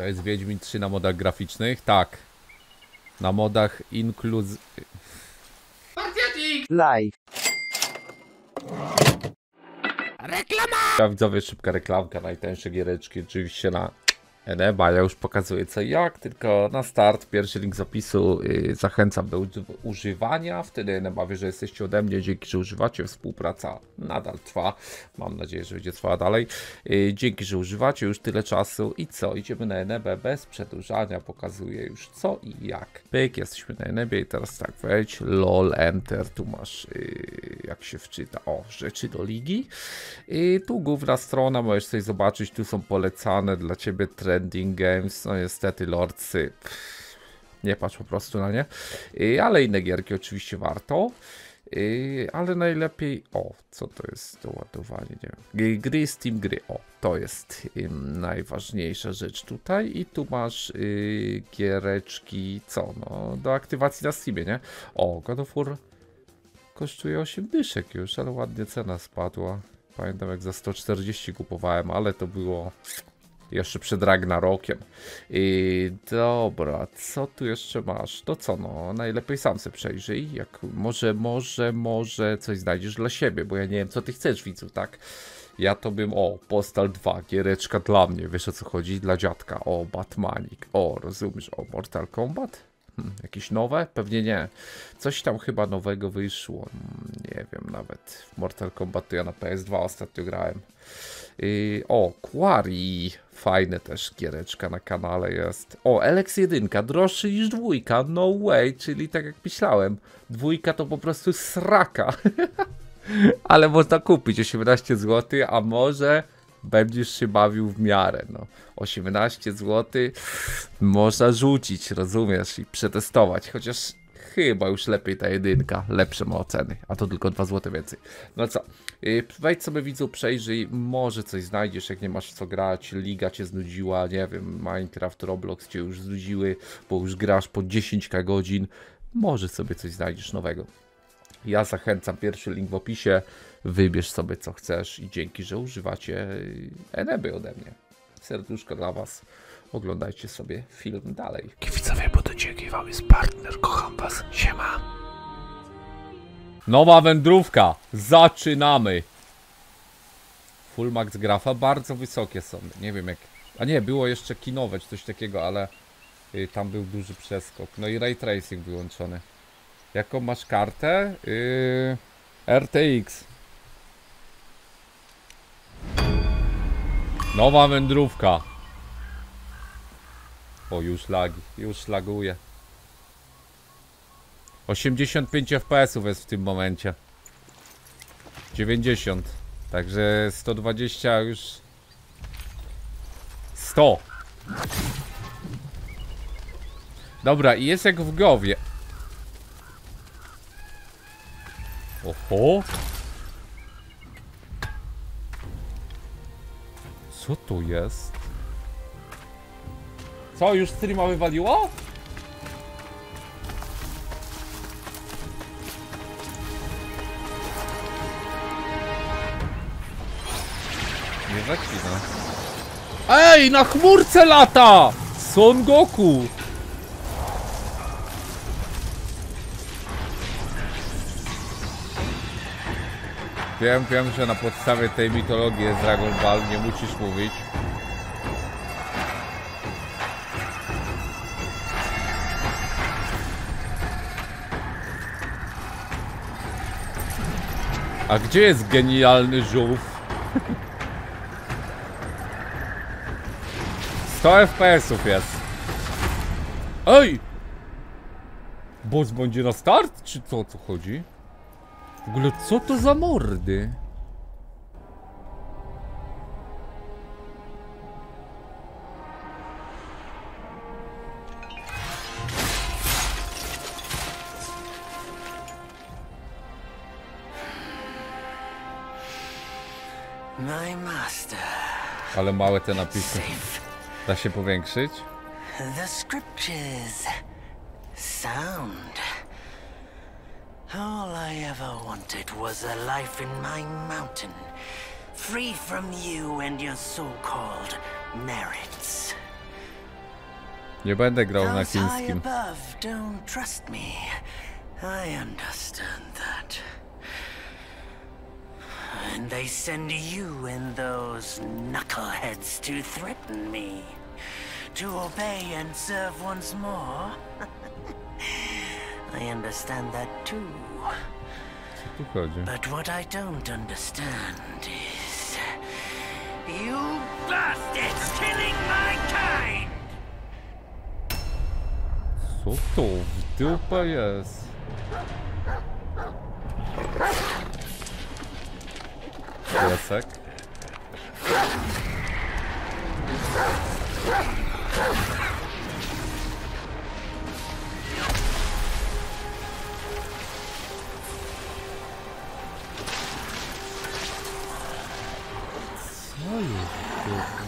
To jest Wiedźmin 3 na modach graficznych? Tak. Na modach inkluz... Live. Ja widzowie, szybka reklamka, najtańsze giereczki oczywiście na Eneba. Ja już pokazuję co jak, tylko na start, pierwszy link z opisu yy, zachęcam do uży- używania. Wtedy Eneba wie, że jesteście ode mnie, dzięki, że używacie. Współpraca nadal trwa. Mam nadzieję, że będzie trwała dalej. Yy, dzięki, że używacie już tyle czasu. I co? Idziemy na Enebę bez przedłużania. Pokazuję już co i jak. Pyk, jesteśmy na Enebie i teraz tak, wejdź, lol, enter. Tu masz, yy, jak się wczyta, o, rzeczy do ligi. I tu główna strona, możesz sobie zobaczyć, tu są polecane dla ciebie trending games, no niestety lordsy, nie patrz po prostu na nie, I, ale inne gierki oczywiście warto. I, ale najlepiej, o, co to jest do ładowania, nie wiem, gry Steam gry, o, to jest najważniejsza rzecz tutaj i tu masz y, giereczki, co, no, do aktywacji na Steamie, nie? O, God of War kosztuje 8 dyszek już, ale ładnie cena spadła. Pamiętam jak za 140 kupowałem, ale to było jeszcze przed Ragnarokiem. I dobra, co tu jeszcze masz? To co no, najlepiej sam se przejrzyj. Jak może, może, może coś znajdziesz dla siebie, bo ja nie wiem co ty chcesz widzu, tak? Ja to bym, o, Postal 2, giereczka dla mnie, wiesz o co chodzi? Dla dziadka, o, Batmanik, o, rozumiesz, o, Mortal Kombat? Hmm, jakieś nowe? Pewnie nie. Coś tam chyba nowego wyszło. Hmm, Nie wiem nawet. Mortal Kombat to ja na PS2 ostatnio grałem. Yy, o, Quarry. Fajne też giereczka na kanale jest. O, Alex 1, droższy niż dwójka. No way, czyli tak jak myślałem. Dwójka to po prostu sraka. Ale można kupić 18 zł, a może będziesz się bawił w miarę. No. 18 zł można rzucić, rozumiesz, i przetestować. Chociaż chyba już lepiej ta jedynka, lepsze ma oceny, a to tylko 2 zł więcej. No co, yy, wejdź sobie widzu, przejrzyj, może coś znajdziesz, jak nie masz co grać, liga cię znudziła, nie wiem, Minecraft, Roblox cię już znudziły, bo już grasz po 10 godzin, może sobie coś znajdziesz nowego. Ja zachęcam, pierwszy link w opisie, wybierz sobie co chcesz i dzięki, że używacie Eneby ode mnie. Serduszko dla was. Oglądajcie sobie film dalej. Do dzięki wam jest partner, kocham was, siema. Nowa wędrówka. Zaczynamy. Full max grafa bardzo wysokie są. Nie wiem jak. A nie, było jeszcze kinowe czy coś takiego, ale y, tam był duży przeskok. No i ray tracing wyłączony. Jaką masz kartę? Yy, RTX. Nowa wędrówka. O, już lagi, już laguje. 85 FPS-ów jest w tym momencie. 90. Także 120 już. 100. Dobra, i jest jak w głowie. Oho. Co tu jest? Co, już streama wywaliło? Nie zakina. Ej, na chmurce lata! Son Goku! Wiem, wiem, że na podstawie tej mitologii jest Dragon Ball, nie musisz mówić. A gdzie jest genialny żółw? 100 FPS-ów jest. Ej! Boss będzie na start? Czy co co chodzi? W ogóle co to za mordy? Ale małe te napisy. Da się powiększyć? The scriptures. Sound. All I ever wanted was a life in my mountain, free from you and your so called merits. Nie będę grał na chińskim. above don't trust me. I understand that. And they send you and those knuckleheads to threaten me. To obey and serve once more. I understand that too. But what I don't understand is. You bastards killing my kind! So Co to w dupę jest? Piesek. Co jest w dupę?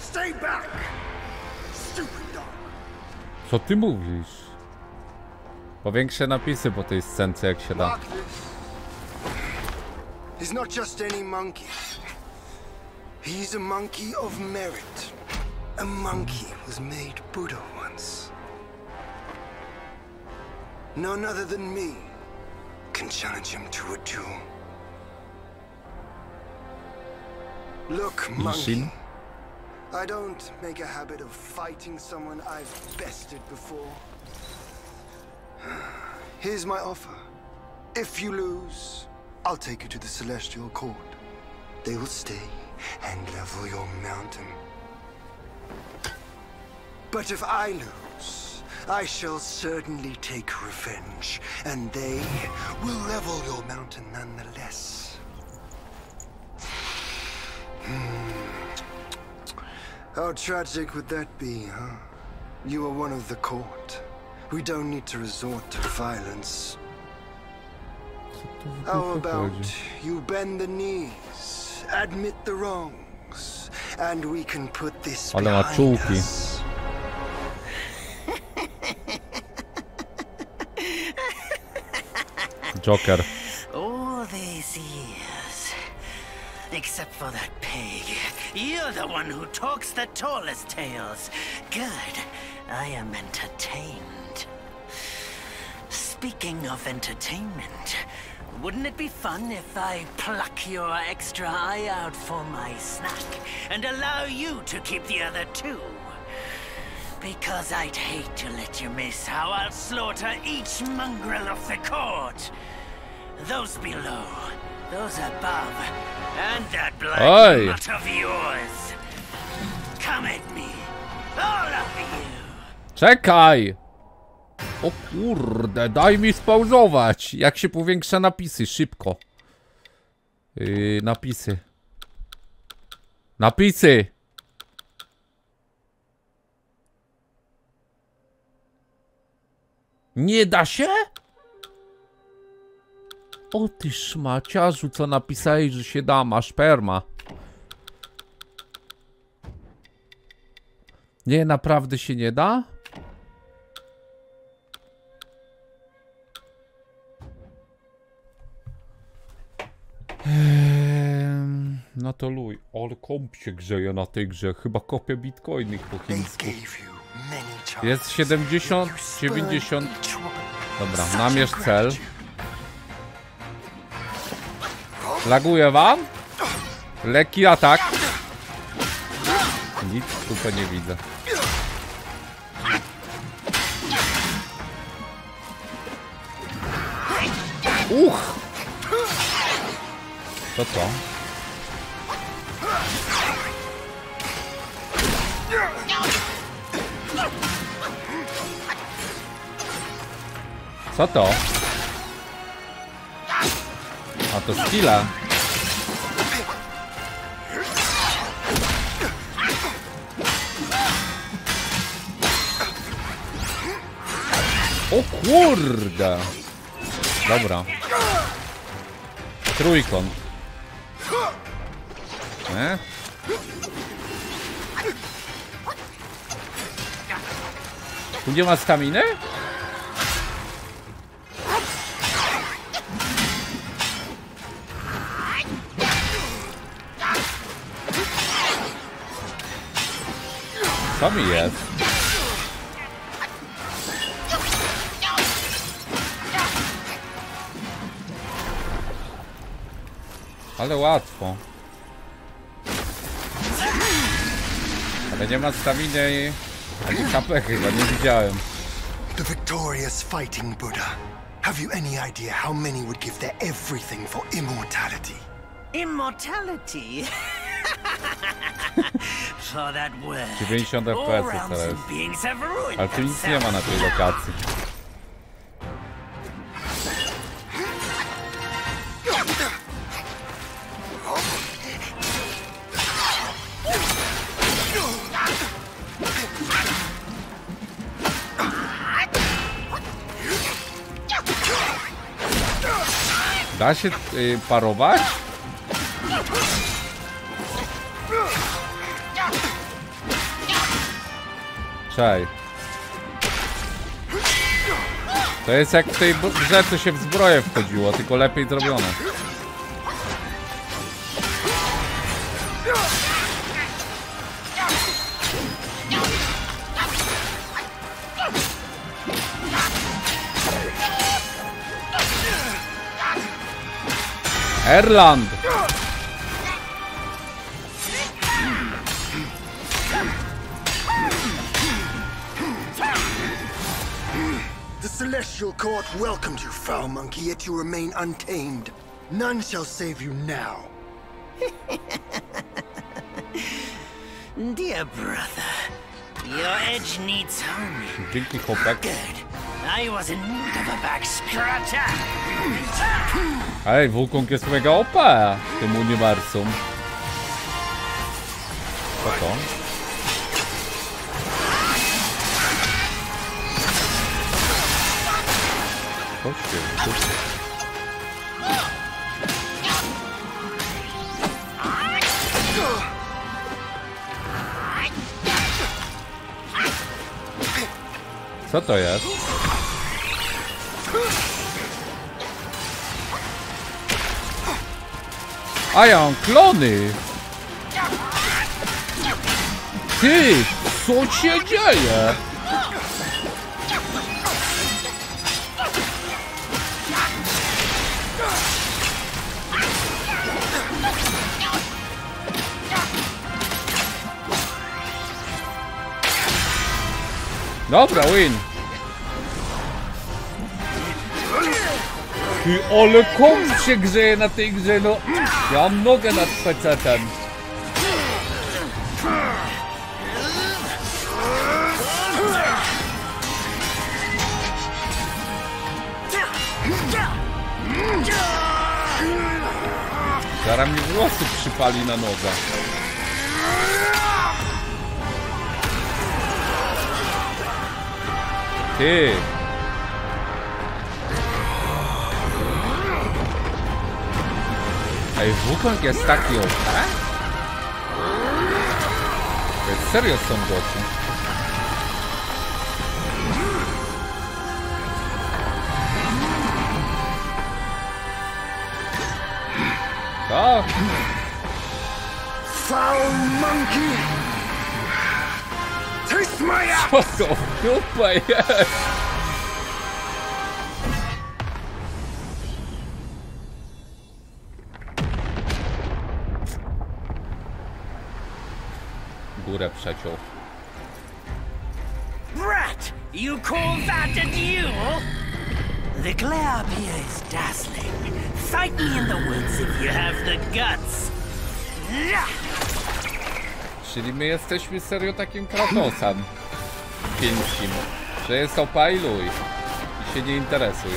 Stay back! Co ty mówisz? Powiększę napisy po tej scence jak się da. He's not just any monkey. He's a monkey of merit. A monkey was made Buddha once. None other than me can challenge him to a duel. Look, monkey. I don't make a habit of fighting someone I've bested before. Here's my offer. If you lose, I'll take you to the Celestial Court. They will stay and level your mountain. But if I lose, I shall certainly take revenge, and they will level your mountain nonetheless. Hmm. How tragic would that be, huh? You are one of the court. We don't need to resort to violence. Co tu w How about you bend the knees, admit the wrongs, and we can put this Ale ma behind czułki. us. Joker. All these years. Except for that pig. You're the one who talks the tallest tales. Good. I am entertained. Speaking of entertainment, wouldn't it be fun if I pluck your extra eye out for my snack and allow you to keep the other two? Because I'd hate to let you miss how I'll slaughter each mongrel of the court. Those below, those above, and that of yours. Come at me, all of you. Czekaj! O kurde, daj mi spauzować. Jak się powiększa napisy, szybko. Yy, napisy. Napisy! Nie da się? O ty szmaciarzu, co napisałeś, że się da, masz perma. Nie, naprawdę się nie da? Ehm, no to luj, ale komp się grzeje na tej grze. Chyba kopię bitcoiny po chińsku. Jest 70, You spurned 90. each one. Dobra, namierz cel. Laguje wam? Lekki atak. Nic tutaj nie widzę. Uch! Co to? Co to? A to skilla. O kurde! Dobra. Trójkąt. Nie? Tu nie ma staminy? Co mi jest? Ale łatwo. Ale nie ma staminy ani HP chyba, nie widziałem. The victorious fighting Buddha. Have you any idea how many would give their everything for immortality? Immortality. For that word. 90 All FPS teraz. Ale tu nic nie ma na tej lokacji. Da się y, parować? Czaj. To jest jak w tej grze, się w zbroję wchodziło, tylko lepiej zrobione. Erland! Celestial court welcomed you, foul monkey, yet you remain untamed. None shall save you now. Dear brother, your edge needs honing. Dzięki chłopak. Good. I was in need of a back scratcher. Ej, Wukong jest mega OP w tym uniwersum. Co to? Chodźcie, chodźcie. Co to jest? A ja mam klony! Ty! Co się dzieje? Dobra, win! Ty, ale komp się grzeje na tej grze, no! Ja mam nogę nad pecetem. Zaraz mi włosy przypali na nodze. Ty! Ej, Wukong jest taki? To jest serio są boty. Tak, Foul monkey! Taste my ass! co to w dupę jest? Górę przeciął. Brat, you call that a duel? The glare up here is dazzling. Fight me in the woods if you have the guts. Czyli my jesteśmy serio takim Kratosem chińskim, że jest OP i się nie interesuj.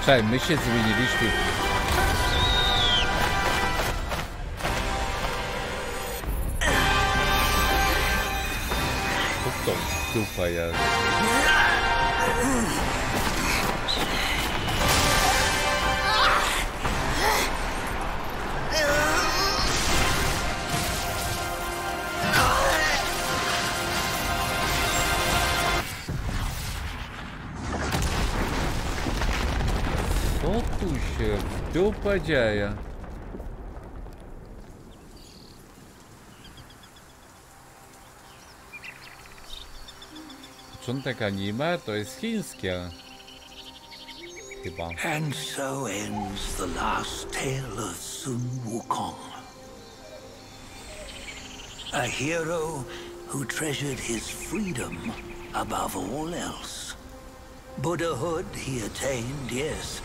Czekaj, my się zmieniliśmy. Co to dupa jest? Początek anime to jest chińskie. Chyba. And so ends the last tale of Sun Wukong. A hero who treasured his freedom above all else. Buddhahood he attained, yes,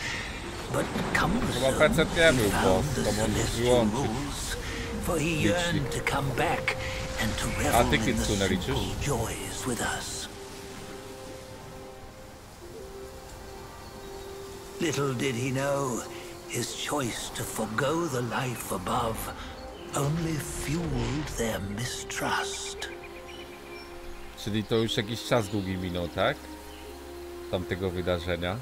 but nie był, he found the celestial rules, for he yearned to come back and to revel in the simple joys with us. Little did he know, his choice to forego the life above only fueled their mistrust. Czyli to już jakiś czas długi minął, tak? Tamtego wydarzenia.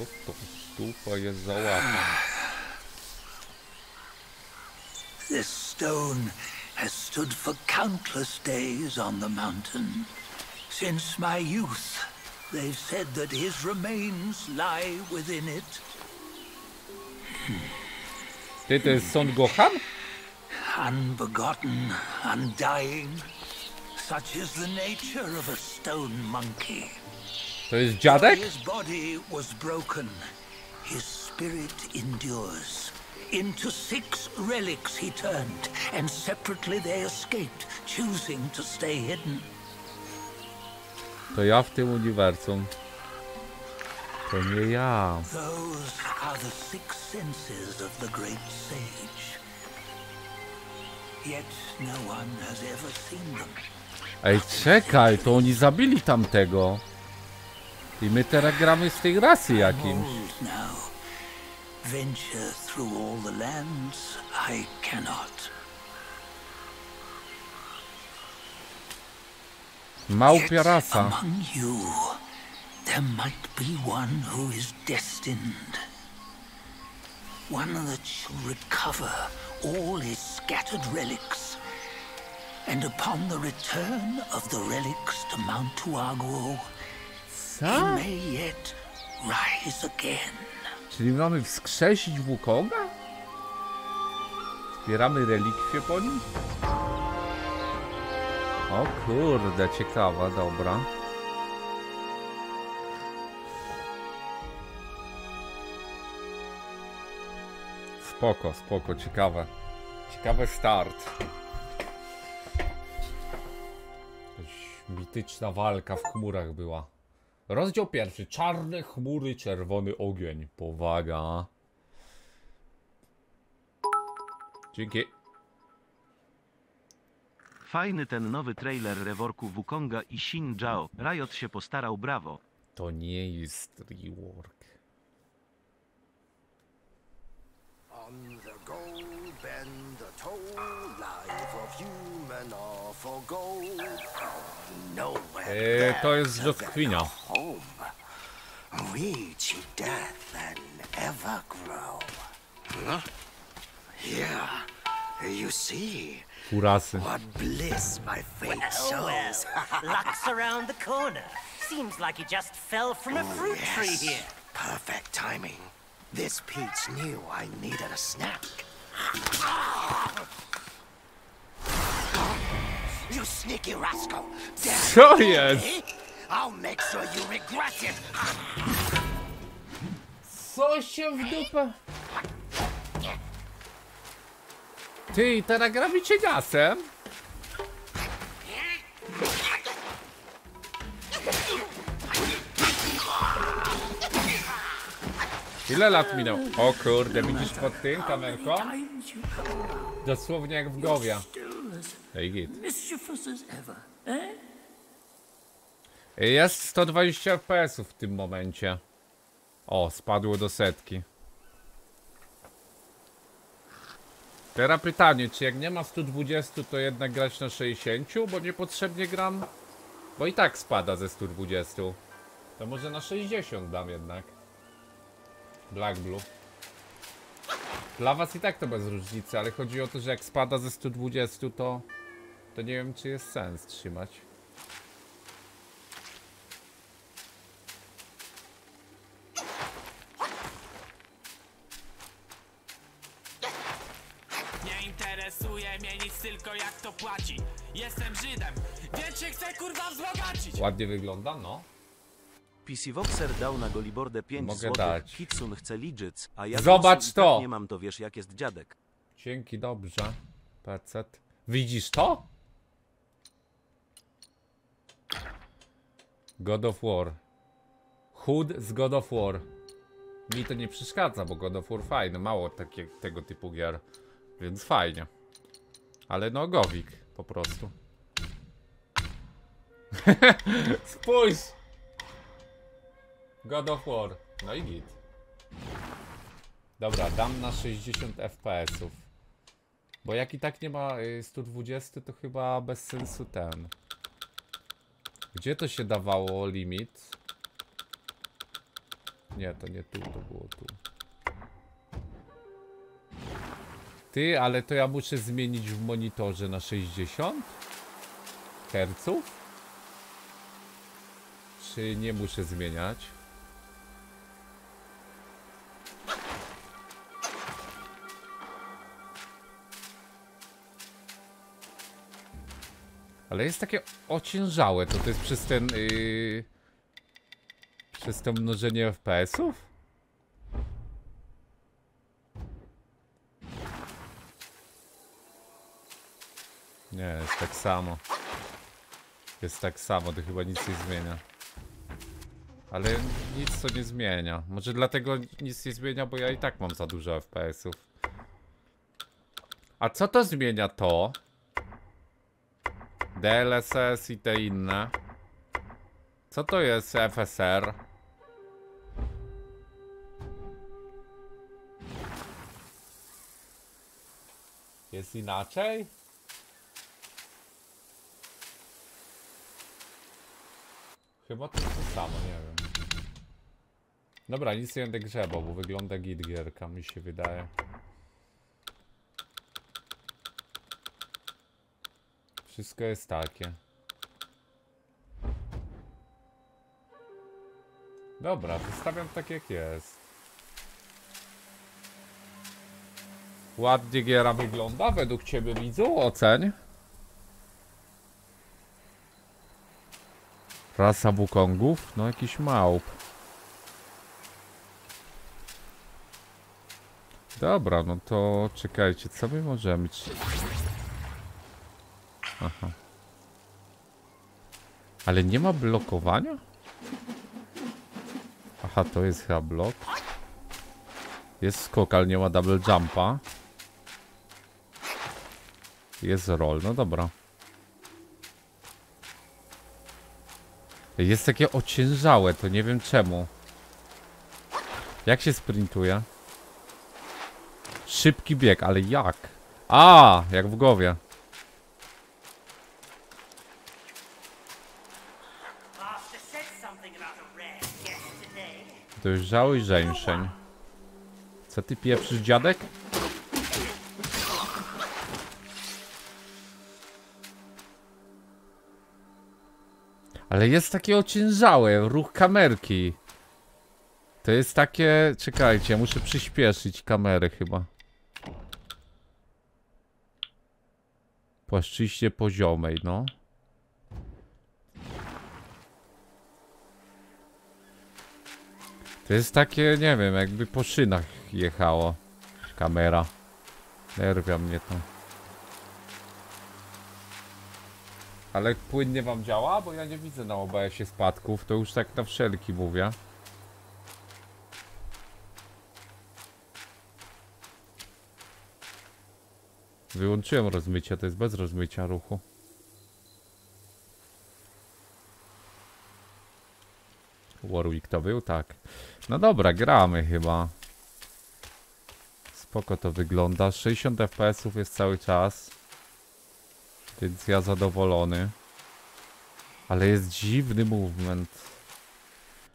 Co to stupa jest za? This stone has stood for countless days on the mountain. Since my youth, they've said that his remains lie within it. Ty, to jest Son Gohan? Unbegotten, undying. Such is the nature of a stone monkey. To jest dziadek? His body was broken. His spirit endures. Into six relics he turned, and separately they escaped, choosing to stay hidden. To ja w tym uniwersum. To nie ja. Those are the six senses of the great sage. Yet no one has ever seen them. Ej, czekaj, to oni zabili tamtego. I my teraz gramy z tej rasy jakimś. Now. Venture through all the lands I cannot. Małpia rasa. among you, there might be one who is destined. One that shall recover all his scattered relics. And upon the return of the relics to Mount Tuaguo, Co? may yet rise again. Czyli mamy wskrzesić Wukonga? Zbieramy relikwie po nim? O kurde, ciekawa, dobra. Spoko, spoko, ciekawe. Ciekawy start. Jakaś mityczna walka w chmurach była. Rozdział pierwszy. Czarne chmury, czerwony ogień. Powaga. Dzięki. Fajny ten nowy trailer reworku Wukonga i Shin Jao. Riot się postarał, brawo. To nie jest rework. On the gold bend the toll, life of human are for gold. Nowhere Eee, to jest better brzoskwinia. than home. We cheat death and ever grow. Huh? Here, you see Furasy. what bliss my fate Oh well, shows. luck's around the corner. Seems like he just fell from a oh, fruit tree Yes, here. perfect timing. This Peach knew I needed a snack. Ah! You sneaky rascal! Co jest? I'll make sure you regret it. Co się w dupę? Ty, teraz grabicie gasem? Ile lat minął? O kurde, widzisz pod tym kamerką? Dosłownie jak w głowie. Ej, git. Jest 120 fps w tym momencie. O, spadło do setki. Teraz pytanie, czy jak nie ma 120, to jednak grać na 60? Bo niepotrzebnie gram. Bo i tak spada ze 120. To może na 60 dam jednak. Black Blue. Dla was i tak to bez różnicy, ale chodzi o to, że jak spada ze 120 to... To nie wiem czy jest sens trzymać. Nie interesuje mnie nic tylko jak to płaci. Jestem Żydem, więc się chcę kurwa wzbogacić. Ładnie wygląda, no. PC Voxer dał na Golibordę 5 Mogę złotych. dać. Kitsun chce liczyc, a ja Zobacz i to! Tak nie mam to wiesz jak jest dziadek. Dzięki, dobrze. PC. Widzisz to? God of War. Hood z God of War. Mi to nie przeszkadza, bo God of War fajny, mało takie, tego typu gier. Więc fajnie. Ale no, Gowik po prostu. Spójrz! God of War. No i git. Dobra, dam na 60 FPS-ów. Bo jak i tak nie ma y, 120, to chyba bez sensu ten. Gdzie to się dawało limit? Nie, to nie tu, to było tu. Ty, ale to ja muszę zmienić w monitorze na 60 herców? Czy nie muszę zmieniać? Ale jest takie ociężałe, to to jest przez ten... Yy, przez to mnożenie FPS-ów? Nie, jest tak samo. Jest tak samo, to chyba nic nie zmienia. Ale nic to nie zmienia. Może dlatego nic nie zmienia, bo ja i tak mam za dużo FPS-ów. A co to zmienia to? DLSS i te inne. Co to jest FSR? Jest inaczej? Chyba to jest to samo, nie wiem. Dobra, nic nie będę grzebał, bo wygląda git gierka, mi się wydaje. Wszystko jest takie. Dobra, zostawiam tak jak jest. Ładnie giera wygląda według ciebie widzu, oceń. Rasa wukongów? No jakiś małp. Dobra, no to czekajcie, co my możemy... Aha. Ale nie ma blokowania? Aha, to jest chyba blok. Jest skok, ale nie ma double jumpa. Jest roll, no dobra. Jest takie ociężałe, to nie wiem czemu. Jak się sprintuje? Szybki bieg, ale jak? A, jak w głowie. Master said something about a rare guest today. Dojrzały żeńszeń. Co ty pieprzysz, dziadek? Ale jest takie ociężałe, ruch kamerki. To jest takie... Czekajcie, muszę przyspieszyć kamerę chyba. Płaszczyźnie poziomej, no. To jest takie, nie wiem, jakby po szynach jechało. Kamera. Nerwia mnie to. Ale płynnie wam działa? Bo ja nie widzę na OBS-ie spadków, to już tak na wszelki mówię. Wyłączyłem rozmycie, to jest bez rozmycia ruchu. Warwick to był? Tak. No dobra, gramy chyba. Spoko to wygląda. 60 fps jest cały czas. Więc ja zadowolony. Ale jest dziwny movement.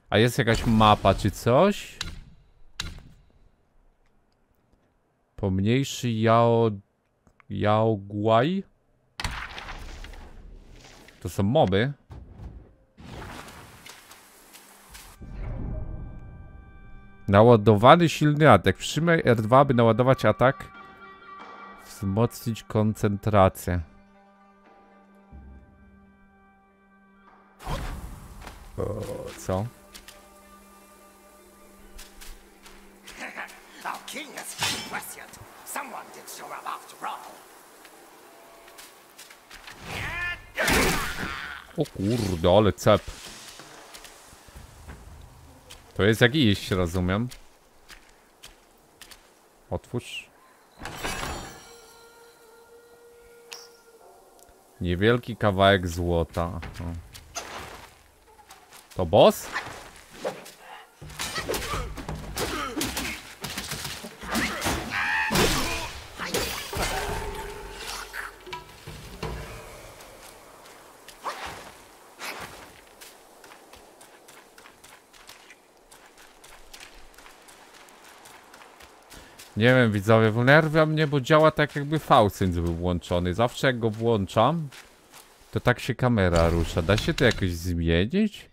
A jest jakaś mapa czy coś? Pomniejszy Yao... Yao Guai? To są moby? Naładowany silny atak. Przytrzymaj R2, by naładować atak Wzmocnić koncentrację. O, co? O kurde, ale cep. To jest jak iść, rozumiem. Otwórz. Niewielki kawałek złota. To boss? Nie wiem, widzowie, wnerwia mnie, bo działa tak jakby fałsync był włączony. Zawsze jak go włączam, to tak się kamera rusza. Da się to jakoś zmienić?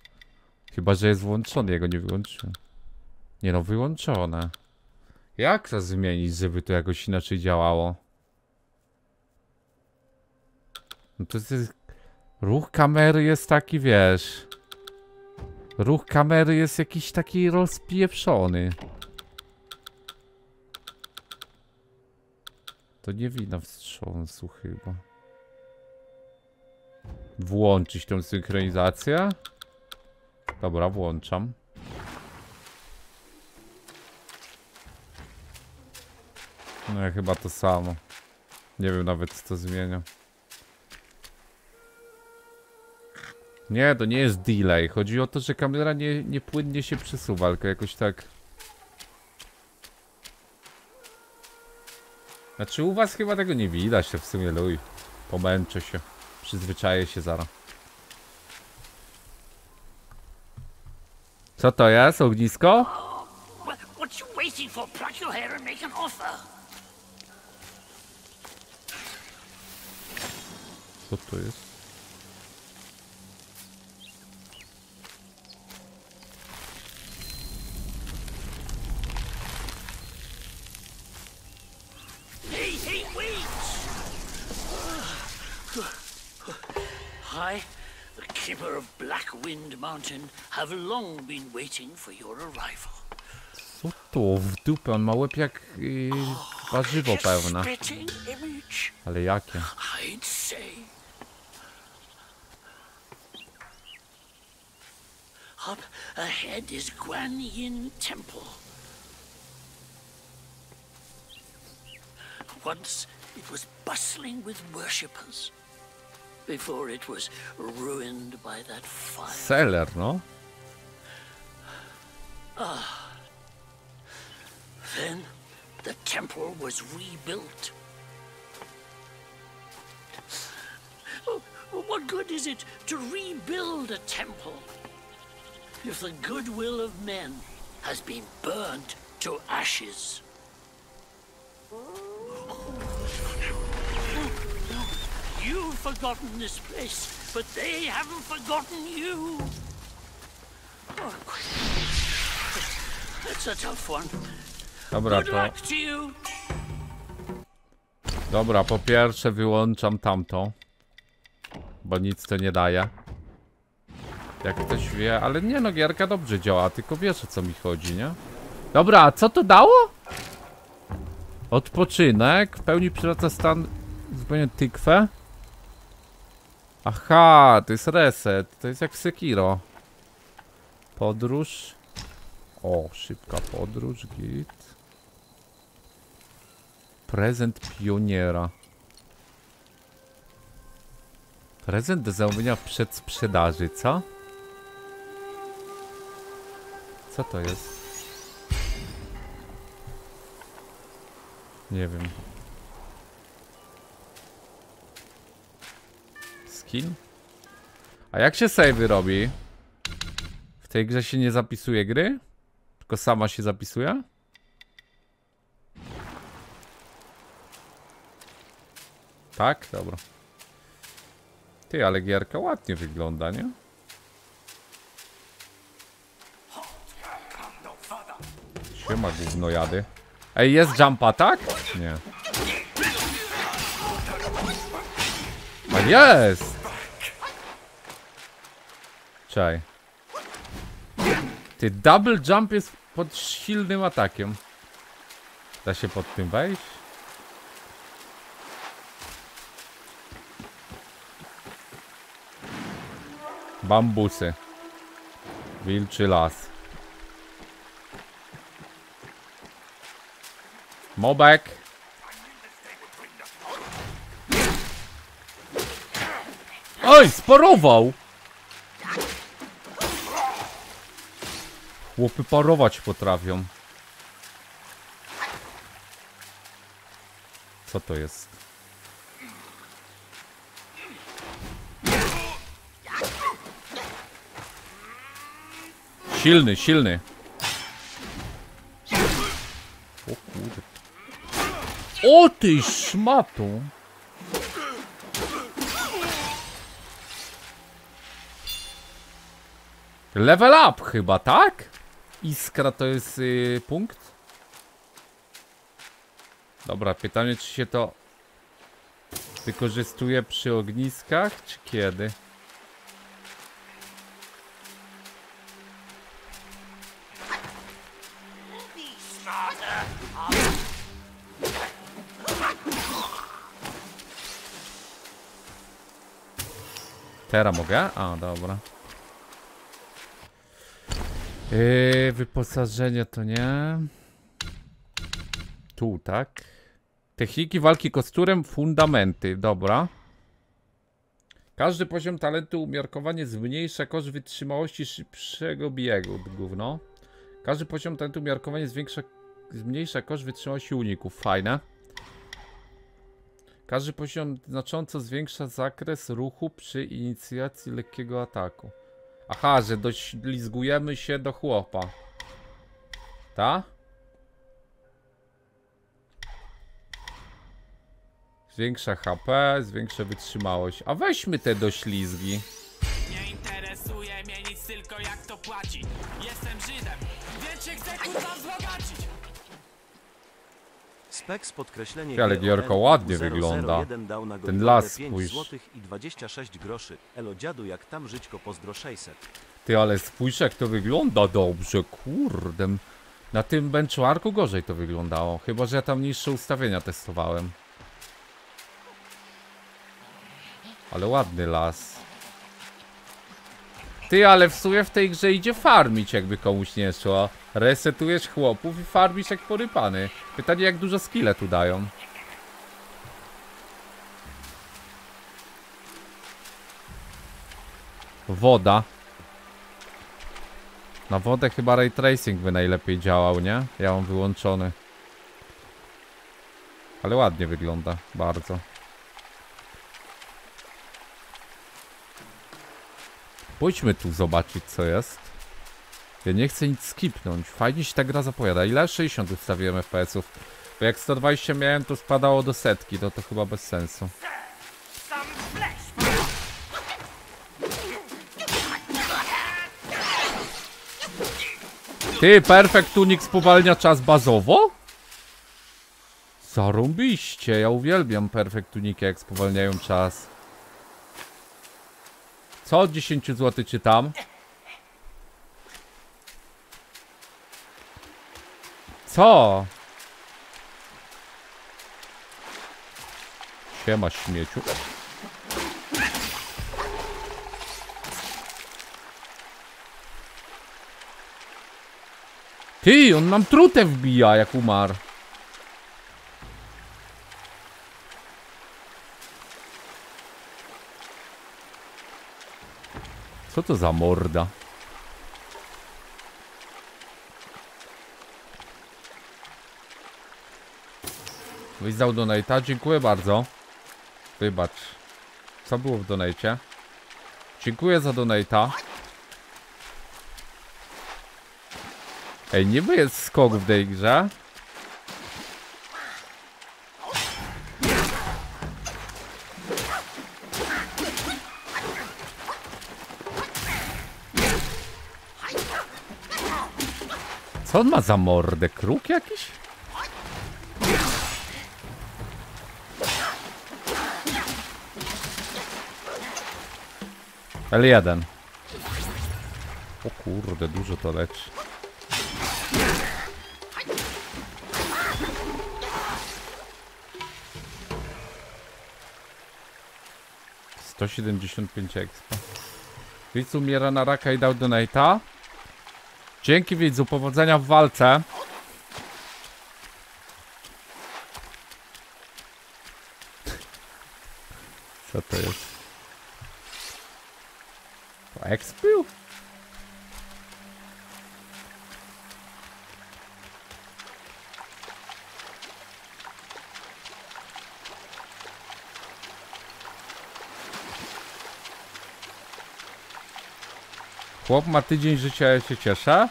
Chyba, że jest włączony, ja go nie wyłączyłem. Nie no, wyłączone. Jak to zmienić, żeby to jakoś inaczej działało? No to jest... Ruch kamery jest taki, wiesz... Ruch kamery jest jakiś taki rozpieprzony. To nie wina wstrząsu chyba. Włączyć tą synchronizację? Dobra, włączam. No ja chyba to samo. Nie wiem nawet co to zmienia. Nie, to nie jest delay. Chodzi o to, że kamera nie, nie płynnie się przesuwa, tylko jakoś tak... Znaczy u was chyba tego nie widać, to w sumie luj. Pomęczę się. Przyzwyczaję się zaraz. Co to jest? Ognisko? What, what you I, the keeper of Black Wind Mountain, have long been waiting for your arrival. Co to w dupę? On ma łeb jak yy, warzywo pełne. Ale jakie? I'd say. Up ahead is Guan Yin Temple. Once it was bustling with worshippers. Before it was ruined by that fire. Seller, no? Ah. Then the temple was rebuilt. Oh, What good is it to rebuild a temple if the goodwill of men has been burned to ashes? Oh. You've forgotten this place, but they haven't forgotten you. Oh, That's a tough one. Dobra, Good to... luck to you. Dobra, po pierwsze wyłączam tamto. Bo nic to nie daje. Jak ktoś wie, ale nie no, gierka dobrze działa, tylko wiesz o co mi chodzi, nie? Dobra, a co to dało? Odpoczynek, w pełni przywraca stan zupełnie tykwę. Aha, to jest reset, to jest jak w Sekiro. Podróż. O, szybka podróż, git. Prezent pioniera. Prezent do zamówienia w przedsprzedaży, co? Co to jest? Nie wiem. Skin? A jak się savey robi? W tej grze się nie zapisuje gry? Tylko sama się zapisuje? Tak? Dobra. Ty, ale gierka ładnie wygląda, nie? Siema gównojady. Ej, jest jumpa, tak? Nie. jest! Czaj. Ty, double jump jest pod silnym atakiem. Da się pod tym wejść? Bambusy. Wilczy las. Mobek. Oj, sparował! Chłopy parować potrafią. Co to jest? Silny, silny. O kurde. O ty szmato! Level up chyba, tak? Iskra to jest y, punkt? Dobra, pytanie czy się to wykorzystuje przy ogniskach, czy kiedy? Teraz mogę? A, dobra. Yy, wyposażenie to nie. Tu, tak. Techniki walki kosturem, fundamenty. Dobra. Każdy poziom talentu umiarkowanie zmniejsza koszt wytrzymałości szybszego biegu. Gówno. Każdy poziom talentu umiarkowanie zwiększa, zmniejsza koszt wytrzymałości uników. Fajne. Każdy poziom znacząco zwiększa zakres ruchu przy inicjacji lekkiego ataku. Aha, że doślizgujemy się do chłopa. Ta? Zwiększa HP, zwiększa wytrzymałość. A weźmy te doślizgi. Nie interesuje mnie nic, tylko jak to płaci. Jestem Żydem, więc się chcę kurwa wzbogacić. Spek z podkreśleniem Ale Giorko ładnie 001 wygląda. Ten las 5 spójrz. i 26 groszy. Elo dziadu jak tam żyćko pozdro 600. Ty, ale spójrz jak to wygląda dobrze, kurde. Na tym benchmarku gorzej to wyglądało. Chyba, że ja tam niższe ustawienia testowałem. Ale ładny las. Ty, ale w sumie w tej grze idzie farmić, jakby komuś nie szło. Resetujesz chłopów i farmisz jak porypany. Pytanie, jak dużo skille tu dają. Woda. Na wodę chyba ray tracing by najlepiej działał, nie? Ja mam wyłączony. Ale ładnie wygląda, bardzo. Pójdźmy tu zobaczyć co jest. Ja nie chcę nic skipnąć. Fajnie się ta gra zapowiada. Ile? 60 ustawiłem FPS-ów. Bo jak 120 miałem, to spadało do setki. To to chyba bez sensu. Ty, Perfect Tunik spowalnia czas bazowo? Zarąbiście, ja uwielbiam Perfect Tuniki, jak spowalniają czas. Co od 10 zł czytam? Co? Siema śmieciu. Ty, on nam trutę wbija jak umarł. Co to za morda? Wyzdał donate'a, dziękuję bardzo. Wybacz. Co było w donate'cie? Dziękuję za donate'a. Ej, niby jest skok w tej grze. Co on ma za mordę? Kruk jakiś? L1. O kurde, dużo to leczy. Sto siedemdziesiąt pięć expa. Widz umiera na raka i dał donate'a. Dzięki widzu, powodzenia w walce. Co to jest? Expił? Chłop ma tydzień życia, ja się cieszę.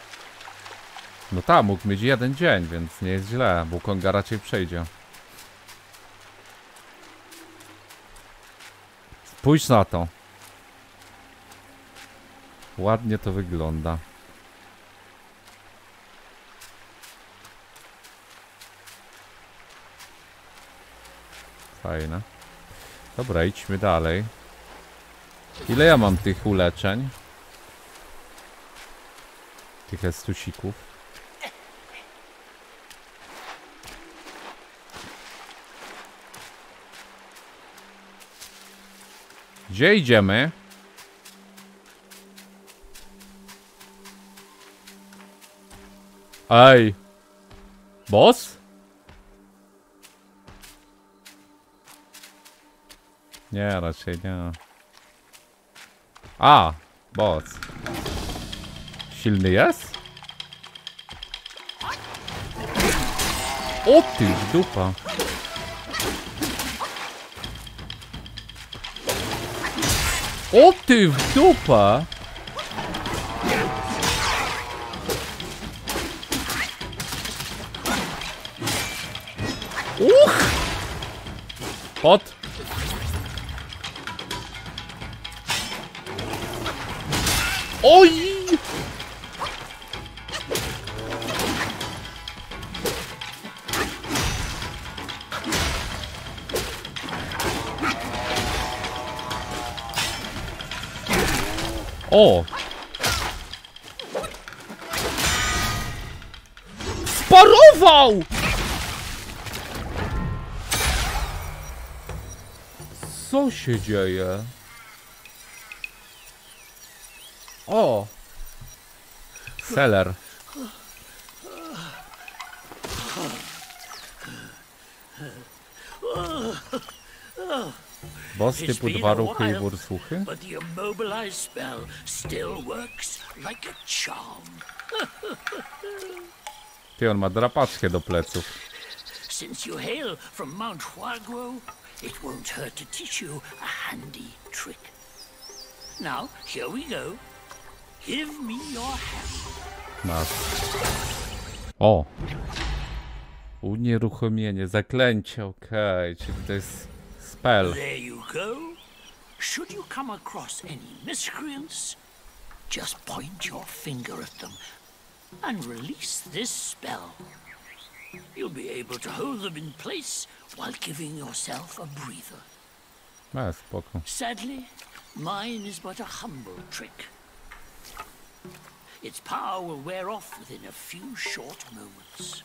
No tak, mógł mieć jeden dzień, więc nie jest źle. Bukonga raczej przejdzie. Spójrz na to. Ładnie to wygląda. Fajne. Dobra, idźmy dalej. Ile ja mam tych uleczeń? Tych estusików. Gdzie idziemy? Ej. Boss? Nie, raczej nie. A, boss. Silny jest? O ty, dupa. O ty, dupa. Pot. Oj! O! Sparował! Co się dzieje? O! Seller. Boss typu dwa ruchy i wór suchy? But the immobilized spell still works like a charm. Ty, on ma drapaczkę do pleców. Since you hail from Mount Huaguo, it won't hurt to teach you a handy trick. Now, here we go. Give me your hand. Masz. O! Unieruchomienie, zaklęcie, okej, czyli to jest spell. There you go. Should you come across any miscreants, just point your finger at them and release this spell. You'll be able to hold them in place while giving yourself a breather. Ah, no, spoko. Sadly, mine is but a humble trick. Its power will wear off within a few short moments.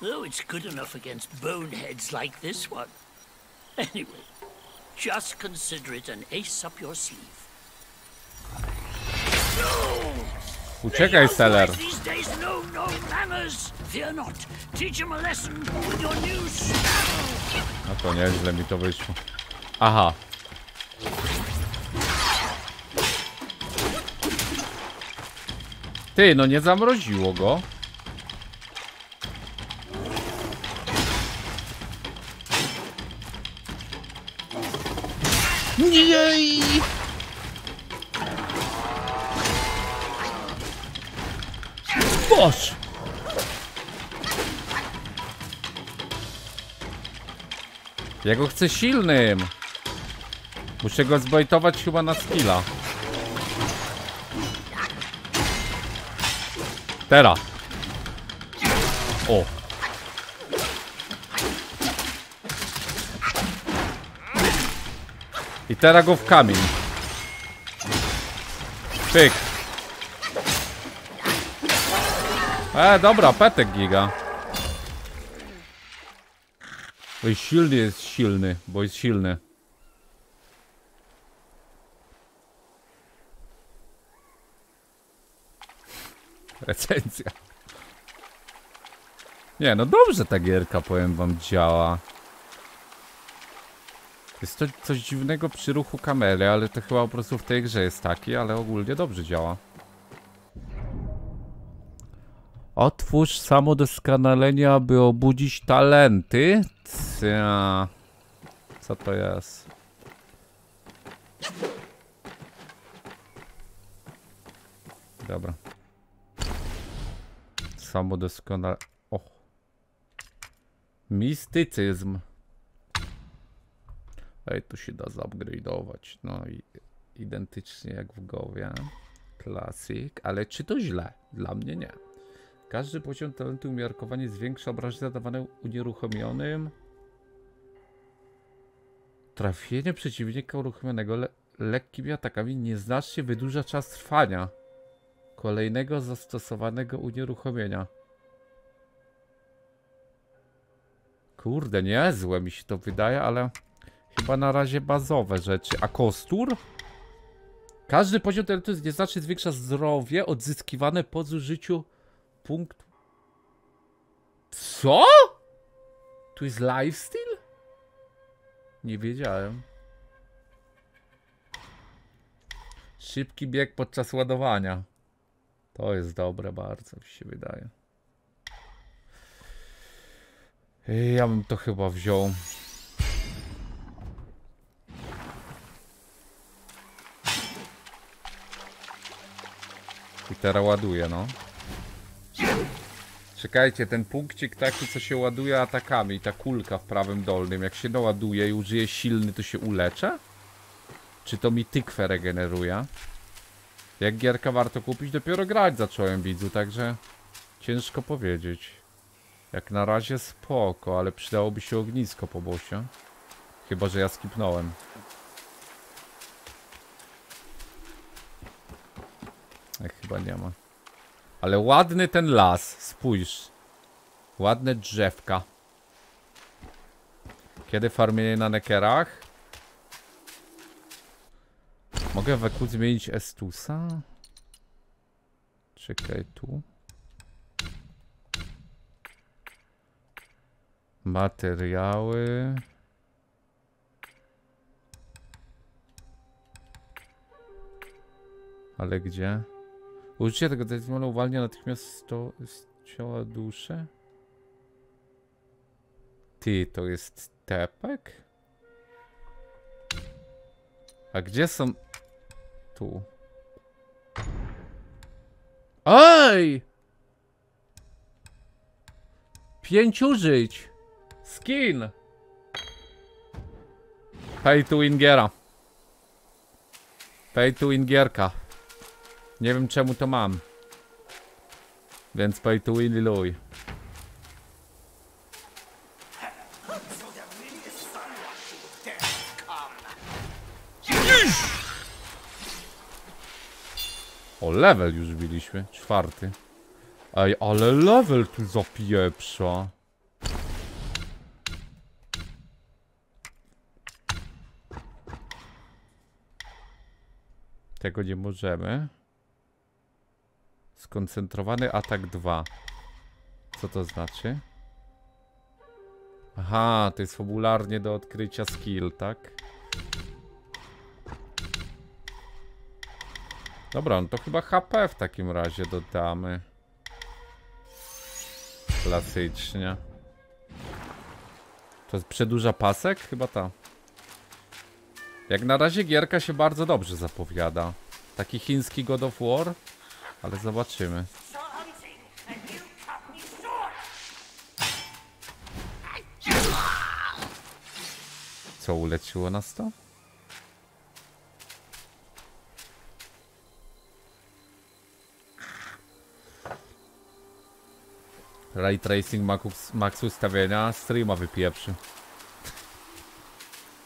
Though it's good enough against boneheads like this one. Anyway, just consider it an ace up your sleeve. Uciekaj, seller. No. No to nieźle mi to wyszło. Aha. Ty, no nie zamroziło go. Jej! Boż! Ja go chcę silnym. Muszę go zbojtować chyba na skilla. Teraz. O. I teraz go w kamień. Pyk. E, dobra, petek giga. Oj, silny jest silny, bo jest silny. Recenzja. Nie, no dobrze ta gierka, powiem wam, działa. Jest to coś dziwnego przy ruchu kamery, ale to chyba po prostu w tej grze jest taki, ale ogólnie dobrze działa. Otwórz samodoskonalenie, aby obudzić talenty. Cia. Co to jest? Dobra. Samodoskonal... O. Mistycyzm. Ej, tu się da zupgrade'ować. No i identycznie jak w Gowie. Klasik. Ale czy to źle? Dla mnie nie. Każdy poziom talentu umiarkowanie zwiększa obrażenia zadawane unieruchomionym. Trafienie przeciwnika uruchomionego le lekkimi atakami nieznacznie wydłuża czas trwania kolejnego zastosowanego unieruchomienia. Kurde, niezłe mi się to wydaje, ale chyba na razie bazowe rzeczy. A kostur? Każdy poziom talentu nieznacznie zwiększa zdrowie odzyskiwane po zużyciu punktu. Co? Tu jest lifestyle? Nie wiedziałem. Szybki bieg podczas ładowania. To jest dobre bardzo, mi się wydaje. Ja bym to chyba wziął. I teraz ładuje, no. Czekajcie, ten punkcik taki, co się ładuje atakami, ta kulka w prawym dolnym, jak się doładuje i użyje silny, to się uleczę? Czy to mi tykwę regeneruje? Jak gierka warto kupić? Dopiero grać zacząłem, widzu, także ciężko powiedzieć. Jak na razie spoko, ale przydałoby się ognisko po bosie. Chyba, że ja skipnąłem. Jak chyba nie ma. Ale ładny ten las, spójrz. Ładne drzewka. Kiedy farmienie na nekerach? Mogę w EQ zmienić Estusa? Czekaj tu. Materiały. Ale gdzie? Użycie tego talizmanu uwalnia natychmiast 100 z ciała duszę? Ty, to jest tepek? A gdzie są... Tu. Ej! Pięć użyć. Skin. Pay to win giera. Pay to win gierka. Nie wiem czemu to mam. Więc pay to win luj. O, level już biliśmy. Czwarty. Ej, ale level tu zapieprza. Tego nie możemy. Skoncentrowany atak 2. Co to znaczy? Aha, to jest fabularnie do odkrycia skill, tak? Dobra, no to chyba HP w takim razie dodamy. Klasycznie. To przedłuża pasek? Chyba ta. Jak na razie gierka się bardzo dobrze zapowiada. Taki chiński God of War, ale zobaczymy. Co uleciło nas to? Ray Tracing max, max ustawienia streama wypieprzy.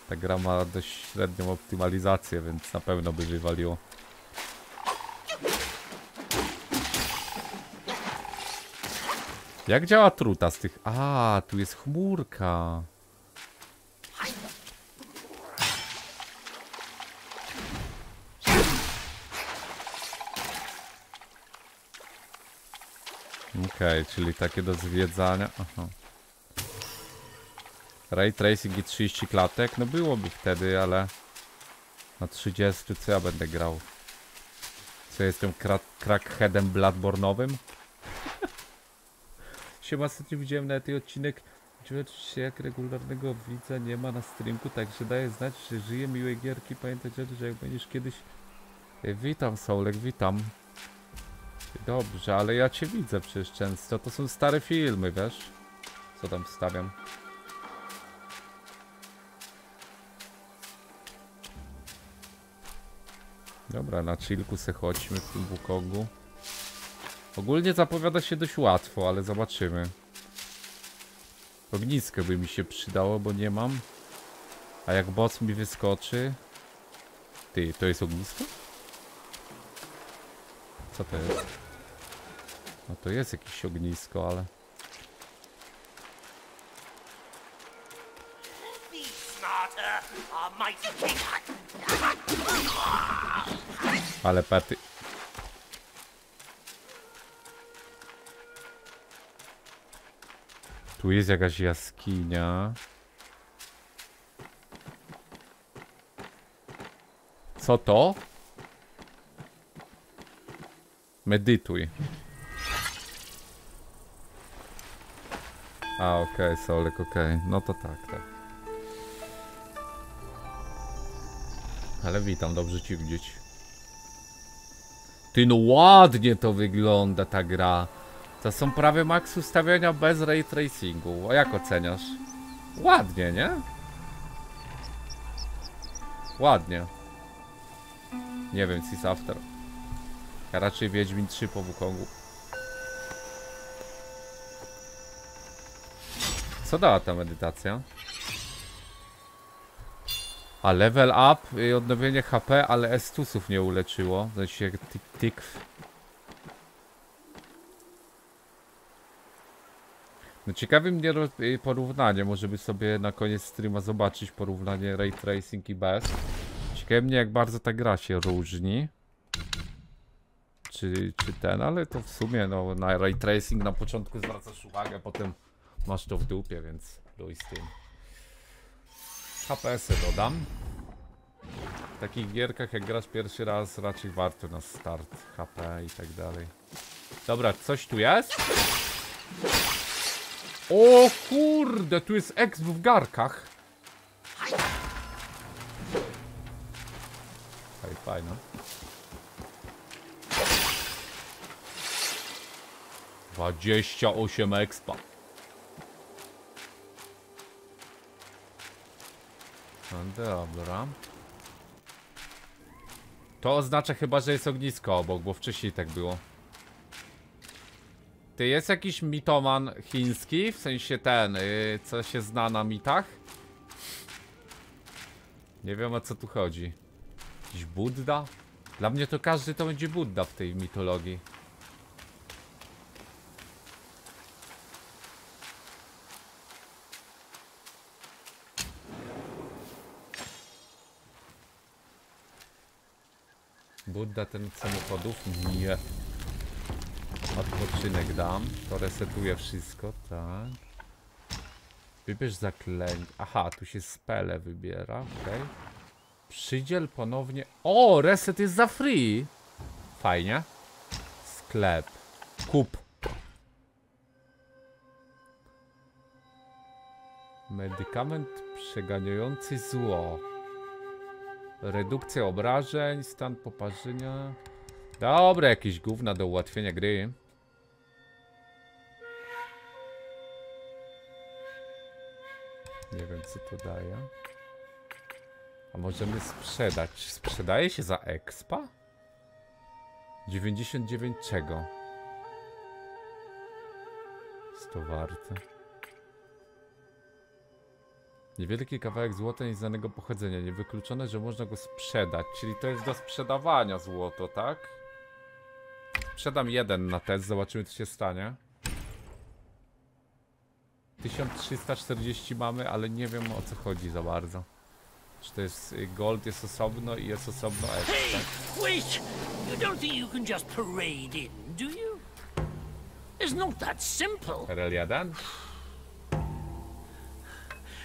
Ta gra ma dość średnią optymalizację, więc na pewno by wywaliło. Jak działa truta z tych... A, tu jest chmurka. Okej, czyli takie do zwiedzania. Aha. Ray tracing i 30 klatek? No byłoby wtedy, ale na 30 co ja będę grał? Co jestem kra crackheadem Bloodborne'owym? Siema, ostatnio widziałem na ten odcinek. Dziwię się jak regularnego widza nie ma na streamku, także daję znać, że żyje miłej gierki. Pamiętaj, że jak będziesz kiedyś... E, Witam, Soulek, witam. Dobrze, ale ja cię widzę przecież często. To są stare filmy, wiesz? Co tam wstawiam? Dobra, na chillku se chodźmy w tym Wukongu. Ogólnie zapowiada się dość łatwo, ale zobaczymy. Ognisko by mi się przydało, bo nie mam. A jak boss mi wyskoczy... Ty, to jest ognisko? Co to jest? No to jest jakieś ognisko, ale... Ale pety... Tu jest jakaś jaskinia. Co to? Medytuj. A, okej, Solek, okej. No to tak, tak. Ale witam, dobrze ci widzieć. Ty, no ładnie to wygląda ta gra. To są prawie max ustawienia bez ray tracingu. A jak oceniasz? Ładnie, nie? Ładnie. Nie wiem, Sis After. Ja raczej Wiedźmin 3 po Wukongu. Co dała ta medytacja? A level up i odnowienie HP, ale estusów nie uleczyło. W sensie tik- tikw. No y, porównanie, może by sobie na koniec streama zobaczyć porównanie Ray Tracing i bez. Ciekawe mnie jak bardzo ta gra się różni. Czy, czy ten, ale to w sumie no na Ray Tracing na początku zwracasz uwagę, potem masz to w dupie, więc luj z tym. HPS-y dodam. W takich gierkach jak grasz pierwszy raz raczej warto na start HP i tak dalej. Dobra, coś tu jest? O kurde, tu jest exp w garkach. Faj, fajno. Dwadzieścia osiem expa. No dobra. To oznacza chyba, że jest ognisko obok, bo wcześniej tak było. Ty jest jakiś mitoman chiński? W sensie ten, yy, co się zna na mitach? Nie wiem o co tu chodzi. Jakiś Budda? Dla mnie to każdy to będzie Budda w tej mitologii. Budda ten samochodów? Nie. Odpoczynek dam. To resetuje wszystko, tak. Wybierz zaklęcie. Aha, tu się spele wybiera, okej. Przydziel ponownie. O, reset jest za free. Fajnie. Sklep. Kup. Medykament przeganiający zło. Redukcja obrażeń, stan poparzenia. Dobra, jakieś gówna do ułatwienia gry. Nie wiem co to daje. A możemy sprzedać. Sprzedaje się za expa? 99 czego? Jest to warte. Niewielki kawałek złota nieznanego pochodzenia. Niewykluczone, że można go sprzedać. Czyli to jest do sprzedawania złoto, tak? Sprzedam jeden na test, zobaczymy co się stanie. 1340 mamy, ale nie wiem o co chodzi za bardzo. Czy to jest y, gold jest osobno i jest osobno extra. Hey, wait! You don't think you can just parade in, do you? It's not that simple. RL1?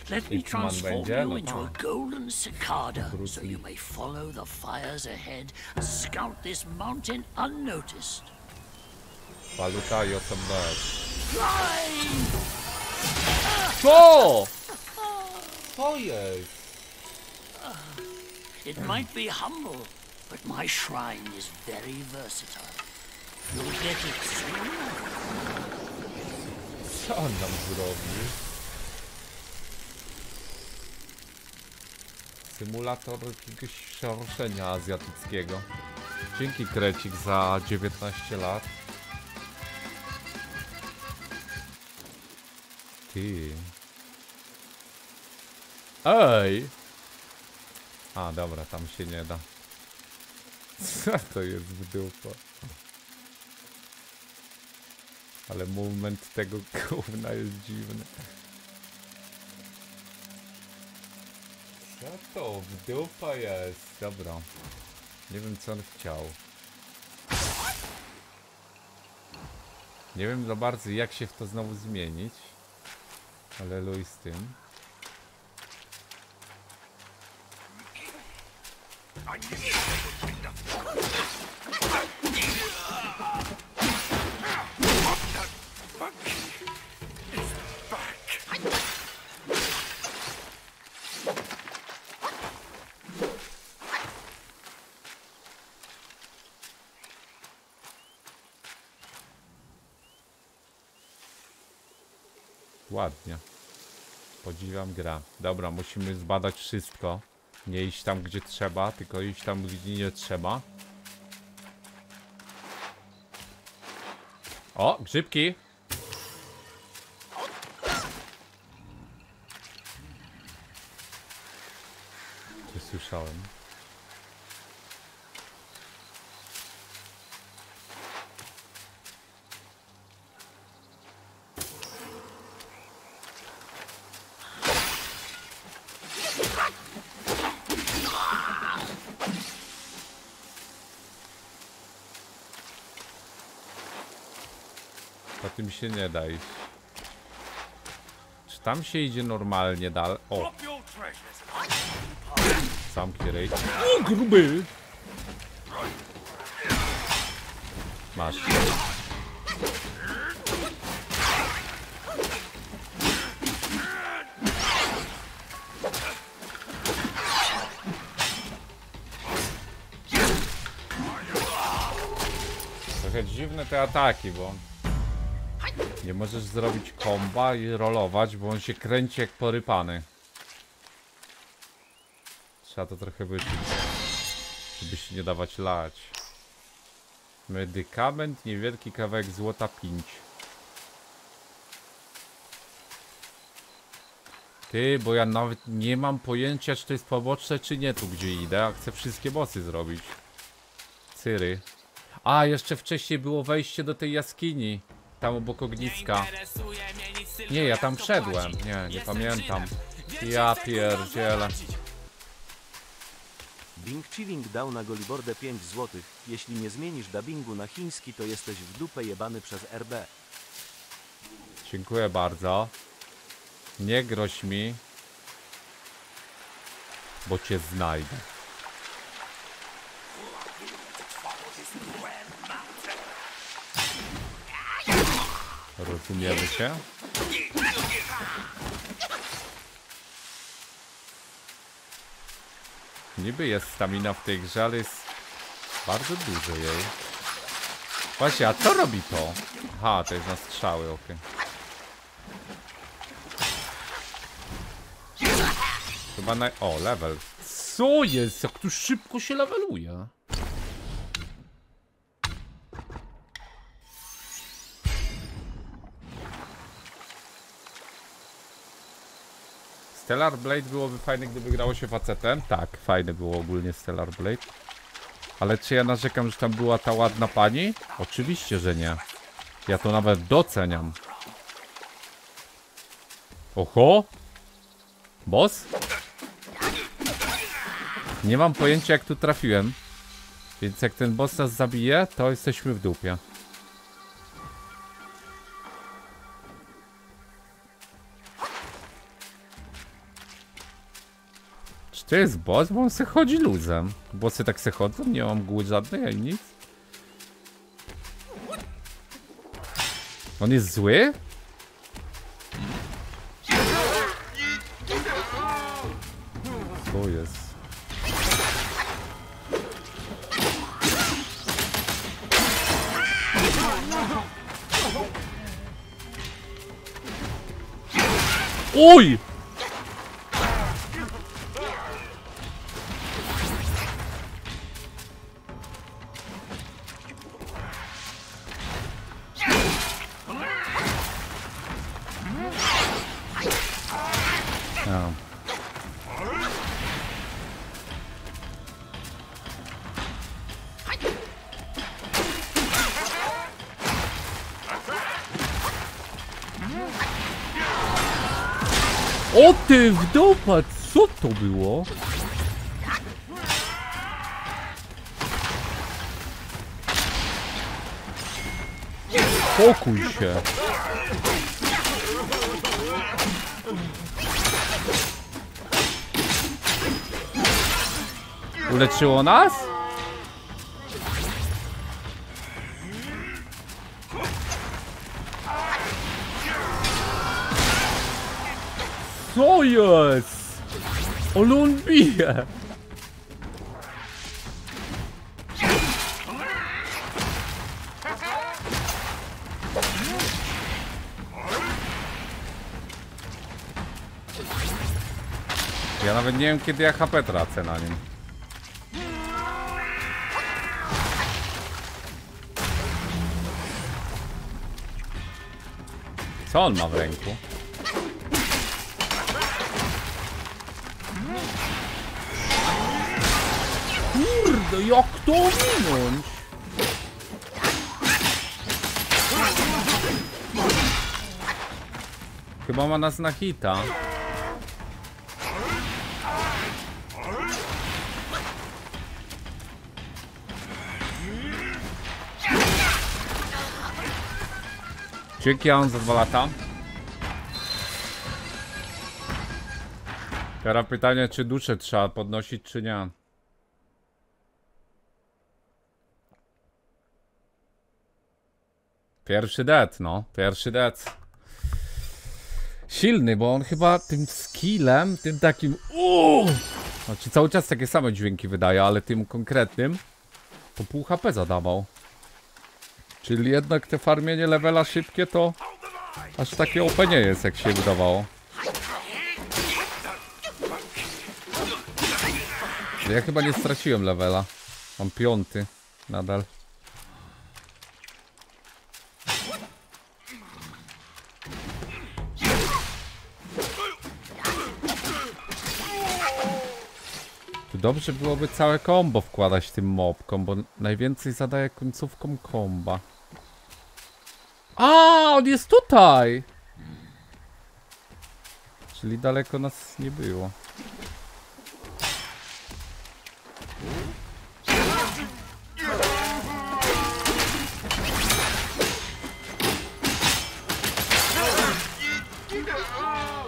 Let me transform you no into a tak. golden cicada so you may follow the fires ahead and scout this mountain unnoticed. Waluta i osobno. Fly! Co? Co jest? It might be humble, but my shrine is very versatile. You'll get it soon. Co on nam zrobił? Symulator jakiegoś przeruszenia azjatyckiego. Dzięki Krecik za 19 lat. Ty. Ej! A, dobra, tam się nie da. Co to jest w dupo? Ale movement tego gówna jest dziwny. Co to w dupa jest? Dobra. Nie wiem co on chciał. Nie wiem za bardzo jak się w to znowu zmienić. Ale luj z tym. Ładnie. Podziwiam gra. Dobra, musimy zbadać wszystko. Nie iść tam, gdzie trzeba, tylko iść tam, gdzie nie trzeba. O, grzybki! Słyszałem? Się nie da iść. Czy tam się idzie normalnie dalej? O! Zamknij rej. O, gruby! Masz. Trochę dziwne te ataki, bo nie możesz zrobić komba i rolować, bo on się kręci jak porypany. Trzeba to trochę wyczuć, żeby się nie dawać lać. Medykament, niewielki kawałek złota 5. Ty, bo ja nawet nie mam pojęcia, czy to jest poboczne, czy nie tu, gdzie idę, a chcę wszystkie bossy zrobić. Cyry. A, jeszcze wcześniej było wejście do tej jaskini. Tam obok ogniska. Nie, ja tam płaci. Nie, nie pamiętam. Ja pierdzielę. Bing Chilling dał na Golibordę 5 zł. Jeśli nie zmienisz dubbingu na chiński, to jesteś w dupę jebany przez RB. Dziękuję bardzo. Nie groź mi. Bo cię znajdę. Rozumiemy się? Niby jest stamina w tej grze, ale jest bardzo dużo jej. Właśnie, a co robi to? Aha, to jest na strzały, okej. Chyba na... O, level. Co jest? Jak tu szybko się leveluje? Stellar Blade byłoby fajne, gdyby grało się facetem. Tak, fajne było ogólnie Stellar Blade. Ale czy ja narzekam, że tam była ta ładna pani? Oczywiście, że nie. Ja to nawet doceniam. Oho! Boss? Nie mam pojęcia jak tu trafiłem. Więc jak ten boss nas zabije, to jesteśmy w dupie. To jest boss? Bo on se chodzi luzem. Bossy tak se chodzą, nie mam mgły żadnej ani nic. On jest zły? Co jest? Oj! Uleczyło nas? Co jest? Ale on bije. Ja nawet nie wiem kiedy ja HP tracę na nim. Co on ma w ręku? Kurde, jak to minąć? Chyba ma nas na hita. Dzięki on za dwa lata. Teraz pytanie, czy duszę trzeba podnosić, czy nie. Pierwszy dead, no. Pierwszy dead. Silny, bo on chyba tym skillem, tym takim uuu, Znaczy cały czas takie same dźwięki wydaje, ale tym konkretnym to pół HP zadawał. Czyli jednak te farmienie levela szybkie to aż takie OP nie jest, jak się wydawało. Ja chyba nie straciłem levela. Mam piąty nadal. Dobrze byłoby całe combo wkładać tym mobkom, bo najwięcej zadaje końcówką komba. A, on jest tutaj! Czyli daleko nas nie było.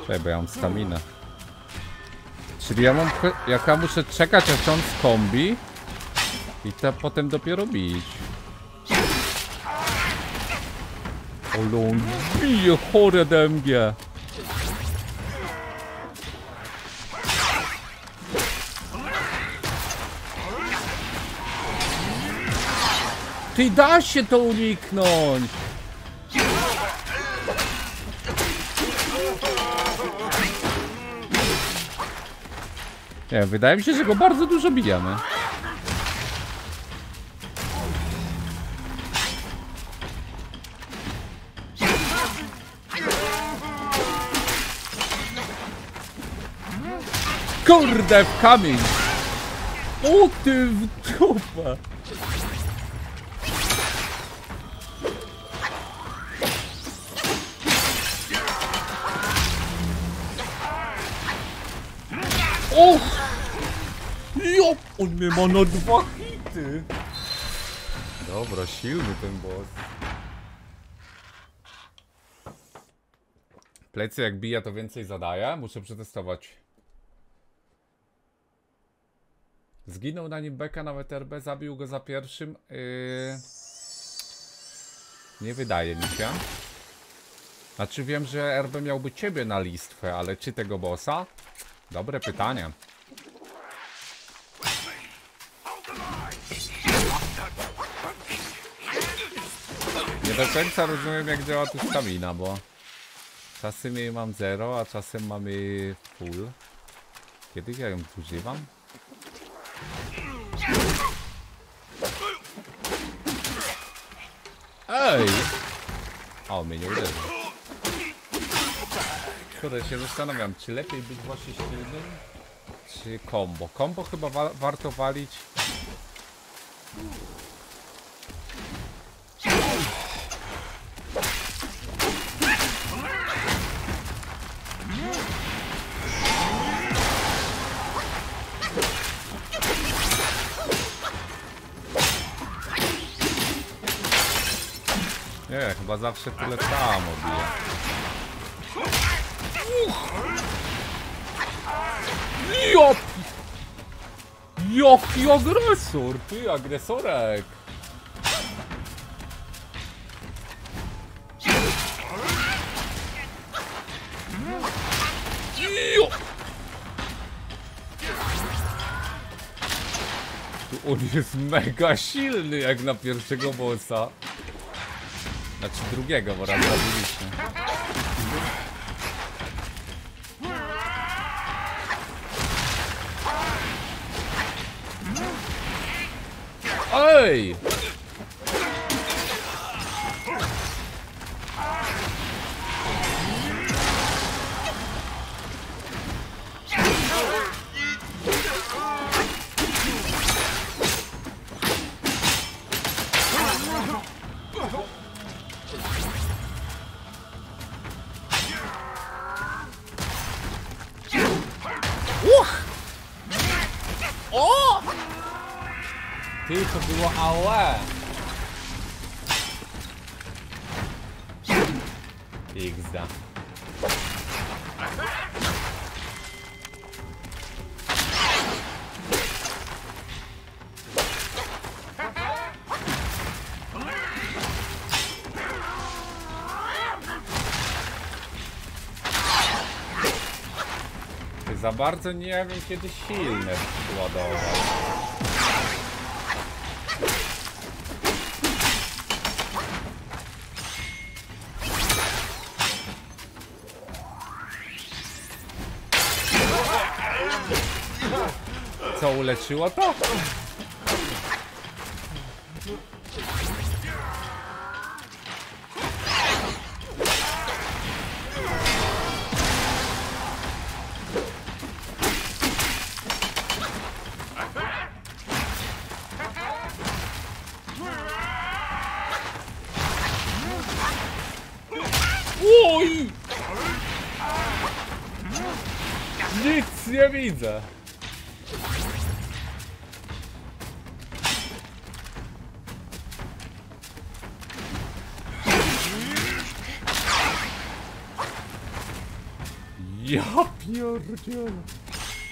Czekaj, bo ja mam staminę. Czyli ja mam, jak ja muszę czekać aż on kombi i to potem dopiero bić. Ale on bije chore DMG. Ty da się to uniknąć! Nie wydaje mi się, że go bardzo dużo bijemy. Kurde, w kamień! O ty w dupę! O! On mnie ma na dwa hity! Dobra, silny ten boss. Plecy jak bija to więcej zadaje. Muszę przetestować. Zginął na nim Beka, nawet RB zabił go za pierwszym. Yy... Nie wydaje mi się. Znaczy wiem, że RB miałby ciebie na listwę, ale czy tego bossa? Dobre pytanie. Nie do końca rozumiem jak działa tu stamina, bo czasem jej mam 0, a czasem mamy full. Kiedy ja ją używam? Ej! O, mnie nie uderzył. Kurde, się zastanawiam, czy lepiej być właśnie silnym, czy combo. Combo chyba wa warto walić. Zawsze tyle samo bije. Jop! Jaki agresor! Ty, agresorek! On jest mega silny jak na pierwszego bossa. Znaczy drugiego, bo raz zabiliśmy. Ej! Bardzo nie wiem kiedy silne ładować. Co uleczyło to?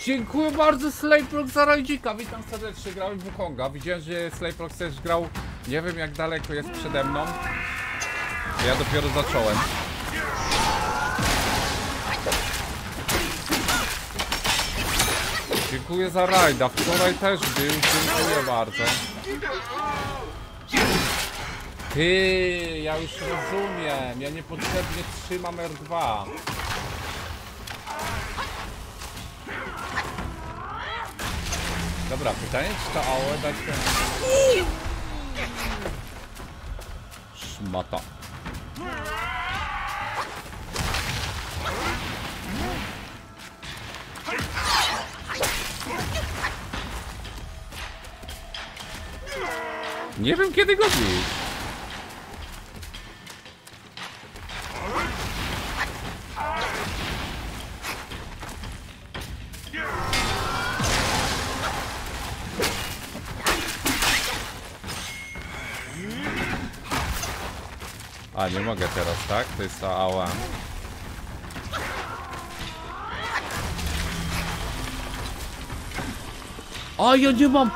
Dziękuję bardzo Slayprox za rajdzika. Witam serdecznie, grałem w Wukonga. Widziałem, że Slayprox też grał. Nie wiem jak daleko jest przede mną. Ja dopiero zacząłem. Dziękuję za rajda. Wczoraj też był. Dziękuję bardzo. Ty, ja już rozumiem. Ja niepotrzebnie trzymam R2. Dobra, pytanie czy to AOE dać ten... Szmata. Nie wiem kiedy go bić. Nie mogę teraz, tak? To jest ta ała. A, ja nie mam...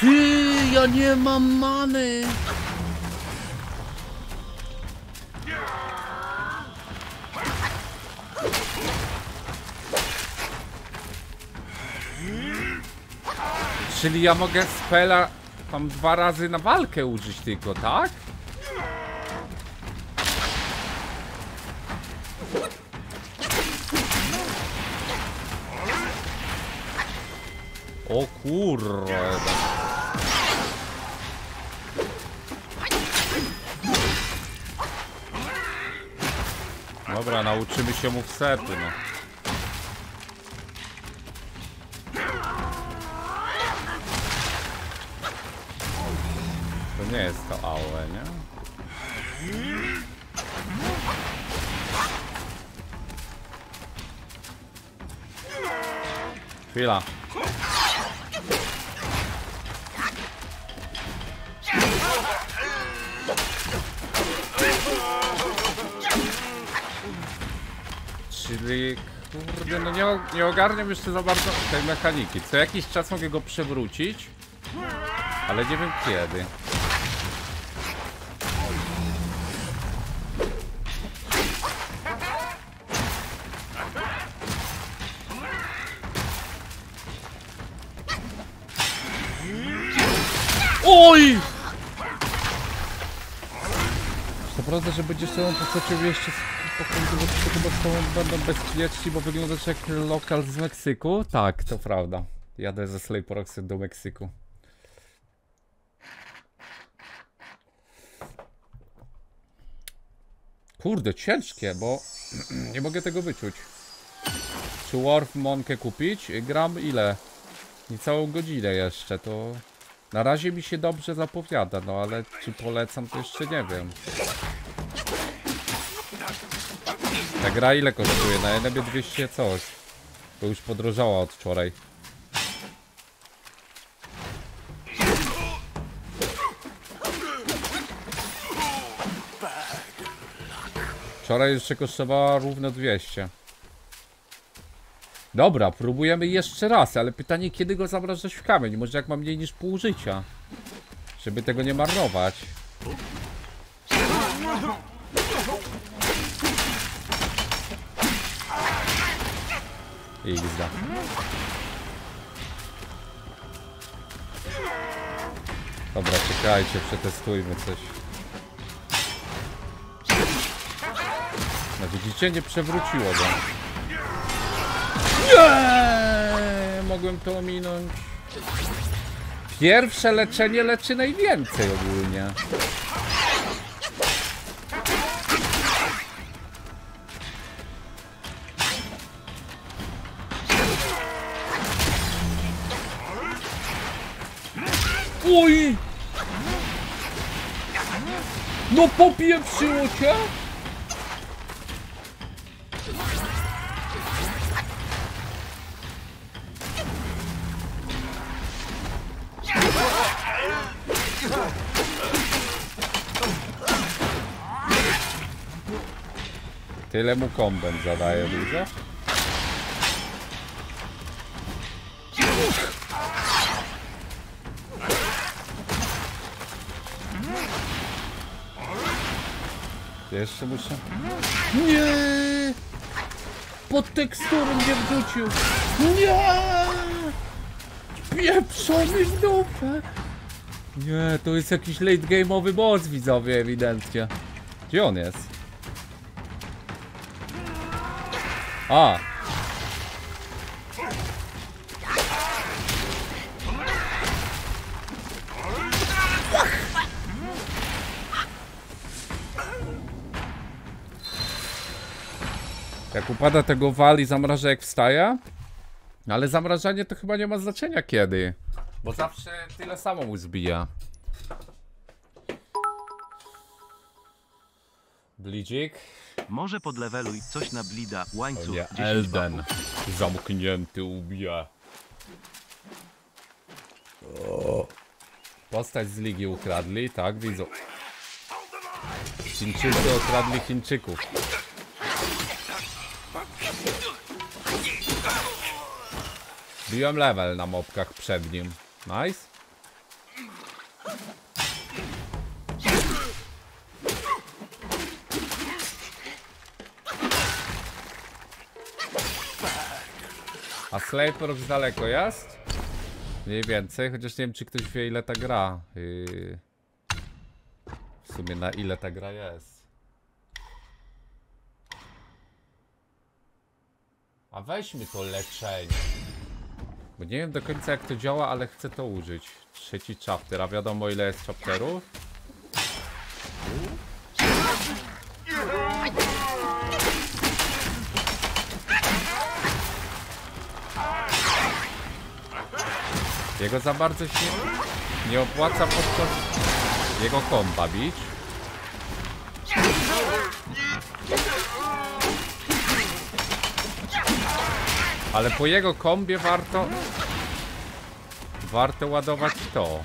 Ty, ja nie mam many. Czyli ja mogę spela tam dwa razy na walkę użyć tylko, tak? O kurde. Dobra, nauczymy się mu wsety, no. To nie jest to AOE, nie? Chwila. Kurde, no nie, nie ogarniam jeszcze za bardzo tej mechaniki. Co jakiś czas mogę go przewrócić, ale nie wiem kiedy. Oj! To prawda, że będziesz sobą postacią jeszcze pokoju, to chyba z tobą będą bezpieczni, bo wyglądasz jak lokal z Meksyku? Tak, to prawda. Jadę ze Slave Roxy do Meksyku. Kurde, ciężkie, bo nie mogę tego wyczuć. Czy Warf Monkę kupić? Gram ile? Niecałą godzinę jeszcze, to... Na razie mi się dobrze zapowiada, no ale czy polecam to jeszcze nie wiem. Ta gra ile kosztuje? Na NB 200 coś. Bo już podrożała od wczoraj. Wczoraj jeszcze kosztowała równo 200. Dobra, próbujemy jeszcze raz, ale pytanie kiedy go zamrażać w kamień? Może jak mam mniej niż pół życia? Żeby tego nie marnować. I XD. Dobra, czekajcie, przetestujmy coś. No widzicie, nie przewróciło go. Nie! Mogłem to ominąć. Pierwsze leczenie leczy najwięcej ogólnie. Oj! No popieprzyło cię? Tyle mu kombem zadaje dużo? Jeszcze muszę... Nie! Pod teksturą mnie wrzucił! Nie! Pieprzony w dupę! Nie, to jest jakiś late game'owy boss widzowie ewidentnie. Gdzie on jest? A! Jak upada tego wal i zamraża jak wstaje? No Ale zamrażanie to chyba nie ma znaczenia kiedy. Bo zawsze tyle samo mu zbija. Blidzik. Może podleweluj coś na blida, łańcuch, nie, 10 Elden. Zamknięty ubija. Postać z ligi ukradli, tak widzą. Chińczycy okradli Chińczyków. Biłem level na mopkach przed nim. Nice. A Slayprox daleko jest? Mniej więcej, chociaż nie wiem czy ktoś wie ile ta gra. W sumie na ile ta gra jest. A weźmy to leczenie. Bo nie wiem do końca jak to działa, ale chcę to użyć. Trzeci chapter, a wiadomo ile jest chapterów? Jego za bardzo się nie, opłaca podczas jego komba bić. Ale po jego kombie warto... Warto ładować to.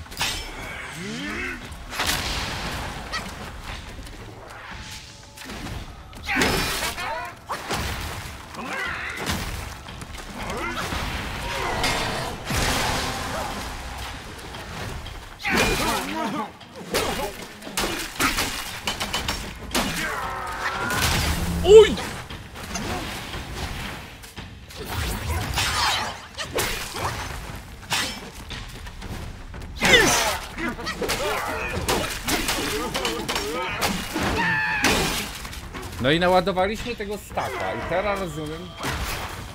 I naładowaliśmy tego staka i teraz rozumiem,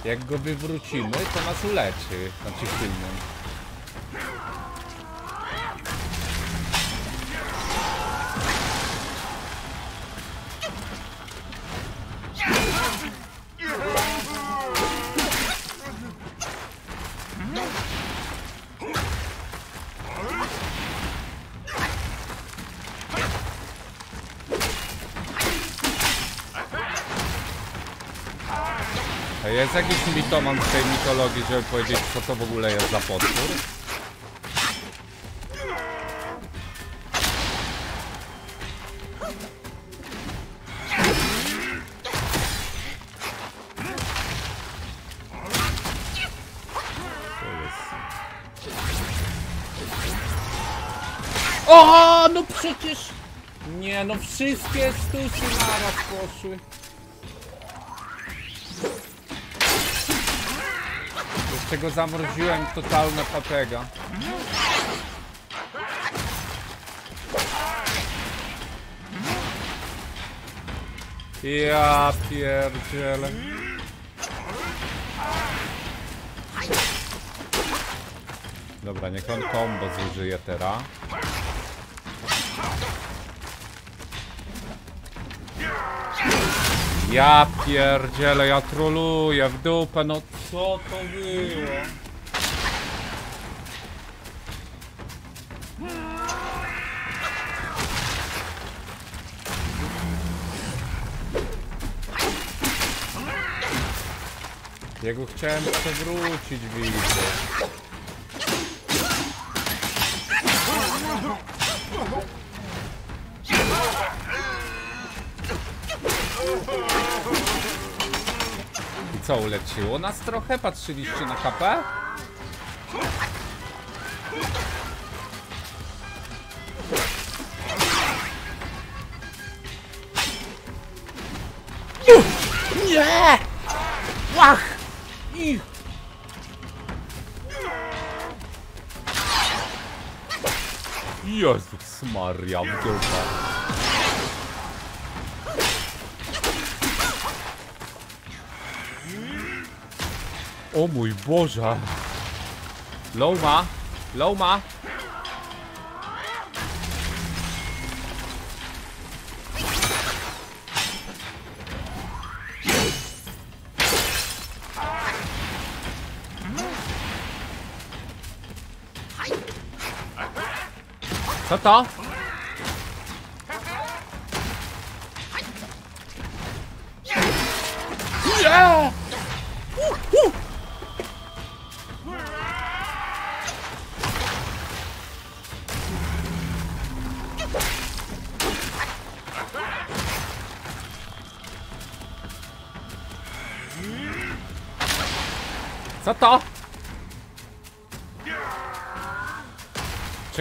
jak go wywrócimy, to nas uleczy, znaczy silnym. Jakiś mitoman w tej mitologii, żeby powiedzieć co to w ogóle jest za potwór? O, no przecież... Nie, no wszystkie stusy naraz poszły. Jeszcze go zamroziłem totalne papega. Ja pierdzielę. Dobra, niech on combo zużyje teraz. Ja pierdzielę, ja troluję w dupę, no co to było? Jego chciałem przewrócić, widzę. Co, uleciło nas trochę? Patrzyliście na KP? Nie! Łach! Jezus Maria, w O mój Boże! Loma! Loma! Co to?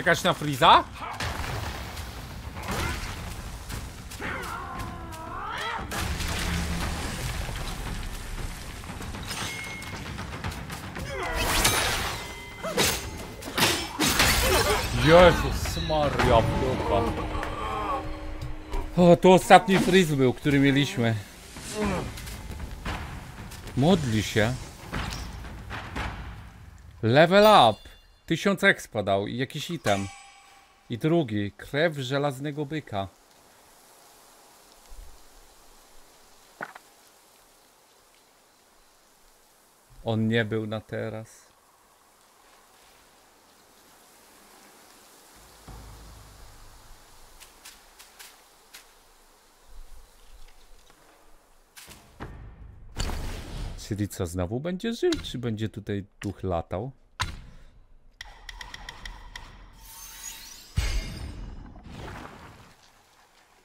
Czekać na Freeza? Jezus Maria, dupa. O, to ostatni Freeze był, który mieliśmy. Modli się. Level up. Tysiąc expa dał i jakiś item. I drugi. Krew żelaznego byka. On nie był na teraz. Czyli co, znowu będzie żył, czy będzie tutaj duch latał?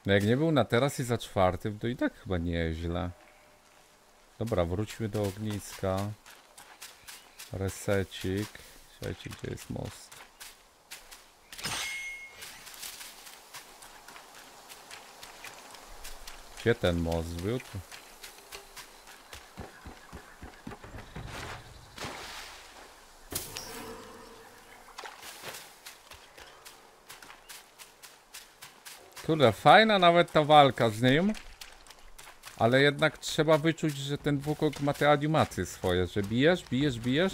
No jak nie był na teraz i za czwartym, to i tak chyba nieźle. Dobra, wróćmy do ogniska. Resecik. Słuchajcie, gdzie jest most? Gdzie ten most był? Kurde, fajna nawet ta walka z nim. Ale jednak trzeba wyczuć, że ten dwukok ma te animacje swoje, że bijesz, bijesz, bijesz.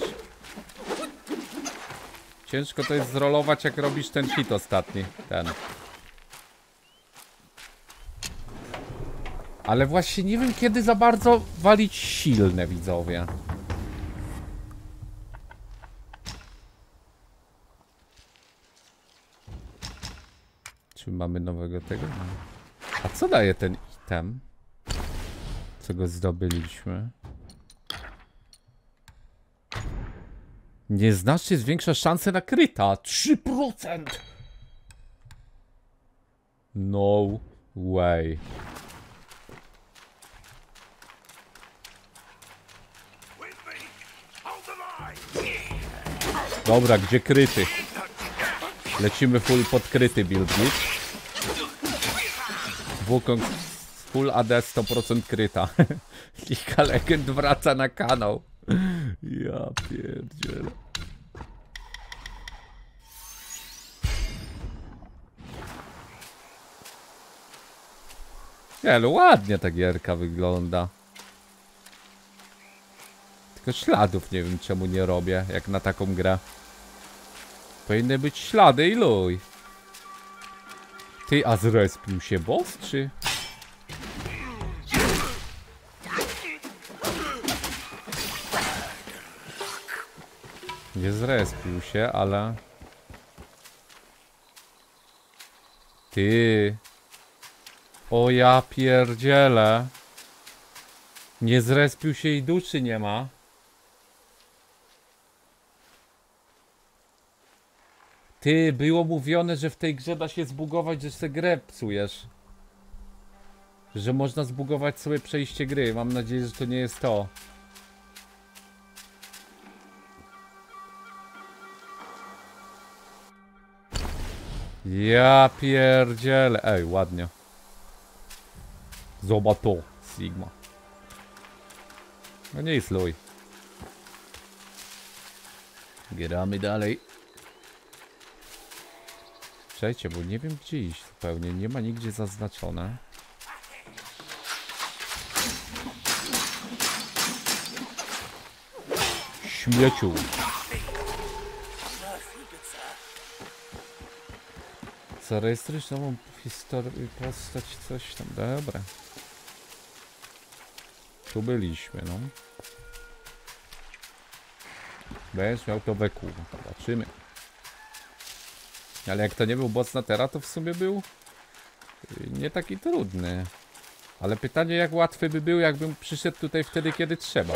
Ciężko to jest zrolować, jak robisz ten hit ostatni. Ten. Ale właśnie nie wiem, kiedy za bardzo walić silne widzowie. Mamy nowego tego? A co daje ten item? Co go zdobyliśmy? Nieznacznie zwiększa szanse na kryta. 3%! No way. Dobra, gdzie kryty? Lecimy full podkryty build. Wukong full AD 100% kryta. Liga Legend wraca na kanał. Ja pierdzielę. Nie, ładnie ta gierka wygląda. Tylko śladów nie wiem czemu nie robię, jak na taką grę. Powinny być ślady i luj. Ty, a zrespił się boss, czy? Nie zrespił się, ale... Ty... O ja pierdzielę. Nie zrespił się i duszy nie ma. Ty, było mówione, że w tej grze da się zbugować, że sobie grę psujesz. Że można zbugować sobie przejście gry. Mam nadzieję, że to nie jest to. Ja pierdzielę. Ej, ładnie. Zobacz to, Sigma. No nie jest luj. Gramy dalej. Czekajcie, bo nie wiem gdzie iść zupełnie. Nie ma nigdzie zaznaczone. Śmieciu. Zarejestrujesz nową historię, postać, coś tam. Dobra. Tu byliśmy, no. Będziesz miał to weku. Zobaczymy. Ale jak to nie był boss na Terra, to w sumie był nie taki trudny. Ale pytanie, jak łatwy by był, jakbym przyszedł tutaj wtedy, kiedy trzeba.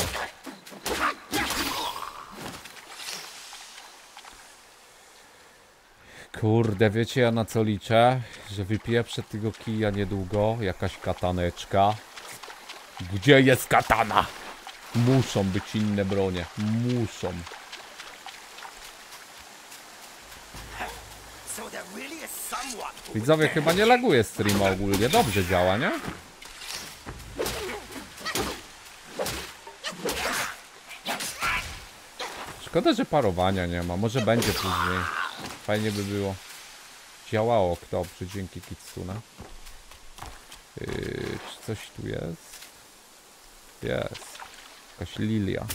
Kurde, wiecie ja na co liczę? Że wypiję przed tego kija niedługo jakaś kataneczka. Gdzie jest katana? Muszą być inne bronie. Muszą. So there really is someone who Widzowie, chyba nie laguje streama ogólnie. Dobrze działa, nie? Szkoda, że parowania nie ma. Może będzie później. Fajnie by było. Działało dobrze dzięki Kitsune. Yy, czy coś tu jest? Jest. Jakaś lilia.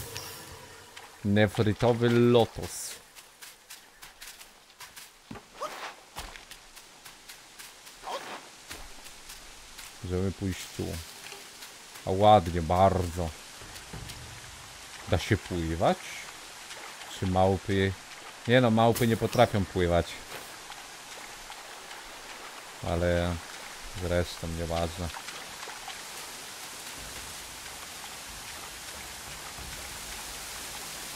Nefrytowy lotos. Możemy pójść tu. A ładnie, bardzo. Da się pływać? Czy małpy... Nie no, małpy nie potrafią pływać. Ale zresztą nieważne.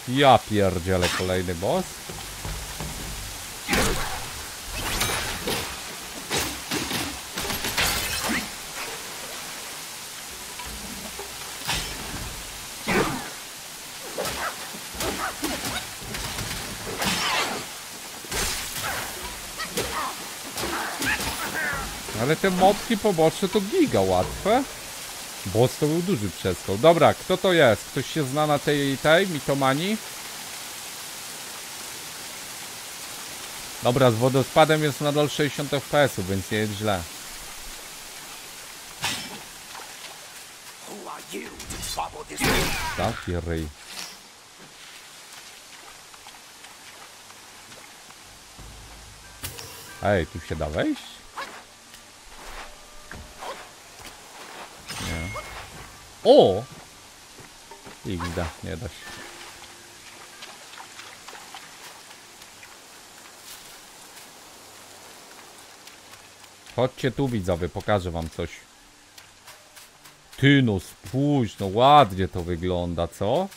Ja pierdzielę kolejny boss. Te motki poboczne to giga łatwe. Boss to był duży przeskok. Dobra, kto to jest? Ktoś się zna na tej tej mitomanii? Dobra, z wodospadem jest nadal 60 fps, więc nie jest źle. Taki ryj. Ej, tu się da wejść? O! XD, nie da się. Chodźcie tu widzowie, pokażę wam coś. Ty no spójrz, no ładnie to wygląda, co?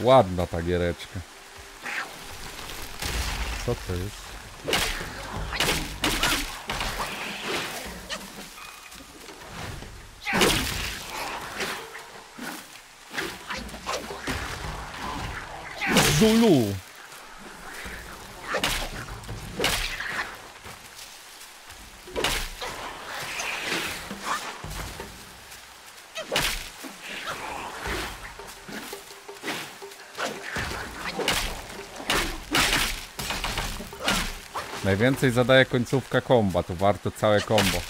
Ładna ta giereczka. Co to jest? Zulu! Najwięcej zadaje końcówka komba, to warto całe kombo.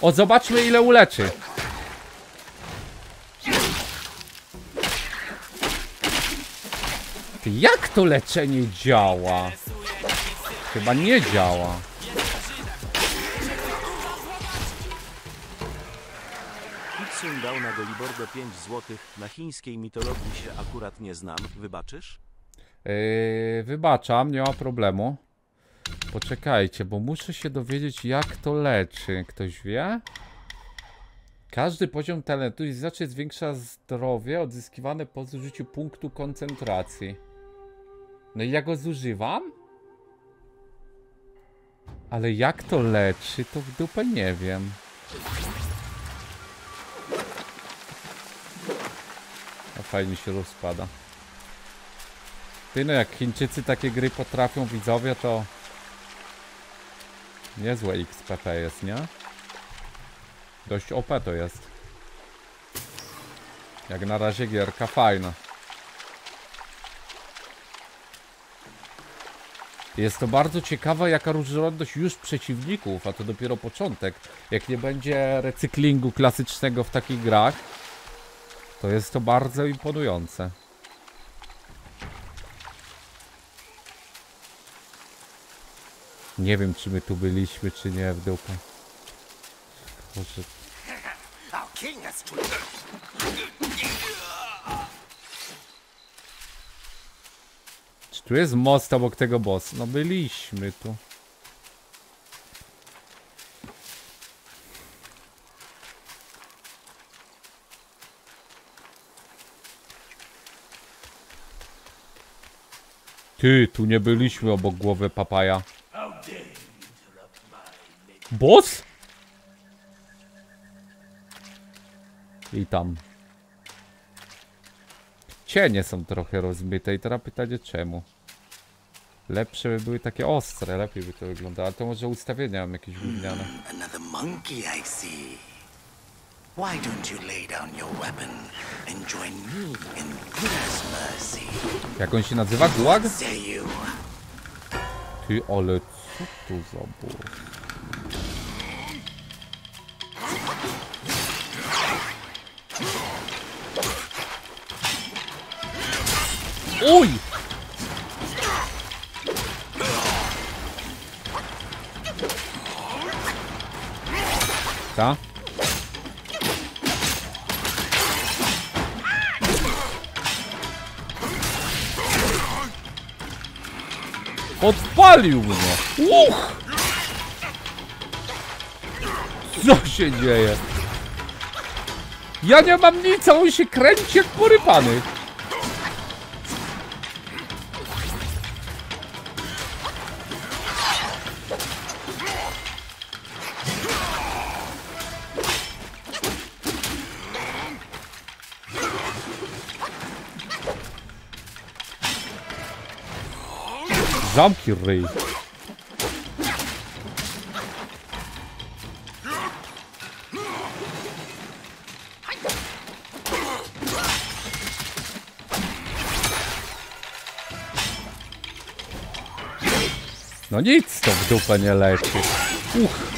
O, zobaczmy ile uleczy. Ty, Jak to leczenie działa? Chyba nie działa. Kitsun dał na Golibordę 5 złotych. Na chińskiej mitologii się akurat nie znam. Wybaczysz? Yy, wybaczam, nie ma problemu. Poczekajcie, bo muszę się dowiedzieć jak to leczy. Ktoś wie? Każdy poziom talentu znacznie zwiększa zdrowie odzyskiwane po zużyciu punktu koncentracji. No i ja go zużywam? Ale jak to leczy, to w dupę nie wiem. A fajnie się rozpada. Ty no, jak Chińczycy takie gry potrafią widzowie, to niezłe XPP jest, nie? Dość OP to jest. Jak na razie gierka fajna. Jest to bardzo ciekawa jaka różnorodność już przeciwników, a to dopiero początek. Jak nie będzie recyklingu klasycznego w takich grach, to jest to bardzo imponujące. Nie wiem, czy my tu byliśmy, czy nie w dupę. Boże, to czy tu jest most obok tego boss? No byliśmy tu. Ty, tu nie byliśmy obok głowy papaja. Boss? I tam. Cienie są trochę rozmyte i teraz pytanie czemu? Lepsze by były takie ostre, lepiej by to wyglądało, ale to może ustawienia mam jakieś gówniane. Another monkey, I see. Why don't you lay down your weapon and join me in God's mercy? Jak on się nazywa? Gulag? Ty, ale co to za boss? Uj! Ta? Podpalił mnie! Uch! Co się dzieje? Ja nie mam nic, a on się kręci jak porypany. Zamki ryj. No nic, to w dupę nie leci. Uch.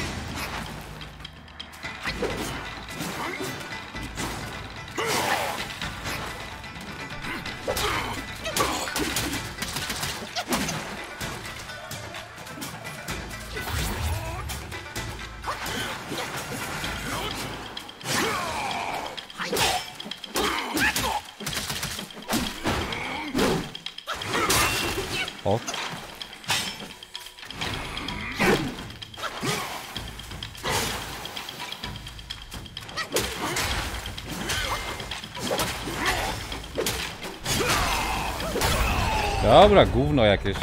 Dobra, gówno jakieś.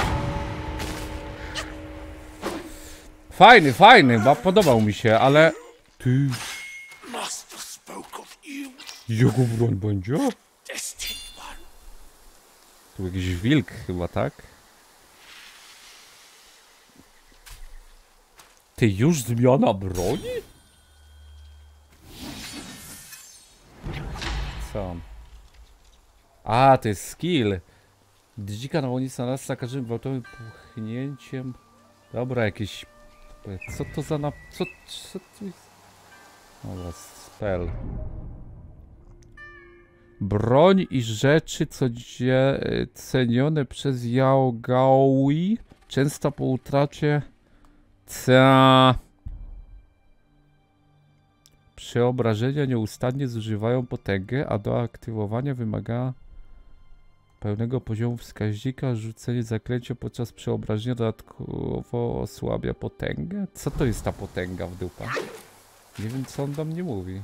Fajny, fajny, bo podobał mi się, ale... Ty, jego broń będzie? Tu jakiś wilk chyba, tak? Ty już zmiana broni? Co? A, to jest skill. Gdy dzika nawodnica nas za każdym gwałtownym puchnięciem. Dobra, jakieś. Co to za na. Co, co to jest? Dobra, spell. Broń i rzeczy codzie, cenione przez Yaogaoi często po utracie ca przeobrażenia nieustannie zużywają potęgę, a do aktywowania wymaga pełnego poziomu wskaźnika. Rzucenie zaklęcia podczas przeobrażenia dodatkowo osłabia potęgę. Co to jest ta potęga w dupa? Nie wiem co on do mnie mówi.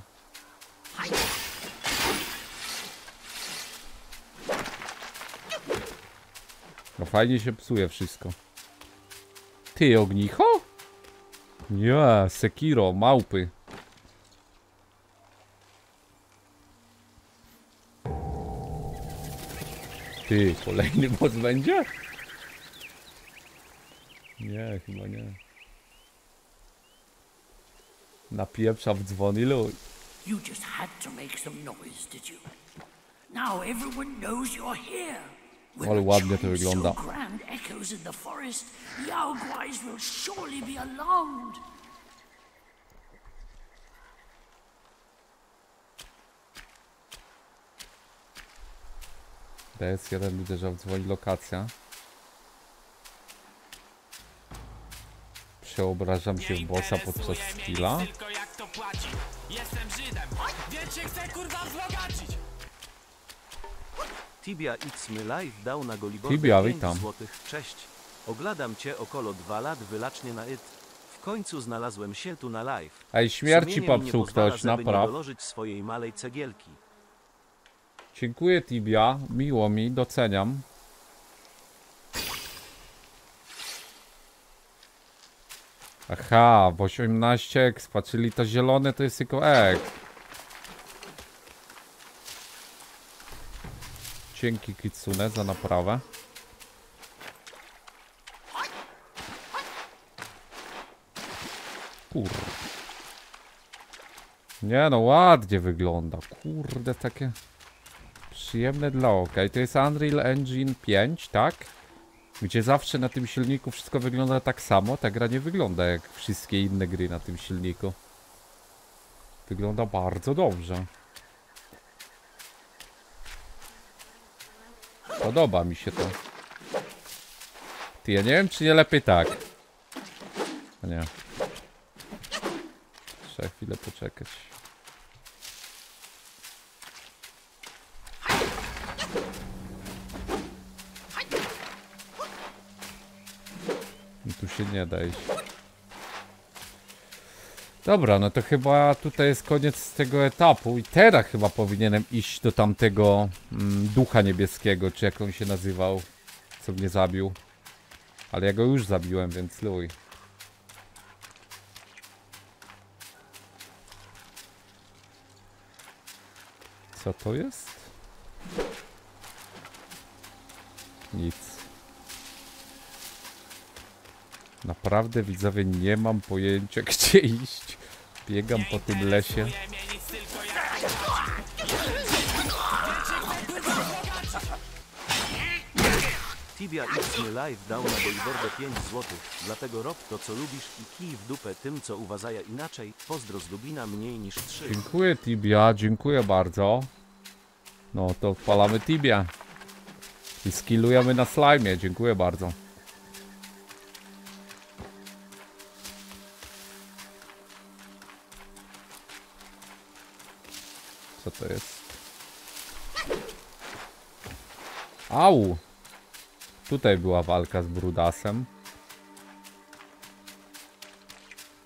No fajnie się psuje wszystko. Ty, ognicho? Nie, Sekiro, małpy. Ty, kolejny boss będzie? Nie, chyba nie. Napieprza w dzwon i luj. You just had to make some noise, did you? Now everyone knows you're here. Ale ładnie to wygląda. So grand echoes in the forest, Yao will surely be alarmed. DS1 uderza w dzwoni lokacja. Przeobrażam się w bossa podczas skilla. nic, tylko jak to płaci. Jestem Żydem, więc się chcę kurwa wzbogacić. Tibia X My Life dał na Golibordę Tibia, 5 witam. złotych. Cześć. Ogladam cię około 2 lat wylacznie na it. W końcu znalazłem się tu na live. Ej, śmierci Sumienie mi nie popsuł pozwala, ktoś, żeby nie napraw. dolożyć swojej malej cegielki. Dziękuję Tibia, miło mi, doceniam. Aha, bo 18 expa, czyli to zielone to jest tylko ek. Dzięki Kitsune za naprawę. Kurde. Nie no, ładnie wygląda. Kurde, takie przyjemne dla oka. I to jest Unreal Engine 5, tak? Gdzie zawsze na tym silniku wszystko wygląda tak samo. Ta gra nie wygląda jak wszystkie inne gry na tym silniku. Wygląda bardzo dobrze. Podoba mi się to. Ty, ja nie wiem, czy nie lepiej tak. A nie. Trzeba chwilę poczekać. Tu się nie da iść. Dobra, no to chyba tutaj jest koniec tego etapu i teraz chyba powinienem iść do tamtego mm, ducha niebieskiego, czy jak on się nazywał, co mnie zabił. Ale ja go już zabiłem, więc luj. Co to jest? Nic. Naprawdę widzowie nie mam pojęcia gdzie iść. Biegam po tym lesie. Tibia Xmy Live dał na Bolibordę 5 złotych, dlatego rob to co lubisz i kij w dupę tym co uważaja inaczej. Pozdro z Lubina mniej niż 3. Dziękuję Tibia, dziękuję bardzo. No to odpalamy Tibia. I skillujemy na slime, dziękuję bardzo. Co to jest? Au! Tutaj była walka z Brudasem.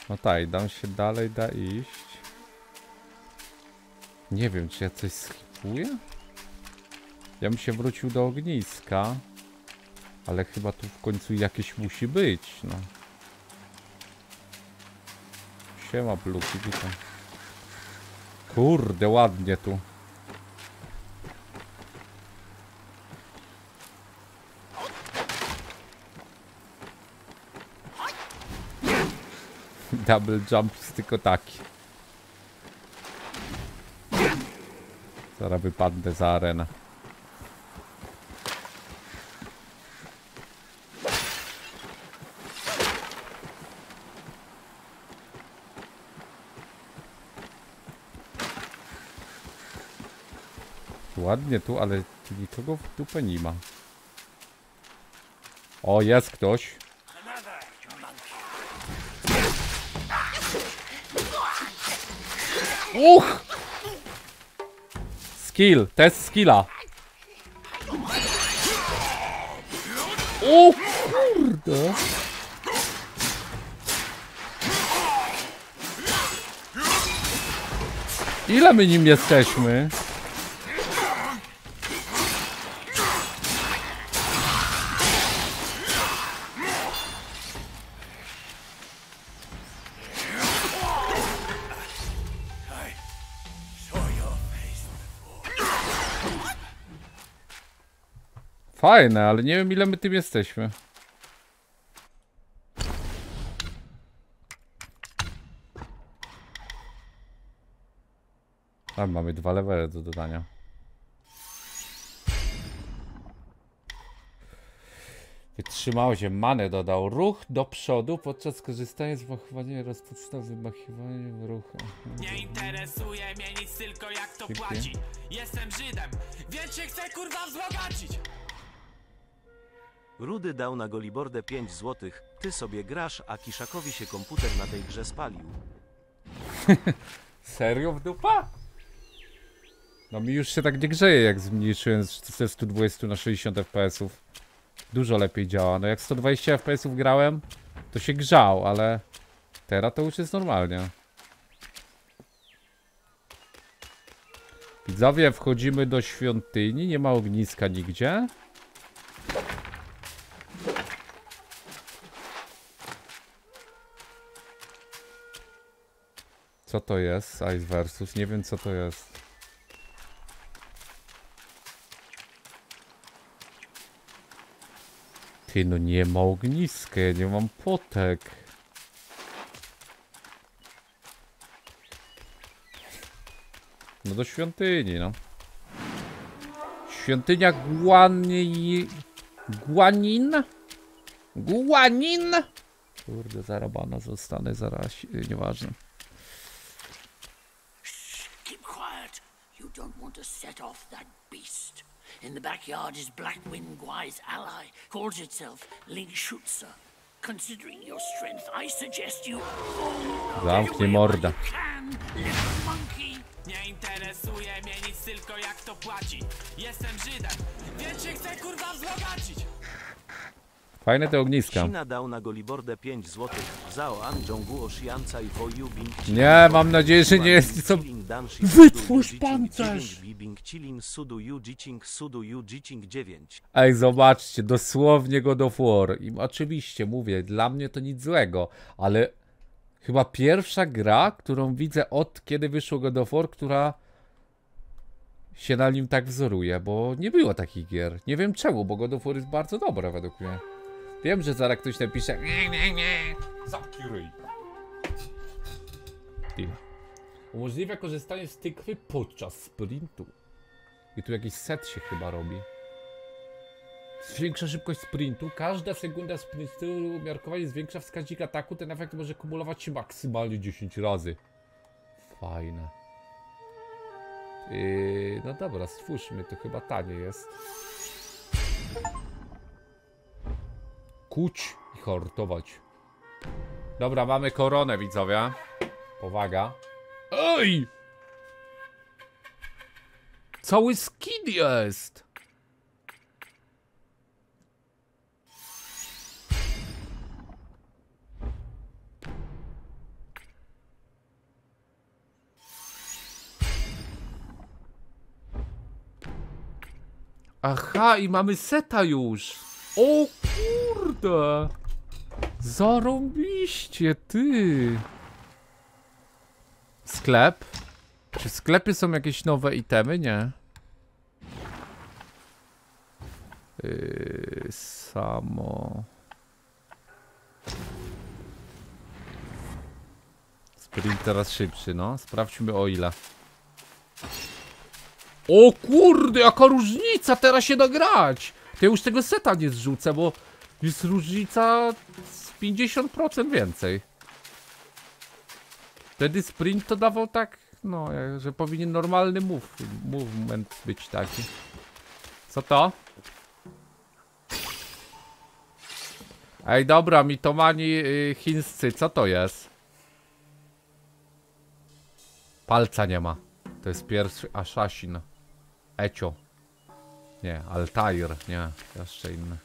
No tak, dam się dalej, da iść. Nie wiem, czy ja coś skipuję? Ja bym się wrócił do ogniska. Ale chyba tu w końcu jakieś musi być, no. Siema, Bluki, witam. Kurde, ładnie tu. Double jump tylko taki. Zaraz wypadnę za arenę. Ładnie tu, ale tu nikogo w dupę nie ma. O, jest ktoś. Uch! Skill, test skilla. O kurde. Ile my nim jesteśmy? Fajne, ale nie wiem ile my tym jesteśmy. Tam mamy dwa levele do dodania. Wytrzymało się, manę dodał. Ruch do przodu podczas korzystania z machowania rozpoczyna wymachiwanie ruchu. Nie interesuje mnie nic tylko jak to płaci. Jestem Żydem, więc się chcę kurwa wzbogacić. Rudy dał na Golibordę 5 złotych. Ty sobie grasz, a Kiszakowi się komputer na tej grze spalił. Serio w dupa? No mi już się tak nie grzeje, jak zmniejszyłem ze 120 na 60 fps-ów. Dużo lepiej działa. No jak 120 fps-ów grałem, to się grzał, ale teraz to już jest normalnie. Widzowie, wchodzimy do świątyni, nie ma ogniska nigdzie. Co to jest? Ice versus. Nie wiem co to jest. Ty, no nie ma ogniska, ja nie mam potek. No do świątyni, no. Świątynia Guani... Guanin? Guanin? Kurde, zarabana zostanę zaraz, nieważne. Don't want to set off that beast. In the backyard is Blackwind Gwai's ally, calls itself Ling Schutzer. Considering your strength, I suggest you Zamknij mordę. Nie interesuje mnie nic, tylko jak to płaci. Jestem Żydem, więc się chcę kurwa wzbogacić. Fajne te ogniska. China dał na Golibordę 5 złotych. Zhao An, Zhongguo, Xianca i Woyu Bing Nie, mam nadzieję, że nie jest co... Wytwórz pancerz! Bibing Chilin Sudu Yu Jiching Sudu Yu Jiching 9. Ej, zobaczcie, dosłownie God of War. I oczywiście mówię, dla mnie to nic złego, ale chyba pierwsza gra, którą widzę od kiedy wyszło God of War, która się na nim tak wzoruje, bo nie było takich gier. Nie wiem czemu, bo God of War jest bardzo dobre według mnie. Wiem, że zaraz ktoś napisze nie, nie, nie, zamknij. Umożliwia korzystanie z tykwy podczas sprintu. I tu jakiś set się chyba robi. Zwiększa szybkość sprintu. Każda sekunda sprintu umiarkowanie zwiększa wskaźnik ataku. Ten efekt może kumulować się maksymalnie 10 razy. Fajne. Yy, no dobra, stwórzmy. To chyba tanie jest. Kuć i hortować. Dobra, mamy koronę, widzowie. Powaga. Ej! Cały skin jest! Aha, i mamy seta już. O kurde. Zarąbiście, ty. Sklep. Czy w sklepie są jakieś nowe itemy? Nie. Yy, samo. Sprint teraz szybszy, no. Sprawdźmy o ile. O kurde, jaka różnica! Teraz się da grać! To ja już tego seta nie zrzucę, bo jest różnica z 50% więcej. Wtedy sprint to dawał tak, no, jak- że powinien normalny move, movement być taki. Co to? Ej, dobra, mitomani y, chińscy, co to jest? Palca nie ma. To jest pierwszy assassin. Ecio. Nie, Altair, nie, jeszcze inny.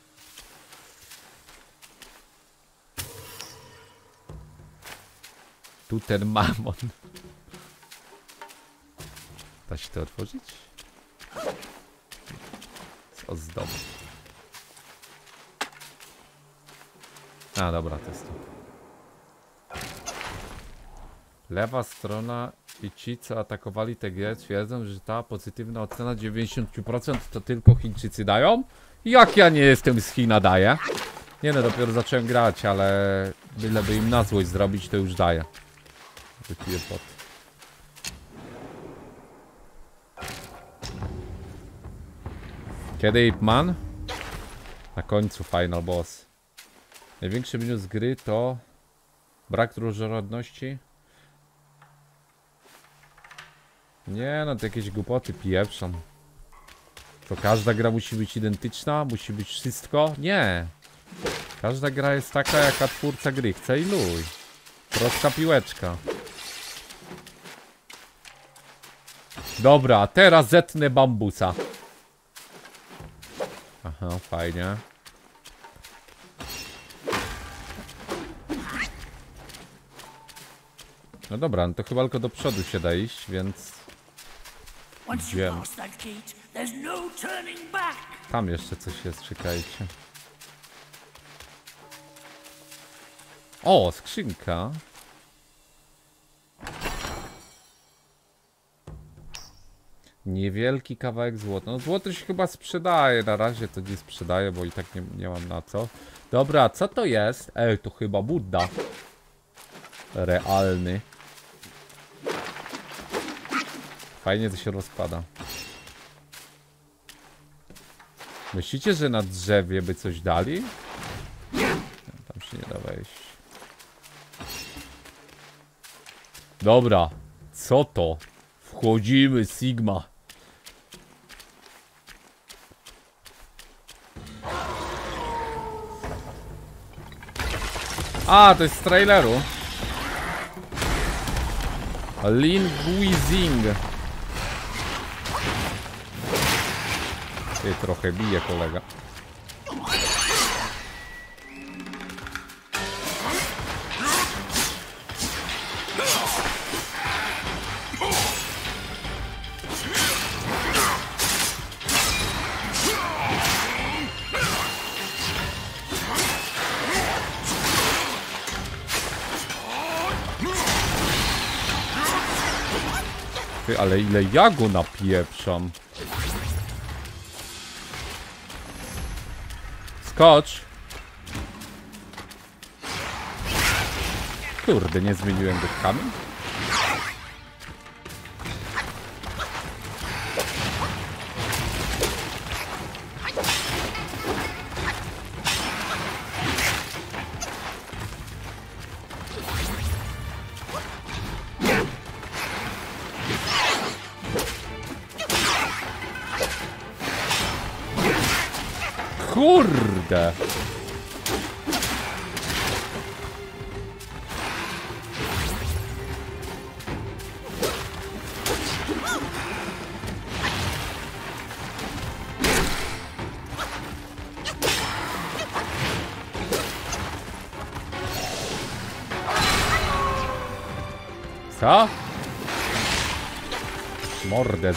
Tu ten mamon. Da się to otworzyć? Z ozdoby. A, dobra, to jest to. Lewa strona i ci, co atakowali tę grę, twierdzą, że ta pozytywna ocena 90% to tylko Chińczycy dają? Jak ja nie jestem z Chin, daję? Nie no, dopiero zacząłem grać, ale byleby im na złość zrobić, to już daję. Wypiję pot. Kiedy Man? Na końcu final boss. Największy minus gry to brak różnorodności. Nie no, to jakieś głupoty pieprzą. To każda gra musi być identyczna? Musi być wszystko? Nie. Każda gra jest taka, jaka twórca gry chce i luj. Prosta piłeczka. Dobra, teraz zetnę bambusa. Aha, fajnie. No dobra, no to chyba tylko do przodu się da iść, więc Wiem. no tam jeszcze coś jest, czekajcie. O, skrzynka. Niewielki kawałek złota. No złoto się chyba sprzedaje. Na razie to nie sprzedaję, bo i tak nie, nie mam na co. Dobra, co to jest? Ej, to chyba Budda. Realny. Fajnie to się rozpada. Myślicie, że na drzewie by coś dali? Tam się nie da wejść. Dobra. Co to? Wchodzimy, Sigma. A, to jest z traileru. Lin Guizing. Ty trochę bije kolega. Ale ile ja go napieprzam. Skocz. Kurde, nie zmieniłem go w kamień?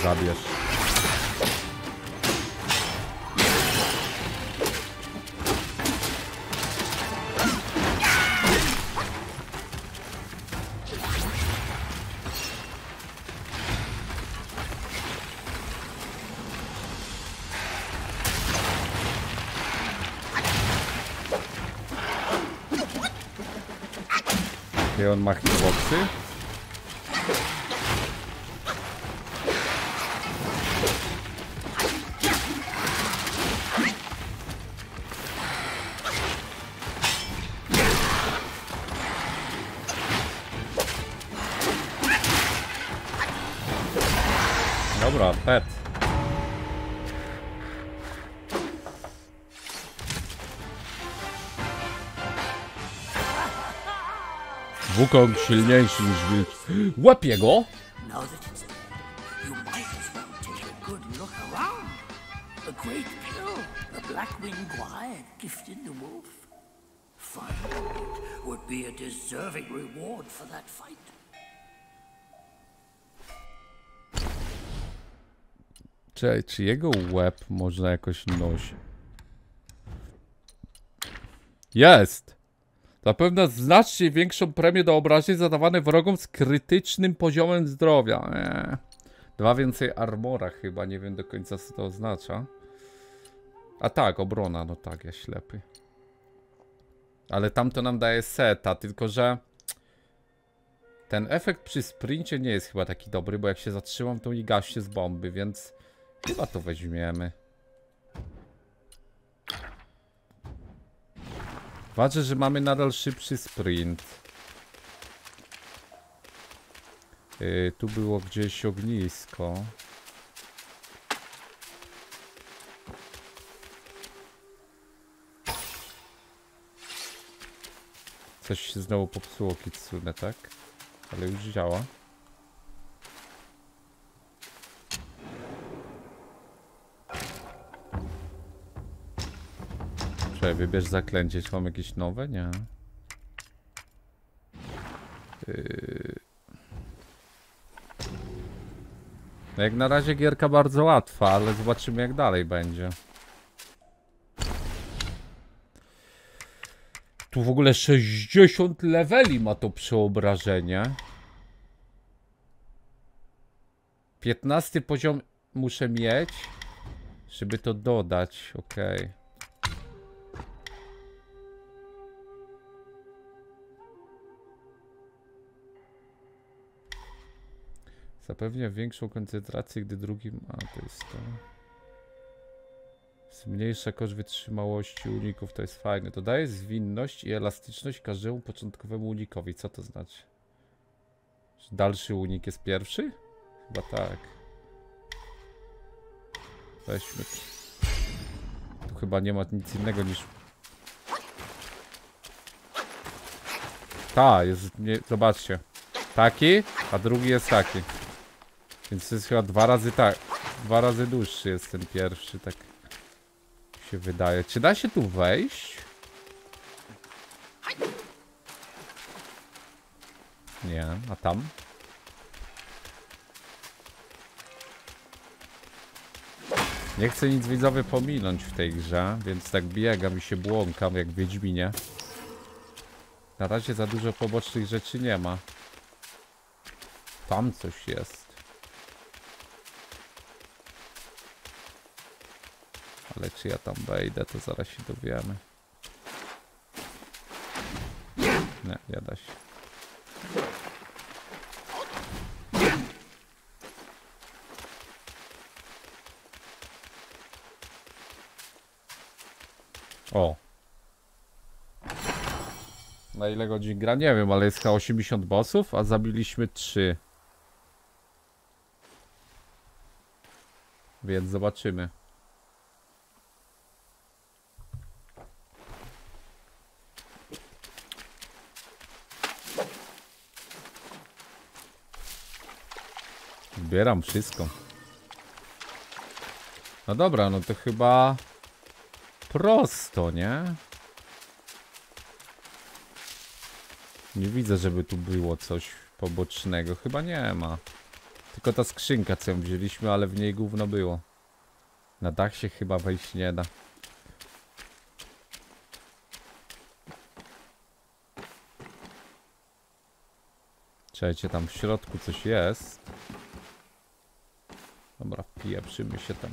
Zabierz. Jakie on ma a deserving reward for that fight. Czekaj, czy jego łeb można jakoś nosić? Jest! Zapewne znacznie większą premię do obrażeń zadawane wrogom z krytycznym poziomem zdrowia. Eee. Dwa więcej armora chyba, nie wiem do końca co to oznacza. A tak, obrona, no tak, ja ślepy. Ale tamto nam daje seta, tylko że... Ten efekt przy sprincie nie jest chyba taki dobry, bo jak się zatrzymam, to i gaśnie z bomby, więc... Chyba to weźmiemy. Ważne, że mamy nadal szybszy sprint. Yy, tu było gdzieś ognisko. Coś się znowu popsuło Kitsune, tak? Ale już działa. Czekaj, wybierz zaklęcie. Czy mam jakieś nowe? Nie. Yy... No jak na razie gierka bardzo łatwa, ale zobaczymy jak dalej będzie. Tu w ogóle 60 leveli ma to przeobrażenie. 15 poziom muszę mieć, żeby to dodać. Okej. Zapewnia większą koncentrację, gdy drugim... A, to jest to. Zmniejsza koszt wytrzymałości uników, to jest fajne. To daje zwinność i elastyczność każdemu początkowemu unikowi. Co to znaczy? Że dalszy unik jest pierwszy? Chyba tak. Weźmy. Tu chyba nie ma nic innego niż... Ta, jest... Nie, zobaczcie. Taki, a drugi jest taki. Więc to jest chyba dwa razy tak. Dwa razy dłuższy jest ten pierwszy, tak się wydaje. Czy da się tu wejść? Nie, a tam? Nie chcę nic widzowie pominąć w tej grze, więc tak biegam i się błąkam jak w Wiedźminie. Na razie za dużo pobocznych rzeczy nie ma. Tam coś jest. Ale czy ja tam wejdę, to zaraz się dowiemy. Nie, nie da się. O. Na ile godzin gra? Nie wiem, ale jest chyba 80 bossów, a zabiliśmy 3. Więc zobaczymy. Zbieram wszystko. No dobra, no to chyba prosto, nie? Nie widzę, żeby tu było coś pobocznego. Chyba nie ma. Tylko ta skrzynka, co ją wzięliśmy, ale w niej gówno było. Na dach się chyba wejść nie da. Czekajcie, tam w środku coś jest. Dobra, pieprzymy się tam.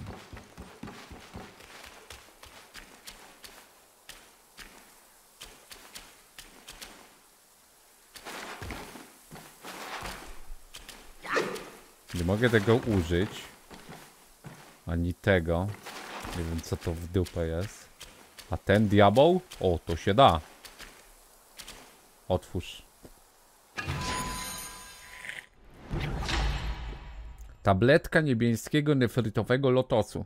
Nie mogę tego użyć. Ani tego. Nie wiem co to w dupę jest. A ten diabeł? O, to się da. Otwórz. Tabletka niebieskiego nefrytowego lotosu.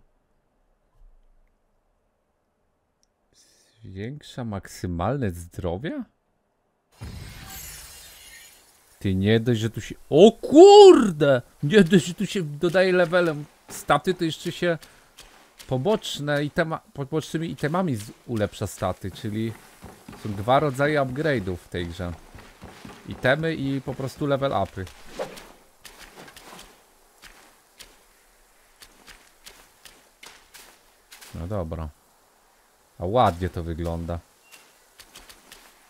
Zwiększa maksymalne zdrowie? Ty nie dość, że tu się... O kurde! Nie dość, że tu się dodaje levelem staty, to jeszcze się poboczne itema, pobocznymi itemami ulepsza staty, czyli są dwa rodzaje upgrade'ów w tej grze. Itemy i po prostu level upy. No dobra. A ładnie to wygląda.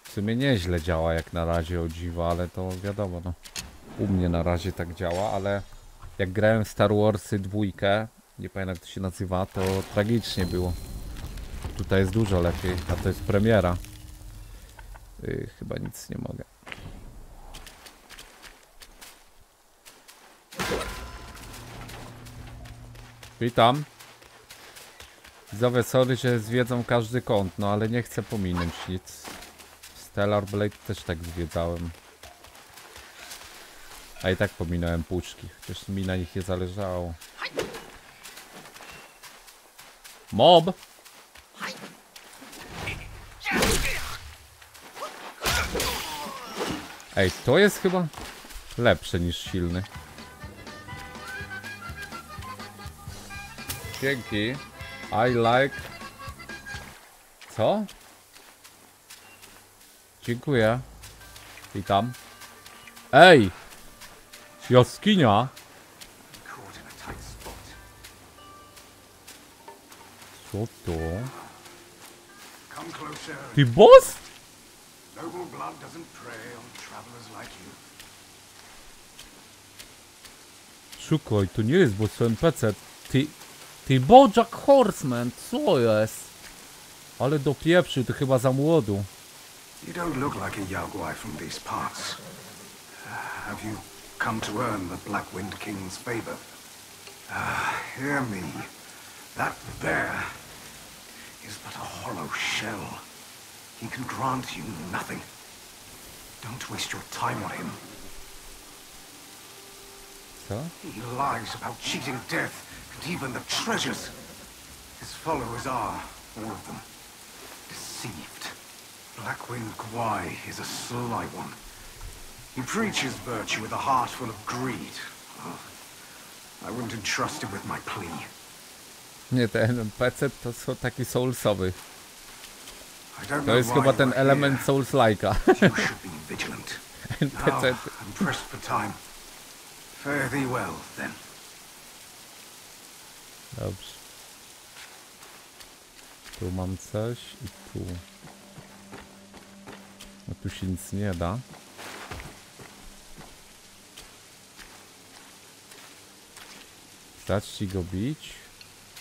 W sumie nieźle działa jak na razie o dziwo, ale to wiadomo no. U mnie na razie tak działa, ale jak grałem w Star Warsy dwójkę, nie pamiętam jak to się nazywa, to tragicznie było. Tutaj jest dużo lepiej, a to jest premiera. Yy, chyba nic nie mogę. Witam. Widzowie, sorry, że zwiedzam każdy kąt, no ale nie chcę pominąć nic. Stellar Blade też tak zwiedzałem. A i tak pominąłem puszki, chociaż mi na nich nie zależało. Mob! Ej, to jest chyba lepsze niż silny. Dzięki. I like... Co? Dziękuję. Witam. Ej! Jaskinia! Co to? Ty boss? Szukaj, to nie jest boss to NPC. Ty, ty Bojack Horseman, co jest? Ale dopieprzył, to chyba za młodu. You don't look like a Yaogwai from these parts. Have you come to earn the Black Wind King's favor? Ah, hear me. That bear is but a hollow shell. He can grant you nothing. Don't waste your time on him. Co? He lies about cheating death and even the treasures. His followers are, all of them, deceived. Blackwind Gwai is a sly one. He preaches virtue with a heart full of greed. Oh, I wouldn't entrust him with my plea. Nie, ten NPC to są taki soulsowy. I don't To know jest chyba ten element. Souls-like'a. You should be vigilant. Now, NPC. I'm pressed for time. Fare thee well, then. Dobrze. Tu mam coś i tu. No tu się nic nie da. Dać ci go bić?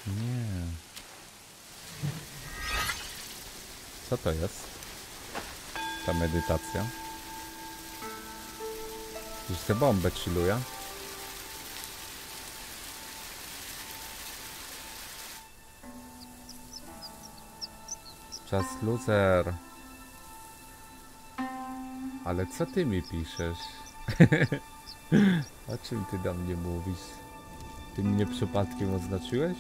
Nie. Co to jest? Ta medytacja. Już tę bombę chilluje. Czas loser. Ale co ty mi piszesz? o czym ty do mnie mówisz? Ty mnie przypadkiem oznaczyłeś?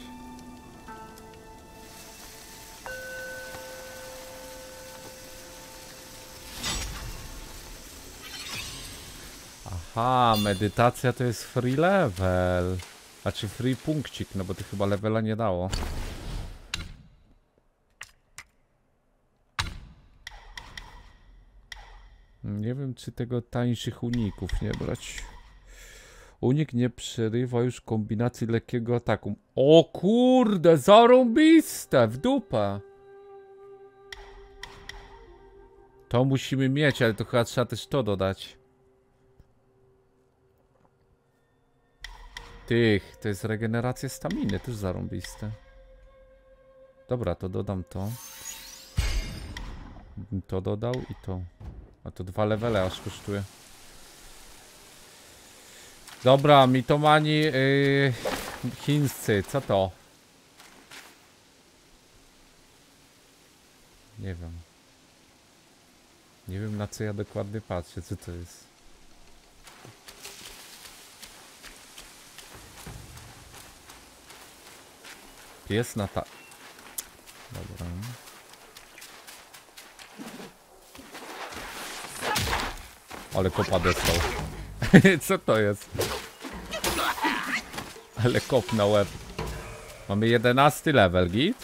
Aha, medytacja to jest free level. Znaczy free punkcik, no bo to chyba levela nie dało. Nie wiem, czy tego tańszych uników nie brać. Unik nie przerywa już kombinacji lekkiego ataku. O kurde, zarąbiste, w dupę. To musimy mieć, ale to chyba trzeba też to dodać. Tych, to jest regeneracja staminy, też zarąbiste. Dobra, to dodam to. To dodał i to. A to dwa levele aż kosztuje. Dobra, mitomani yy, chińscy, co to? Nie wiem. Nie wiem na co ja dokładnie patrzę, co to jest. Pies na ta... Dobra. Ale kopa dostał. Co to jest? Ale kop na łeb. Mamy 11 level, git?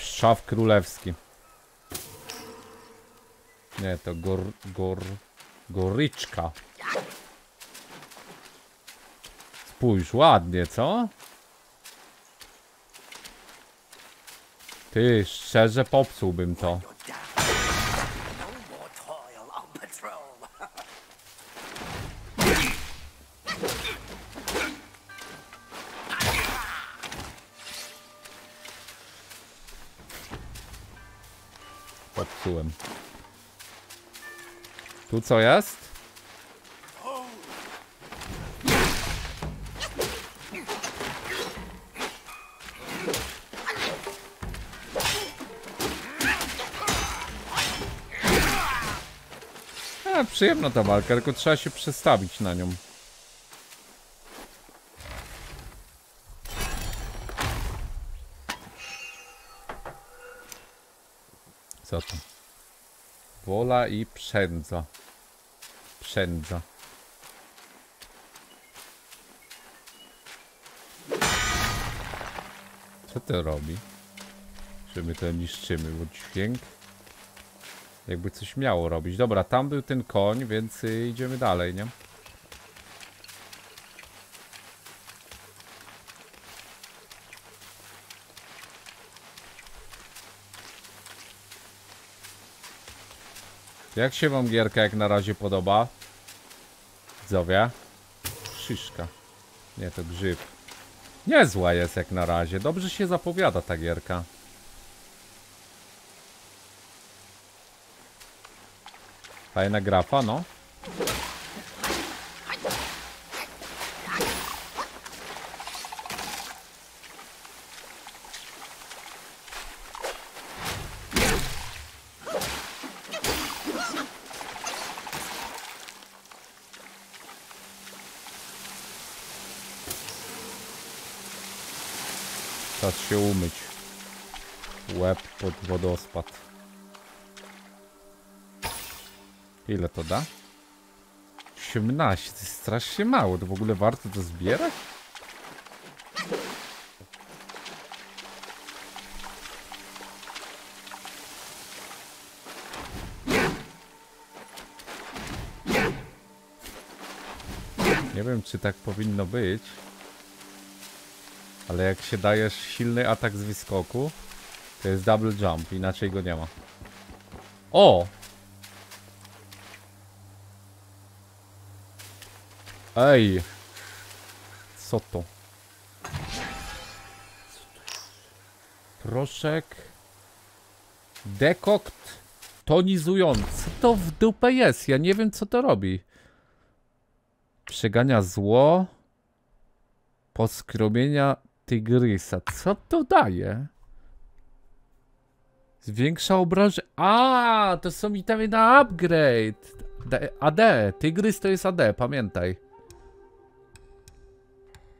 Szaf królewski. Nie, to gor... gor... goryczka. Spójrz, ładnie, co? Ty, szczerze popsułbym to. Popsułem. Tu co jest? Przyjemna ta walka, tylko trzeba się przestawić na nią. Co to? Wola i przędza. Przędza. Co to robi? Że my to niszczymy, bo dźwięk jakby coś miało robić. Dobra, tam był ten koń, więc y, idziemy dalej, nie? Jak się wam gierka jak na razie podoba? Widzowie? Szyszka. Nie, to grzyb. Niezła jest jak na razie. Dobrze się zapowiada ta gierka. Fajna grafa, no. Czas się umyć. Łeb pod wodospad. Ile to da? 18, to jest strasznie mało. To w ogóle warto to zbierać? Nie wiem, czy tak powinno być. Ale jak się dajesz silny atak z wyskoku, to jest double jump, inaczej go nie ma. O! Ej! Co to? Proszek. Dekokt tonizujący. Co to w dupę jest? Ja nie wiem co to robi. Przegania zło. Poskromienia tygrysa. Co to daje? Zwiększa obrażenie. A, to są itemy na upgrade. AD. Tygrys to jest AD, pamiętaj.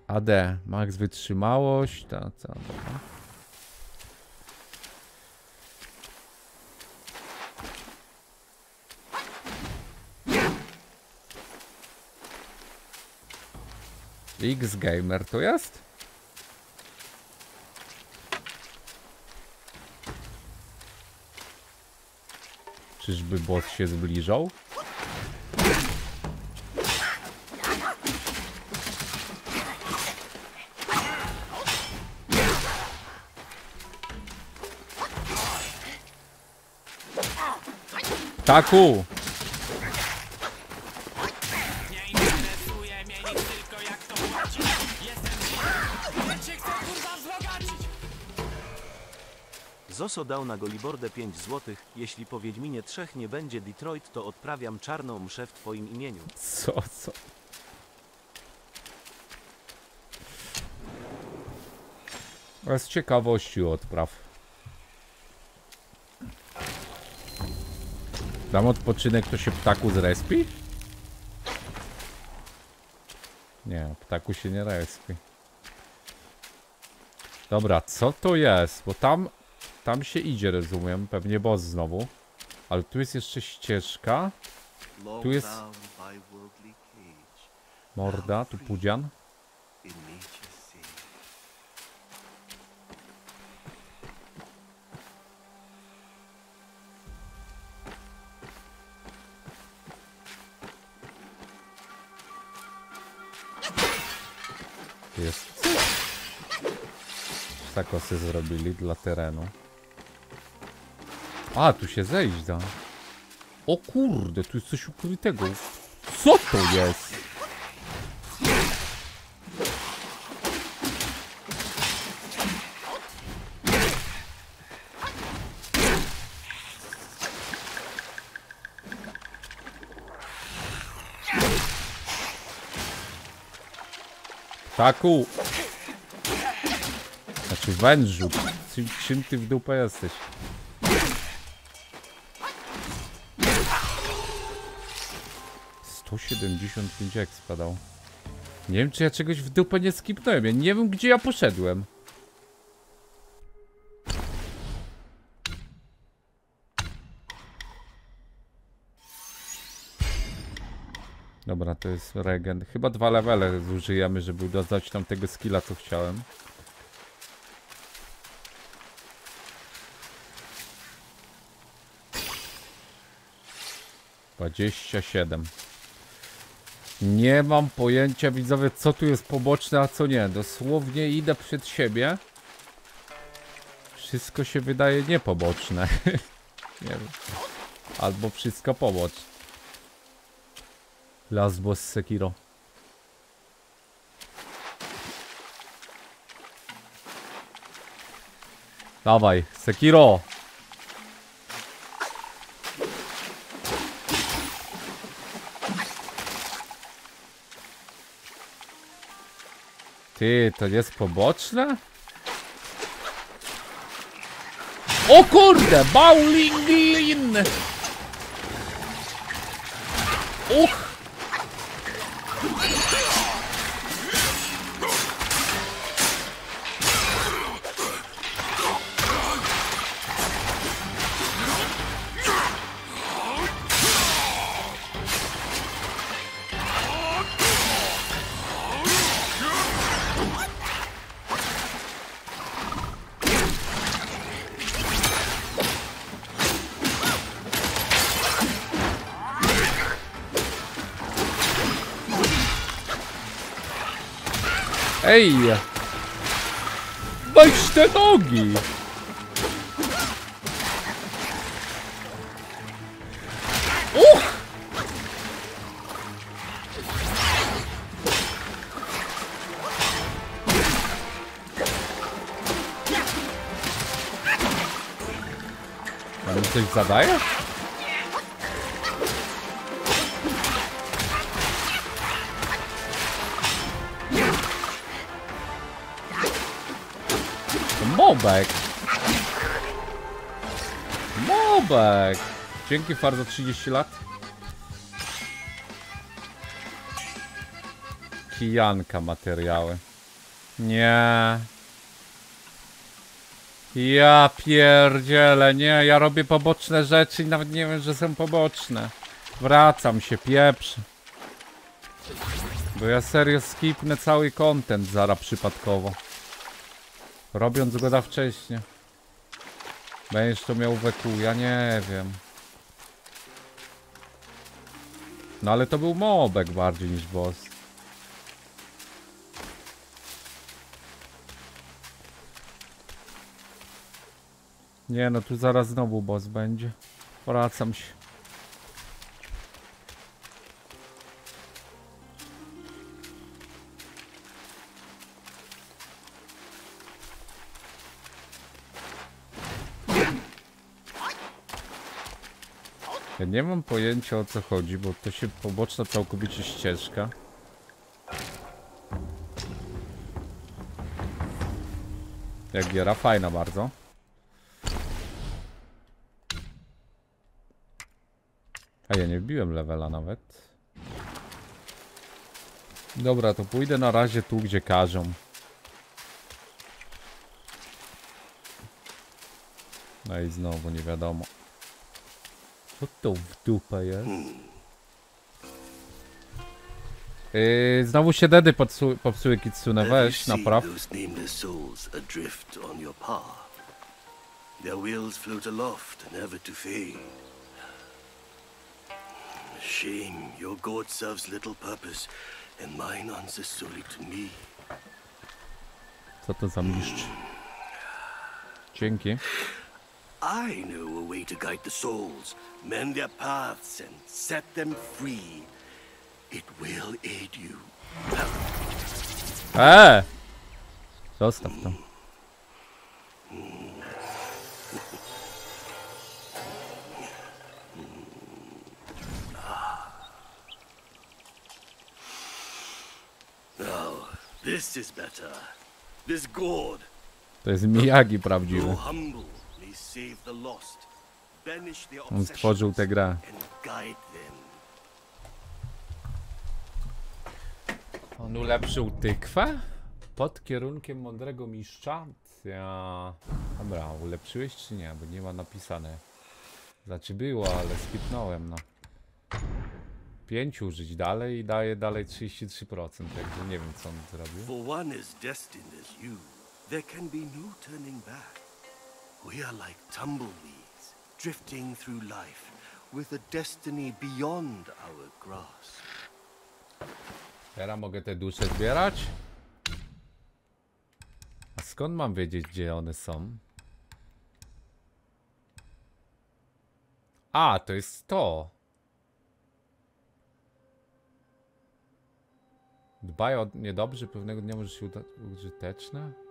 AD. Max wytrzymałość. Ta, ta. X-Gamer to jest? Czyżby boss się zbliżał? Wzbogacić. Zoso dał na Golibordę 5 złotych. Jeśli po Wiedźminie 3 nie będzie Detroit, to odprawiam czarną mszę w twoim imieniu. Co, co? Z ciekawości odpraw. Dam odpoczynek, to się ptaku zrespi? Nie, ptaku się nie respi. Dobra, co to jest? Bo tam, tam się idzie, rozumiem. Pewnie boss znowu. Ale tu jest jeszcze ścieżka. Tu jest morda, tu pudzian. Jest. Takosy zrobili dla terenu. A, tu się zejść da. O kurde, tu jest coś ukrytego. Co to jest? Taku! Znaczy wężu. Czym, czym ty w dupę jesteś? Siedemdziesiąt pięć jak spadał. Nie wiem, czy ja czegoś w dupę nie skipnąłem. Ja nie wiem, gdzie ja poszedłem. Dobra, to jest regen. Chyba dwa levele zużyjemy, żeby dodać tam tego skilla, co chciałem. Dwadzieścia siedem. Nie mam pojęcia, widzowie, co tu jest poboczne, a co nie. Dosłownie idę przed siebie. Wszystko się wydaje niepoboczne. nie wiem. Albo wszystko pobocz. Last boss Sekiro. Dawaj, Sekiro! Ty, to jest poboczne? O kurde, Bowlinglin! Uch! Ej! Weź te nogi! Uch! A mi coś Mobek! Mobek! Dzięki Far za 30 lat. Kijanka materiały. Nie. Ja pierdzielę, nie, ja robię poboczne rzeczy i nawet nie wiem, że są poboczne. Wracam się, pieprz. Bo ja serio skipnę cały content zara przypadkowo. Robiąc go wcześnie. Będziesz to miał weku, ja nie wiem. No ale to był mobek bardziej niż boss. Nie no, tu zaraz znowu boss będzie. Wracam się. Nie mam pojęcia o co chodzi, bo to się poboczna całkowicie ścieżka. Jak giera, fajna bardzo. A ja nie wbiłem levela nawet. Dobra, to pójdę na razie tu, gdzie każą. No i znowu nie wiadomo. Co to w dupę jest? Yy, znowu się dedy popsu popsuły Kitsune, weź, napraw. Their wheels float aloft, never to fade. Shame, your god serves little purpose, and mine answers solely to me. Co to za mistrz? Dzięki. I know a way to guide the souls, mend their paths, and set them free. It will aid you. Eee! Zostaw to. Now, this is better. This gourd, To jest Miyagi prawdziwy. On stworzył tę grę. and guide them. On ulepszył tykwę? Pod kierunkiem mądrego mistrza? Ja... Dobra, ulepszyłeś czy nie? Bo nie ma napisane. Znaczy było, ale skipnąłem, no. 5 użyć dalej i daje dalej 33%, także nie wiem co on zrobił. For one as destined as you, there can be no turning back. We are like tumbleweeds, drifting through life, with a destiny beyond our grasp. Teraz mogę te dusze zbierać? A skąd mam wiedzieć, gdzie one są? A, to jest to. Dbaj o niedobrze, pewnego dnia może się udać użyteczne.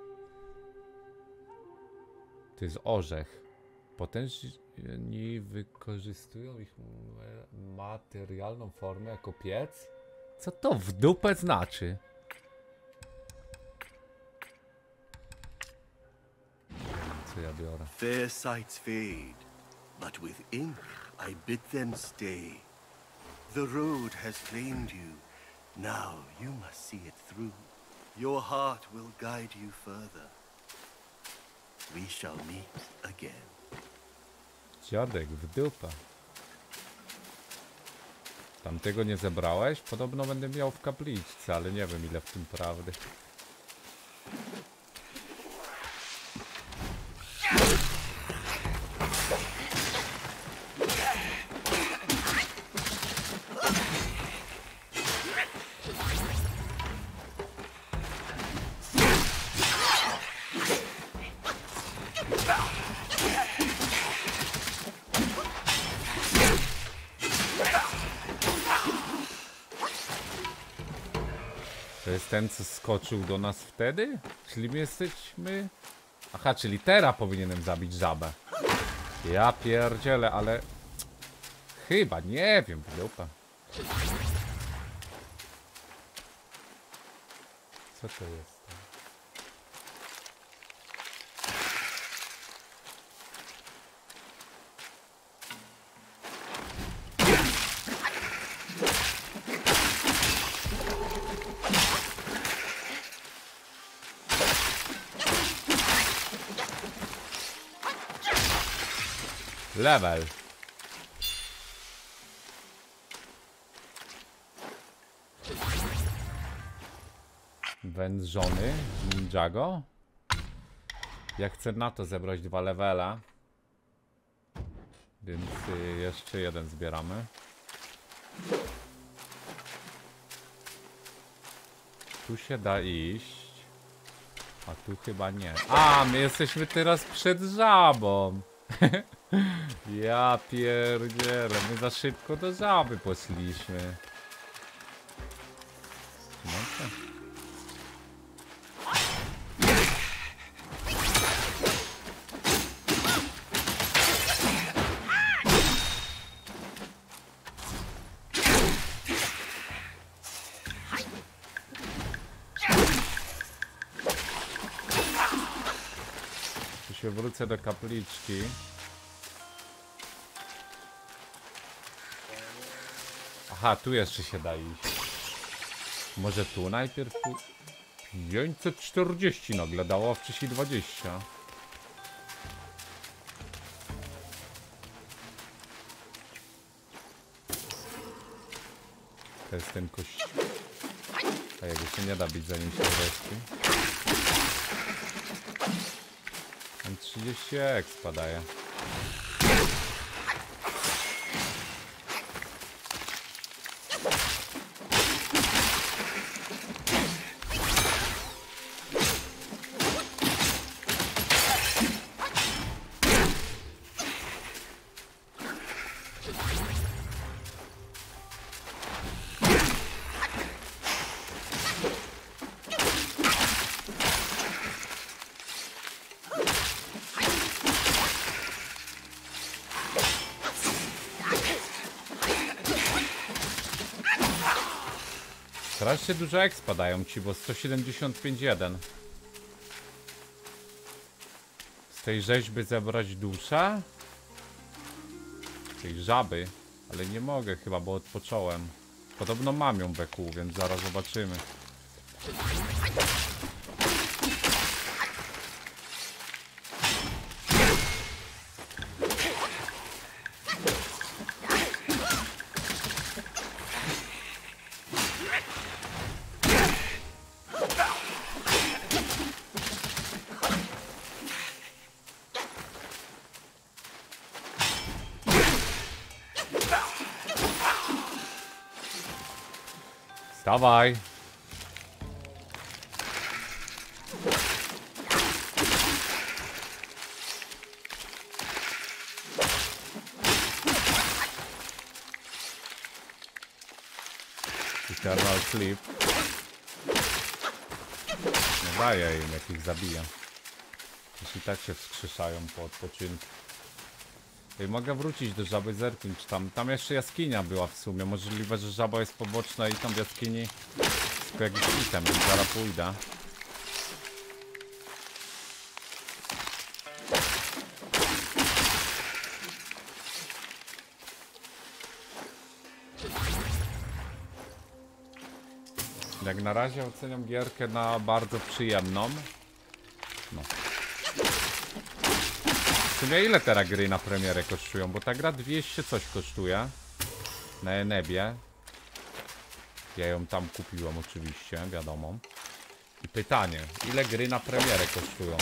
To jest orzech. Potężni wykorzystują ich ma- materialną formę jako piec? Co to w dupę znaczy? Co ja biorę? Fair sights fade, but with ink I bid them stay. The road has claimed you. Now you must see it through. Your heart will guide you further. We shall meet again. Dziadek w dupę. Tamtego nie zebrałeś? Podobno będę miał w kapliczce, ale nie wiem ile w tym prawdy. Ten, co skoczył do nas wtedy? Czyli my jesteśmy... Aha, czyli teraz powinienem zabić żabę. Ja pierdzielę, ale... Chyba, nie wiem, w dupę. Co to jest? Level. Wężony Ninjago. Ja chcę na to zebrać dwa levela. Więc y, jeszcze jeden zbieramy. Tu się da iść. A tu chyba nie. A, my jesteśmy teraz przed żabą. Ja pierdzielę, my za szybko do żaby poszliśmy. Się do kapliczki. Aha, tu jeszcze się da iść. Może tu najpierw? Tu... 540 nagle dało, wcześniej 20. To jest ten kość. A jego się nie da bić zanim się respi. Tam 30 expa daje. Dużo expa dają ci, bo 175.1 Z tej rzeźby zebrać duszę? Tej żaby? Ale nie mogę chyba, bo odpocząłem. Podobno mam ją BQ, więc zaraz zobaczymy Dawaj. Eternal Flip. No daję im, jak ich zabija. Jeśli tak się wskrzyszają po odpoczynku. Ej, mogę wrócić do żaby zerknąć tam. Tam jeszcze jaskinia była w sumie. Możliwe, że żaba jest poboczna i tam w jaskini tylko jakiś item, zaraz pójdę. Jak na razie oceniam gierkę na bardzo przyjemną. Sumie ile teraz gry na premierę kosztują? Bo ta gra 200 coś kosztuje. Na Enebie. Ja ją tam kupiłem oczywiście, wiadomo. I pytanie, ile gry na premierę kosztują?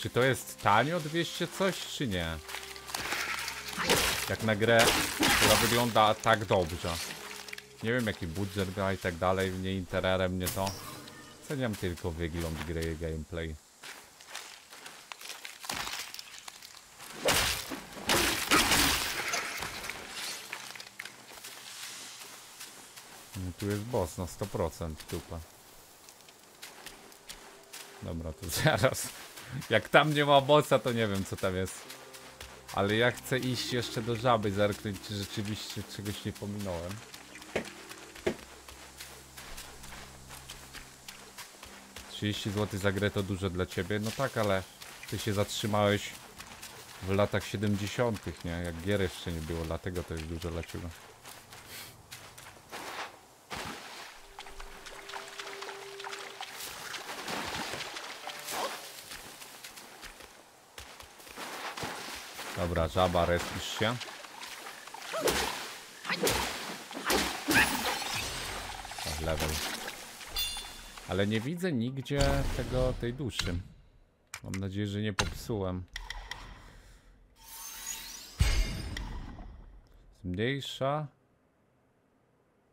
Czy to jest tanio 200 coś, czy nie? Jak na grę, która wygląda tak dobrze. Nie wiem jaki budżet gra i tak dalej, nie intererem mnie to. Ceniam tylko wygląd gry i gameplay. No, Tu jest boss na 100% tupa. Dobra, to zaraz. Jak tam nie ma bossa, to nie wiem co tam jest. Ale ja chcę iść jeszcze do żaby, zerknąć czy rzeczywiście czegoś nie pominąłem. Trzydzieści zł za grę to dużo dla ciebie? No tak, ale ty się zatrzymałeś w latach 70., nie? Jak gier jeszcze nie było, dlatego to jest dużo dla ciebie. Dobra, żaba, respisz się. O, level. Ale nie widzę nigdzie tego, tej duszy. Mam nadzieję, że nie popsułem. Zmniejsza.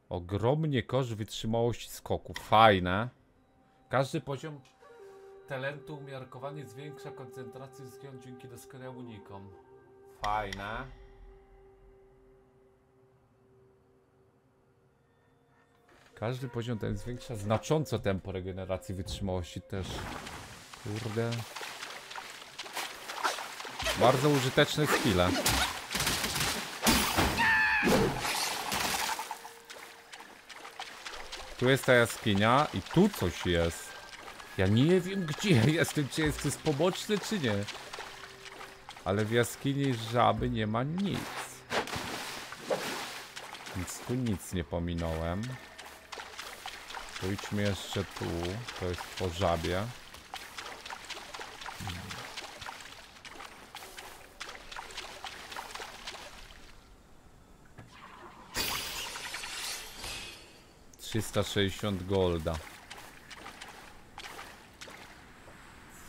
Ogromnie koszt wytrzymałości skoku. Fajne. Każdy poziom talentu umiarkowanie zwiększa koncentrację zgion dzięki doskonałym unikom. Fajne. Każdy poziom ten zwiększa znacząco tempo regeneracji wytrzymałości też. Kurde. Bardzo użyteczne skille. Tu jest ta jaskinia i tu coś jest. Ja nie wiem gdzie jestem, czy jest to jest poboczny, czy nie. Ale w jaskini żaby nie ma nic. Więc tu nic nie pominąłem. Pójdźmy jeszcze tu. To jest po żabie. Trzysta sześćdziesiąt golda. Co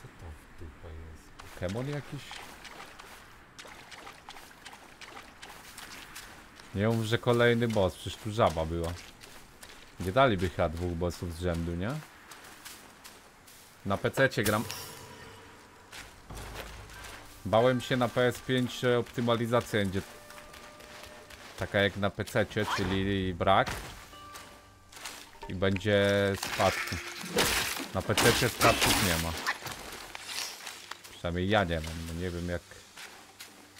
to w jest? Jakiś? Nie mów, że kolejny boss, przecież tu żaba była. Nie daliby chyba dwóch bossów z rzędu, nie? Na PC gram. Bałem się na PS5, że optymalizacja będzie taka jak na PC, czyli brak. I będzie spadki. Na PC spadków nie ma. Przynajmniej ja nie mam. Nie wiem jak,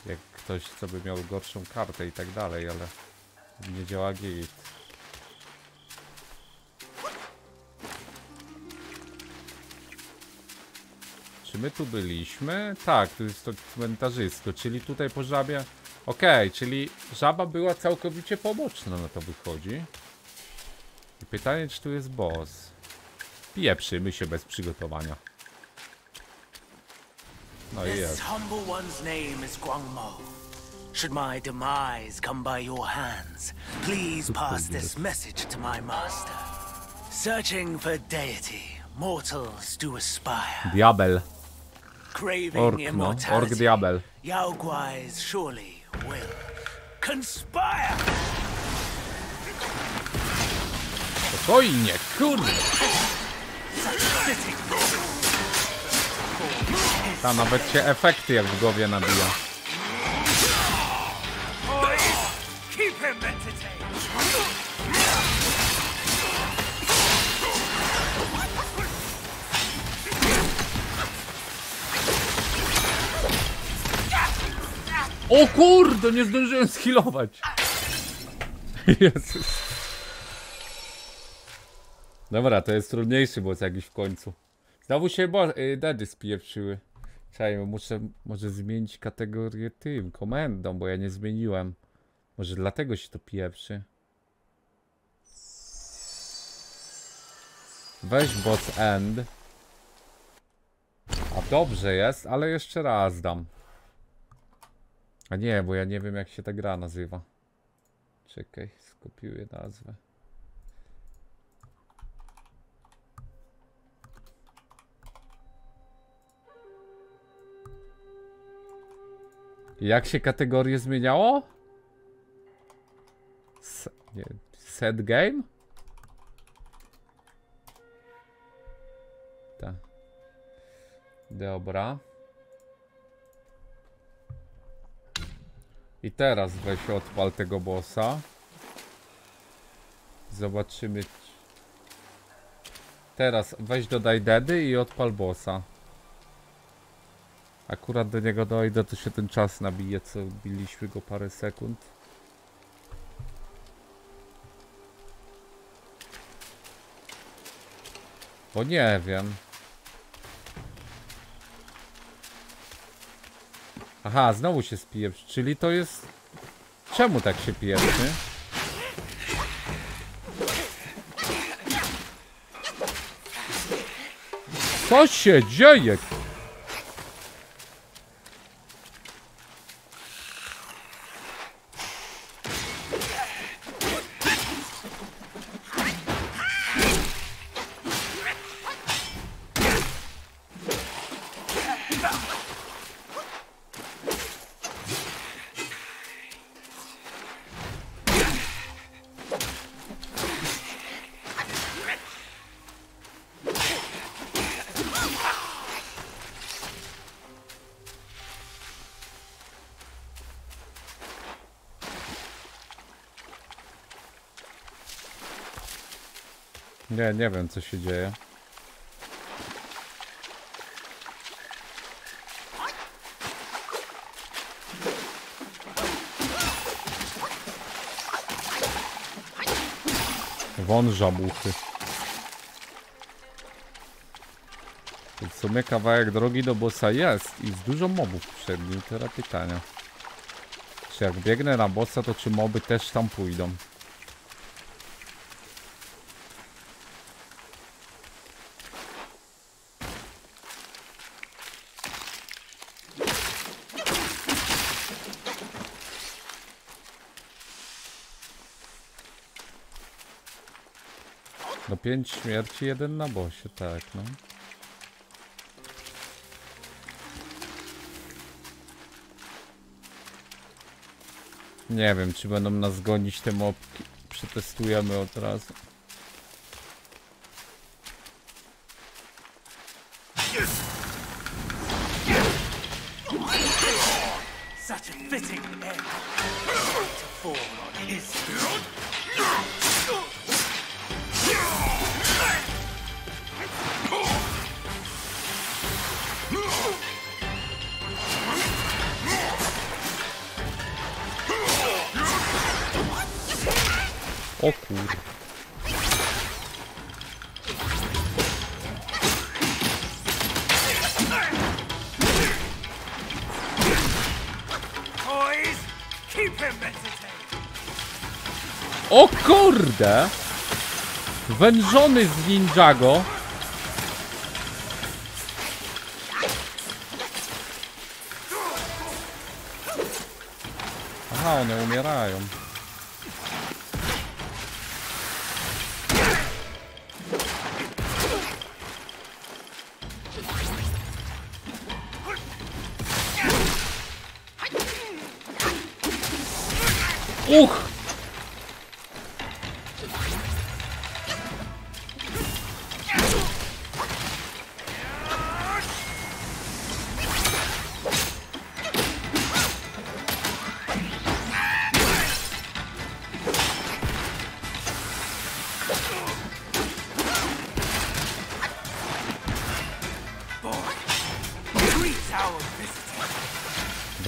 jak ktoś co by miał gorszą kartę i tak dalej, ale nie działa git. Czy my tu byliśmy? Tak, tu jest to cmentarzysko, czyli tutaj po żabie... Okej, czyli żaba była całkowicie poboczna, no to wychodzi. I pytanie, czy tu jest boss? Pieprzymy się bez przygotowania. No i This humble one's name is Guangmo. Should my demise come by your hands, please pass this message to my master. Searching for deity, mortals do aspire. Diabel. Craving Ork, no. immortality, Ork diabel. Yao Guais surely will conspire. Spokojnie, kurde. Tam nawet się efekty jak w głowie nabija. O kurde, nie zdążyłem skillować. Jezus. Dobra, to jest trudniejszy boss jakiś w końcu. Znowu się bo y, dedy spieprzyły. Czekaj, muszę może zmienić kategorię tym, komendą, bo ja nie zmieniłem. Może dlatego się to pieprzy. Weź boss end. A dobrze jest, ale jeszcze raz dam. A nie, bo ja nie wiem jak się ta gra nazywa. Czekaj, skopiuję nazwę. Jak się kategorie zmieniało? S nie, set game? Tak. Dobra. I teraz weź odpal tego bossa. Zobaczymy. Teraz weź dodaj dedy i odpal bossa. Akurat do niego dojdę, to się ten czas nabije, co biliśmy go parę sekund. Bo nie wiem. Aha, znowu się spieprz, czyli to jest... Czemu tak się pieprzy? Co się dzieje? Nie, wiem co się dzieje. Wąża muchy. W sumie kawałek drogi do bossa jest i z dużo mobów przed nim, teraz pytania. Czy jak biegnę na bossa, to czy moby też tam pójdą? Pięć śmierci, jeden na bosie, tak no. Nie wiem, czy będą nas gonić te mopki. Przetestujemy od razu. Kurde! Wężony z Ninjago. Aha, one umierają.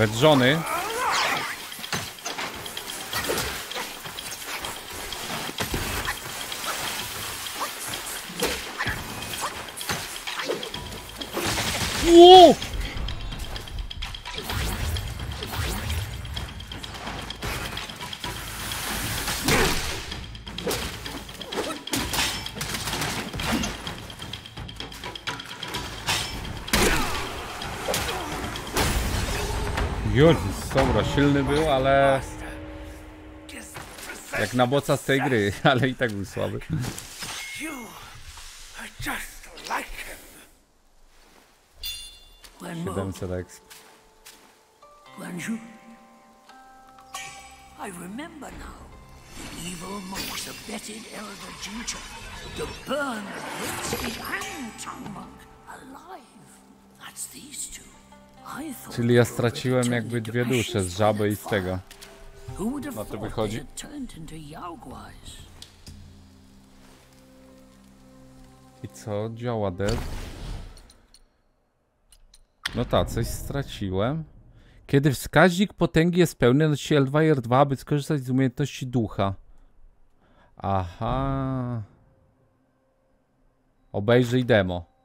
Wedrzony. Ło! Silny był, ale jak na boca z tej gry, ale i tak był słaby. 700 exp. I remember now. The evil monks abetted Elder Jincha to burn the Sage and Tongue Czyli ja straciłem jakby dwie dusze, z żaby by i z tego. Na to wychodzi. I co? Działa dev. No tak, coś straciłem. Kiedy wskaźnik potęgi jest pełny, naciśnij L2 i R2, aby skorzystać z umiejętności ducha. Aha. Obejrzyj demo.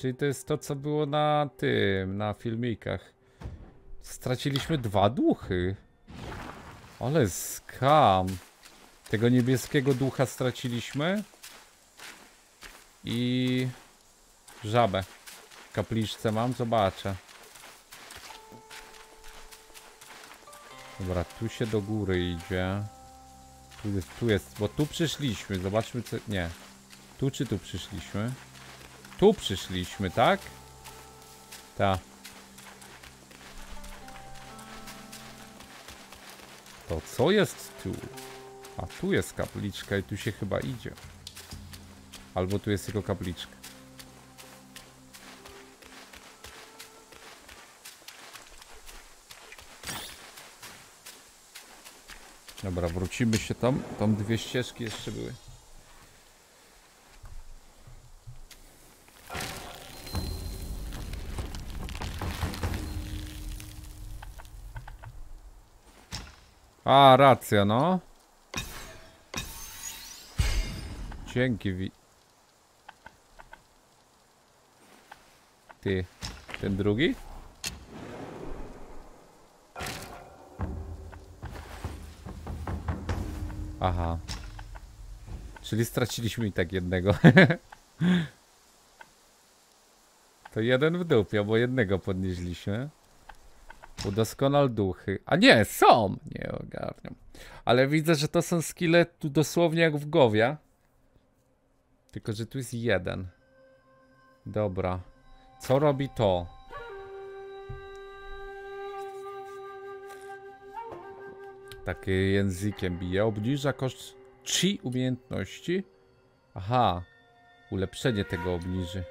Czyli to jest to, co było na tym, na filmikach. Straciliśmy dwa duchy. Ale skam. Tego niebieskiego ducha straciliśmy. I żabę. W kapliczce mam, zobaczę. Dobra, tu się do góry idzie. Tu jest, tu jest, bo tu przyszliśmy. Zobaczmy co... Nie. Tu czy tu przyszliśmy? Tu przyszliśmy, tak? Tak. To co jest tu? A tu jest kapliczka i tu się chyba idzie. Albo tu jest tylko kapliczka. Dobra, wrócimy się tam. Tam dwie ścieżki jeszcze były. A, racja, no. Dzięki, wi... Ty, ten drugi? Aha. Czyli straciliśmy i tak jednego. to jeden w dupie, bo jednego podnieśliśmy. Udoskonal duchy. A nie, są! Nie ogarniam. Ale widzę, że to są skille tu dosłownie jak w Gowia. Tylko, że tu jest jeden. Dobra. Co robi to? Takie językiem bije. Obniża koszt chi umiejętności. Aha. Ulepszenie tego obniży.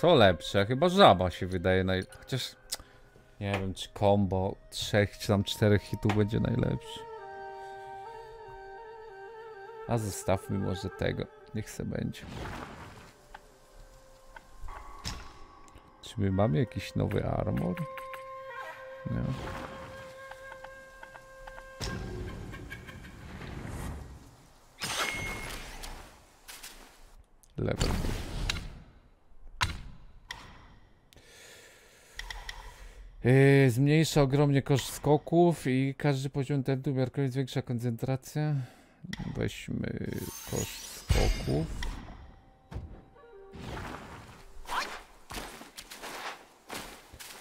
Co lepsze? Chyba żaba się wydaje naj... Chociaż... Nie wiem, czy combo trzech czy tam czterech hitów będzie najlepszy. A zostawmy może tego. Niech se będzie. Czy my mamy jakiś nowy armor? Nie. Level. Yy, zmniejsza ogromnie koszt skoków i każdy poziom tentu miarkowie zwiększa koncentrację. Weźmy koszt skoków.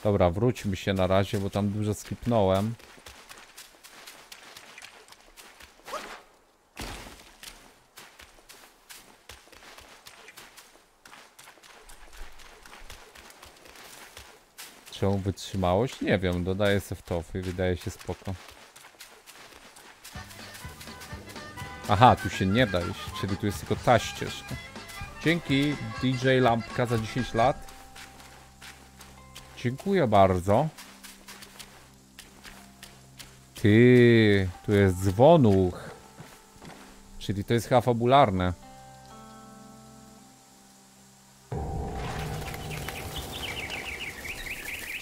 Dobra, wróćmy się na razie, bo tam dużo skipnąłem. Czemu wytrzymałość? Nie wiem, dodaję sobie w tofy, wydaje się spoko. Aha, tu się nie da iść, czyli tu jest tylko ta ścieżka. Dzięki DJ Lampka za 10 lat. Dziękuję bardzo. Ty, tu jest dzwonuch. Czyli to jest chyba fabularne.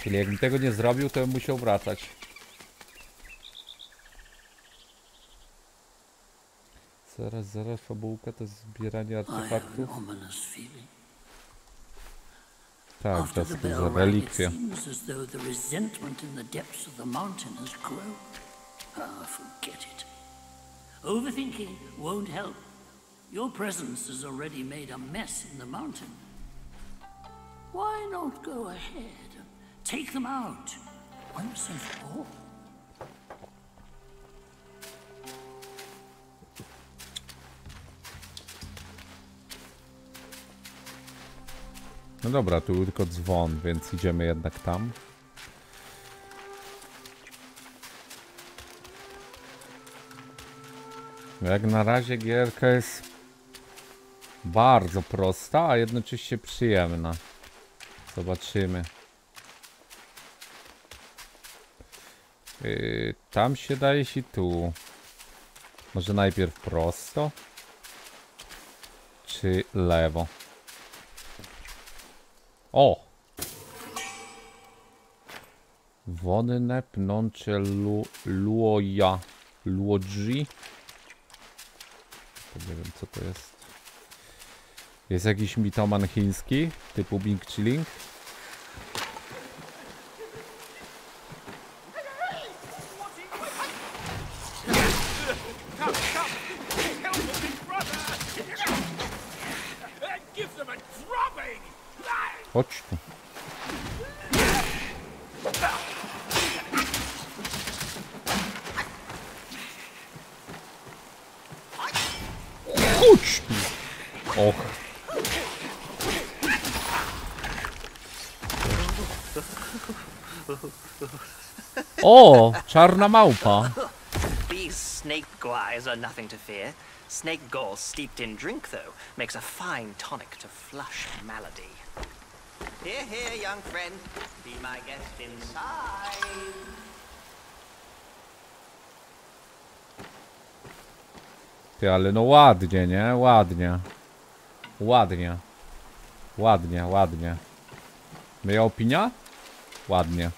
Czyli jakbym tego nie zrobił, to bym musiał wracać. Zaraz, zaraz, fabułka to zbieranie artefaktów. feeling. Tak, to bell za relikwie. Ah. Overthinking won't help. Your presence has already made a mess in the mountain. Why not go ahead take them out once and for all? No dobra, tu tylko dzwon, więc idziemy jednak tam. Jak na razie gierka jest bardzo prosta, a jednocześnie przyjemna. Zobaczymy. Yy, tam się daje się tu. Może najpierw prosto? Czy lewo? O! Wonne pnącze lu, luoja. Luodzi. Nie wiem co to jest. Jest jakiś mitoman chiński typu Bing Chilling. Give them a drubbing! Chodź tu. Chodź tu. Och. O, czarna małpa. These snake guys are nothing to fear. Snake gall steeped in drink, though, makes a fine tonic to flush malady. Here, here, young friend. Be my guest inside. Ty, ale no ładnie, nie? Ładnie. Ładnie. Ładnie, ładnie. Moja opinia? Ładnie.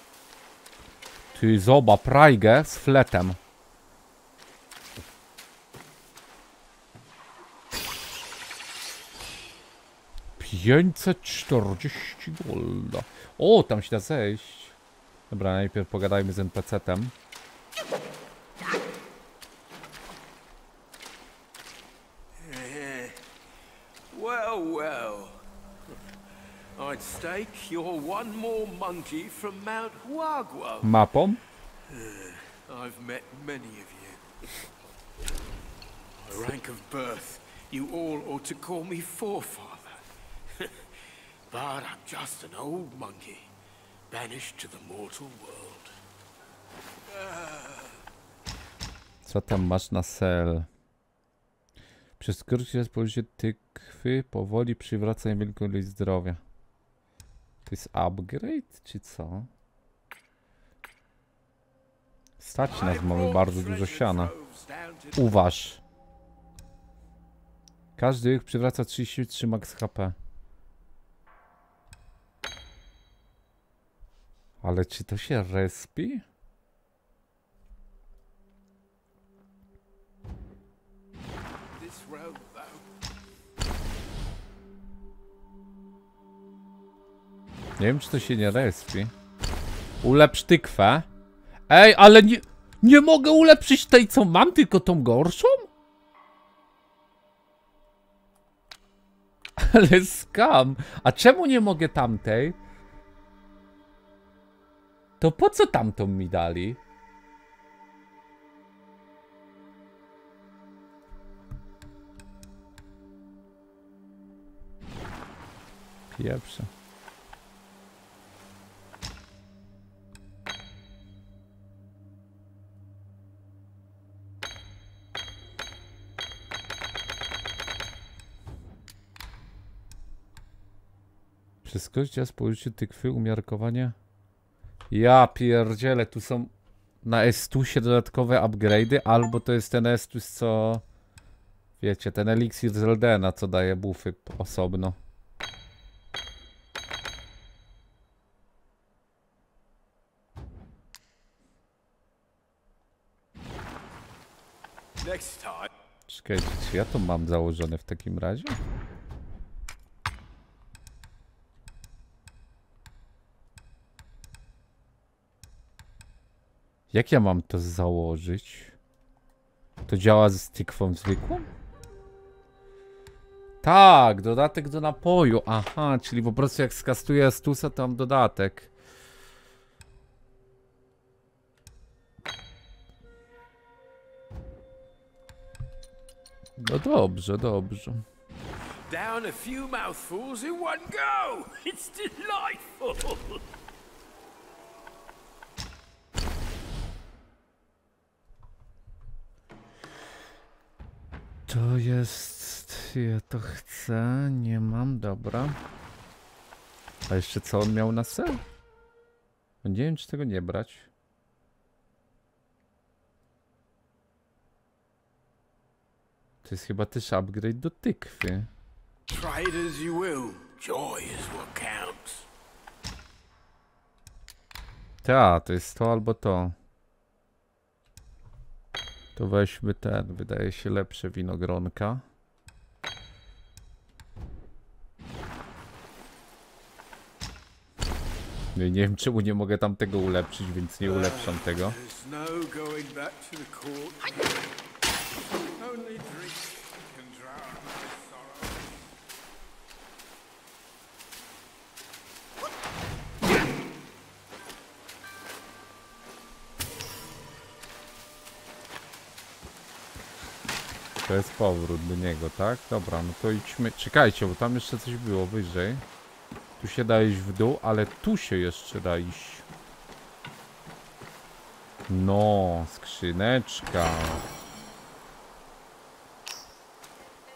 Ty, zoba, prajgę z fletem. Pięćset czterdzieści golda. O, tam się da zejść. Dobra, najpierw pogadajmy z NPC-tem. Well, well. I'd stake you're one more monkey from Mount Huagua. Mapą? I've met many of you. My rank of birth, you all ought to call me forefather. but I'm just an old monkey, banished to the mortal world. Co tam masz na sel? Przez krótki spożycie tykwy powoli przywraca niewielką ilość zdrowia. To jest upgrade, czy co? Stać nas, mamy bardzo dużo siana. Uważ. Każdy ich przywraca 33 max HP. Ale czy to się respi? Nie wiem, czy to się nie respi. Ulepsz tykwę. Ej, ale nie... Nie mogę ulepszyć tej, co mam, tylko tą gorszą? Ale skam. A czemu nie mogę tamtej? To po co tamtą mi dali? Pieprze. Przez kościół po tykwy umiarkowanie. Ja pierdzielę, tu są na Estusie dodatkowe upgrade'y, albo to jest ten Estus, co... Wiecie, ten eliksir z Eldena, co daje bufy osobno. Czekajcie, czy ja to mam założone w takim razie? Jak ja mam to założyć? To działa z stikwą zwykłą? Tak, dodatek do napoju. Aha, czyli po prostu jak skastuję Astusa, to mam dodatek. No dobrze, dobrze. Down a few mouthfuls in one go. It's delightful. To jest... Ja to chcę, nie mam, dobra. A jeszcze co on miał na? No Nie wiem, czy tego nie brać. To jest chyba też upgrade do tykwy. Try it as you will. Joy is what counts. Ta, to jest to albo to. To weźmy ten, wydaje się lepsze winogronka. No nie wiem czemu nie mogę tam tego ulepszyć, więc nie ulepszam tego. There's no going back to the court. Only drink can drown my sorrow. To jest powrót do niego, tak? Dobra, no to idźmy. Czekajcie, bo tam jeszcze coś było wyżej. Tu się da iść w dół, ale tu się jeszcze da iść. No, skrzyneczka.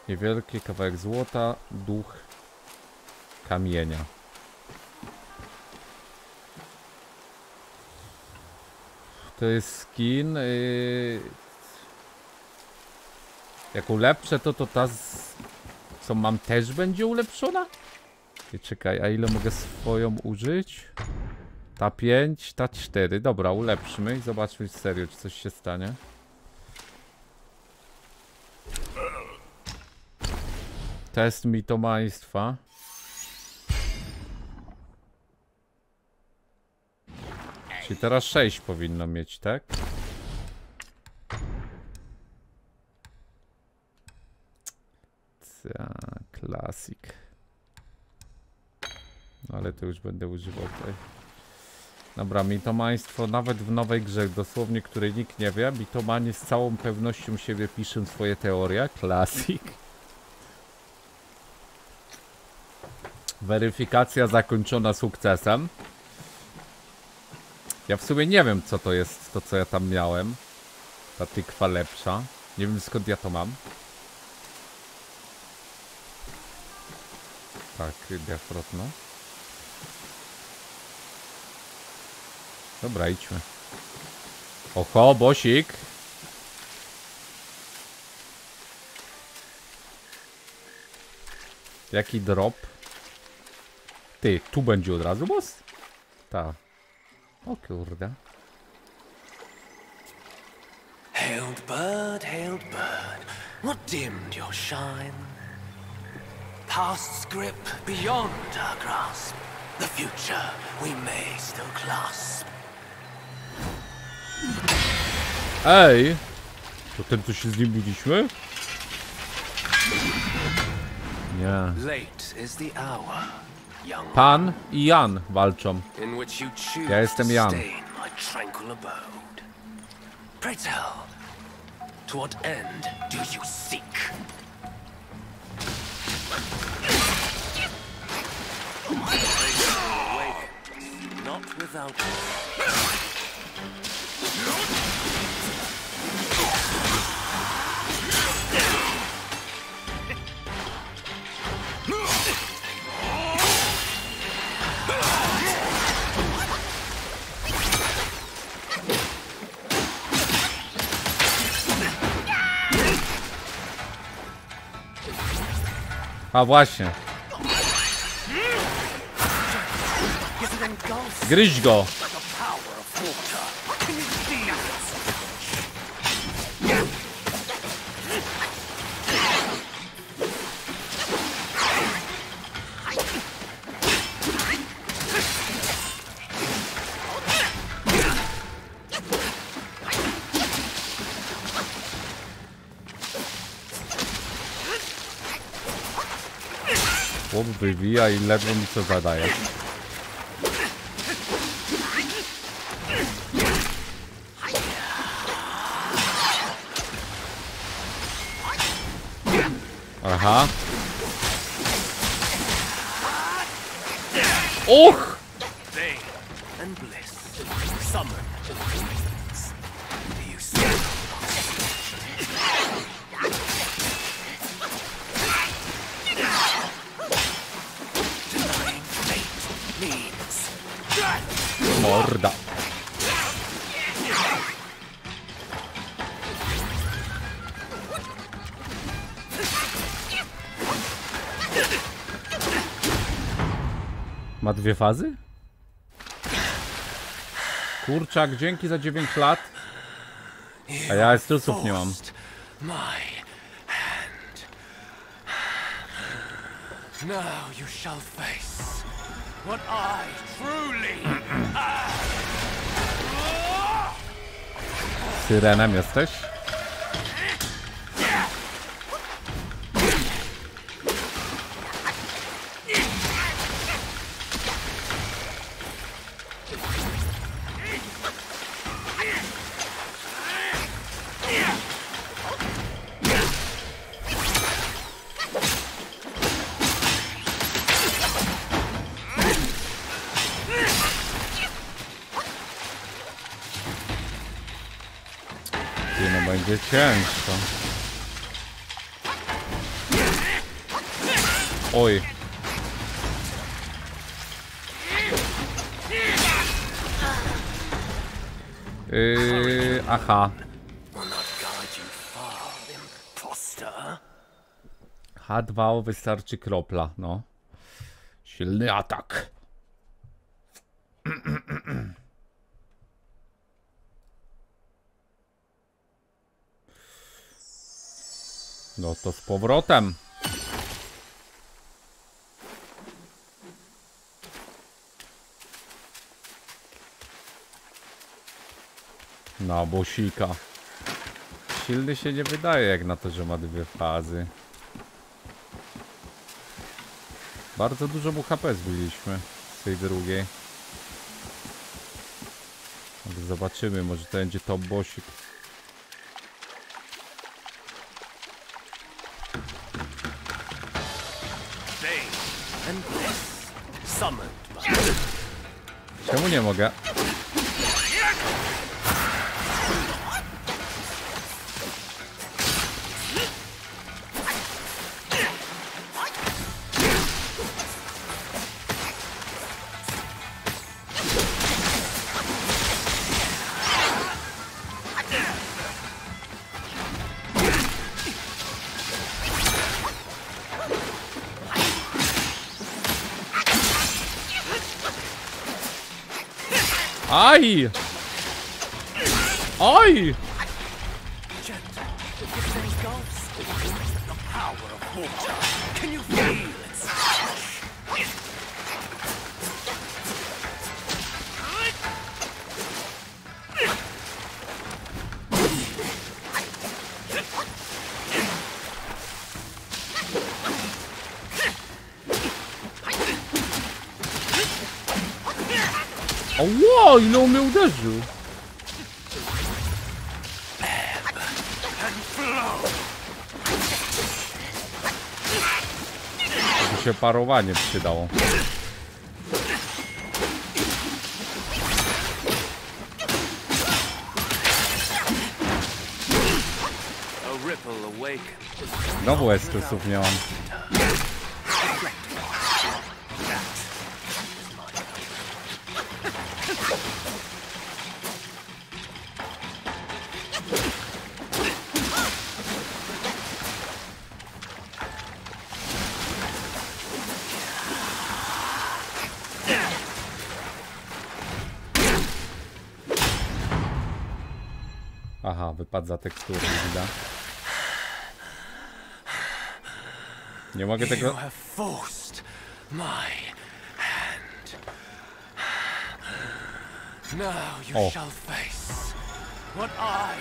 Niewielki kawałek złota, duch kamienia. To jest skin. Yy... Jak ulepszę to, to ta z... co mam też będzie ulepszona? I czekaj, a ile mogę swoją użyć? Ta 5, ta 4. Dobra, ulepszymy i zobaczmy serio, czy coś się stanie. Test mitomaństwa. Czyli teraz 6 powinno mieć, tak? Ta, klasik. No ale to już będę używał tutaj. Dobra, mitomaństwo nawet w nowej grze, dosłownie której nikt nie wie, mitomanie z całą pewnością siebie piszą swoje teorie. Klasik. Weryfikacja zakończona sukcesem. Ja w sumie nie wiem co to jest, to co ja tam miałem. Ta tykwa lepsza. Nie wiem skąd ja to mam. Tak, diafrot, no. Dobra, idźmy. Oho, bosik. Jaki drop? Ty, tu będzie od razu boss? Tak. O kurde. Hailed bird, hailed bird, what dimmed your shine? Past's grip beyond our grasp. The future we may still clasp. Ej! To ten, co się z nim biliśmy? Nie. Late is the hour, young Pan i Jan walczą. in which you choose Ja jestem Jan. my tranquil abode. Pray tell, to what end do you seek? Not without A właśnie. Gryź go. Wywija i ledwo mi co zadaje. Aha. Dwie fazy? Kurczak, dzięki za 9 lat. A ja estrusów nie mam. Now you shall face what I truly Syrenem jesteś? Ciężko. Oj. Yy, aha. will not guide you far, imposter. H2 wystarczy kropla, no. Silny atak. No to z powrotem. Na bosika. Silny się nie wydaje jak na to, że ma dwie fazy. Bardzo dużo mu HP zbiliśmy z tej drugiej. Zobaczymy, może to będzie top bossik. Czemu nie mogę? Ai! Ai! Uderzył? Tu się parowanie przydało. Znowu estusów nie mam. Aha, wypadł za tekstury, widać. Nie mogę tego... O. what I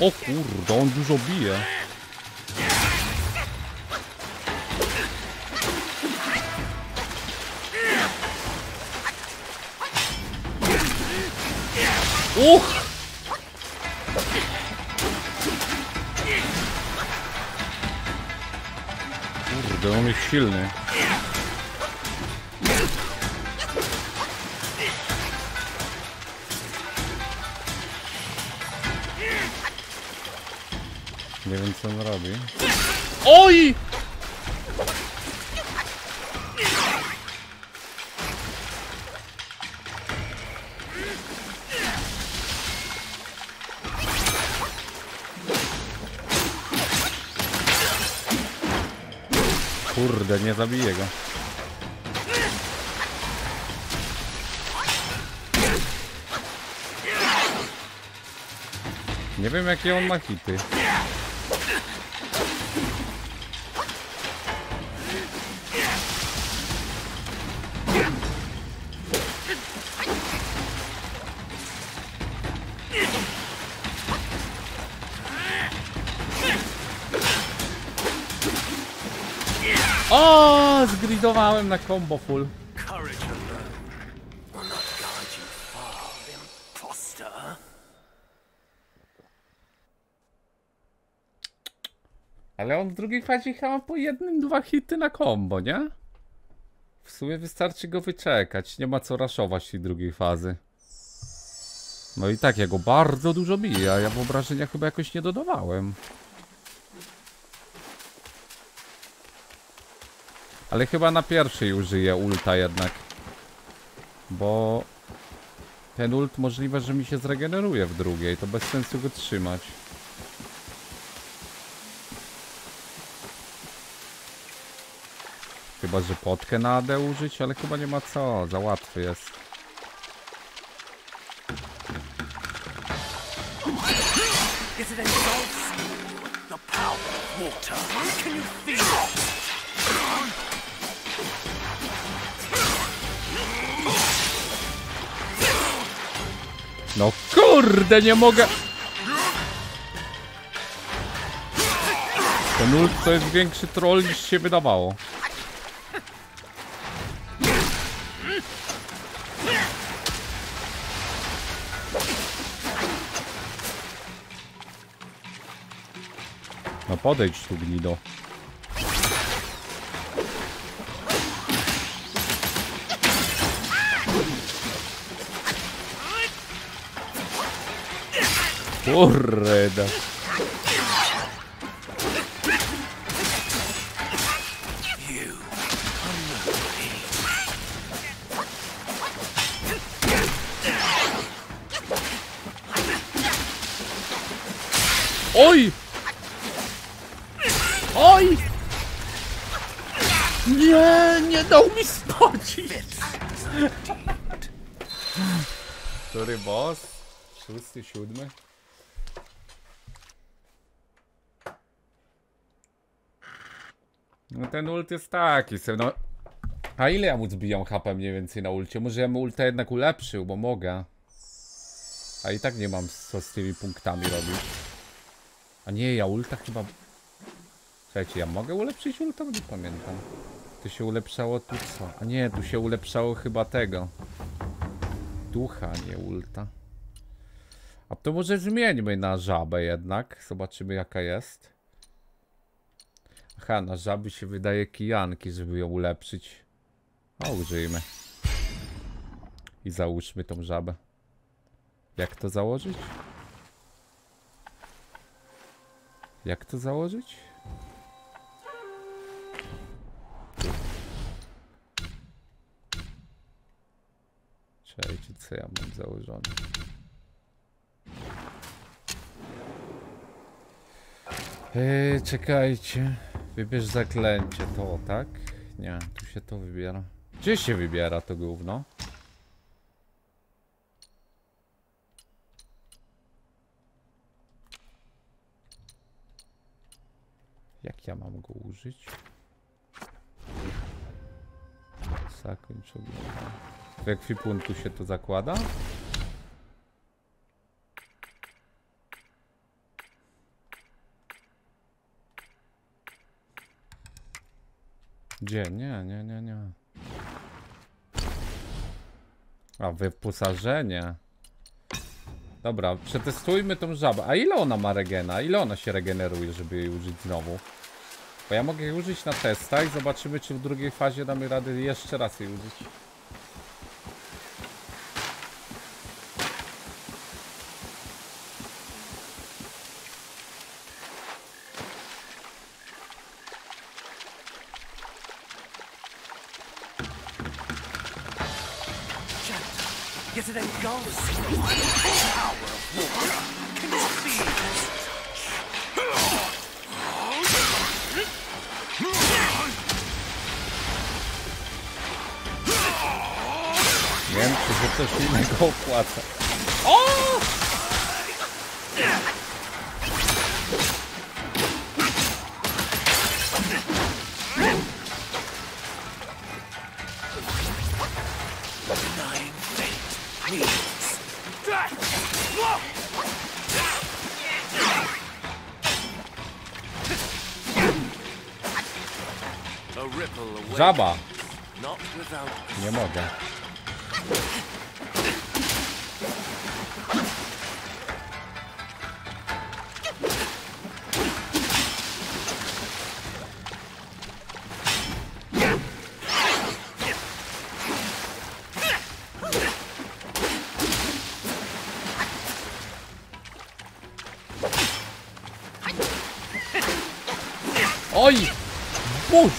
O kurde, on dużo bije. Uch! Kurde, on jest silny. Jakie on ma hity. O, zgridowałem na combo full. Courage alone will not guide you far, imposter. Ale on w drugiej fazie chyba po jednym, dwa hity na combo, nie? W sumie wystarczy go wyczekać. Nie ma co raszować tej drugiej fazy. No i tak, ja go bardzo dużo biję, a ja wyobrażenia chyba jakoś nie dodawałem. Ale chyba na pierwszej użyję ulta jednak. Bo ten ult możliwe, że mi się zregeneruje w drugiej. To bez sensu go trzymać. Chyba, że potkę na AD użyć, ale chyba nie ma co. Za łatwy jest. No kurde, nie mogę! Ten ult to jest większy troll niż się wydawało. Podejdź tu gnido. Kurde. 27. No ten ult jest taki sobie, no. A ile ja mu zbijam HP mniej więcej na ulcie? Może ja mu ulta jednak ulepszył, bo mogę. A i tak nie mam co z tymi punktami robić. A nie, ja ulta chyba... Słuchajcie, ja mogę ulepszyć ulta? Nie pamiętam. To się ulepszało tu co? A nie, tu się ulepszało chyba tego. Ducha, nie ulta. A to może zmieńmy na żabę jednak. Zobaczymy jaka jest. Aha, na żaby się wydaje kijanki, żeby ją ulepszyć. O, użyjmy. I załóżmy tą żabę. Jak to założyć? Jak to założyć? Czekajcie, co ja mam założone? Eee, czekajcie. Wybierz zaklęcie, to, tak? Nie, tu się to wybiera. Gdzie się wybiera to gówno? Jak ja mam go użyć? Zakończ. W ekwipunku się to zakłada? Gdzie? Nie, nie, nie, nie. A, wyposażenie. Dobra, przetestujmy tą żabę. A ile ona ma regena? Ile ona się regeneruje, żeby jej użyć znowu? Bo ja mogę jej użyć na testa i zobaczymy, czy w drugiej fazie damy radę jeszcze raz jej użyć.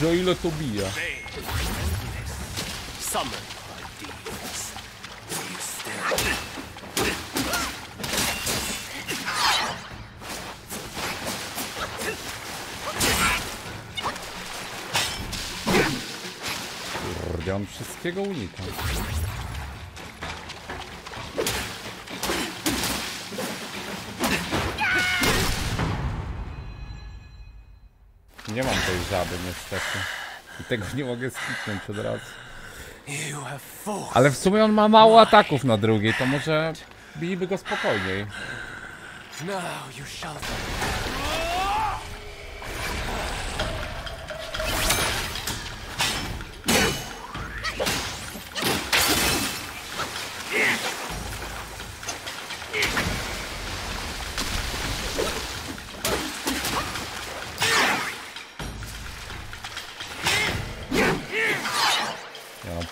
Boże, ile to still Kurde, on wszystkiego unika. Żaby niestety. I tego nie mogę skipnąć od razu. Ale w sumie on ma mało ataków na drugiej, to może biliby go spokojniej. Now you shall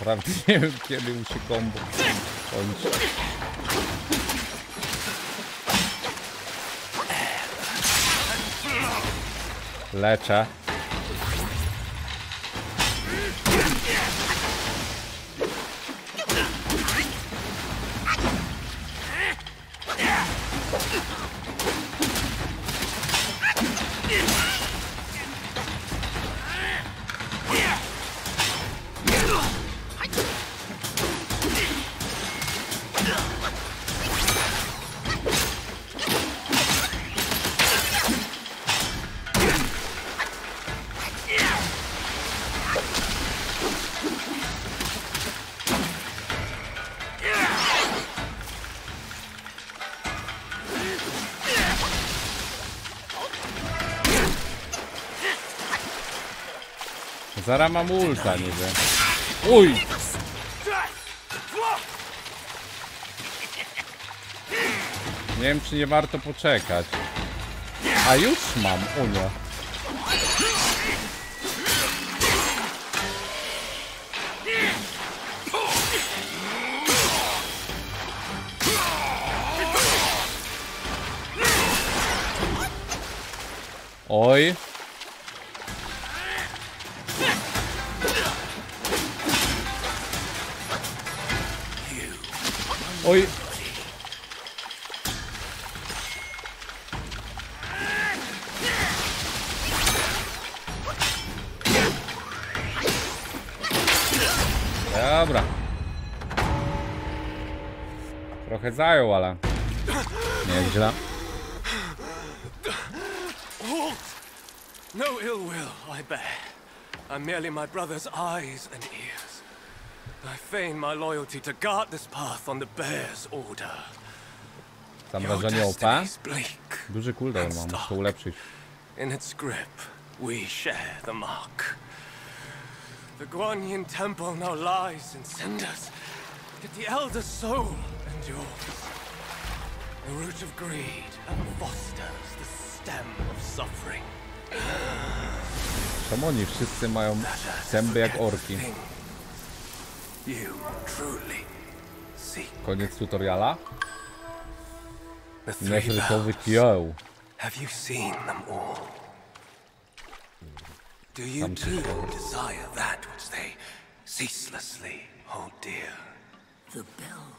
naprawdę nie wiem kiedy mu się kombo kończy. Leczę. Mam ulta niby. Uj! Nie wiem czy nie warto poczekać. A już mam, Unia. Oj. Nieźle. No ill will, I bear. I'm merely my brother's eyes and ears. I feign my loyalty to guard this path on the bear's order. Zamrażenie OP. Duży cooldown mam, muszę ulepszyć. In its grip, we share the mark. The Guanyin Temple now lies in cinders, yet the Elder Soul endures. The root of greed and fosters the stem of suffering. Czemu oni wszyscy mają zęby jak orki? You truly seek Koniec tutoriala? Nefrytowy bells. kieł. Have you seen them all? Do you Tam się too desire that which they ceaselessly hold dear? The bells.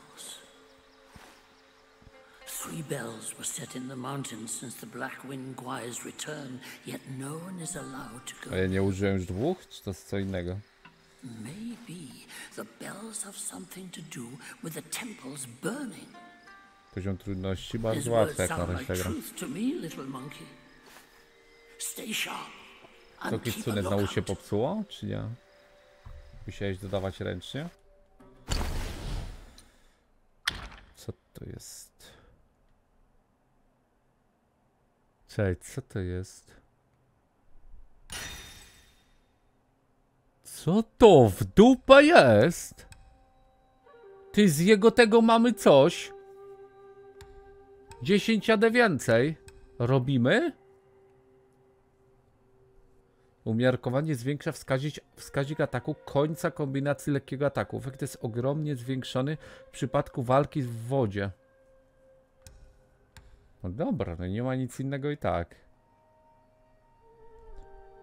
Three bells were set in the mountains since the Black Wind Choir's return, yet no one is allowed to A go. ja nie użyłem już dwóch? Czy to jest co innego? Maybe the bells have something to do with the temple's burning. Poziom trudności bardzo łatwy jak na sound razie like gram. truth to me, little monkey. Stay sharp. To and keep a Kitsune znowu się popsuło, czy nie? Musiałeś dodawać ręcznie? Co to jest? Cześć, co to jest? Co to w dupę jest? Ty z jego tego mamy coś? 10 AD więcej. Robimy? Umiarkowanie zwiększa wskazić, wskaźnik ataku końca kombinacji lekkiego ataku. Efekt jest ogromnie zwiększony w przypadku walki w wodzie. No dobra, no nie ma nic innego i tak.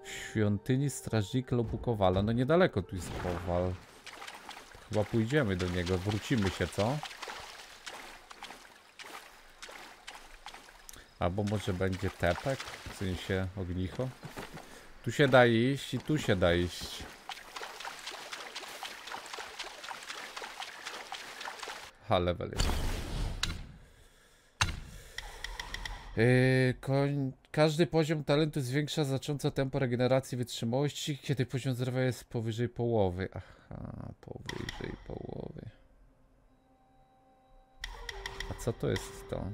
W świątyni strażnika lub Kowala. No niedaleko tu jest Kowal. Chyba pójdziemy do niego, wrócimy się, co? Albo może będzie tepek, w sensie ognicho. Tu się da iść i tu się da iść. Ha, level jest. Yy, koń... Każdy poziom talentu zwiększa znacząco tempo regeneracji wytrzymałości, kiedy poziom zdrowia jest powyżej połowy. Aha, powyżej połowy. A co to jest to?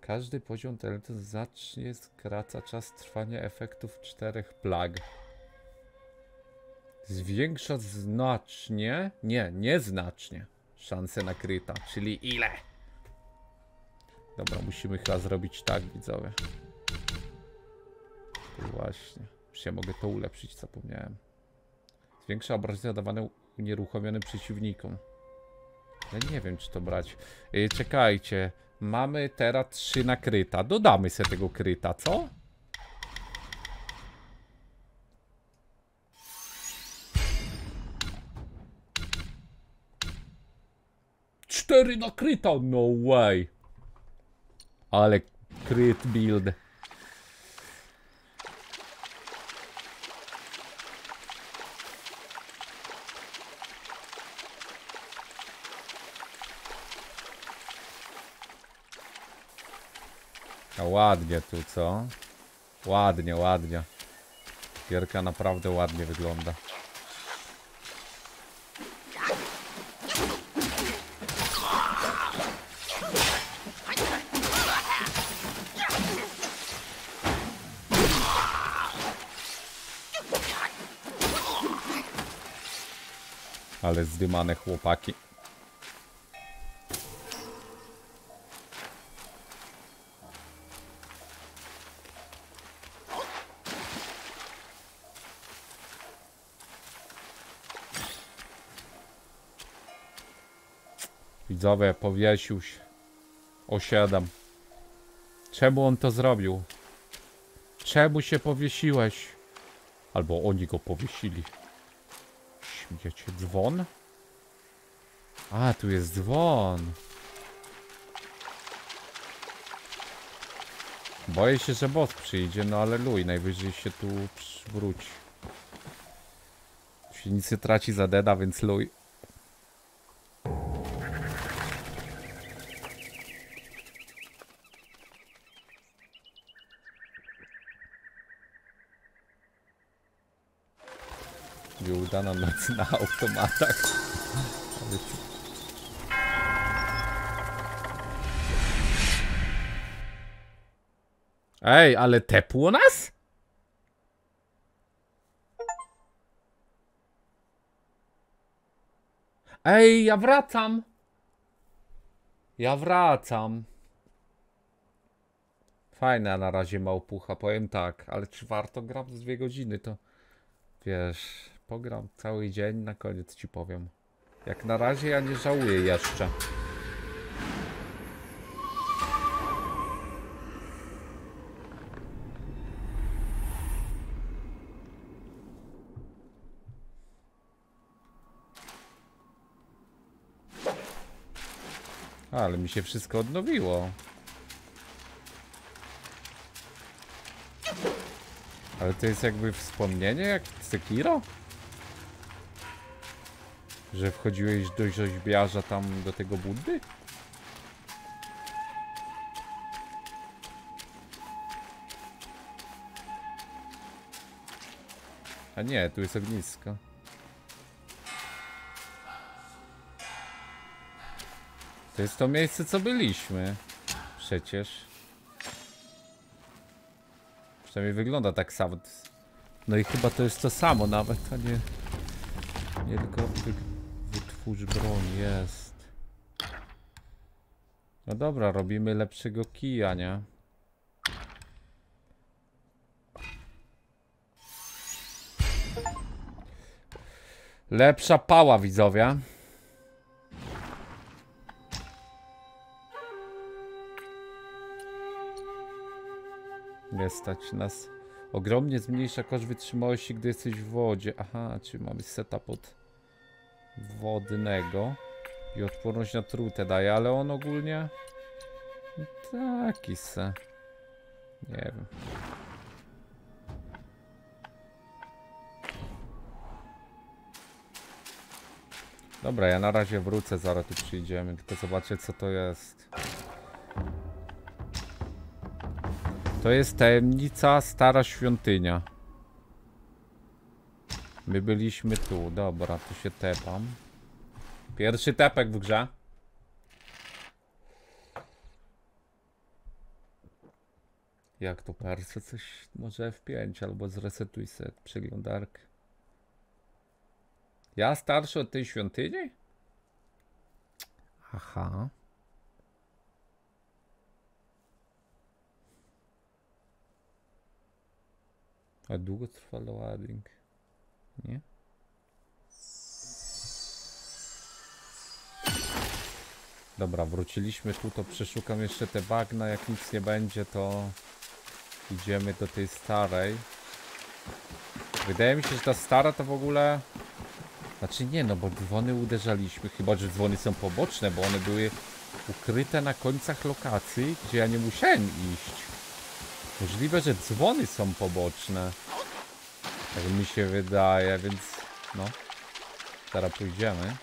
Każdy poziom talentu znacznie skraca czas trwania efektów czterech plag. Zwiększa znacznie, nie, nieznacznie szanse na kryta, czyli ile? Dobra, musimy chyba zrobić tak, widzowie. Właśnie. Już ja mogę to ulepszyć, zapomniałem. Zwiększa obrażenia zadawane unieruchomionym przeciwnikom. Ja nie wiem, czy to brać. Yy, czekajcie. Mamy teraz 3 na kryta. Dodamy sobie tego kryta, co? Cztery na kryta, no way. Ale kryt build. Ładnie tu, co? Ładnie, ładnie. Gierka naprawdę ładnie wygląda. Zdymane chłopaki. Widzowie, powiesił się. O 7. Czemu on to zrobił? Czemu się powiesiłeś? Albo oni go powiesili. Śmiecie dzwon? A, tu jest dzwon. Boję się, że boss przyjdzie, no ale luj, najwyżej się tu wróci. Się nic nie traci za deda, więc luj. Nieudana noc na automatach. Ej, ale tepło nas? Ej, ja wracam. Ja wracam. Fajna na razie małpucha, powiem tak, ale czy warto gram z dwie godziny, to wiesz, pogram cały dzień, na koniec ci powiem. Jak na razie ja nie żałuję jeszcze. Ale mi się wszystko odnowiło. Ale to jest jakby wspomnienie jak Sekiro? Że wchodziłeś do rzeźbiarza tam do tego Buddy? A nie, tu jest ognisko. To jest to miejsce, co byliśmy. Przecież. Przynajmniej wygląda tak samo. No i chyba to jest to samo nawet, a nie... Nie tylko wy, wytwórz broń, jest. No dobra, robimy lepszego kija, nie? Lepsza pała, widzowie. Nie stać nas. Ogromnie zmniejsza koszt wytrzymałości, gdy jesteś w wodzie. Aha, czyli mamy setup od wodnego. I odporność na trutę daje, ale on ogólnie... Taki se. Nie wiem. Dobra, ja na razie wrócę, zaraz tu przyjdziemy, tylko zobaczę co to jest. To jest tajemnica stara świątynia. My byliśmy tu, dobra, tu się tepam. Pierwszy tepek w grze. Jak to persy? Coś może F5 albo zresetuj set przeglądarkę. Ja starszy od tej świątyni? Aha. A długo trwa loading? Nie? Dobra, wróciliśmy tu, to przeszukam jeszcze te bagna, jak nic nie będzie, to idziemy do tej starej. Wydaje mi się, że ta stara to w ogóle... Znaczy nie, no bo dzwony uderzaliśmy, chyba że dzwony są poboczne, bo one były ukryte na końcach lokacji, gdzie ja nie musiałem iść. Możliwe, że dzwony są poboczne. Tak mi się wydaje, więc no. Teraz pójdziemy.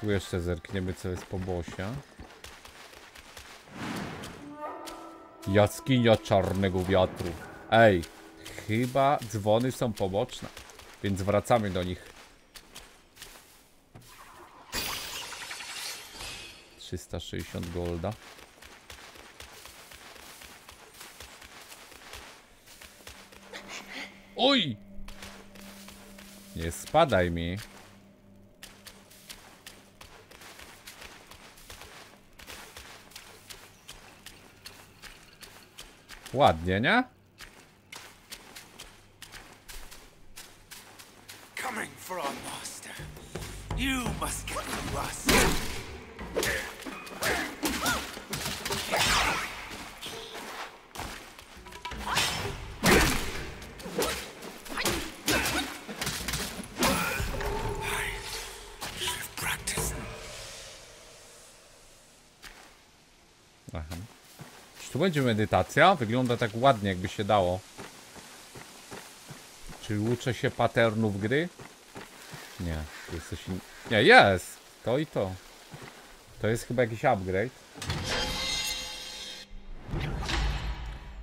Tu jeszcze zerkniemy, co jest po bosie. Jaskinia czarnego wiatru. Ej, chyba dzwony są poboczne, więc wracamy do nich. 360 golda. Oj! Nie spadaj mi. Ładnie, nie? Będzie medytacja? Wygląda tak ładnie, jakby się dało. Czy uczę się patternów gry? Nie, jest coś in... Nie, jest! To i to. To jest chyba jakiś upgrade.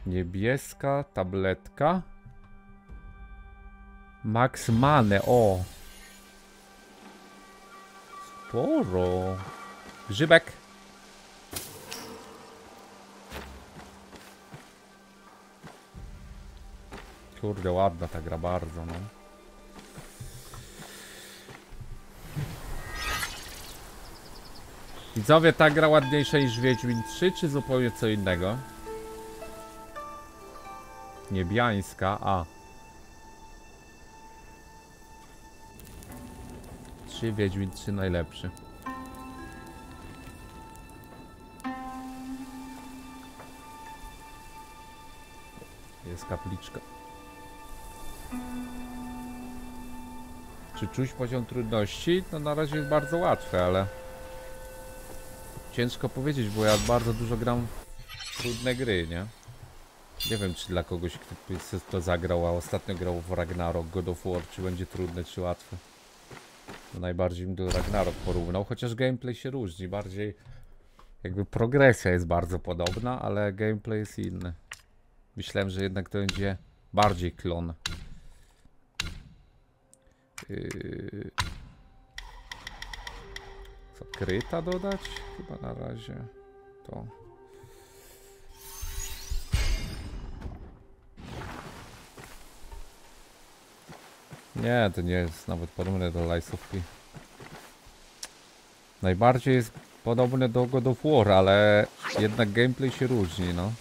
Niebieska tabletka. Max Mane, o! Sporo. Grzybek. Kurde, ładna ta gra bardzo, no. Widzowie, ta gra ładniejsza niż Wiedźmin 3, czy zupełnie co innego? Niebiańska, a. Czy Wiedźmin 3 najlepszy? Jest kapliczka. Czy czuć poziom trudności? No na razie jest bardzo łatwe, ale... Ciężko powiedzieć, bo ja bardzo dużo gram w trudne gry, nie? Nie wiem, czy dla kogoś, kto to zagrał, a ostatnio grał w Ragnarok, God of War, czy będzie trudne, czy łatwe. No najbardziej bym do Ragnarok porównał, chociaż gameplay się różni, bardziej jakby progresja jest bardzo podobna, ale gameplay jest inny. Myślałem, że jednak to będzie bardziej klon. Yy... Co, kryta dodać? Chyba na razie to. Nie, to nie jest nawet podobne do P. Najbardziej jest podobne do God of War, ale jednak gameplay się różni, no.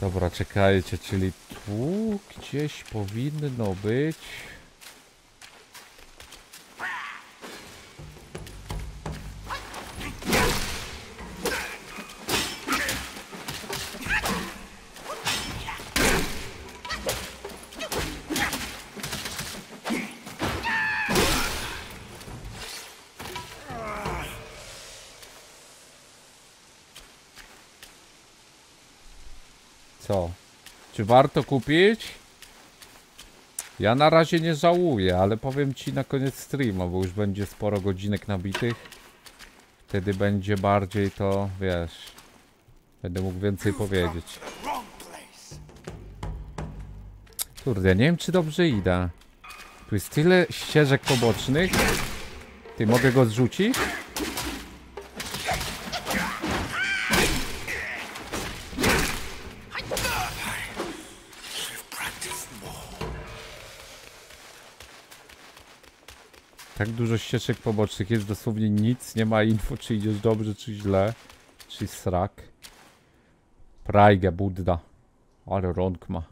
Dobra, czekajcie, czyli gdzieś powinno być... warto kupić? Ja na razie nie żałuję, ale powiem ci na koniec streama, bo już będzie sporo godzinek nabitych. Wtedy będzie bardziej to, wiesz... Będę mógł więcej powiedzieć. Kurde, nie wiem czy dobrze idę. Tu jest tyle ścieżek pobocznych. Ty, mogę go zrzucić? Tak dużo ścieżek pobocznych jest dosłownie nic, nie ma info czy idziesz dobrze czy źle. Czy srak. Prajga Budda. Ale rąk ma.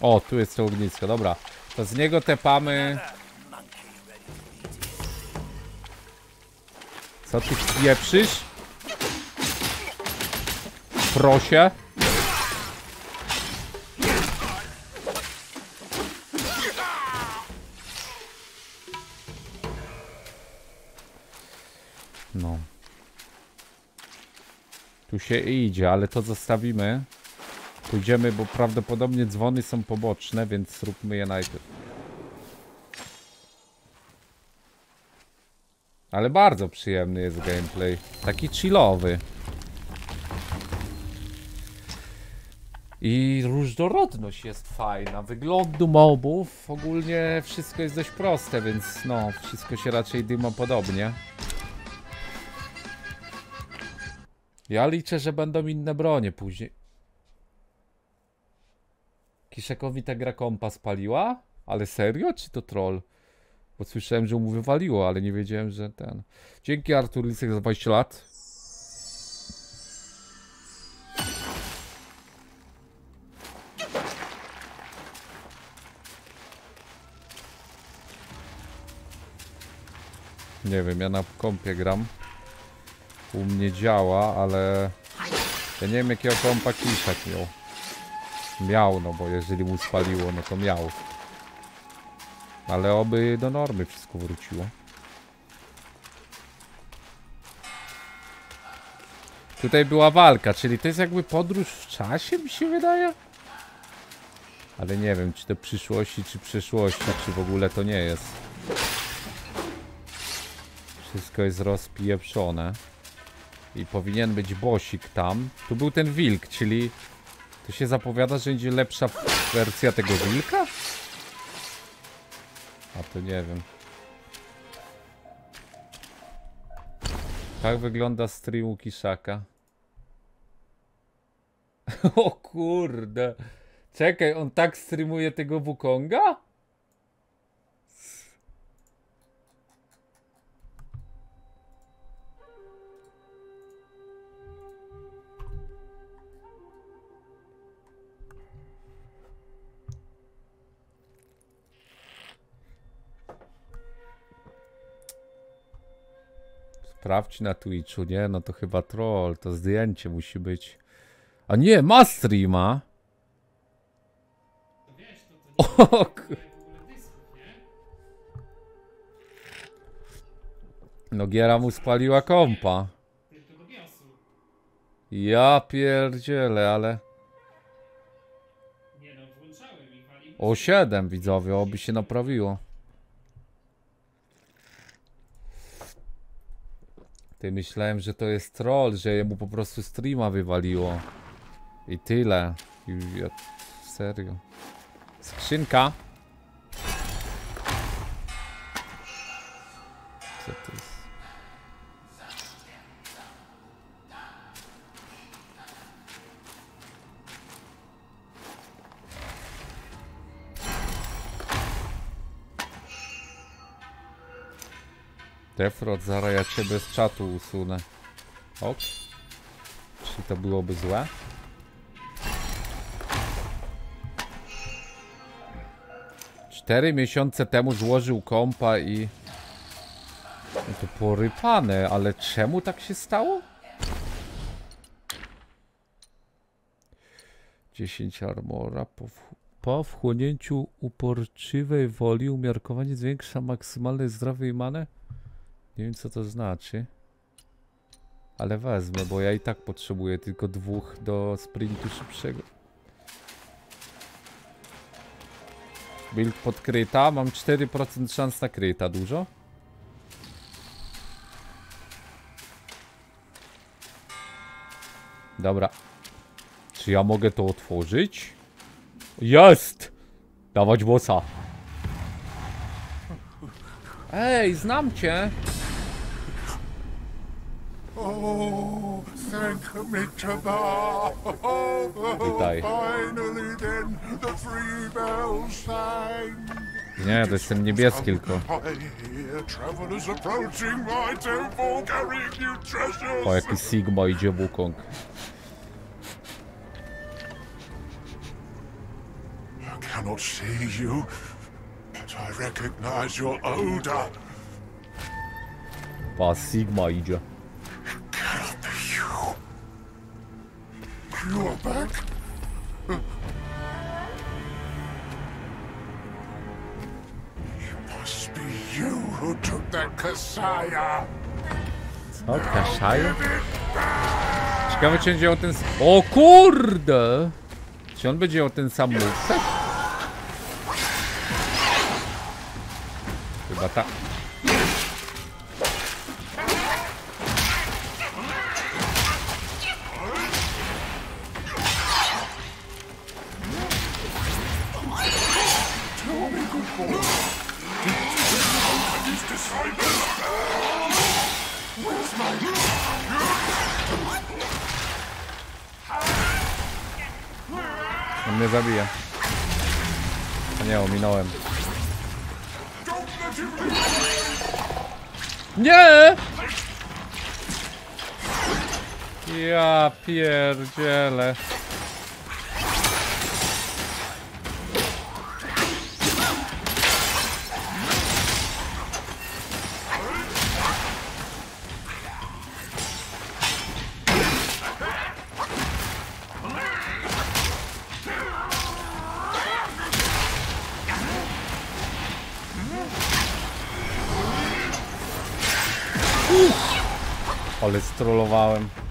O, tu jest to ognisko, dobra. To z niego tepamy. Co ty pieprzysz? Prosie. Się idzie, ale to zostawimy. Pójdziemy, bo prawdopodobnie dzwony są poboczne, więc zróbmy je najpierw. Ale bardzo przyjemny jest gameplay. Taki chillowy. I różnorodność jest fajna. Wyglądu mobów ogólnie wszystko jest dość proste, więc no, wszystko się raczej dyma podobnie. Ja liczę, że będą inne bronie później. Kiszekowi ta gra kompa spaliła? Ale serio? Czy to troll? Bo słyszałem, że mu wywaliło, ale nie wiedziałem, że ten... Dzięki Artur Lisek za 20 lat. Nie wiem, ja na kompie gram. U mnie działa, ale... Ja nie wiem jakiego kompa Kiszek miał. Miał, no bo jeżeli mu spaliło, no to miał. Ale oby do normy wszystko wróciło. Tutaj była walka, czyli to jest jakby podróż w czasie, mi się wydaje? Ale nie wiem, czy to przyszłości, czy przeszłości, czy w ogóle to nie jest. Wszystko jest rozpieprzone. I powinien być bosik tam. Tu był ten wilk, czyli To się zapowiada, że będzie lepsza wersja tego wilka? A to nie wiem. Tak wygląda stream Kiszaka. O kurde. Czekaj, on tak streamuje tego Wukonga? Sprawdź na Twitchu, nie? No to chyba troll, to zdjęcie musi być. A nie, ma streama. No Giera mu spaliła kompa. Ja pierdzielę, ale... O 7 widzowie, oby się naprawiło. Ty myślałem, że to jest troll, że jemu po prostu streama wywaliło. I tyle. I ja, serio. Skrzynka. Co to jest? Defrod, zaraz ja ciebie z czatu usunę. Ok. Czy to byłoby złe? Cztery miesiące temu złożył kompa i... No to porypane, ale czemu tak się stało? 10 armora po, po wchłonięciu uporczywej woli umiarkowanie zwiększa maksymalne zdrowie i manę? Nie wiem co to znaczy. Ale wezmę, bo ja i tak potrzebuję tylko dwóch do sprintu szybszego. Build pod kryta, mam 4% szans na kryta, dużo? Dobra. Czy ja mogę to otworzyć? Jest! Dawać bossa. Ej, znam cię. Oh, thank Mitra Witaj. Finally then, the three bells sang. Nie, to jestem niebieski tylko. O, jaki Sigma idzie Wukong. I cannot see you, but I recognize your odor. Pa, Sigma idzie. You are back? Must be you who took that Kasaya. Co, kaszaja? Ciekawe, czy będzie o ten... O kurde! Czy on będzie o ten sam moveset? Chyba tak. Zabije. A nie, ominąłem. Nie! Ja pierdzielę. Ale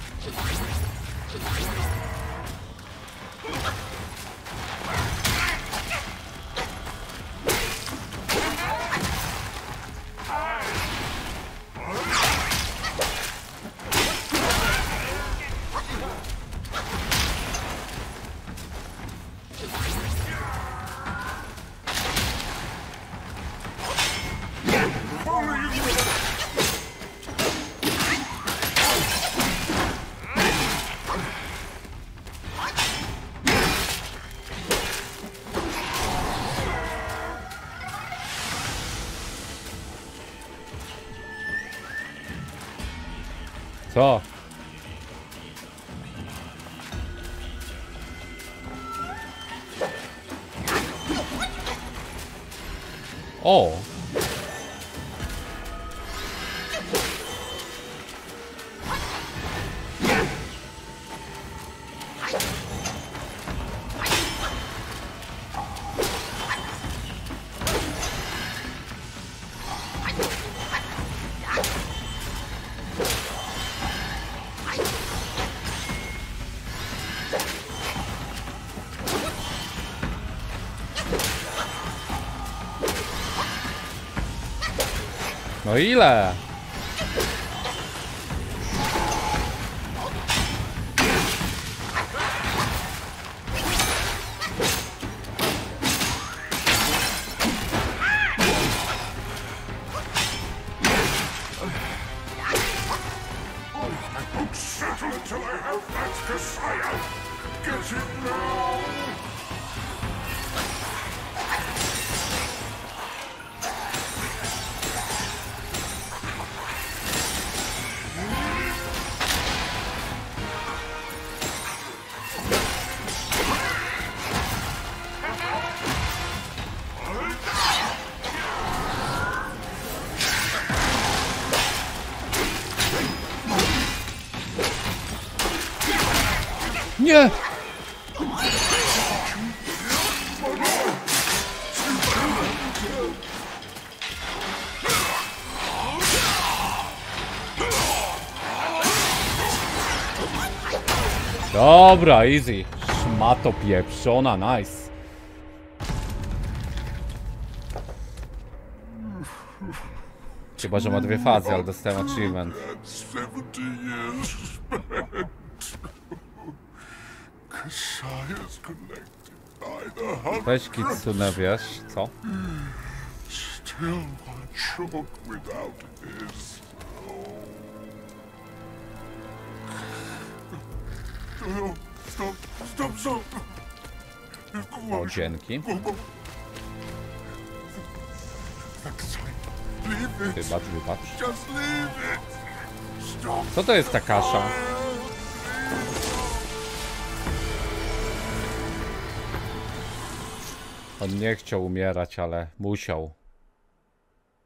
No ile? Dobra, easy. Szmato pieprzona, nice. Chyba, że ma dwie fazy, ale dostałem achievement. Weź Kitsune, wiesz, co? Still one short without O, dzięki. Wybacz, wybacz. Co to jest ta kasza? On nie chciał umierać, ale musiał.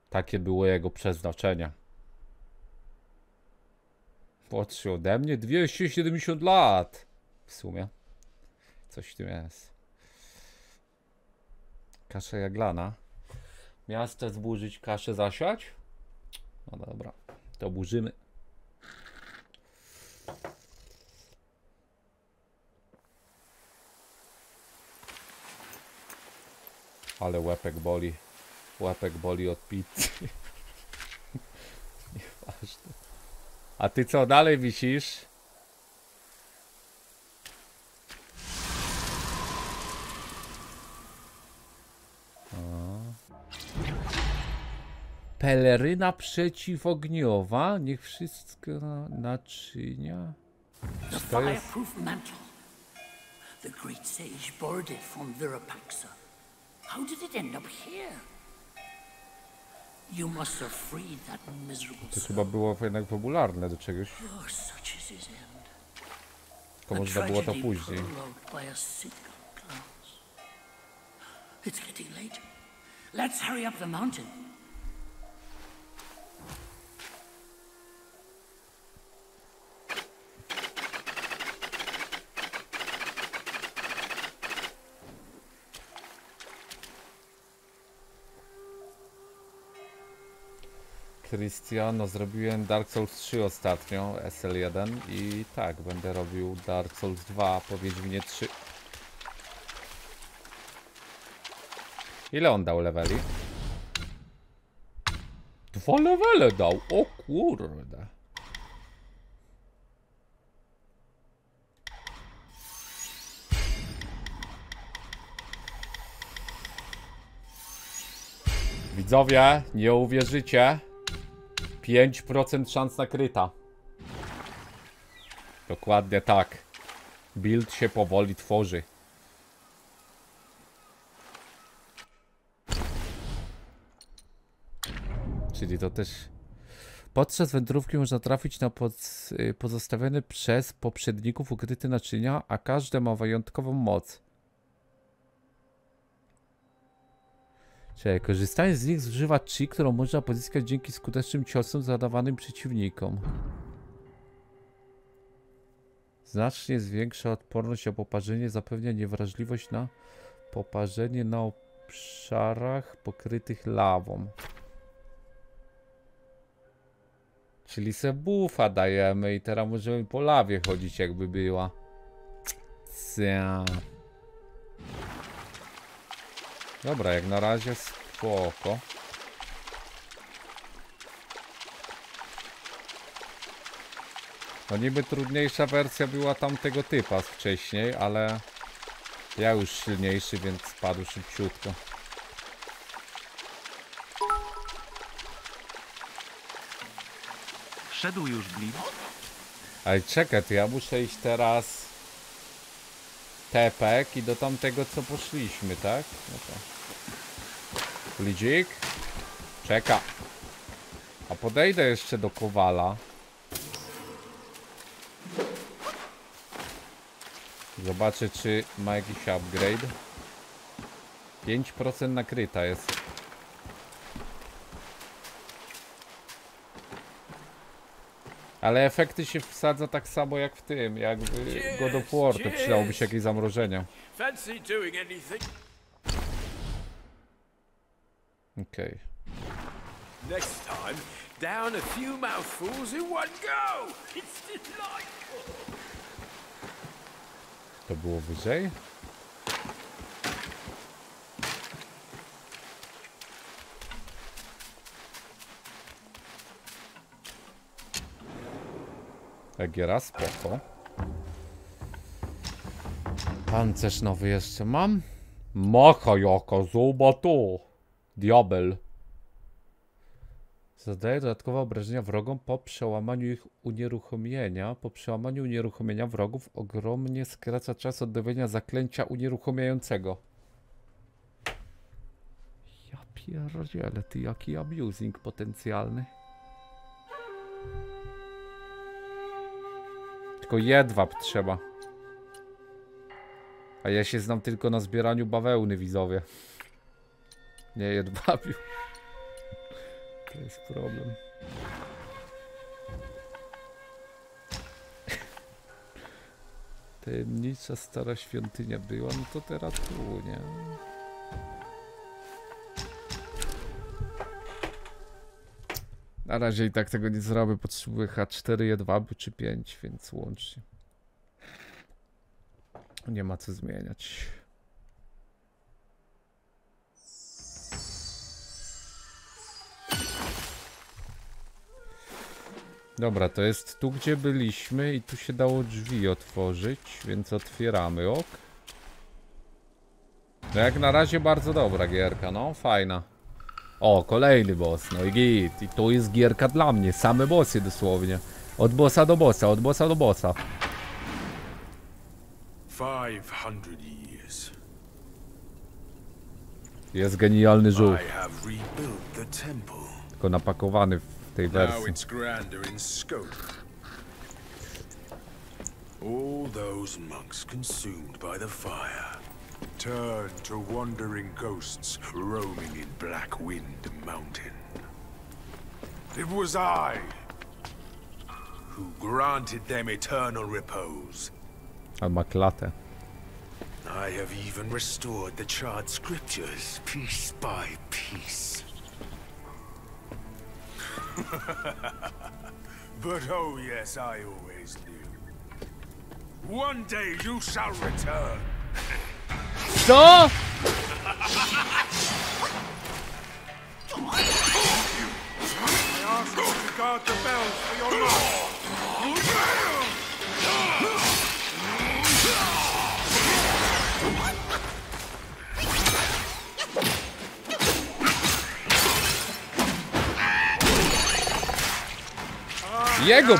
Takie było jego przeznaczenie. Młodszy ode mnie 270 lat. W sumie. Coś w tym jest. Kasza jaglana. Miasto zburzyć, kaszę zasiać? No dobra, to burzymy. Ale łepek boli. Łepek boli od pizzy. Nieważne. A ty co, dalej wisisz? Peleryna przeciwogniowa. Niech wszystko naczynia. To jest-. The great sage borrowed it from Virapaxa. How did it end up here? You must have freed that miserable To chyba było jednak popularne do czegoś. A można było to później. It's getting late. Let's hurry up the mountain. Cristiano, zrobiłem Dark Souls 3 ostatnio, SL1 i tak, będę robił Dark Souls 2 po Wiedźminie 3. Ile on dał leveli? Dwa levele dał, o kurde. Widzowie, nie uwierzycie. 5% szans na kryta. Dokładnie tak. Build się powoli tworzy. Czyli to też Podczas wędrówki można trafić na pod, y, pozostawione przez poprzedników ukryte naczynia, a każde ma wyjątkową moc. Czyli korzystając z nich zużywa chi, którą można pozyskać dzięki skutecznym ciosom zadawanym przeciwnikom. Znacznie zwiększa odporność na poparzenie, zapewnia niewrażliwość na poparzenie na obszarach pokrytych lawą. Czyli se bufa dajemy i teraz możemy po lawie chodzić jakby była. Cia. Dobra, jak na razie spoko. No niby trudniejsza wersja była tamtego typa z wcześniej, ale ja już silniejszy, więc spadł szybciutko. Wszedł już Blib? Ale czekaj, to ja muszę iść teraz tepek i do tamtego co poszliśmy, tak? No. Lidzik? Czeka. A podejdę jeszcze do Kowala. Zobaczę czy ma jakiś upgrade. 5% nakryta jest. Ale efekty się wsadza tak samo jak w tym, jak w God of War, to przydałoby się jakieś anything? Okej. Time, down a few mouthfuls in one go. It's delightful. To było wyżej? Egiera, spoko. Pancerz nowy jeszcze mam. Macha jaka, zuba to. Diabel. Zadaje dodatkowe obrażenia wrogom po przełamaniu ich unieruchomienia. Po przełamaniu unieruchomienia wrogów ogromnie skraca czas oddawania zaklęcia unieruchamiającego. Ja pierdzielę, ty jaki abusing potencjalny. Tylko jedwab trzeba. A ja się znam tylko na zbieraniu bawełny, widzowie. Nie jedwabiu. To jest problem. Tajemnicza stara świątynia była, no to teraz tu, nie? Na razie i tak tego nie zrobię, potrzebuję H4, jedwabiu czy 5, więc łącznie. Nie ma co zmieniać. Dobra, to jest tu, gdzie byliśmy i tu się dało drzwi otworzyć, więc otwieramy, ok. No jak na razie bardzo dobra gierka, no, fajna. O, kolejny boss, no i git. I to jest gierka dla mnie, same bossy dosłownie. Od bossa do bossa, od bossa do bossa. 500 years. Jest genialny żółw, tylko napakowany w tej wersji. All those monks consumed by the fire turned to wandering ghosts roaming in Black Wind Mountain. It was I who granted them eternal repose. A ma. I have even restored the charred scriptures piece by piece. but oh yes, I always knew. One day you shall return. Co? I ask you to guard the bells for your life. Jego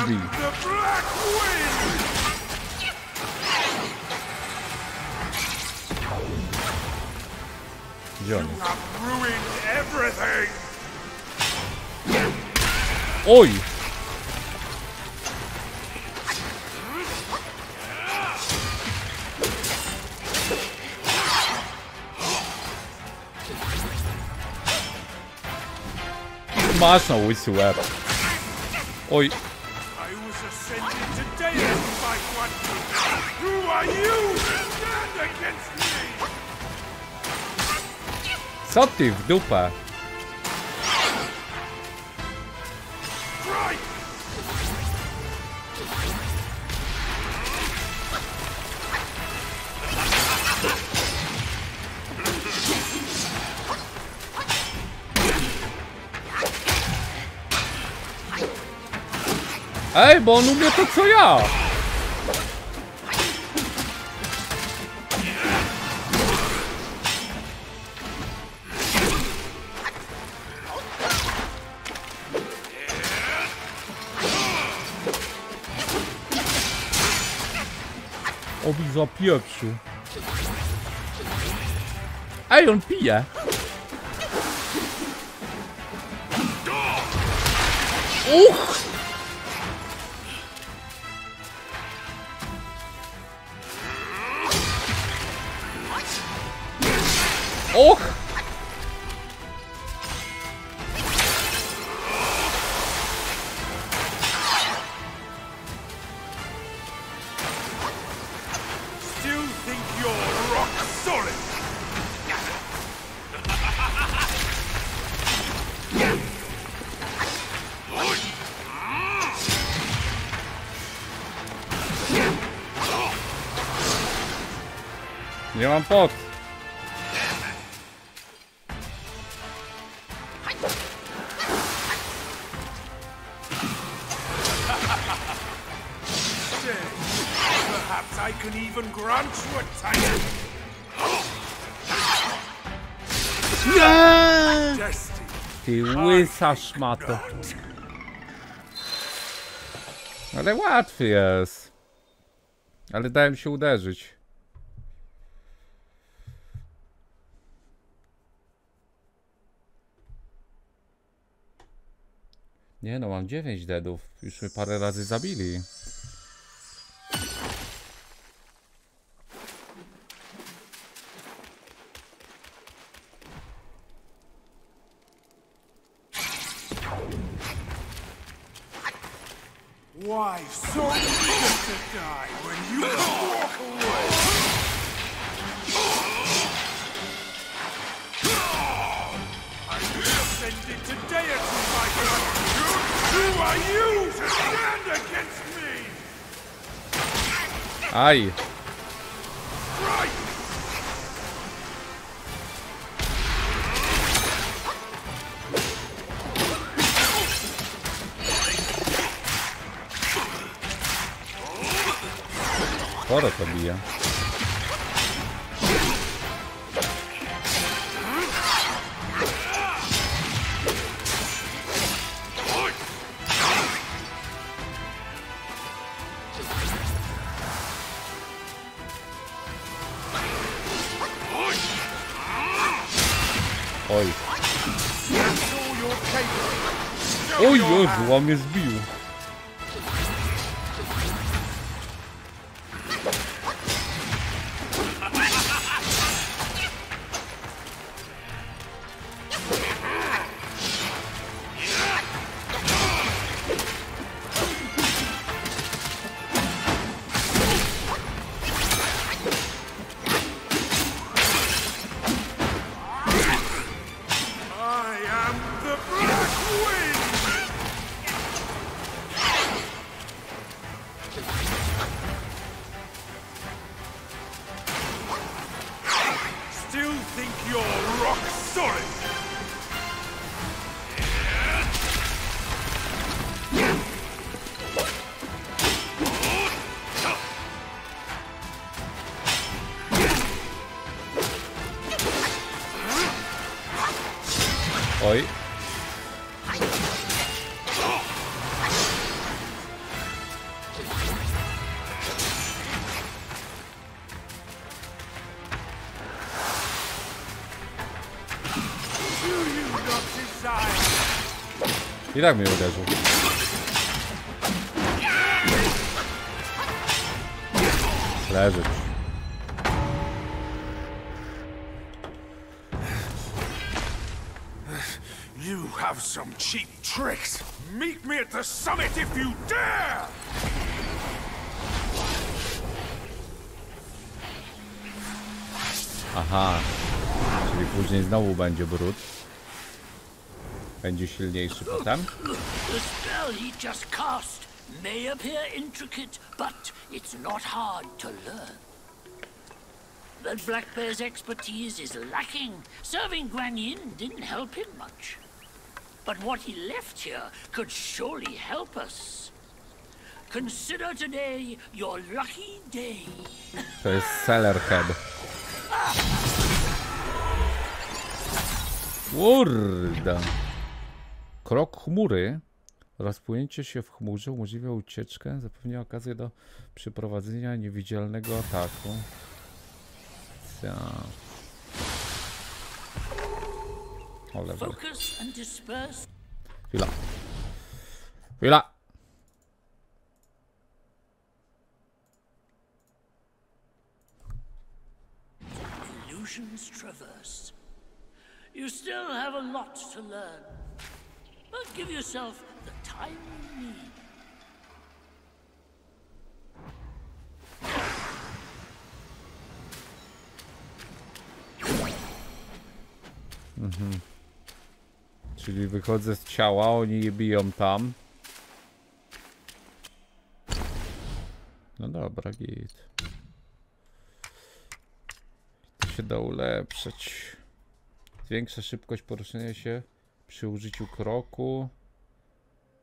bij! The Black Wind! Gdzie on jest? have ruined everything! Oj! Masz na łysy łeb. Oj, I was ascended to deity by one. Who are you to stand against co ty w dupę? Ej, bo on umie to co ja! Zapieprzył. Ej, on pije! Uch! Och! Pot. Perhaps I can even grant you a title. Nie! Destiny. Ty łysa szmato. Ale łatwy jest. Ale dałem się uderzyć. Nie no, mam 9 deadów. Już mnie parę razy zabili. Why so to die when you are you to stand against me? Aj! Right! Sporo to Oj, Jezu, on mnie I tak mnie uderzył. Leżeć. You have some cheap tricks. Meet me at the summit if you dare! Aha. Czyli później znowu będzie brud. Będzie silniejszy potem. The spell he just cast may appear intricate, but it's not hard to learn. That Black Bear's expertise is lacking. Serving Guan Yin didn't help him much. But what he left here could surely help us. Consider today your lucky day. To jest Sellerhead. Kurde. Krok chmury. Rozpłynięcie się w chmurze umożliwia ucieczkę, zapewnia okazję do przeprowadzenia niewidzialnego ataku. Ja. Chwila. Chwila. illusions traverse. You still have a lot to learn, but give yourself the time you need. Czyli wychodzę z ciała, oni je biją tam. No dobra, git. To się da ulepszyć. Zwiększa szybkość poruszania się przy użyciu kroku.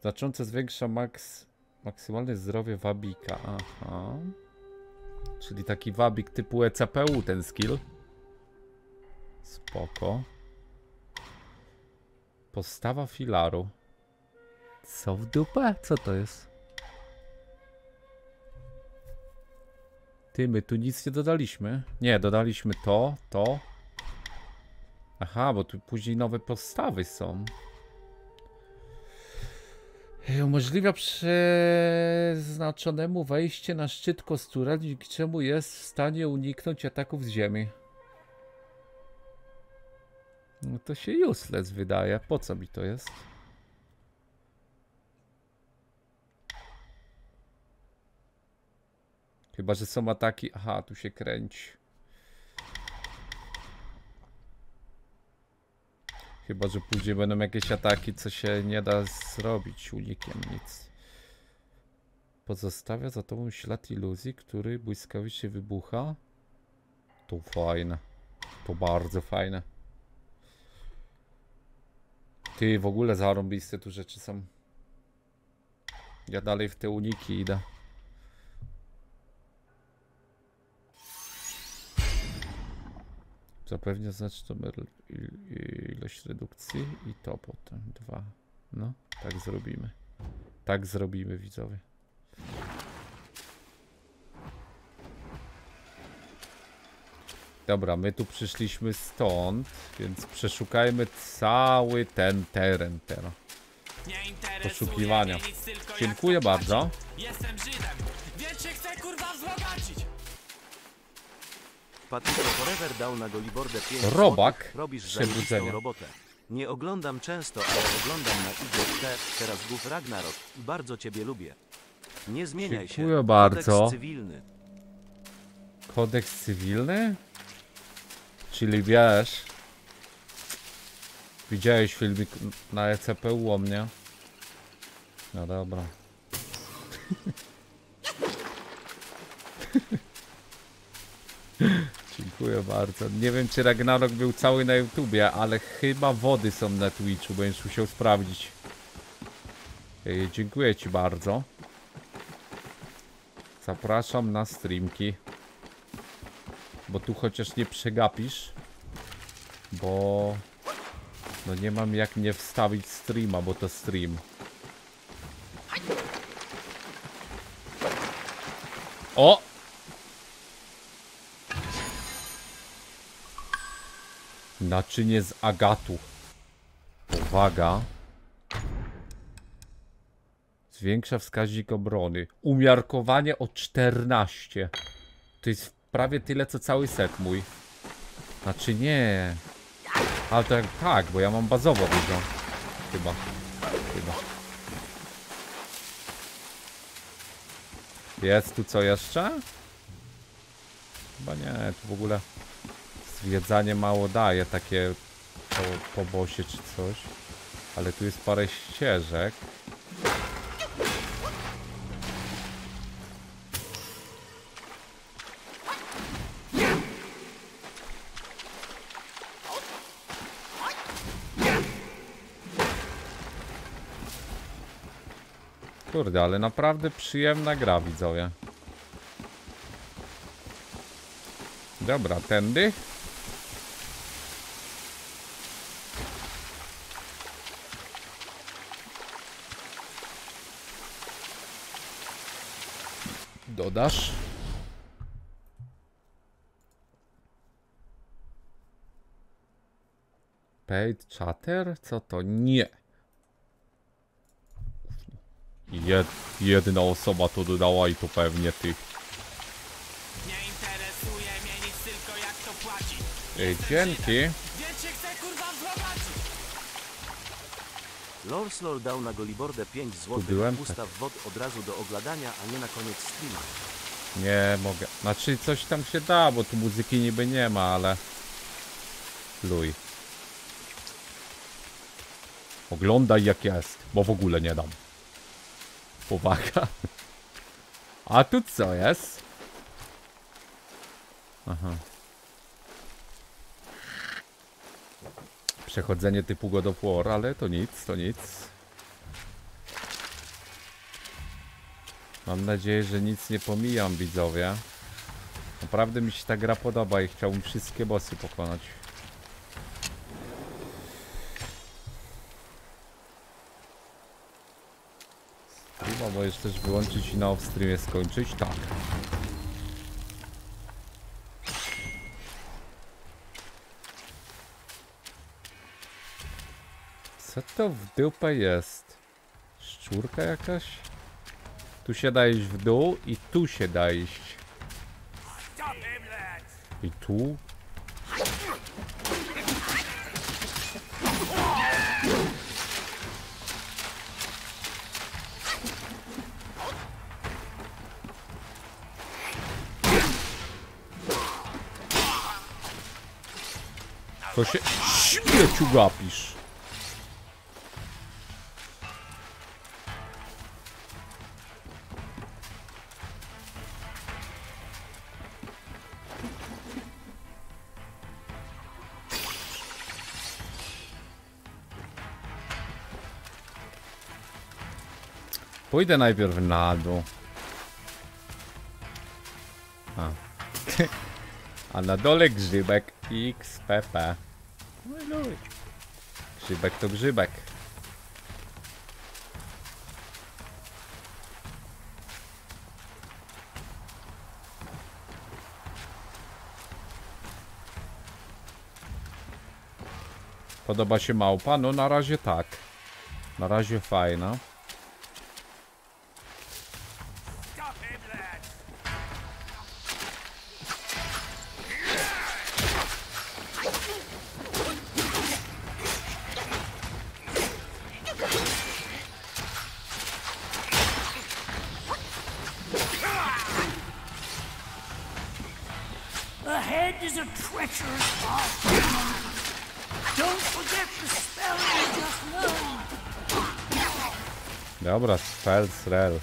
Znacząco zwiększa maks maksymalne zdrowie wabika. Aha. Czyli taki wabik typu ECPU ten skill. Spoko. Postawa filaru. Co w dupę? Co to jest? Ty, my tu nic nie dodaliśmy. Nie, dodaliśmy to, to. Aha, bo tu później nowe postawy są. Umożliwia przeznaczonemu wejście na szczyt kostura, dzięki czemu jest w stanie uniknąć ataków z ziemi. No to się useless wydaje. Po co mi to jest? Chyba, że są ataki. Aha, tu się kręci. Chyba, że później będą jakieś ataki, co się nie da zrobić unikiem nic. Pozostawia za tobą ślad iluzji, który błyskawicznie wybucha. To fajne. To bardzo fajne. Ty, w ogóle zarąbiste tu rzeczy są. Ja dalej w te uniki idę. Zapewnia znaczną ilość redukcji i to potem dwa. No, tak zrobimy. Tak zrobimy, widzowie. Dobra, my tu przyszliśmy stąd, więc przeszukajmy cały ten teren teraz. Poszukiwania. Dziękuję bardzo. Jestem Żydem, Forever dał na Golibordę 5 Robak. Robisz Przebudzenie. robotę. Nie oglądam często, ale oglądam na IGT, teraz głów Ragnarok bardzo ciebie lubię. Nie zmieniaj się. Dziękuję bardzo. Kodeks cywilny. Kodeks cywilny? Czyli wiesz. Widziałeś filmik na ECPU o mnie? No dobra. Dziękuję bardzo. Nie wiem czy Ragnarok był cały na YouTubie, ale chyba wody są na Twitchu, będziesz musiał sprawdzić. Ej, Dziękuję ci bardzo. Zapraszam na streamki. Bo tu chociaż nie przegapisz. Bo... No nie mam jak nie wstawić streama, bo to stream. O! Naczynie z agatu. Uwaga. Zwiększa wskaźnik obrony. Umiarkowanie o 14. To jest prawie tyle, co cały set mój. Znaczy nie. Ale to jak, tak, bo ja mam bazowo dużo. Chyba. Chyba. Jest tu co jeszcze? Chyba nie, tu w ogóle zwiedzanie mało daje takie po, po bosie czy coś. Ale tu jest parę ścieżek. Kurde, ale naprawdę przyjemna gra, widzowie. Dobra, tędy. Dodasz. Paid chatter? Co to? Nie. Jed, jedna osoba to dodała i to pewnie ty. Nie interesuje mnie nic, tylko jak to płaci. Ej, dzięki. Lorslor dał na Golibordę 5 zł. byłem, Ustaw wod od razu do oglądania, a nie na koniec streama. Nie mogę. Znaczy coś tam się da, bo tu muzyki niby nie ma, ale... Luj. Oglądaj jak jest, bo w ogóle nie dam. Uwaga. A tu co jest? Aha. Przechodzenie typu God of War, ale to nic, to nic. Mam nadzieję, że nic nie pomijam, widzowie. Naprawdę mi się ta gra podoba i chciałbym wszystkie bossy pokonać. Streama możesz też wyłączyć i na off-streamie skończyć? Tak. Co to w dupę jest? Szczurka jakaś? Tu się da w dół i tu się da. I tu? To się śmieciu gapisz. Pójdę najpierw na dół. A. A na dole grzybek XPP. Grzybek to grzybek. Podoba się małpa? No na razie tak. Na razie fajna. Srel.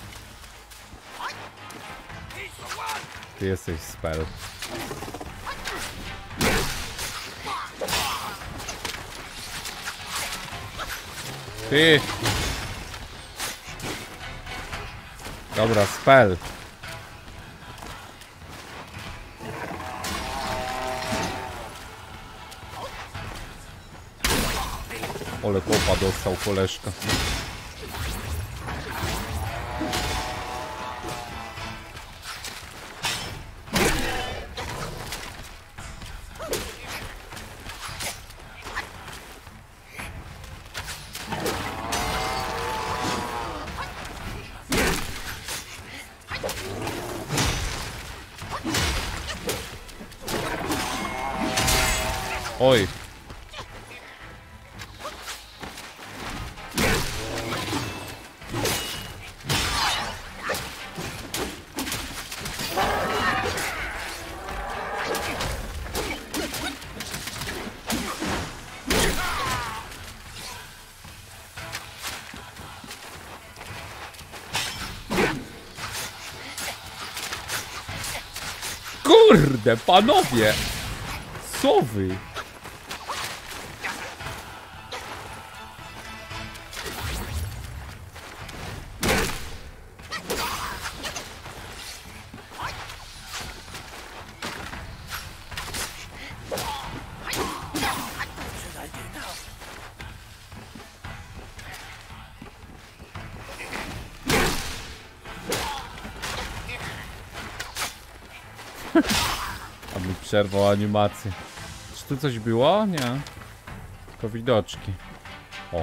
Ty jesteś spell. Ty! Dobra, spell. Ole kopa dostał koleżka. Kurde, panowie! Co wy? Przerwał animację. Czy tu coś było? Nie. Tylko widoczki. O.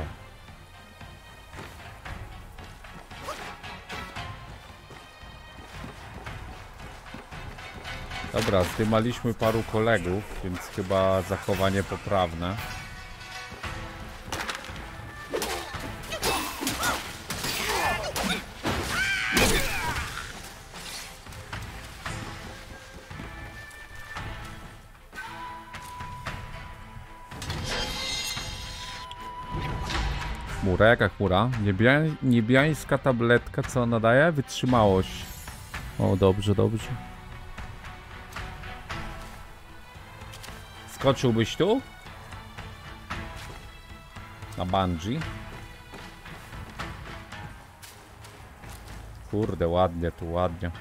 Dobra, zdymaliśmy paru kolegów, więc chyba zachowanie poprawne. Chmura, jaka chmura? Niebia... Niebiańska tabletka, co ona daje? Wytrzymałość. O, dobrze, dobrze. Skoczyłbyś tu? Na bungee? Kurde, ładnie tu, ładnie.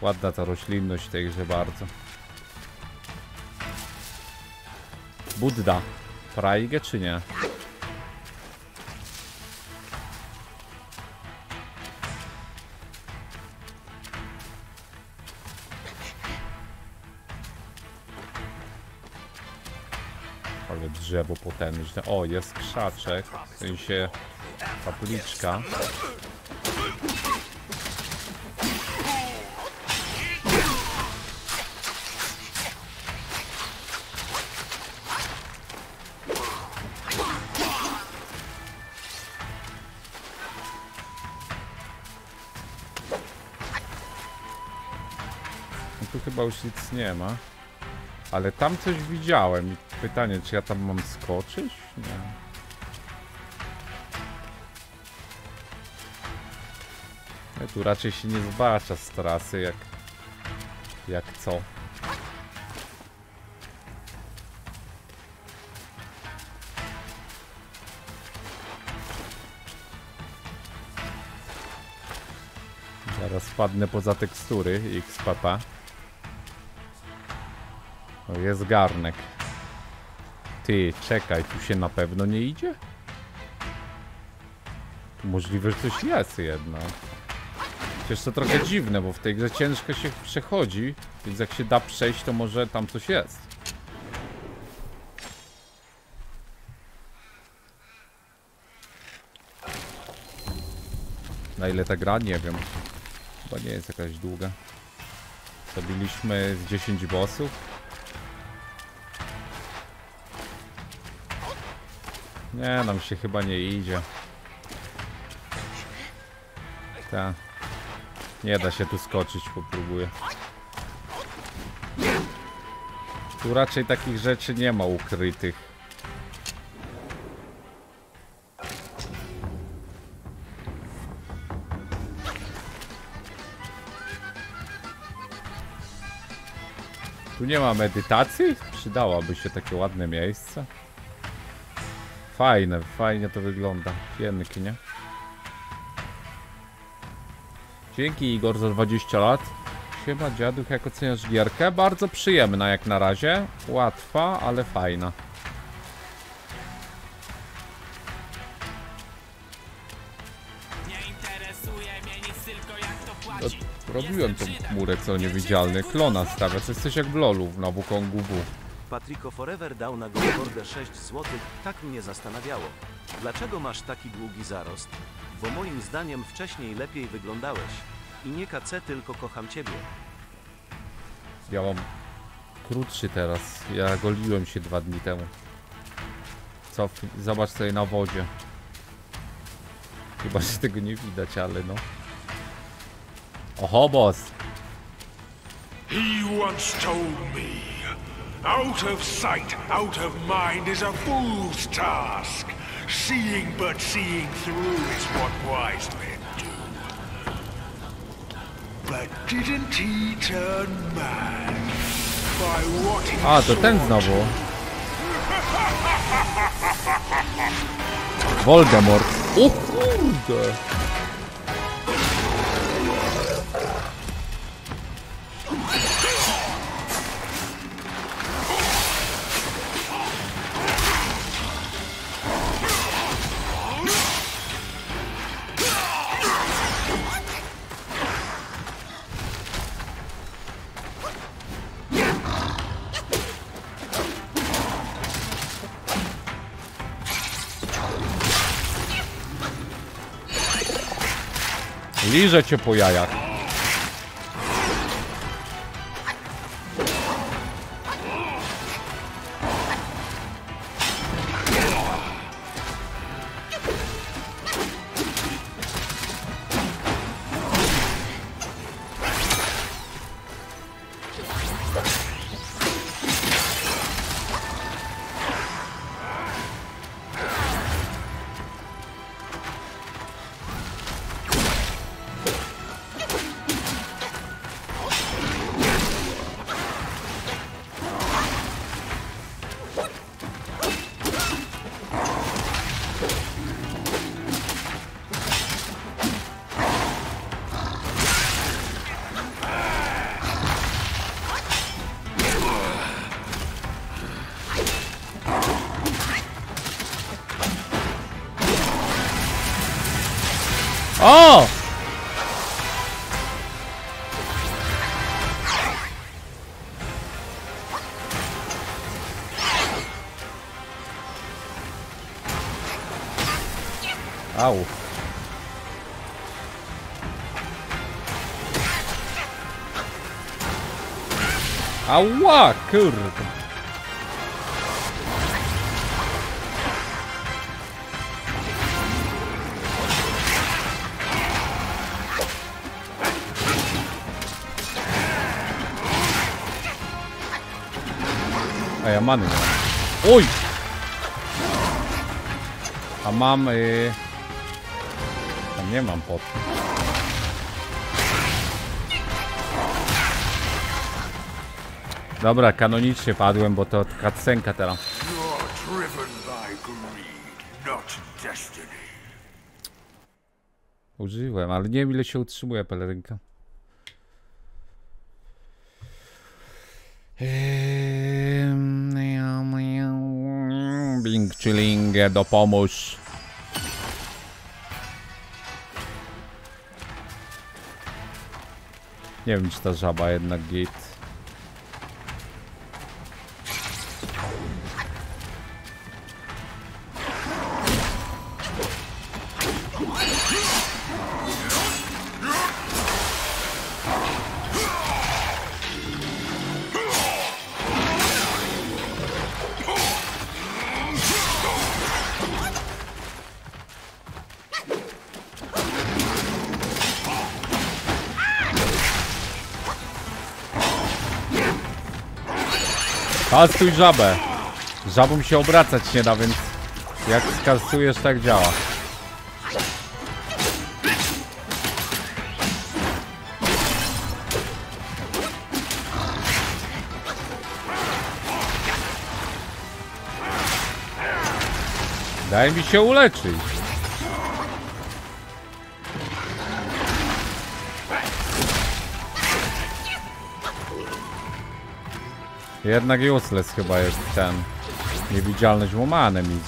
Ładna ta roślinność w tej grze bardzo. Budda. Praigę czy nie? Drzewo potężne. O, jest krzaczek. W sensie kapliczka. No tu chyba już nic nie ma. Ale tam coś widziałem. Pytanie, czy ja tam mam skoczyć? Nie. Ja tu raczej się nie zbacza z trasy, jak... Jak co. Zaraz padnę poza tekstury XPP. O, jest garnek. Ty, czekaj, tu się na pewno nie idzie? Tu Możliwe, że coś jest jednak. Przecież to trochę dziwne, bo w tej grze ciężko się przechodzi, więc jak się da przejść, to może tam coś jest. Na ile ta gra? Nie wiem. Chyba nie jest jakaś długa. Zabiliśmy z 10 bossów. Nie, nam się chyba nie idzie. Ta. Nie da się tu skoczyć, popróbuję. Tu raczej takich rzeczy nie ma ukrytych. Tu nie ma medytacji? Przydałaby się takie ładne miejsce. Fajne, fajnie to wygląda. Pięknie. nie? Dzięki Igor za 20 lat. Siema dziaduk, jak oceniasz gierkę? Bardzo przyjemna jak na razie. Łatwa, ale fajna. Nie interesuje mnie nic, tylko jak to płaci. robiłem tą chmurę co niewidzialny. Klona stawia, to jesteś jak w lolu na Wukongu W. Patrico Forever dał na Goldbordę 6 zł, tak mnie zastanawiało. Dlaczego masz taki długi zarost? Bo moim zdaniem wcześniej lepiej wyglądałeś. I nie KC, tylko kocham ciebie. Ja mam krótszy teraz. Ja goliłem się dwa dni temu. Co? Zobacz sobie na wodzie. Chyba, że tego nie widać, ale no. Oho, boss. He once told me, out of sight, out of mind is a fool's task. Seeing but seeing through is what wise men do. But didn't he turn mad by what he A, to saw ten znowu. Voldemort. O kurde. Liżę cię po jajach. Kurde. A ja many nie mam. Oj! A mam... Y... Tam nie mam pot. Dobra, kanonicznie padłem, bo to cutscenka teraz. Użyłem, ale nie wiem ile się utrzymuje pelerynka. Bing chilling, dopomóż. Nie wiem czy ta żaba jednak git. Kastuj żabę. Żabą się obracać nie da, więc jak skasujesz, tak działa. Daj mi się uleczyć. Jednak useless chyba jest ten. Niewidzialność łamane mi.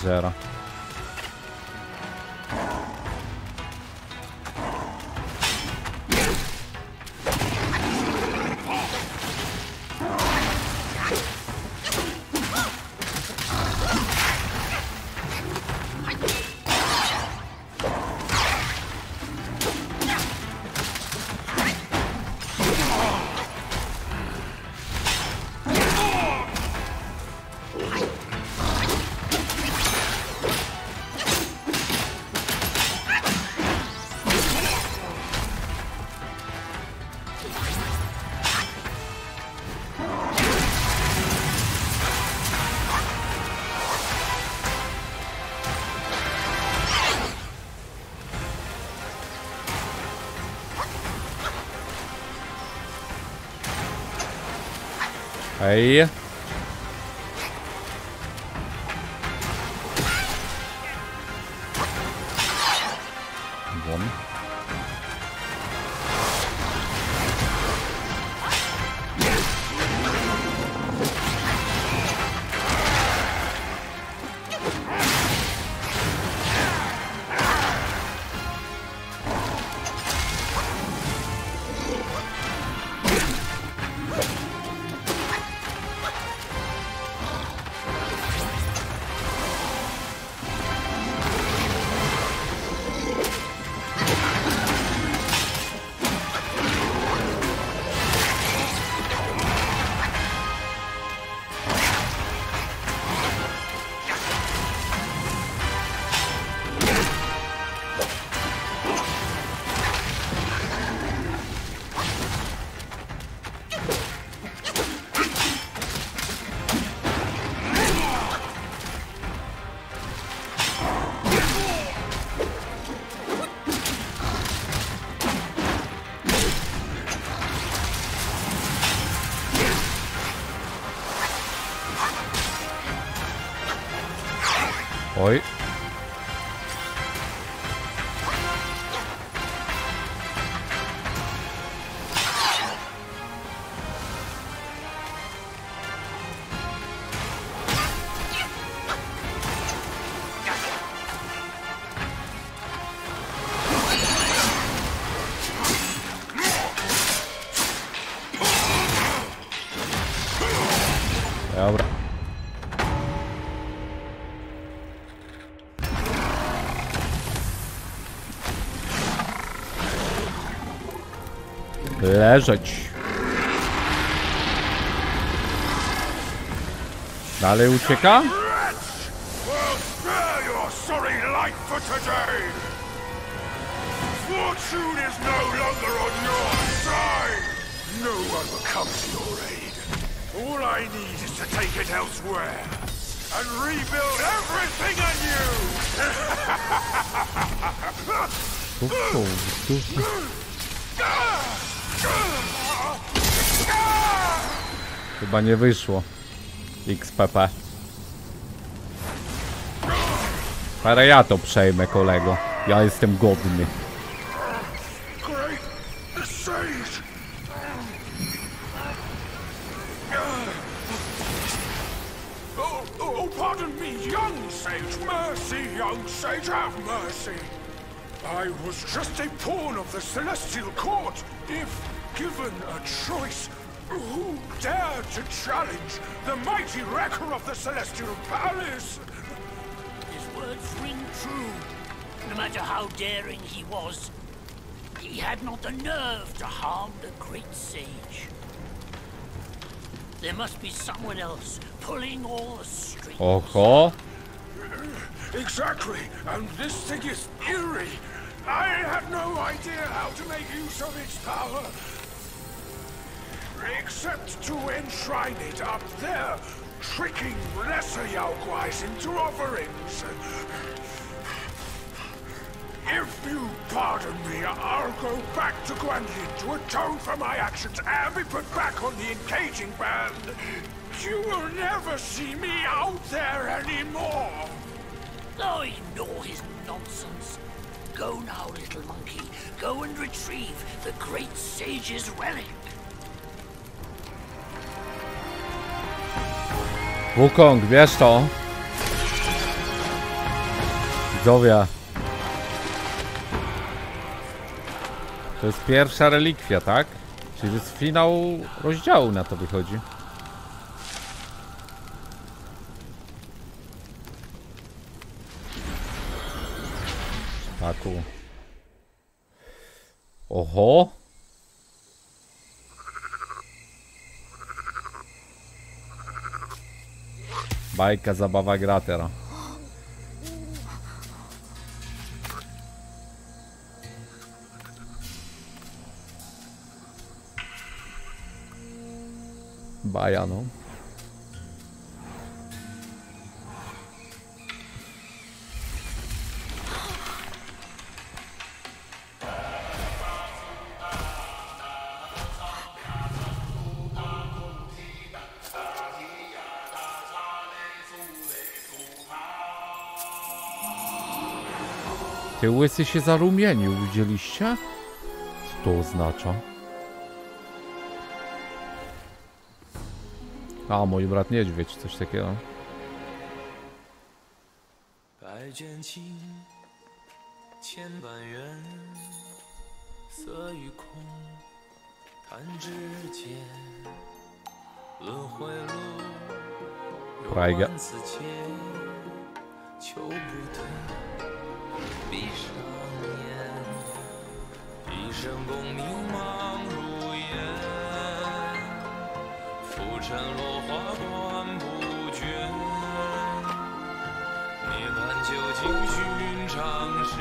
Hej. Leżeć. Dalej ucieka? Chyba nie wyszło. XPP. Ale ja to przejmę, kolego. Ja jestem godny. Was, he had not the nerve to harm the great sage. There must be someone else pulling all the strings. Oho. Exactly, and this thing is eerie. I have no idea how to make use of its power. Except to enshrine it up there, tricking lesser Yaoguais into offerings. If you pardon me, I'll go back to Guanyin to atone for my actions and be put back on the engaging band. You will never see me out there anymore. I ignore his nonsense. Go now, little monkey. Go and retrieve the great sage's relic. Wukong, wiesz to? Widzowie. To jest pierwsza relikwia, tak? Czyli to jest finał rozdziału na to wychodzi. Taku. Oho. Bajka, zabawa, gra teraz. Baja, no. Ty łysy się zarumienił, widzieliście? Co to oznacza? 啊，我的，我这不也就因为这东西了。快点。浮沉落花断不绝。涅槃究竟寻常事，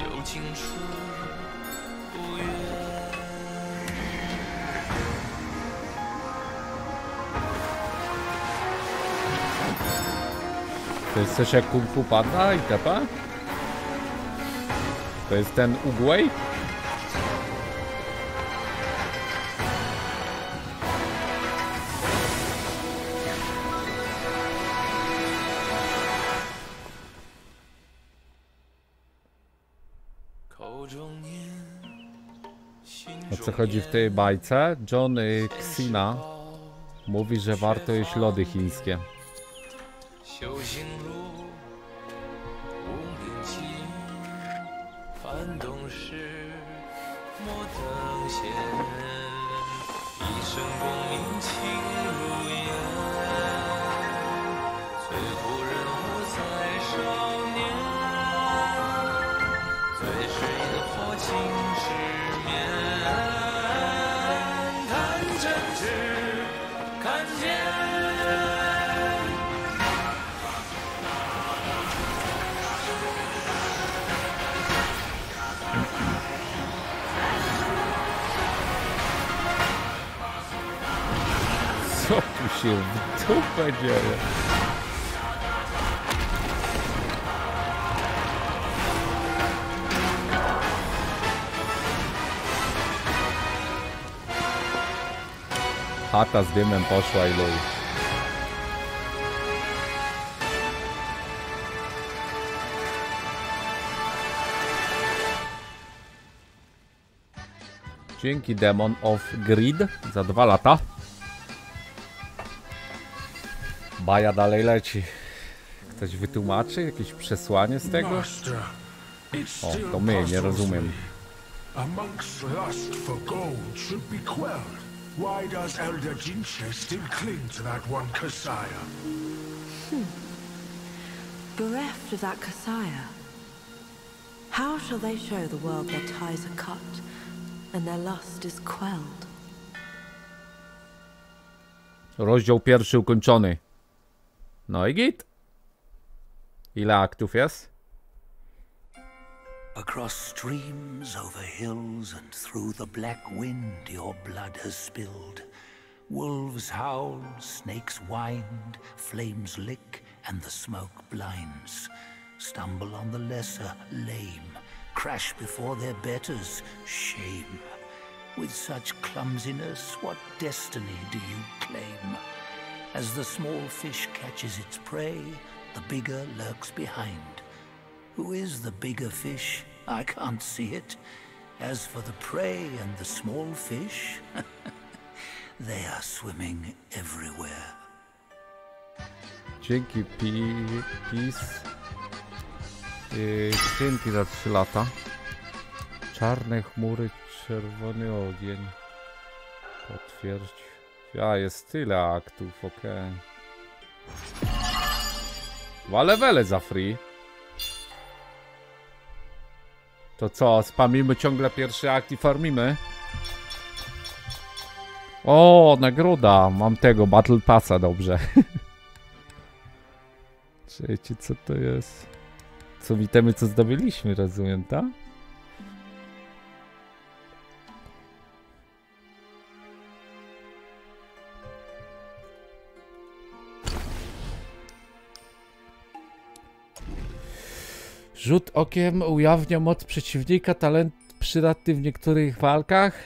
有情处不远。To jest coś jak Kung Fu Panda i tepa? To jest ten Ugway? Co chodzi w tej bajce? John y, Xina mówi, że warto jeść lody chińskie. Się w dupę dzieje? Chata z dymem poszła i luj. Dzięki Demon of Grid za dwa lata. Baja dalej leci. Ktoś wytłumaczy jakieś przesłanie z tego? O, to my, nie rozumiem. me. A monk's lust for gold should be quelled. Why does Elder Jinche still cling to that one Kasaya? Bereft of that Kasaya, how shall they show the world their ties are cut and their lust is quelled? Rozdział pierwszy ukończony. No i git. Ile? Across streams, over hills, and through the black wind your blood has spilled. Wolves howl, snakes wind, flames lick, and the smoke blinds. Stumble on the lesser, lame, crash before their betters, shame. With such clumsiness, what destiny do you claim? As the small fish catches its prey, the bigger lurks behind. Who is the bigger fish? I can't see it. As for the prey and the small fish, they are swimming everywhere. Dzięki pi, PiS. Dzięki za 3 lata. Czarne chmury, czerwony ogień. Potwierdź. A, jest tyle aktów, okej. Dwa levele za free. To co, spamimy ciągle pierwszy akt i farmimy? O, nagroda! Mam tego, Battle Passa, dobrze. Czekajcie, co to jest? Co witamy, co zdobyliśmy, rozumiem, tak? Rzut okiem ujawnia moc przeciwnika, talent przydatny w niektórych walkach.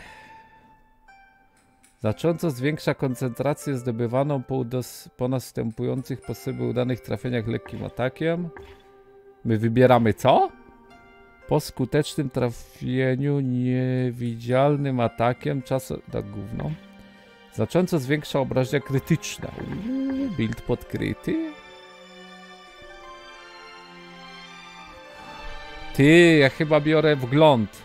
Znacząco zwiększa koncentrację zdobywaną po, po następujących po sobie udanych trafieniach lekkim atakiem. My wybieramy co? Po skutecznym trafieniu niewidzialnym atakiem czasu... Tak gówno. Znacząco zwiększa obrażenia krytyczne. Build podkryty. Ty, ja chyba biorę wgląd.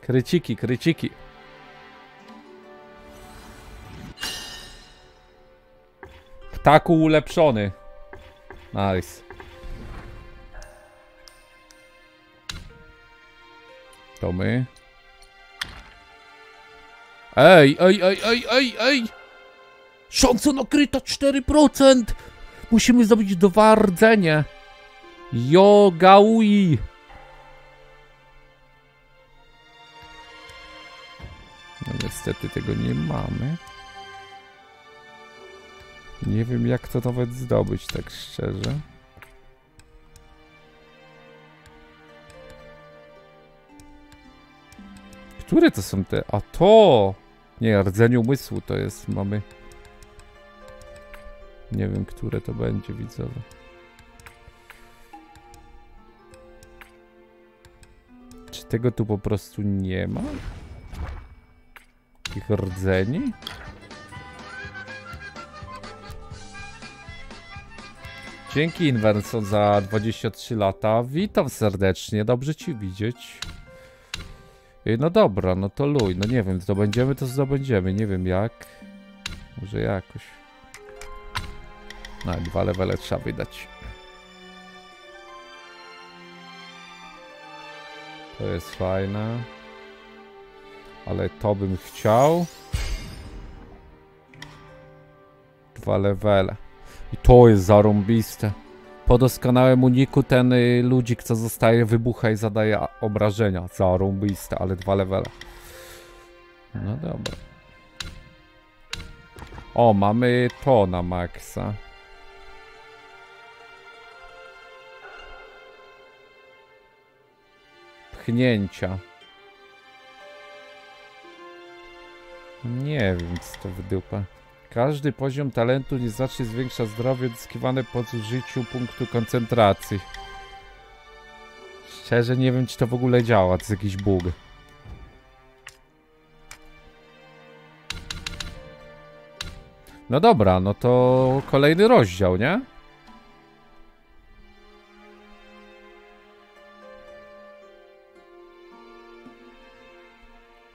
Kryciki, kryciki. Ptaku ulepszony. Nice. To my. Ej, ej, ej, ej, ej, ej! Szansa nakryta 4%! Musimy zrobić dowardzenie. Yogaui. No niestety tego nie mamy. Nie wiem jak to nawet zdobyć, tak szczerze. Które to są te? A to! Nie, rdzenie umysłu to jest, mamy... Nie wiem, które to będzie, widzowie. Czy tego tu po prostu nie ma? Takich rdzeni? Dzięki Inverson za 23 lata. Witam serdecznie, dobrze ci widzieć. No dobra, no to luj, no nie wiem, zdobędziemy to zdobędziemy, nie wiem jak. Może jakoś. No, dwa levele trzeba wydać. To jest fajne. Ale to bym chciał. Dwa levele. I to jest zarąbiste. Po doskonałym uniku ten y, ludzik, co zostaje, wybucha i zadaje obrażenia. Zarąbiste, ale dwa levele. No dobra. O, mamy to na maksa. Pchnięcia. Nie wiem, co to dupę. Każdy poziom talentu nieznacznie zwiększa zdrowie odzyskiwane po zużyciu punktu koncentracji. Szczerze nie wiem, czy to w ogóle działa. To jest jakiś bug. No dobra, no to kolejny rozdział, nie?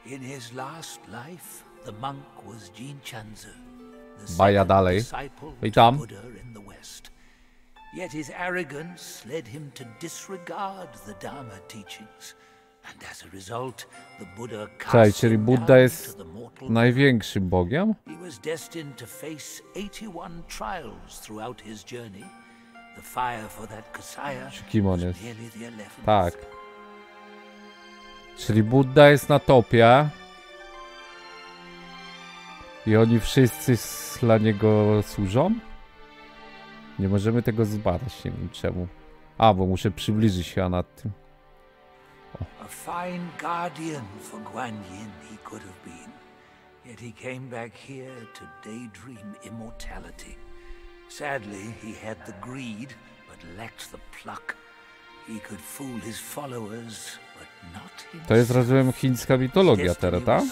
In his last life, the monk was Jin Chanzu, the Baja dalej. Witam. Yet his arrogance led him to disregard the Dharma teachings, and as a result, the Buddha Czekaj, czyli Buddha jest największym bogiem? He was destined to face 81 trials throughout his journey. The fire for that Kasaya kim on jest? nearly the 11th. Tak. Czyli Buddha jest na topie. I oni wszyscy dla niego służą? Nie możemy tego zbadać, nie wiem czemu. A, bo muszę przybliżyć się nad tym. A fine guardian for Guan Yin he could have been. Yet he came back here to daydream immortality. Sadly, he had the greed, but lacked the pluck. He could fool his followers. To jest, rozumiem, chińska mitologia teraz, tak?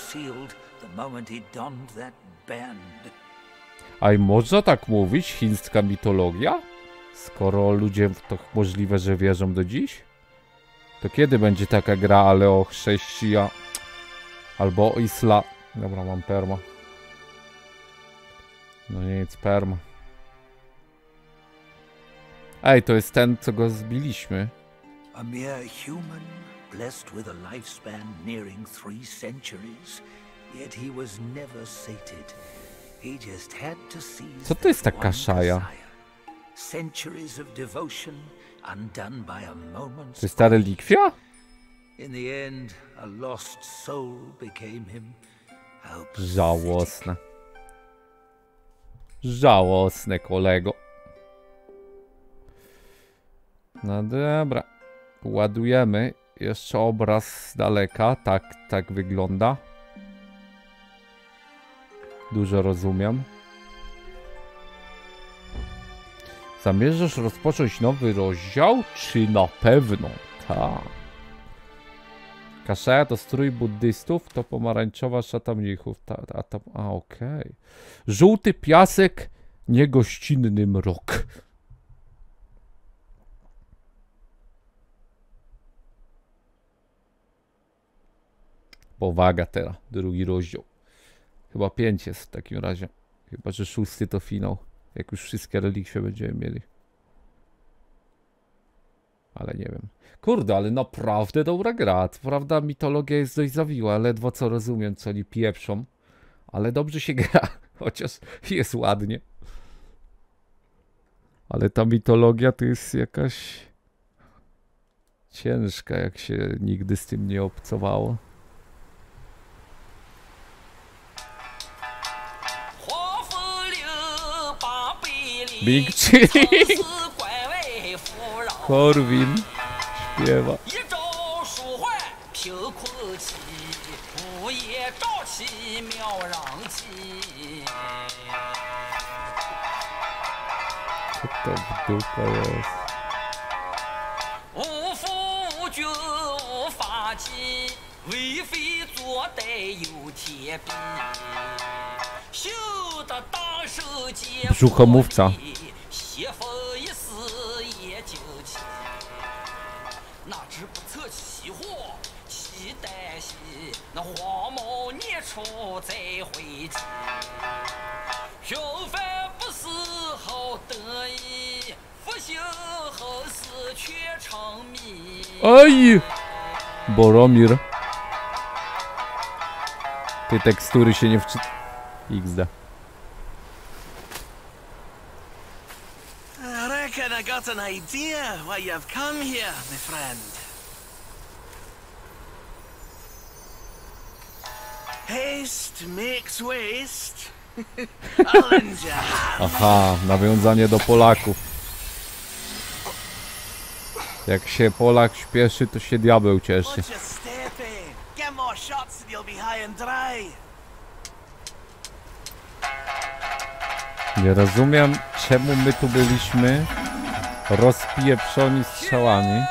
A i można tak mówić, chińska mitologia? Skoro ludzie w to możliwe, że wierzą do dziś? To kiedy będzie taka gra, ale o chrześcijan... Albo o isla... Dobra, mam perma. No nic, perma. Ej, to jest ten, co go zbiliśmy. A mere human, blessed with a lifespan nearing three centuries, yet he was never sated. He just had to seize Co to jest ta one kaszaja? desire. Centuries of devotion undone by a moment's To jest ta relikwia? In the end, a lost soul became him. How. Żałosne. Żałosne, kolego. No dobra. Ładujemy. Jeszcze obraz z daleka. Tak, tak wygląda. Dużo rozumiem. Zamierzasz rozpocząć nowy rozdział? Czy na pewno? Tak. Kaszaja to strój buddystów, to pomarańczowa szata mnichów. Ta, a, ta, a okej. Żółty piasek, niegościnny mrok. Powaga teraz, drugi rozdział. Chyba pięć jest w takim razie. Chyba, że szósty to finał. Jak już wszystkie relikwie będziemy mieli. Ale nie wiem. Kurde, ale naprawdę dobra gra. Prawda mitologia jest dość zawiła. Ledwo co rozumiem, co oni pieprzą. Ale dobrze się gra. Chociaż jest ładnie. Ale ta mitologia to jest jakaś ciężka, jak się nigdy z tym nie obcowało. Big Chin. Korwin śpiewa. Co to w dupa jest? Wyfi 做得有铁臂。brzuchomówca. Oj! Boromir. Te tekstury się nie wczy... XD. Reckon I got an idea why you've come here, my friend. Haste makes waste. Aha, nawiązanie do Polaków. Jak się Polak śpieszy, to się diabeł cieszy. Nie rozumiem, czemu my tu byliśmy rozpieprzoni strzałami.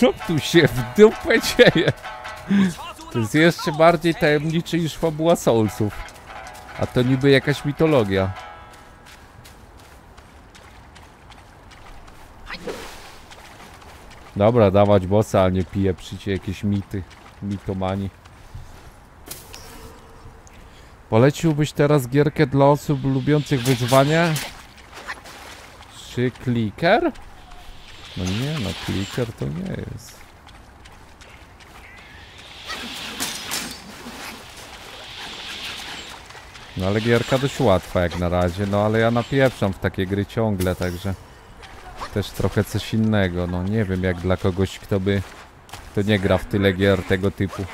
Co tu się w dupę dzieje? To jest jeszcze bardziej tajemniczy niż fabuła Soulsów. A to niby jakaś mitologia. Dobra, dawać bossa, a nie pieprzycie jakieś mity, mitomani. Poleciłbyś teraz gierkę dla osób lubiących wyzwania? Czy kliker? No nie, no kliker to nie jest. No ale gierka dość łatwa jak na razie, no ale ja napieprzam w takie gry ciągle, także też trochę coś innego, no nie wiem jak dla kogoś, kto by, kto nie gra w tyle gier tego typu.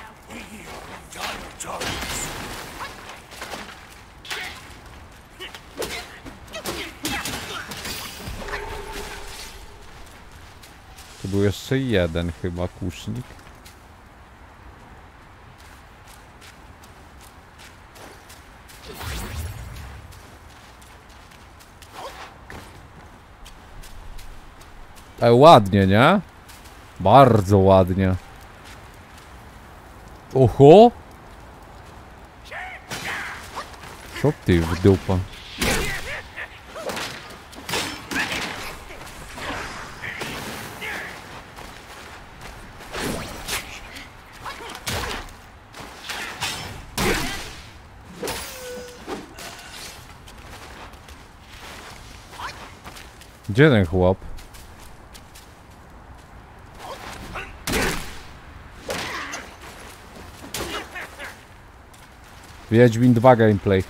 Tu był jeszcze jeden chyba kusznik. E, ładnie, nie? Bardzo ładnie. Oho! Co ty w dupa? Gdzie ten chłop? Wiedźmin 2 gameplay.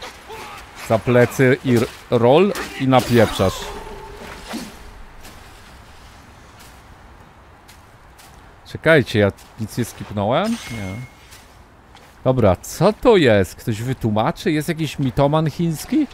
Za plecy i roll i napieprzasz. Czekajcie, ja nic nie skipnąłem? Nie. Dobra, co to jest? Ktoś wytłumaczy? Jest jakiś mitoman chiński?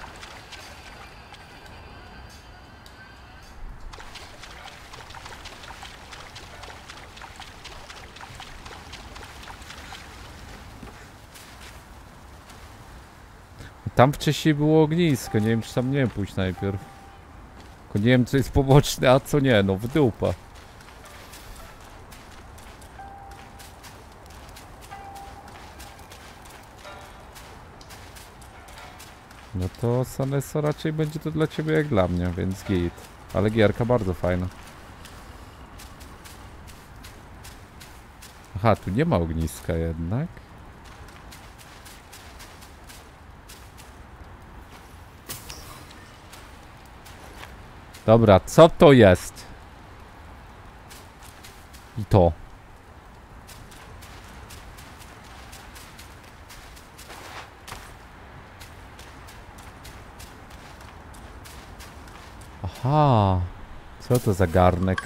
Tam wcześniej było ognisko, nie wiem czy tam nie pójść najpierw. Tylko nie wiem co jest poboczne, a co nie, no w dupa. No to Saneso raczej będzie to dla ciebie jak dla mnie, więc git. Ale gierka bardzo fajna. Aha, tu nie ma ogniska jednak. Dobra, co to jest? I to. Aha. Co to za garnek?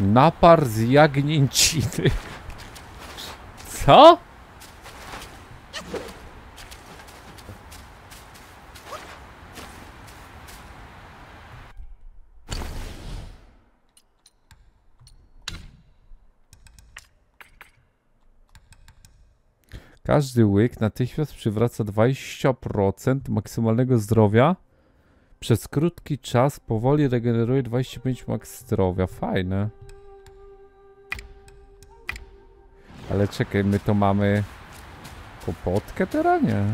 Napar z jagnięciny. Co? Każdy łyk natychmiast przywraca 20% maksymalnego zdrowia. Przez krótki czas powoli regeneruje 25 max zdrowia. Fajne. Ale czekaj, my to mamy popotkę teraz? Nie.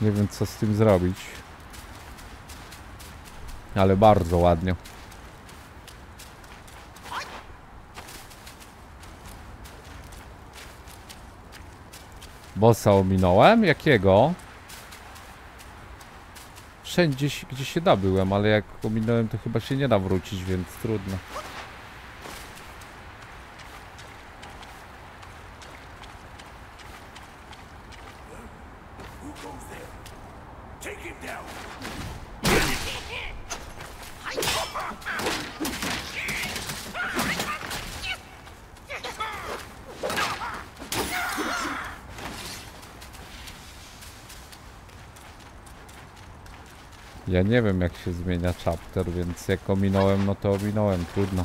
Nie wiem co z tym zrobić. Ale bardzo ładnie. Bossa ominąłem? Jakiego? Wszędzie, gdzie się da byłem, ale jak ominąłem to chyba się nie da wrócić, więc trudno. Ja nie wiem jak się zmienia chapter, więc jak ominąłem, no to ominąłem, trudno.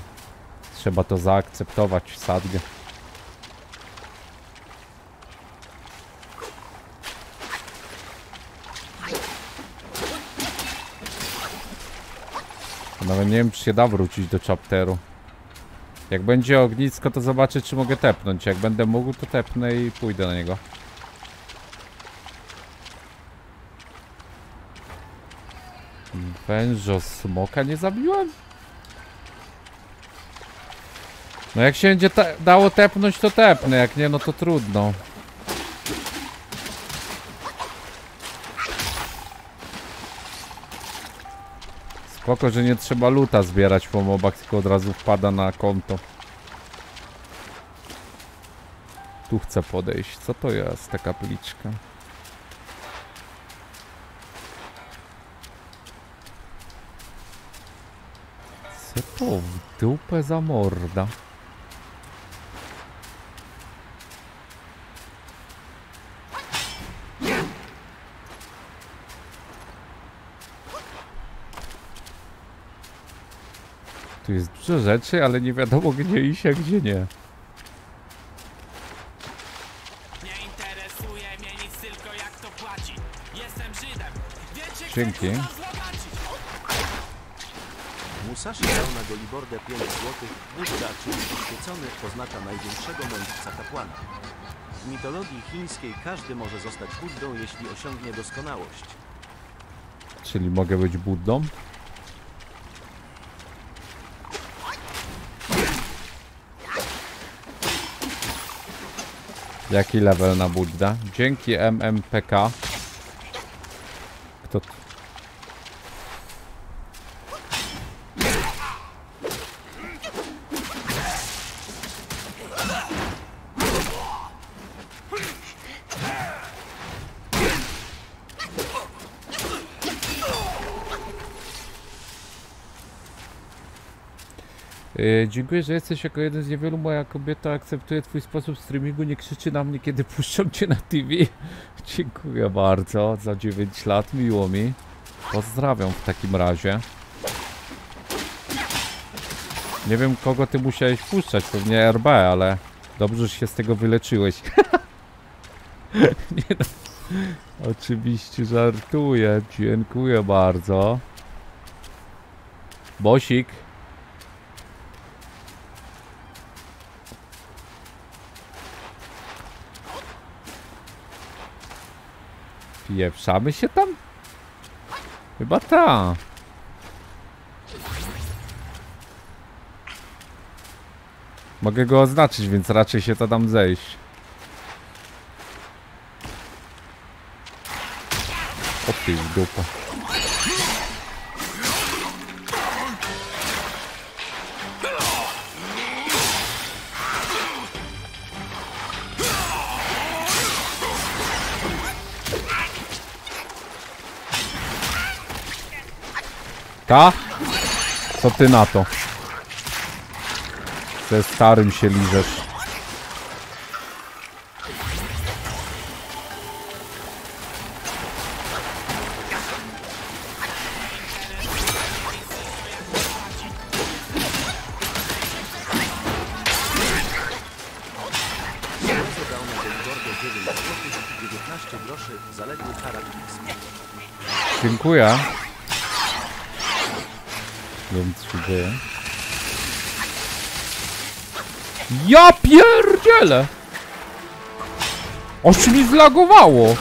Trzeba to zaakceptować, sadnie. Nawet nie wiem czy się da wrócić do chapteru. Jak będzie ognisko to zobaczę czy mogę tepnąć. Jak będę mógł to tepnę i pójdę na niego. Wężo smoka nie zabiłem? No jak się będzie dało tepnąć to tepnę, jak nie no to trudno. Spoko, że nie trzeba luta zbierać po mobach, tylko od razu wpada na konto. Tu chcę podejść. Co to jest ta kapliczka? Co to w dupę za morda? Tu jest dużo rzeczy, ale nie wiadomo gdzie iść, a gdzie nie. Nie Musashi dał na Golibordę 5 złotych. Buddha, czyli poświęcony, oznacza największego mędrca kapłana. W mitologii chińskiej każdy może zostać Buddą, jeśli osiągnie doskonałość. Czyli mogę być Buddą? Jaki level na Budda? Dzięki MMPK. Kto... dziękuję, że jesteś jako jeden z niewielu. Moja kobieta akceptuje twój sposób streamingu, nie krzyczy na mnie, kiedy puszczam cię na TV. dziękuję bardzo za 9 lat, miło mi. Pozdrawiam w takim razie. Nie wiem, kogo ty musiałeś puszczać, pewnie RB, ale dobrze, że się z tego wyleczyłeś. nie no. Oczywiście żartuję. Dziękuję bardzo. Bosik. Pieprzamy się tam? Chyba ta. Mogę go oznaczyć, więc raczej się to tam zejść. O ty w Ta? Co ty na to? Ze starym się liżesz. Żelazo Wiem co się dzieje. Ja pierdzielę! Oż mi zlagowało!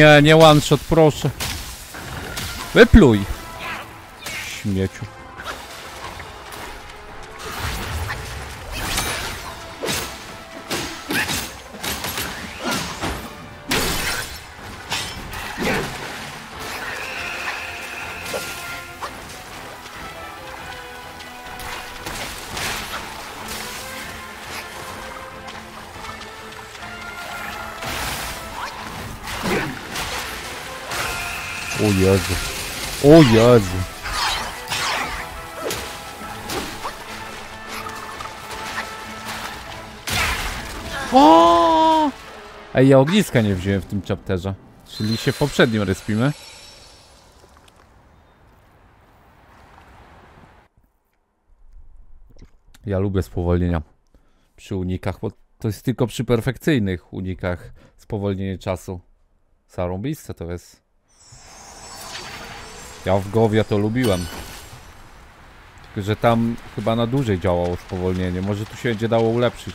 Nie, nie one shot, proszę. Wypluj. Śmieciu. Jezu. O Jezu. O! Ej, ja ogniska nie wziąłem w tym chapterze. Czyli się poprzednim respimy. Ja lubię spowolnienia przy unikach, bo to jest tylko przy perfekcyjnych unikach spowolnienie czasu. Zarąbiste to jest. Ja w Gowia to lubiłem. Tylko, że tam chyba na dłużej działało spowolnienie. Może tu się będzie dało ulepszyć.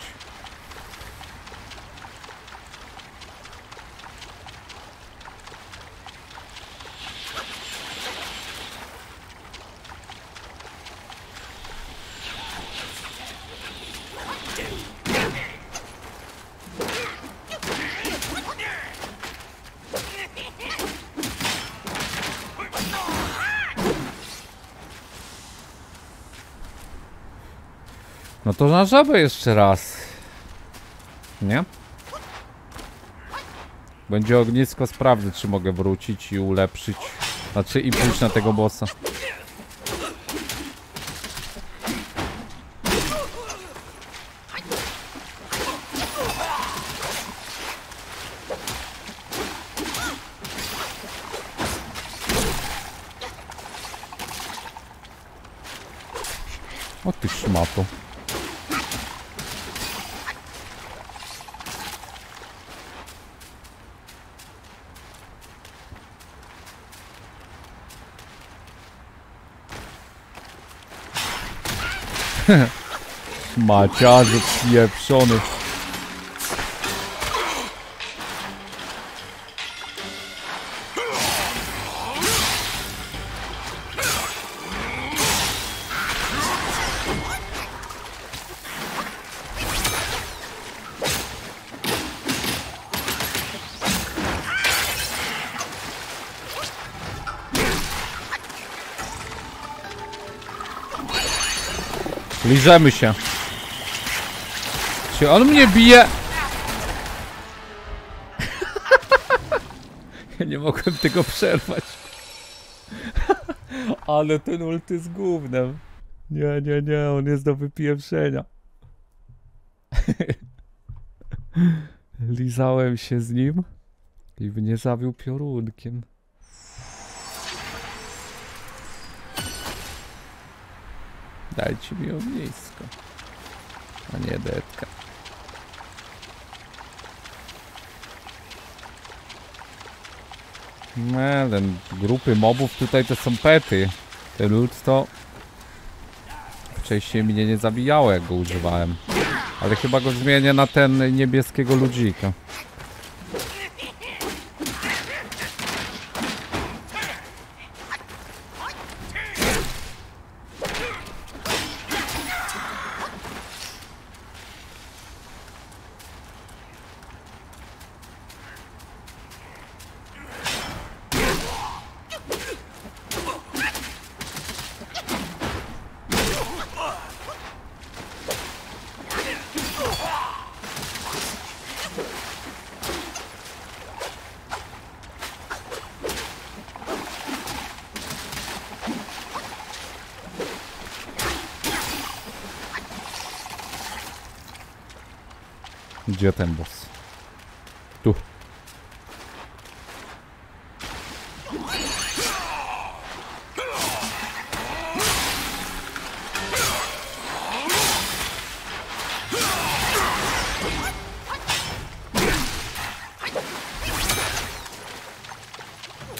To na żabę jeszcze raz. Nie? Będzie ognisko sprawdzę, czy mogę wrócić i ulepszyć. Znaczy i pójść na tego bossa. O ty szmato. Maciarzu pieprzony. Liżemy się. Czy on mnie bije? ja nie mogłem tego przerwać. Ale ten ult jest gównem. Nie, nie, nie, on jest do wypieprzenia. Lizałem się z nim i mnie zabił piorunkiem. Dajcie mi ognisko, a nie detka. Nie, ten grupy mobów tutaj to są pety. Ten lud to wcześniej mnie nie zabijało jak go używałem. Ale chyba go zmienię na ten niebieskiego ludzika. Gdzie ten boss? Tu.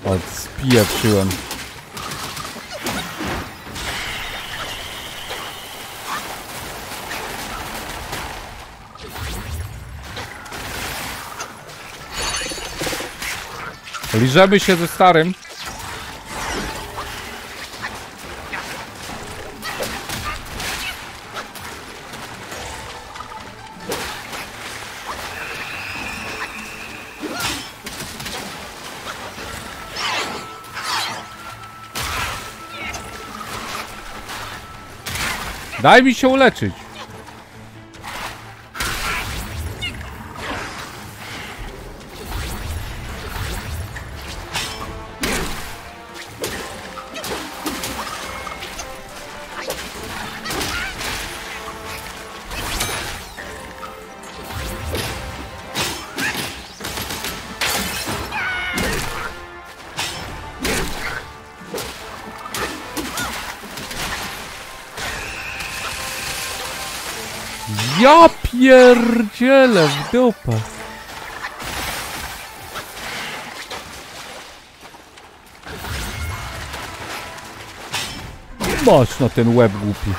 O, spieprzyłem. Liżemy się ze starym. Daj mi się uleczyć. Masz na ten łeb głupi.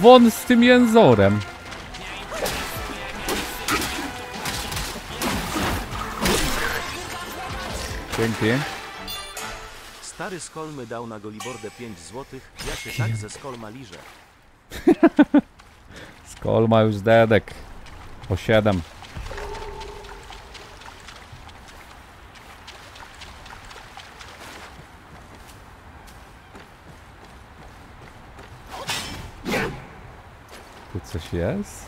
Won z tym jęzorem. Dzięki. Stary Skolmy dał na Golibordę 5 złotych, ja się tak ze Skolma liżę. Skol ma już dedek. O 7. Tu coś jest?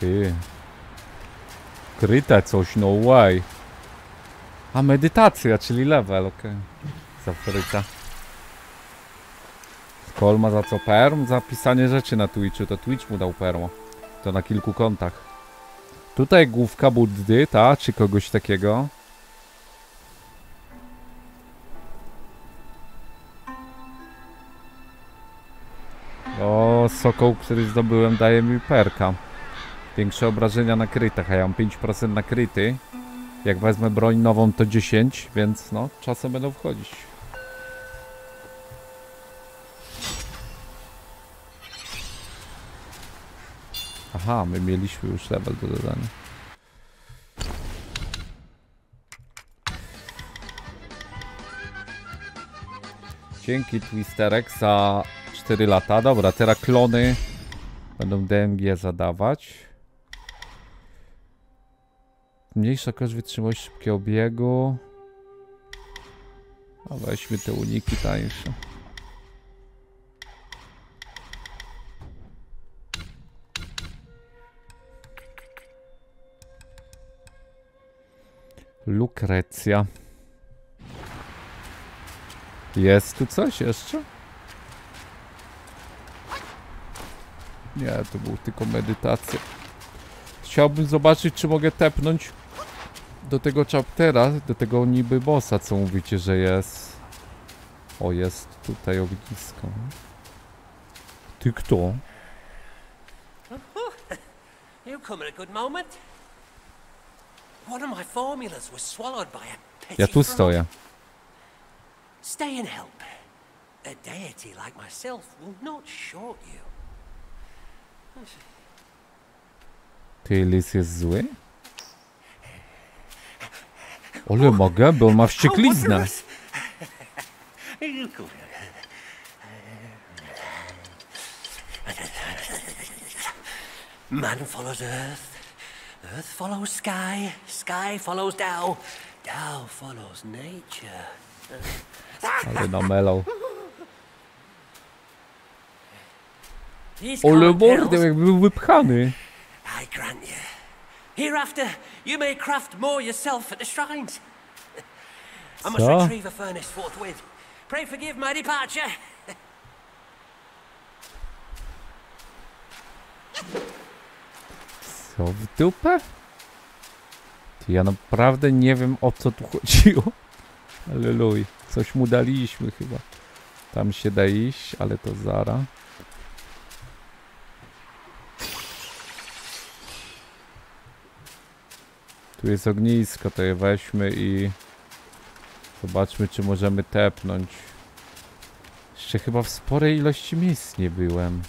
Ty. Kryte coś, no way. A medytacja, czyli level, okej. Zafryta. Kol ma za co perm? Za pisanie rzeczy na Twitchu, to Twitch mu dał permo. To na kilku kontach. Tutaj główka Buddy, ta, czy kogoś takiego. O, sokoł, który zdobyłem, daje mi perka. Większe obrażenia na krytach, a ja mam 5% na kryty. Jak wezmę broń nową, to 10, więc no, czasem będą wchodzić. Aha, my mieliśmy już level do dodania. Dzięki Twisterek za 4 lata. Dobra, teraz klony będą DMG zadawać. Mniejsza koszt wytrzymałości szybkiego biegu. A weźmy te uniki tańsze. Lukrecja. Jest tu coś jeszcze? Nie, to był tylko medytacja. Chciałbym zobaczyć, czy mogę tepnąć do tego chaptera, do tego niby bossa, co mówicie, że jest. O, jest tutaj ognisko. Ty kto? You come at a good moment. One of my formulas was swallowed by a petty Ja tu stoję. Stay and help. A deity like myself will not short you. Ty, lis jest zły? Ole ma gębę, on ma wściekliznę. Man follows earth, earth follows sky, sky follows Tao, Tao follows nature. Ale namelał. These Ole colored mordę, pills, jakby był wypchany. I grant you. Hereafter, you may craft more yourself at the shrines. I must retrieve a furnace forthwith. Pray forgive my departure. Co w dupę? Ty, ja naprawdę nie wiem o co tu chodziło. Ale luj, coś mu daliśmy chyba. Tam się da iść, ale to zara. Tu jest ognisko, to je weźmy i zobaczmy czy możemy tepnąć. Jeszcze chyba w sporej ilości miejsc nie byłem.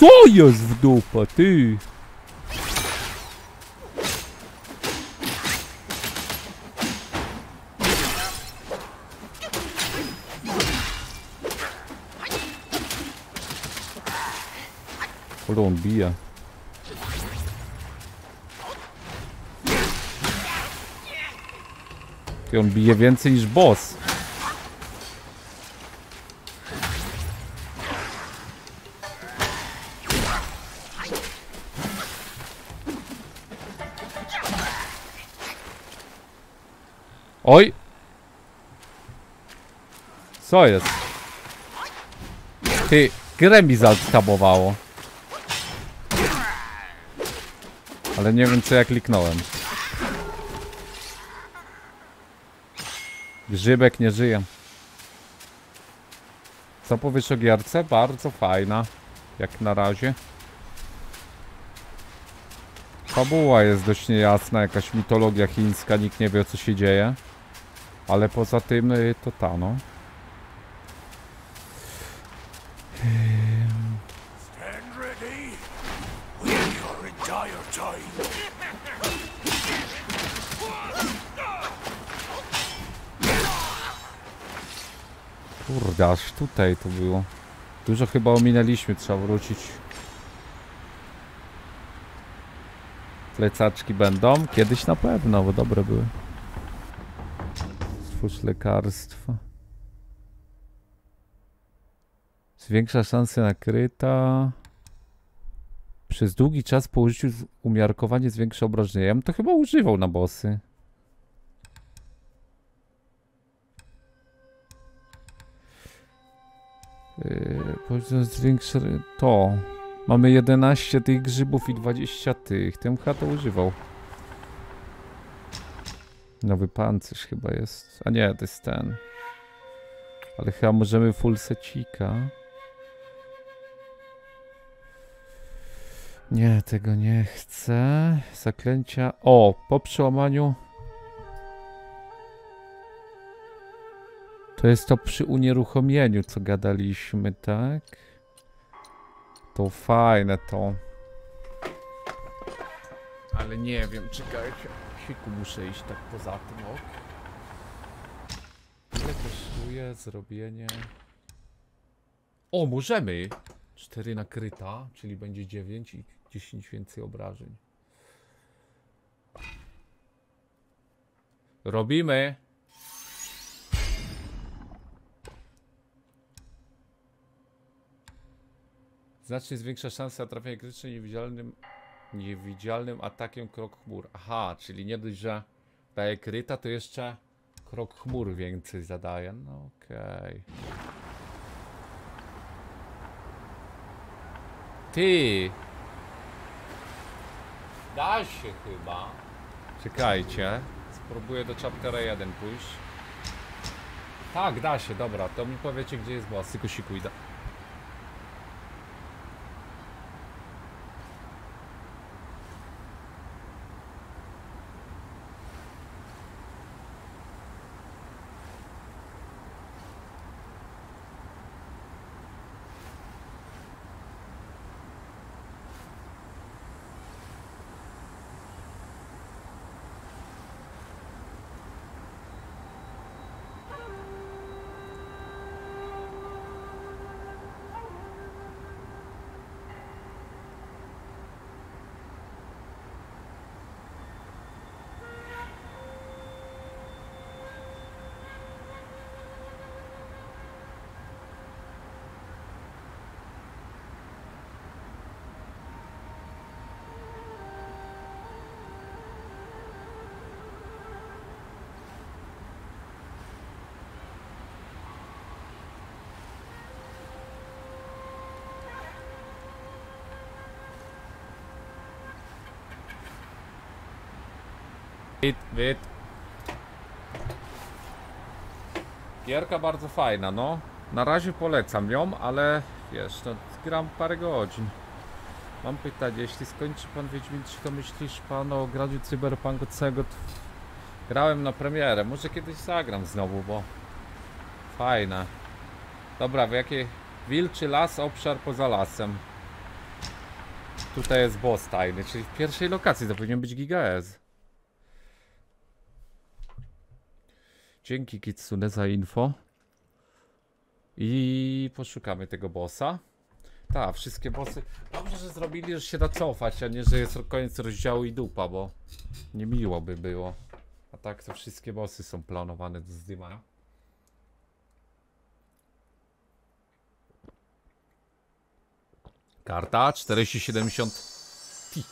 Co jest w dupa, ty? Bije. Ty, on bije więcej niż boss. Oj! Co jest? Ty, grę mi. Ale nie wiem co ja kliknąłem. Grzybek nie żyje. Co powiesz o gierce? Bardzo fajna. Jak na razie. Fabuła jest dość niejasna, jakaś mitologia chińska, nikt nie wie co się dzieje. Ale poza tym y, to ta no. Kurde, aż tutaj to było. Dużo chyba ominęliśmy, trzeba wrócić. Plecaczki będą? Kiedyś na pewno, bo dobre były. Stwórz lekarstwa. Zwiększa szanse na kryta. Przez długi czas po użyciu umiarkowanie zwiększa obrażenia. Ja bym to chyba używał na bossy. Yy, zwiększa to. Mamy 11 tych grzybów i 20 tych. Chyba to używał. Nowy pancerz chyba jest. A nie, to jest ten. Ale chyba możemy full secika. Nie, tego nie chcę. Zaklęcia. O, po przełamaniu. To jest to przy unieruchomieniu, co gadaliśmy, tak? To fajne to. Ale nie wiem, czekajcie siku muszę iść tak poza tym, ok. Ile kosztuje zrobienie... O, możemy! 4 nakryta, czyli będzie 9 i 10 więcej obrażeń. Robimy! Znacznie zwiększa szanse na trafienie krytyczne niewidzialnym niewidzialnym atakiem krok chmur. Aha, czyli nie dość, że daje kryta, to jeszcze krok chmur więcej zadaje. No okej. Ty! Da się chyba. Czekajcie. Spróbuję do chaptera 1 pójść. Tak, da się, dobra. To mi powiecie, gdzie jest boss. Tylko siku. Wit, wit. Gierka bardzo fajna, no. Na razie polecam ją, ale wiesz, no gram parę godzin. Mam pytanie, jeśli skończy pan Wiedźmin 3, to myślisz pan o graniu Cyberpunk od całego... Grałem na premierę, może kiedyś zagram znowu, bo... Fajne. Dobra, w jakiej... Wilczy las, obszar poza lasem. Tutaj jest boss tajny, czyli w pierwszej lokacji to powinien być Giga Dzięki Kitsune za info. I poszukamy tego bossa. Tak, wszystkie bossy. Dobrze, że zrobili, że się da cofać, a nie, że jest koniec rozdziału i dupa, bo niemiło by było. A tak to wszystkie bossy są planowane do zdjęcia. Karta 470 Ti.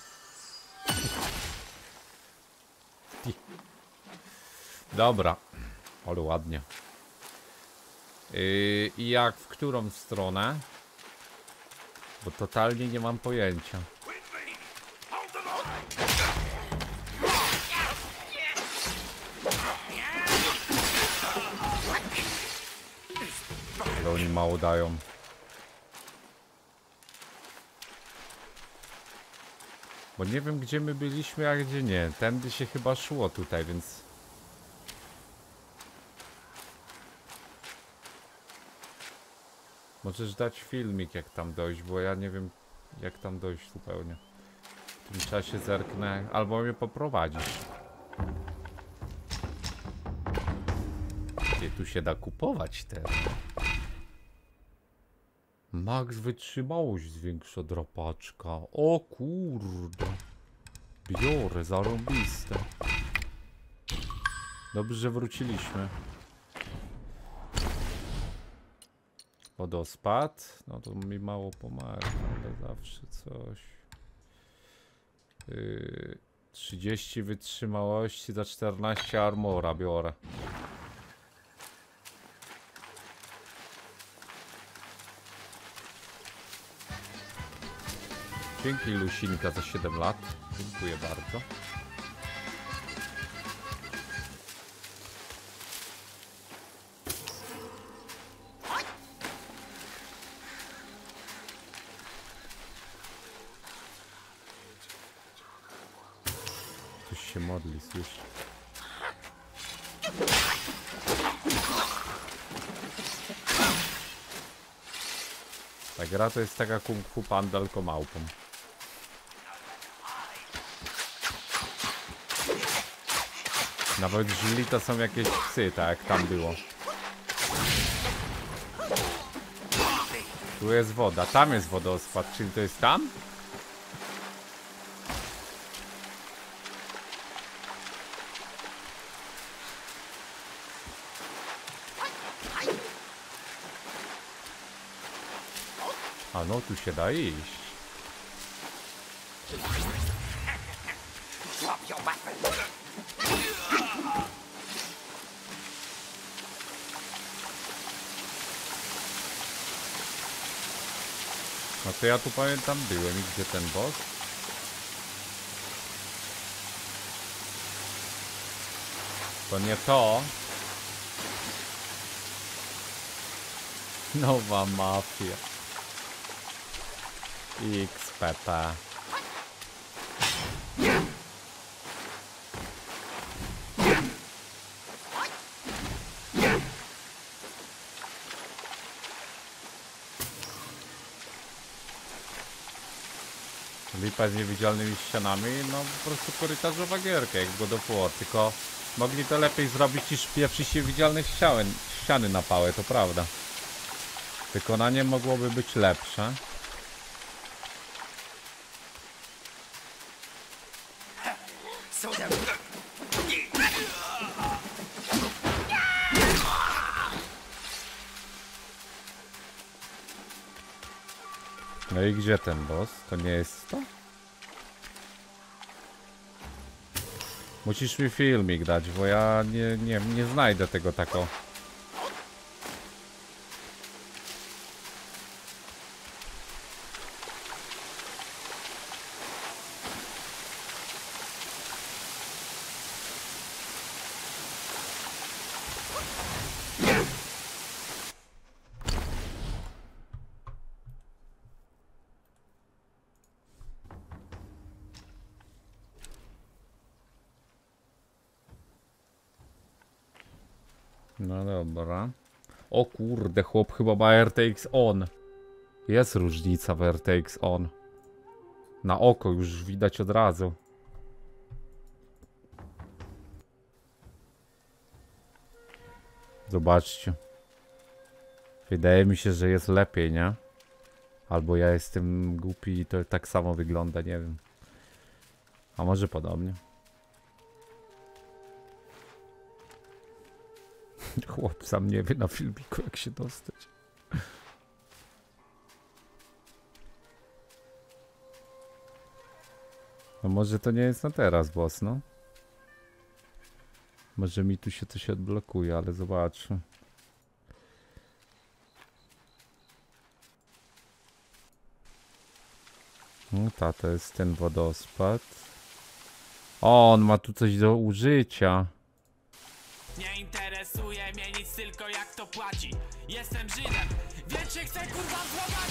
Ti. Dobra. Ale ładnie. Yy, I jak, w którą stronę? Bo totalnie nie mam pojęcia. Ale oni mało dają. Bo nie wiem gdzie my byliśmy, a gdzie nie. Tędy się chyba szło tutaj, więc... Możesz dać filmik jak tam dojść, bo ja nie wiem jak tam dojść zupełnie. W tym czasie zerknę, albo mnie poprowadzisz. Gdzie tu się da kupować teraz? Max wytrzymałość zwiększa drapaczka. O kurde. Biorę, zarąbiste. Dobrze, że wróciliśmy. Wodospad. No to mi mało pomaga, ale zawsze coś. Yy, 30 wytrzymałości za 14 armora biorę. Dzięki Lusinka za 7 lat. Dziękuję bardzo. Modli, słyszę. Ta gra to jest taka kung fu panda, tylko małpą. Nawet źli to są jakieś psy, tak jak tam było. Tu jest woda, tam jest wodospad, czyli to jest tam? No, tu się da iść. No to ja tu pamiętam byłem i gdzie ten boss? To nie to. Nowa mafia. XPP. Lipa z niewidzialnymi ścianami, no po prostu korytarzowa gierka jak God of War, tylko mogli to lepiej zrobić niż się widzialne ściany, ściany na pałę, to prawda. Wykonanie mogłoby być lepsze. Gdzie ten boss? To nie jest to? Musisz mi filmik dać, bo ja nie, nie, nie znajdę tego tako. No dobra. O kurde, chłop chyba ma RTX on. Jest różnica w RTX on. Na oko już widać od razu. Zobaczcie. Wydaje mi się, że jest lepiej, nie? Albo ja jestem głupi i to tak samo wygląda, nie wiem. A może podobnie. Chłop sam nie wie na filmiku jak się dostać. No może to nie jest na teraz boss, no. Może mi tu się coś odblokuje, ale zobaczę. No ta, to jest ten wodospad. O, on ma tu coś do użycia. Nie tylko jak to płaci. Jestem Żydem, więc się chcę kurwa złamać.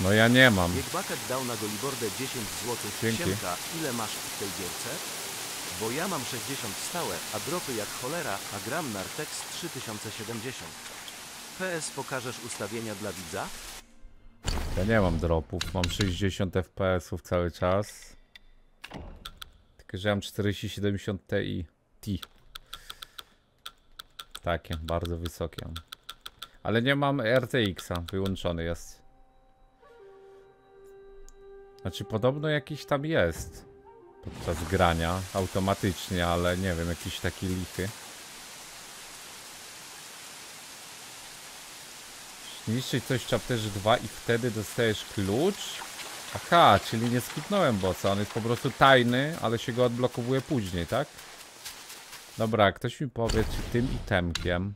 No ja nie mam. Niech Bucket dał na Golibordę 10 zł. Dzięki. Siemka, ile masz w tej gierce? Bo ja mam 60 stałe, a dropy jak cholera, a gram na RTX 3070. PS pokażesz ustawienia dla widza? Ja nie mam dropów, mam 60 FPS-ów cały czas. Tylko, że ja mam 4070 Ti. Ti. Takie, bardzo wysokie. Ale nie mam RTX-a, wyłączony jest. Znaczy, podobno jakiś tam jest podczas grania automatycznie, ale nie wiem, jakiś taki lichy. Niszczyć coś w Chapterze 2 i wtedy dostajesz klucz? Aha, czyli nie skipnąłem bossa, on jest po prostu tajny, ale się go odblokowuje później, tak? Dobra, ktoś mi powie, czy tym itemkiem...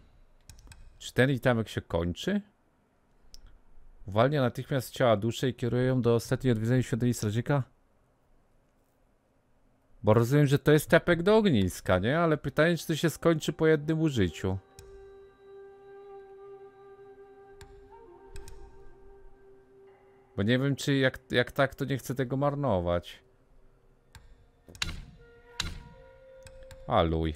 Czy ten itemek się kończy? Uwalnia natychmiast ciała duszę i kieruje ją do ostatniej odwiedzenia świątyni strażnika? Bo rozumiem, że to jest tepek do ogniska, nie? Ale pytanie, czy to się skończy po jednym użyciu. Bo nie wiem, czy jak, jak tak, to nie chcę tego marnować. A luj.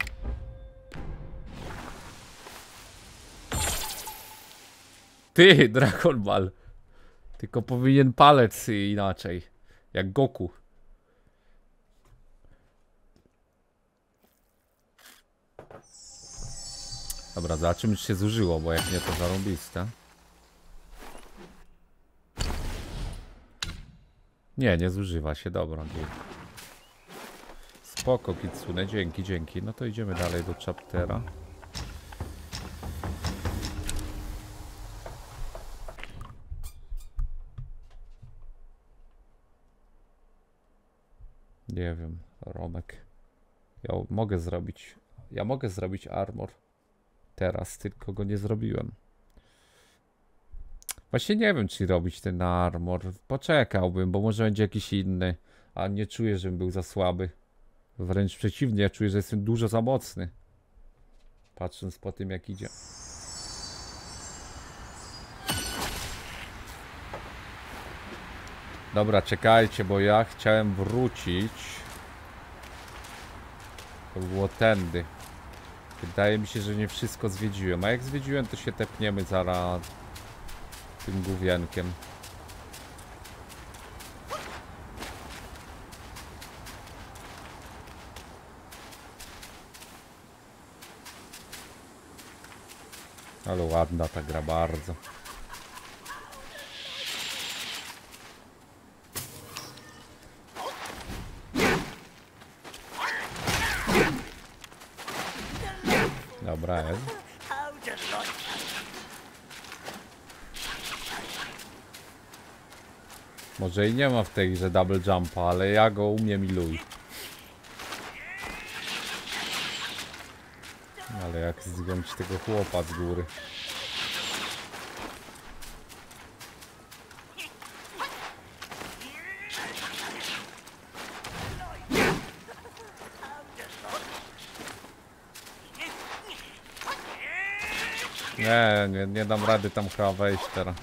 Ty, Dragon Ball. Tylko powinien palec inaczej. Jak Goku. Dobra, zobaczymy czy się zużyło, bo jak nie to zarąbiste. Nie, nie zużywa się, dobra. Spoko, Kitsune, dzięki, dzięki. No to idziemy dalej do chaptera. Nie wiem, Romek. Ja mogę zrobić. Ja mogę zrobić armor. Teraz, tylko go nie zrobiłem. Właśnie nie wiem, czy robić ten armor. Poczekałbym, bo może będzie jakiś inny. A nie czuję, żebym był za słaby. Wręcz przeciwnie, ja czuję, że jestem dużo za mocny. Patrząc po tym, jak idzie. Dobra, czekajcie, bo ja chciałem wrócić. To było tędy. Wydaje mi się, że nie wszystko zwiedziłem. A jak zwiedziłem, to się tepniemy zaraz tym główienkiem. Ale ładna ta gra bardzo. Dobra jest. Może i nie ma w tej grze double jumpa, ale ja go umiem iluj. Ale jak zdjąć tego chłopa z góry. Nie, nie, nie dam rady tam chyba wejść teraz.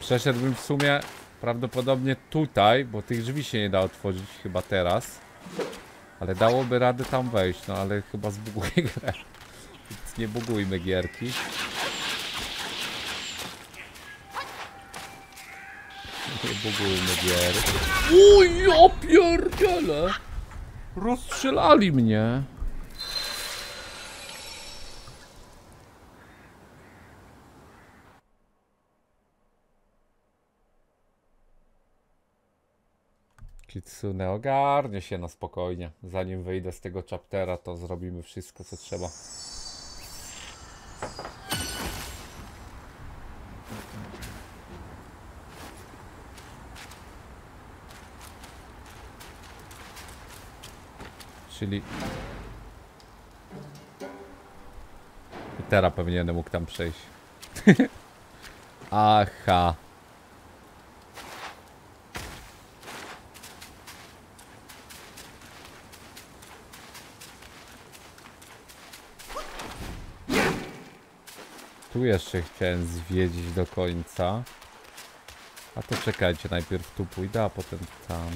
Przeszedłbym w sumie prawdopodobnie tutaj, bo tych drzwi się nie da otworzyć chyba teraz. Ale dałoby radę tam wejść, no ale chyba zbuguję grę. Więc nie bugujmy gierki. Nie bugujmy gier. Uj, ja pierdzielę! Rozstrzelali mnie. Kitsune ogarnie się na spokojnie. Zanim wyjdę z tego chaptera, to zrobimy wszystko, co trzeba. Czyli... I teraz powinienem mógł tam przejść. Aha. Tu jeszcze chciałem zwiedzić do końca. A to czekajcie, najpierw tu pójdę, a potem tam.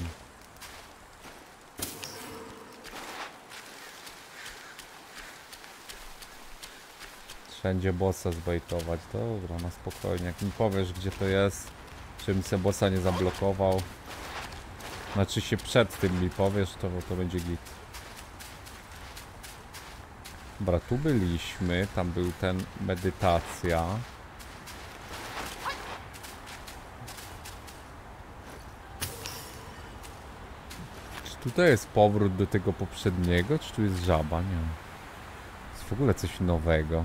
Wszędzie bossa zbejtować. Dobra, na spokojnie. Jak mi powiesz, gdzie to jest, żebym se bossa nie zablokował. Znaczy się przed tym mi powiesz, to, to będzie git. Dobra, tu byliśmy, tam był ten medytacja. Czy tutaj jest powrót do tego poprzedniego, czy tu jest żaba? Nie. Jest w ogóle coś nowego.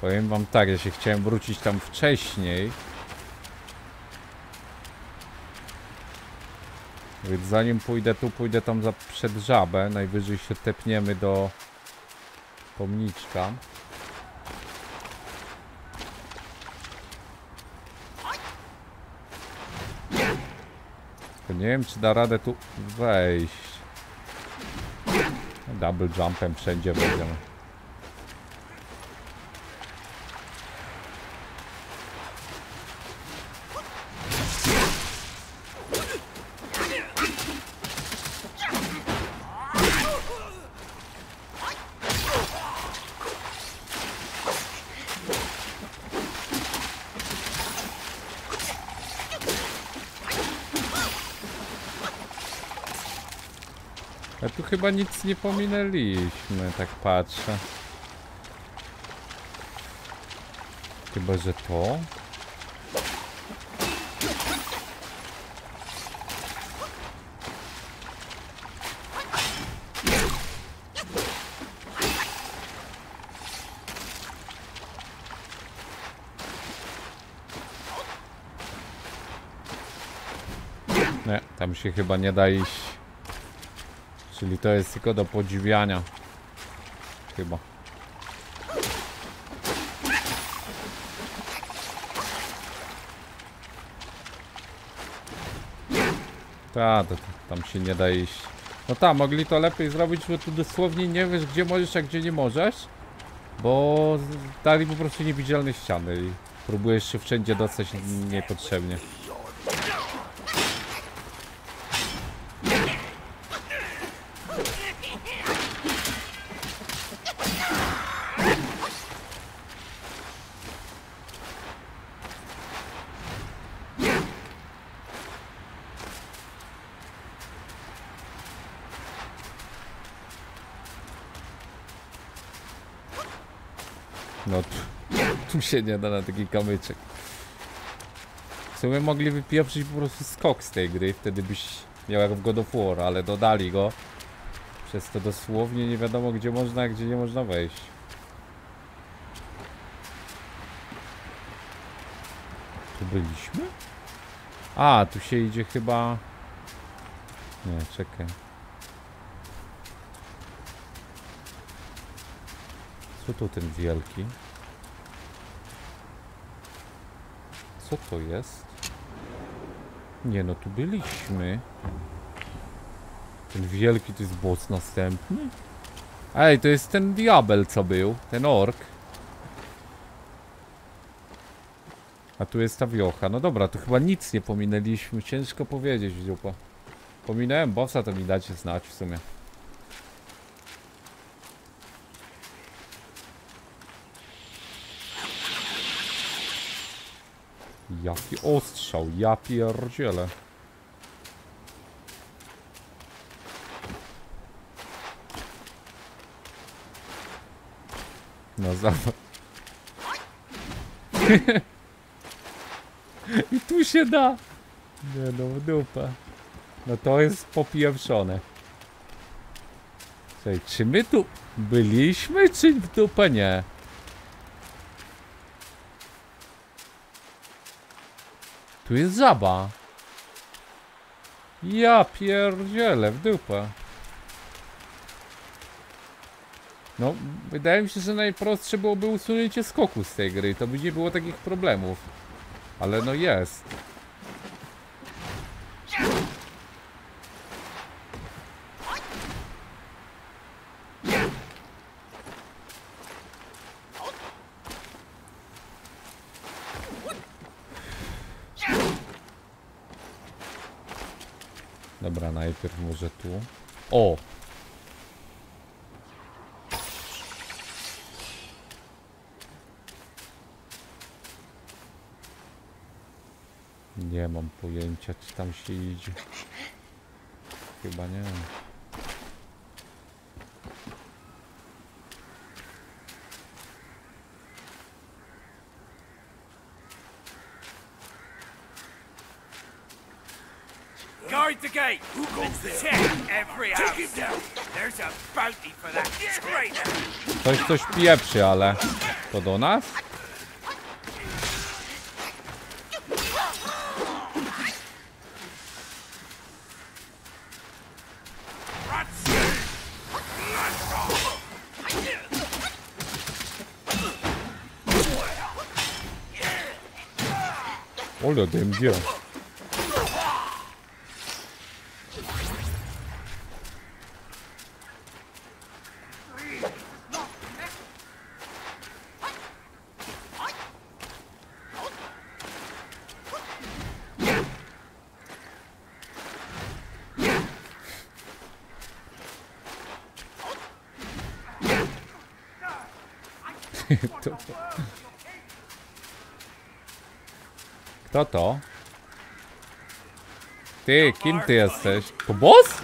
Powiem wam tak, ja się chciałem wrócić tam wcześniej. Więc zanim pójdę tu, pójdę tam za przed żabę. Najwyżej się tepniemy do pomniczka. Nie wiem, czy da radę tu wejść. Double jumpem wszędzie wejdziemy. chyba nic nie pominęliśmy, tak patrzę. Chyba, że to? Nie, tam się chyba nie da iść. Czyli to jest tylko do podziwiania. Chyba. Ta, to, to, tam się nie da iść. No tak, mogli to lepiej zrobić, bo tu dosłownie nie wiesz gdzie możesz, a gdzie nie możesz. Bo dali po prostu niewidzialne ściany i próbujesz się wszędzie dostać niepotrzebnie. No tu, tu się nie da na taki kamyczek. W sumie mogli wypieprzyć po prostu skok z tej gry, wtedy byś miał jak w God of War, ale dodali go. Przez to dosłownie nie wiadomo gdzie można, a gdzie nie można wejść. Tu byliśmy? A, tu się idzie chyba... Nie, czekaj. Co tu ten wielki? Co to jest? Nie no, tu byliśmy. Ten wielki to jest boss następny? Ej, to jest ten diabel co był, ten ork. A tu jest ta wiocha. No dobra, tu chyba nic nie pominęliśmy. Ciężko powiedzieć, dupa. Pominąłem bossa, to mi dacie znać w sumie. Jaki ostrzał, ja pierdzielę. No zobacz. I tu się da. Nie no, w dupę. No to jest popieprzone. Słuchaj, czy my tu byliśmy, czy w dupę nie? Tu jest żaba. Ja pierdzielę w dupę. No, wydaje mi się, że najprostsze byłoby usunięcie skoku z tej gry. To by nie było takich problemów. Ale no jest. Dobra, najpierw może tu. O! Nie mam pojęcia, czy tam się idzie. Chyba nie. Guard the gate. Who goes there? Check every house. Take him down. There's a bounty for that traitor. Ktoś coś pieprzy, ale... To do nas? Ole, dem dir. To- Kto to? Ty, kim ty jesteś? To boss?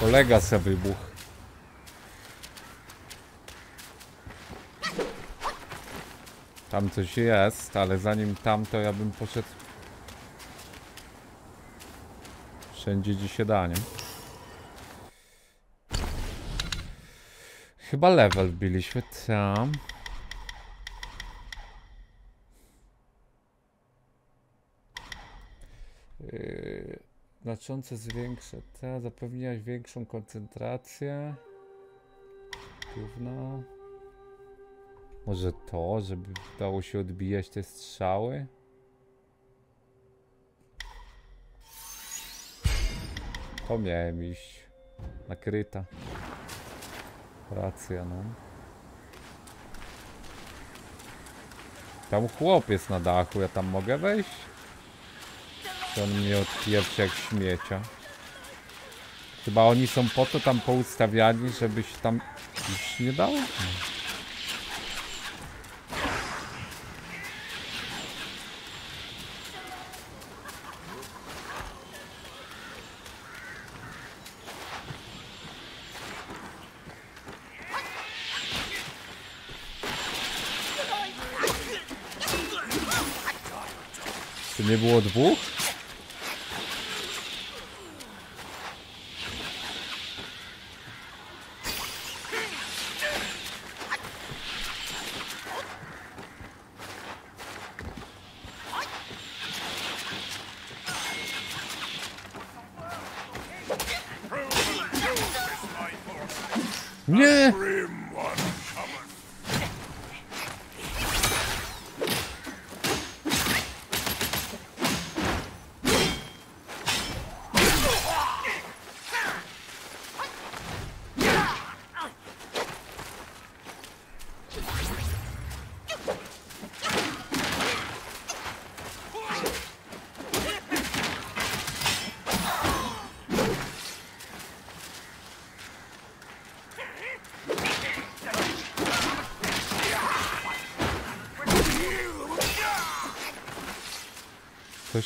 Kolega se wybuch. Tam coś jest, ale zanim tam to ja bym poszedł wszędzie gdzie się da, nie? Chyba level biliśmy tam. Yy, znacząco zwiększa te, zapewniać większą koncentrację. Gówno. Może to, żeby dało się odbijać te strzały? To miałem iść. Nakryta. Racja, no. Tam jest na dachu, ja tam mogę wejść? Czy on mnie odpierczy jak śmiecia? Chyba oni są po to tam poustawiani, żeby się tam już nie dało? Czy nie było dwóch?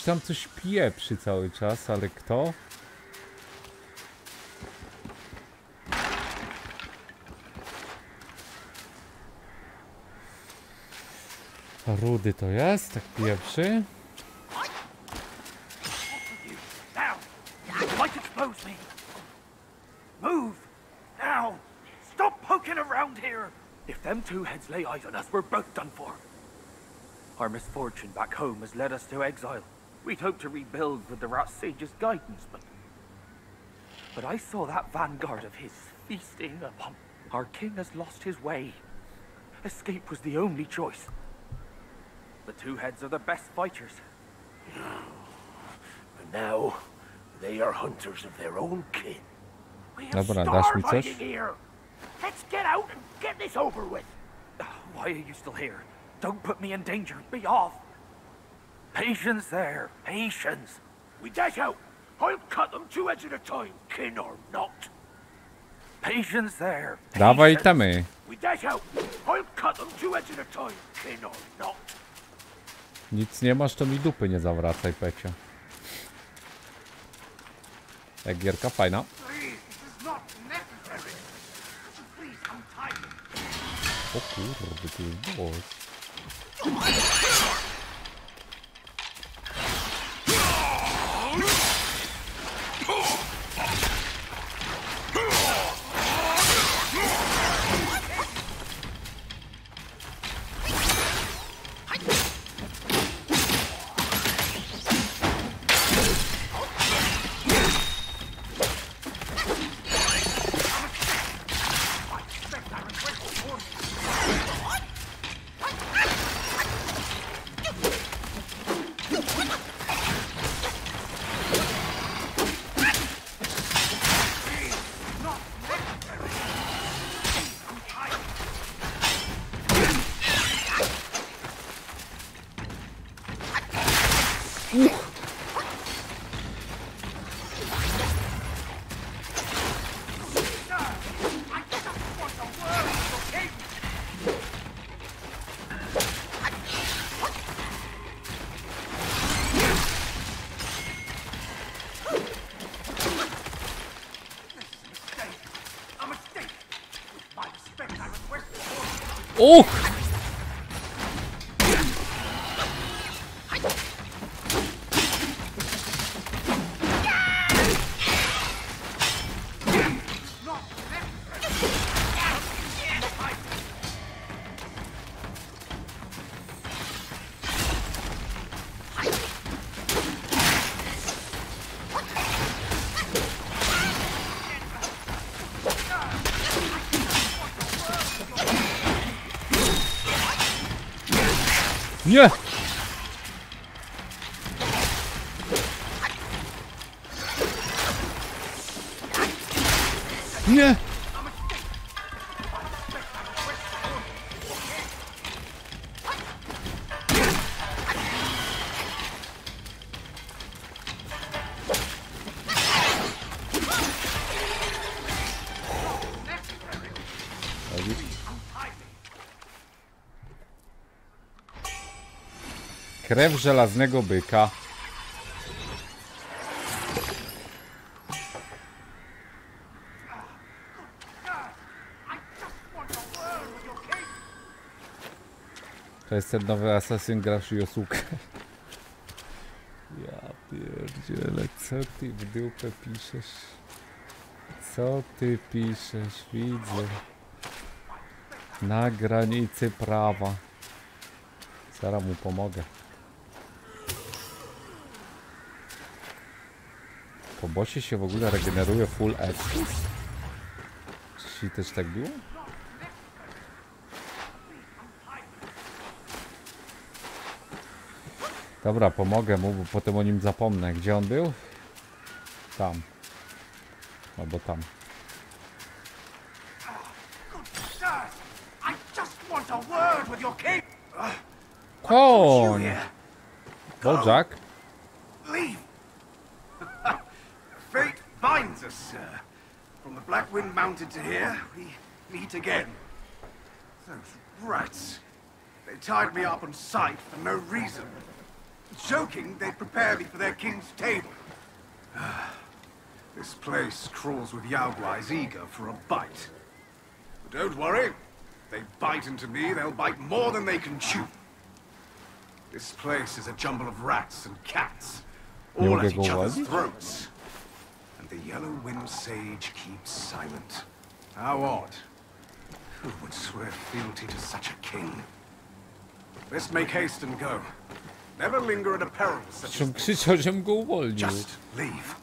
Tam coś pieprzy cały czas, ale kto? Rudy to jest, tak pieprzy? Move! Now! Stop poking around here! If them two heads lay eyes on us, we're both done for. Our misfortune back home has led us to exile. We'd hoped to rebuild with the Rat Sage's guidance, but... But I saw that vanguard of his feasting upon... Our king has lost his way. Escape was the only choice. The two heads are the best fighters. But now, they are hunters of their own kin. Dasz mi coś? hiding here. Let's get out and get this over with. Why are you still here? Don't put me in danger. Be off. Patience there. Patience. We dash out. I'll cut them two heads at a time, kin or not. Patience there. Dawaj Patience. itemy. We dash out. I'll cut them two heads at a time, kin or not. Nic nie masz, to mi dupy nie zawracaj, Pecio. Jak gierka fajna. O kurde, tu jest boss. Krew żelaznego byka. To jest ten nowy Assassin grasz Yosuke. Ja pierdzielę, co ty w dupę piszesz? Co ty piszesz? Widzę. Na granicy prawa. Zaraz mu pomogę. Po bosie się w ogóle regeneruje full SP? Czy też tak było? Dobra, pomogę mu, bo potem o nim zapomnę. Gdzie on był? Tam. Albo tam. Sirs, I Black to here, we meet again. Those rats. They tied me up on sight for no reason. Joking, they'd prepare me for their king's table. this place crawls with Yaoguai's eager for a bite. But don't worry. They bite into me, they'll bite more than they can chew. This place is a jumble of rats and cats, all at each other's throats. Yellow Wind Sage keeps silent. How odd. Who would swear fealty to such a king? Let's make haste and go. Never linger at a peril such as Czym krzyczał, żebym go uwolnił? Just leave.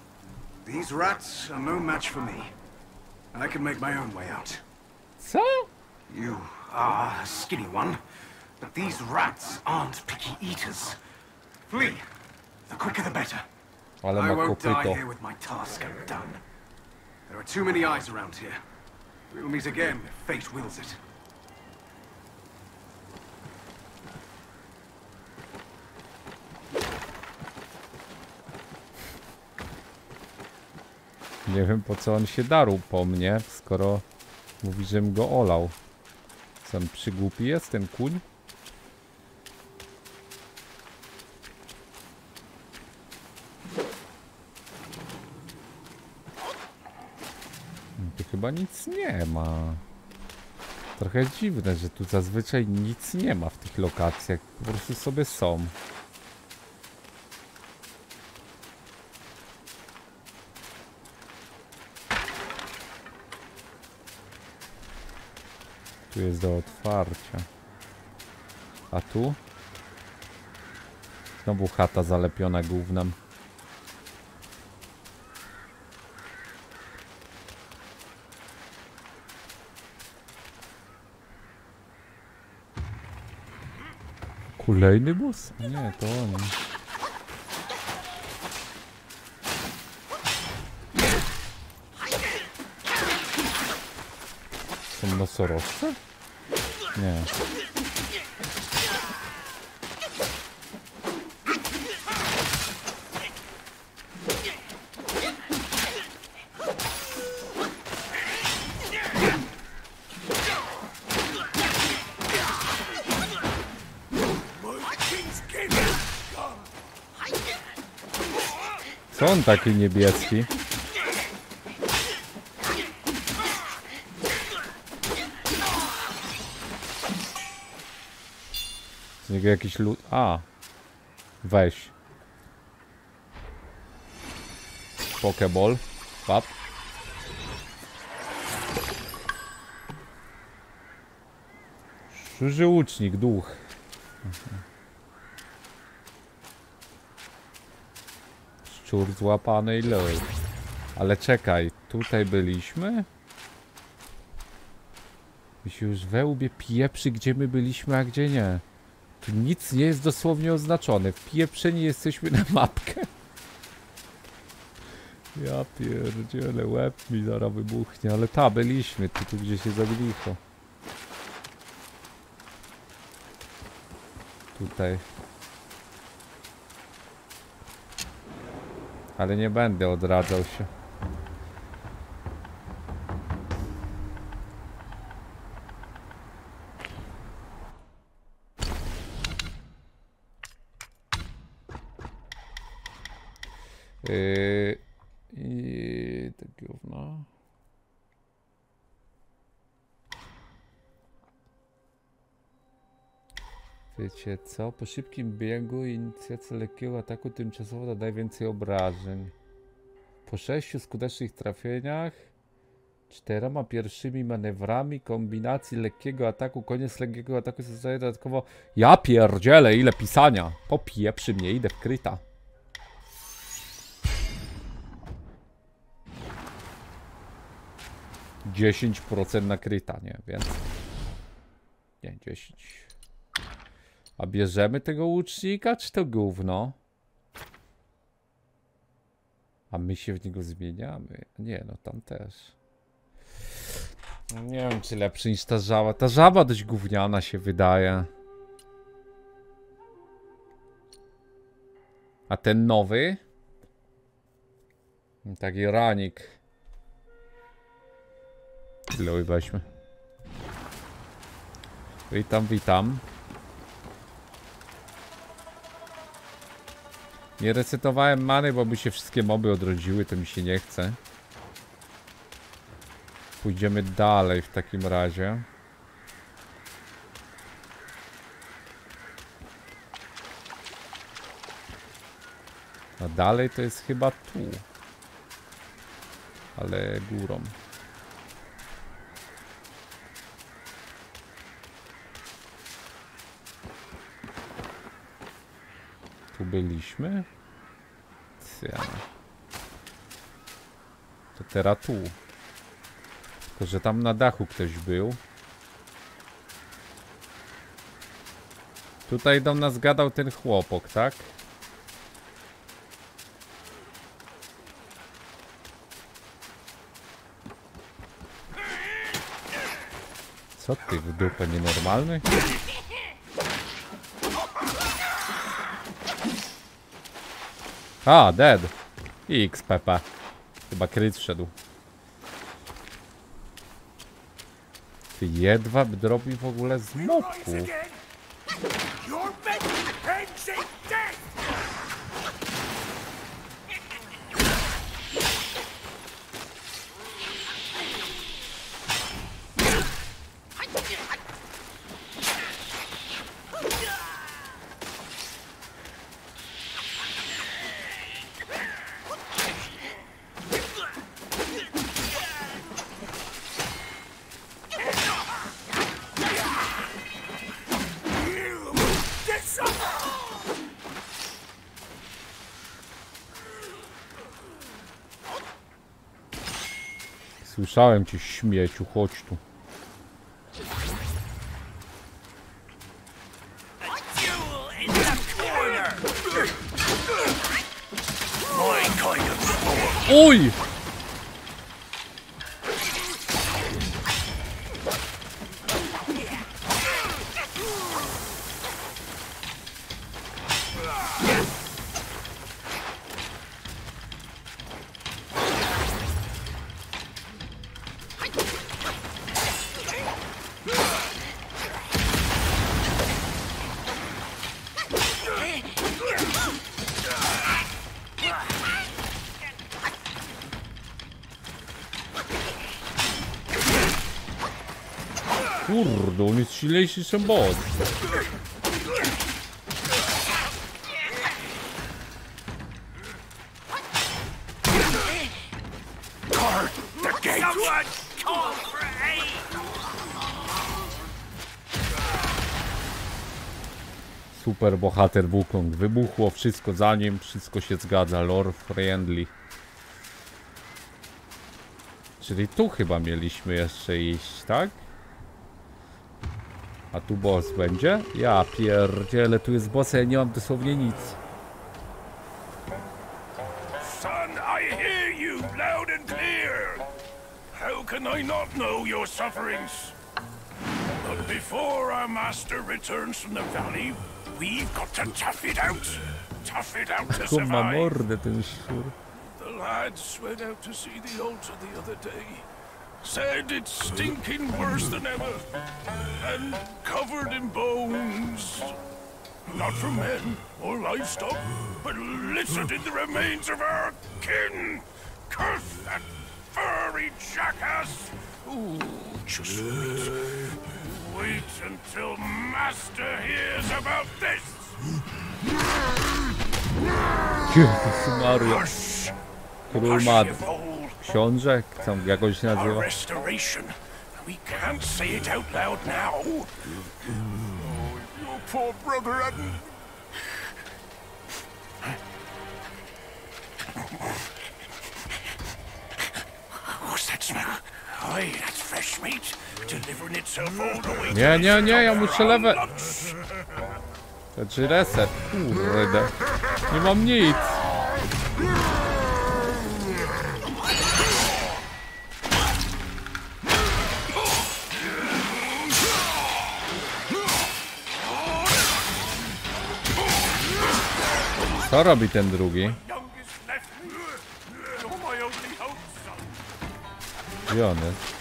These rats are no match for me. And I can make my own way out. Co? You are a skinny one, but these rats aren't picky eaters. Flee. The quicker the better. Ale ma kopyto. There are too many eyes around here. We'll meet again if fate wills it. Nie wiem po co on się darł po mnie, skoro mówi, żebym go olał. On przygłupi jest, ten kuń? No Tu chyba nic nie ma. Trochę dziwne, że tu zazwyczaj nic nie ma w tych lokacjach. Po prostu sobie są. Tu jest do otwarcia. A tu? Znowu chata zalepiona gównem. Kolejny bus? Nie, to on. Są nosorożce? Nie. On taki niebieski? niego jakiś lud... A. Weź. Pokeball. Pap. Szuży łucznik, duch. Szczur złapany i lol. Ale czekaj, tutaj byliśmy? Mi się już we łbie pieprzy, gdzie my byliśmy, a gdzie nie. Tu nic nie jest dosłownie oznaczone. Wpieprzeni jesteśmy na mapkę. Ja pierdzielę, łeb mi zaraz wybuchnie, ale ta, byliśmy, tu, tu gdzie się zabilicho. Tutaj. Ale nie będę odradzał się. Yy, I to gówno. Wiecie co? Po szybkim biegu inicjacja lekkiego ataku tymczasowo dodaje więcej obrażeń. Po sześciu skutecznych trafieniach, czterema pierwszymi manewrami kombinacji lekkiego ataku, koniec lekkiego ataku zostaje dodatkowo... Ja pierdzielę, ile pisania! Popieprzy mnie, idę w kryta. 10% nakryta, nie? Więc... Nie, 10. A bierzemy tego łucznika, czy to gówno? A my się w niego zmieniamy. Nie, no tam też. Nie wiem, czy lepszy niż ta żaba. Ta żaba dość gówniana się wydaje. A ten nowy? Taki ranik. Weźmy. Witam, witam. Nie recytowałem many, bo by się wszystkie moby odrodziły, to mi się nie chce. Pójdziemy dalej w takim razie. A dalej to jest chyba tu. Ale górą. Byliśmy? Cyana. To teraz tu. Tylko, że tam na dachu ktoś był. Tutaj do nas gadał ten chłopok, tak? Co ty w dupę nienormalny? A, dead. XPP. Chyba kryt wszedł. Ty jedwab drobi w ogóle z mopku. Your vengeance is death! Słyszałem cię śmieciu, chodź tu. Oj! silniejsi są bot. Super bohater Wukong. Wybuchło wszystko za nim, wszystko się zgadza. Lore friendly. Czyli tu chyba mieliśmy jeszcze iść, tak? A tu boss będzie? Ja pierdzielę, tu jest boss, ja nie mam dosłownie nic. Son, I hear you loud and clear. How can I not know your sufferings? But before our master returns from the valley, we've got to tough it out. Tough it out to survive. mordę ten szczur. The lads went out to see the altar the other day. Said it's stinking worse than ever. And covered in bones. Not from men or livestock, but littered in the remains of our kin. Curse that furry jackass! Ooh, just wait. Wait until Master hears about this! Jezus Maria. Książę, co, jak on się Our nazywa? restoration. We can't say it out loud now. Oh, your poor brother hadn't. What's that smell? Aye, that's fresh meat. Delivering itself all the way Nie, nie, nie, ja muszę lewe... Znaczy reset, kurde. Nie mam nic. Co robi ten drugi? Gdzie on jest?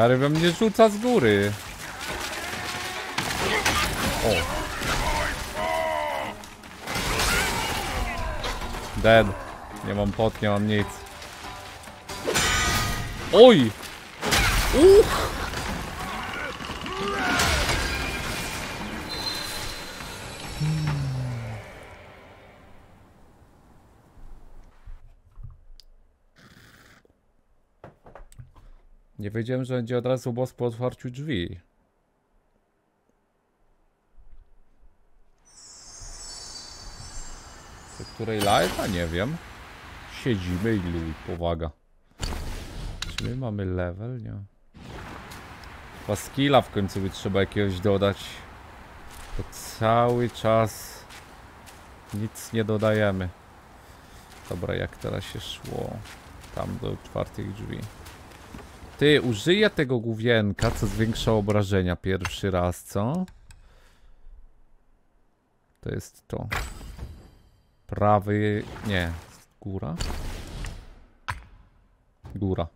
Stary we mnie rzuca z góry. O. Dead. Nie mam pot, nie mam nic. Oj! Uch! Nie wiedziałem, że będzie od razu boss po otwarciu drzwi. Do której live'a? Nie wiem. Siedzimy i powaga. Czy my mamy level? Nie. Chyba skilla w końcu by trzeba jakiegoś dodać. To cały czas nic nie dodajemy. Dobra, jak teraz się szło? Tam do czwartych drzwi. Ty, użyję tego główienka, co zwiększa obrażenia pierwszy raz, co? To jest to. Prawy... nie. Góra? Góra.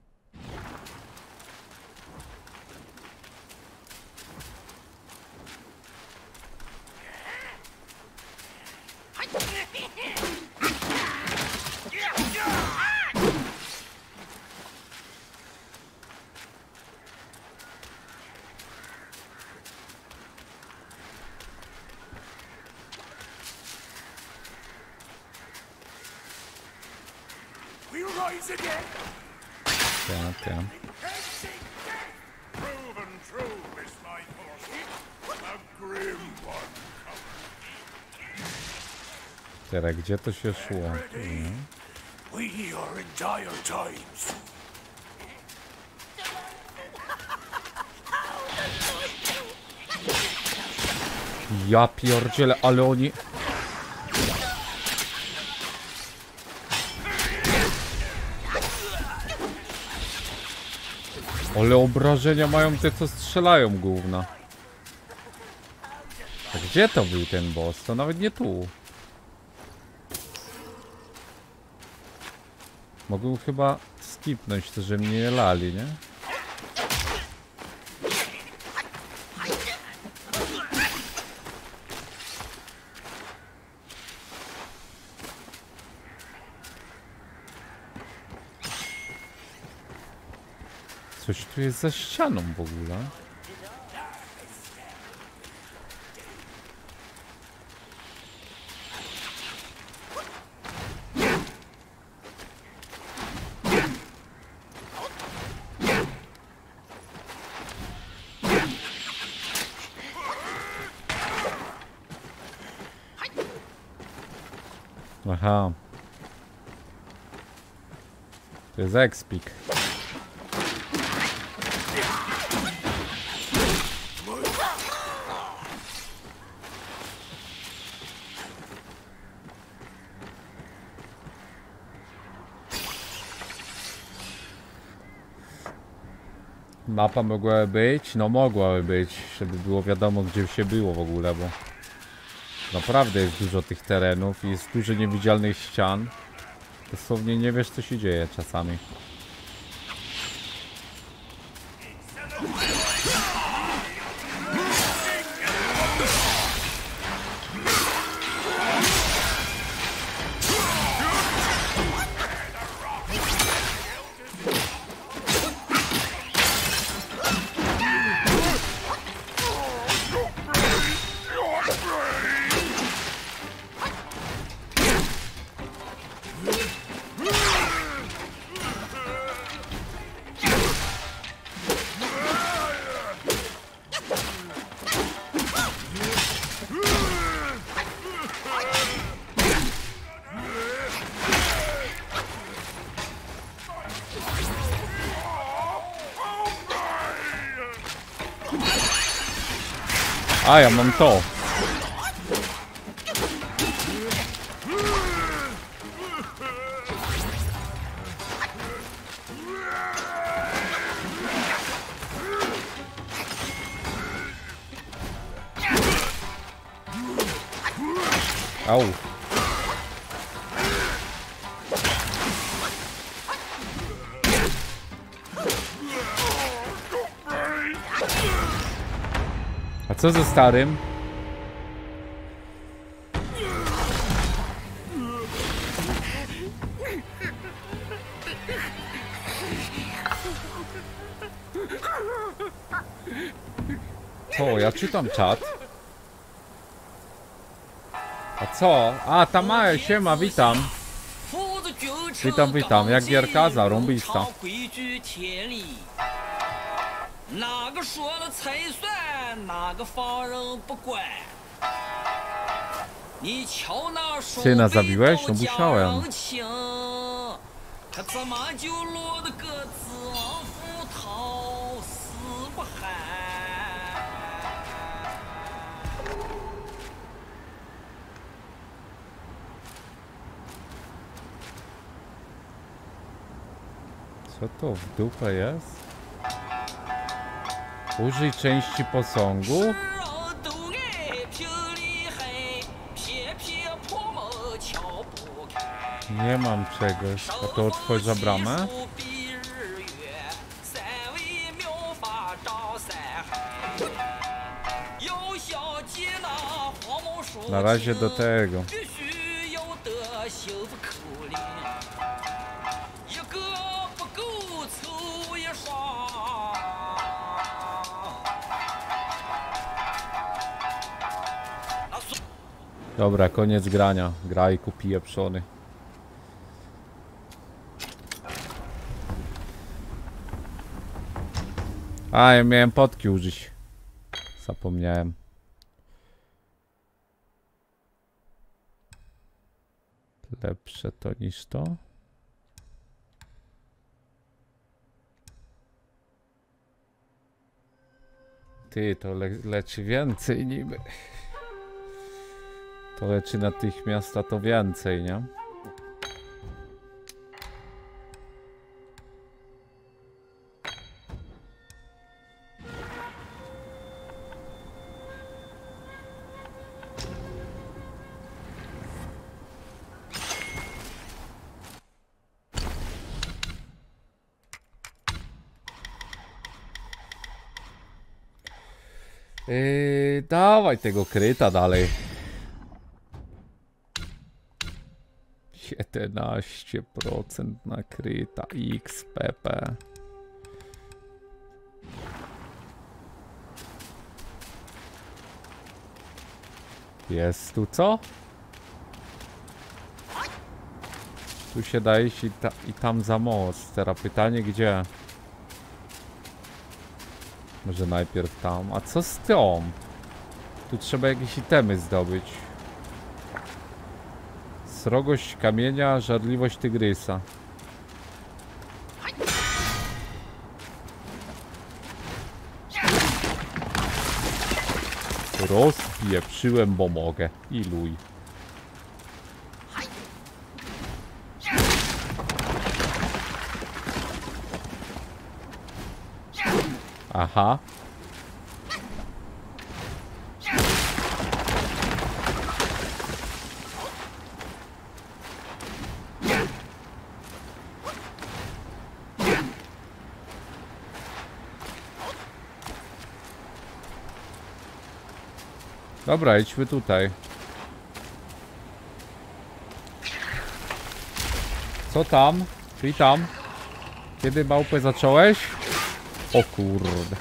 We rise again. Tak, tak. Proven true is my portion. A grim one. Teraz gdzie to się szło? Times. Ja pierdzielę, ale oni... Ale obrażenia mają te, co strzelają główna. A gdzie to był ten boss? To nawet nie tu. Mogę chyba skipnąć to, że mnie lali, nie? Coś tu jest za ścianą w ogóle. To jest ekspik. Mapa mogłaby być? No mogłaby być, żeby było wiadomo gdzie się było w ogóle, bo naprawdę jest dużo tych terenów jest dużo niewidzialnych ścian. Dosłownie nie wiesz co się dzieje czasami. A, ja mam to. co ze starym? Co, ja czytam czat. A co? A, ta Maja, siema, witam. 夫子决策 Witam, witam, jak gierka, zarąbista. 抄规矩天理，哪个说了才算， Syna zabiłeś? No musiałem. Co to w dupę jest? Użyj części posągu. Nie mam czegoś. A to otworzy bramę? Na razie do tego. Dobra, koniec grania. Graj, kupi pieprzony. A, ja miałem potki użyć. Zapomniałem. Lepsze to niż to. Ty, to le leczy więcej niby. To leczy natychmiast, a to więcej, nie? Yy, dawaj tego kryta dalej. 11% nakryta XPP. Jest tu co? Tu się daje i, ta, i tam za most. Teraz pytanie gdzie? Może najpierw tam. A co z tą? Tu trzeba jakieś itemy zdobyć. Srogość kamienia, żarliwość tygrysa. Rozpieprzyłem, bo mogę. I luj. Aha. Dobra, idźmy tutaj. Co tam? Witam. Kiedy małpę zacząłeś? O kurde.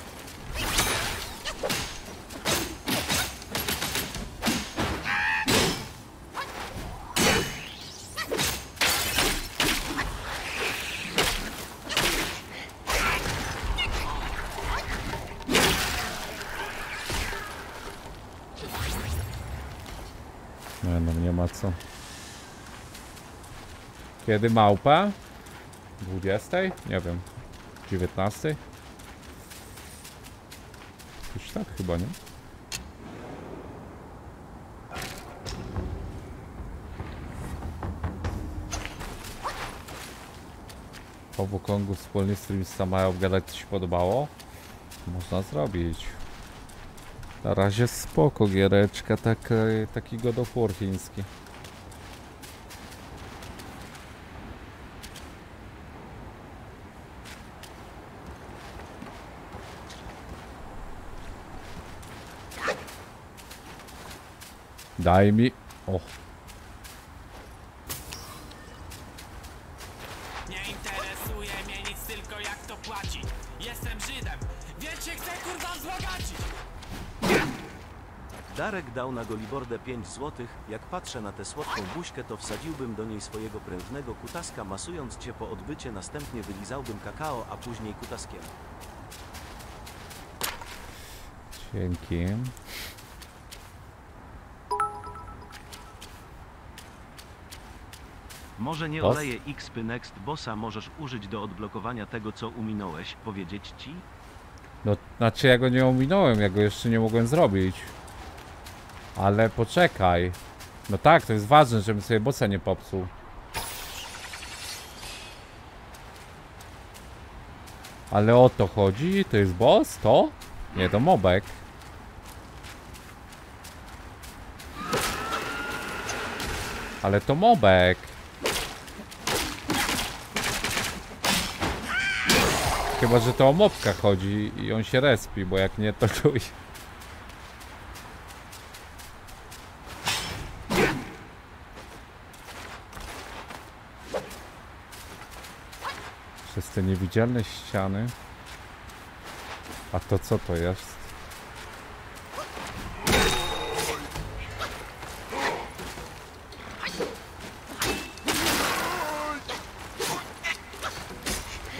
Nie no, nie ma co. Kiedy małpa? 20? Nie wiem. 19? Już tak chyba, nie? Po Wukongu wspólnie z którymś Samaja obgadać ci się podobało? Można zrobić. Na razie spoko giereczka, taka, taki God chiński. Daj mi... O, Nie interesuje mnie nic, tylko jak to płaci. Jestem Żydem, więc się chcę kurwa wzbogacić. Darek dał na Golibordę 5 złotych. Jak patrzę na tę słodką buźkę, to wsadziłbym do niej swojego prężnego kutaska, masując cię po odbycie, następnie wylizałbym kakao, a później kutaskiem. dzięki. Może nie Boss? oleję XP Next Bossa możesz użyć do odblokowania tego, co uminąłeś. Powiedzieć ci? No, znaczy ja go nie ominąłem, ja go jeszcze nie mogłem zrobić. Ale poczekaj. No tak, to jest ważne, żebym sobie bossa nie popsuł. Ale o to chodzi? To jest boss? To? Nie, to mobek. Ale to mobek. Chyba, że to o mobka chodzi i on się respi, bo jak nie, to czuj. Przez te niewidzialne ściany. A to co to jest?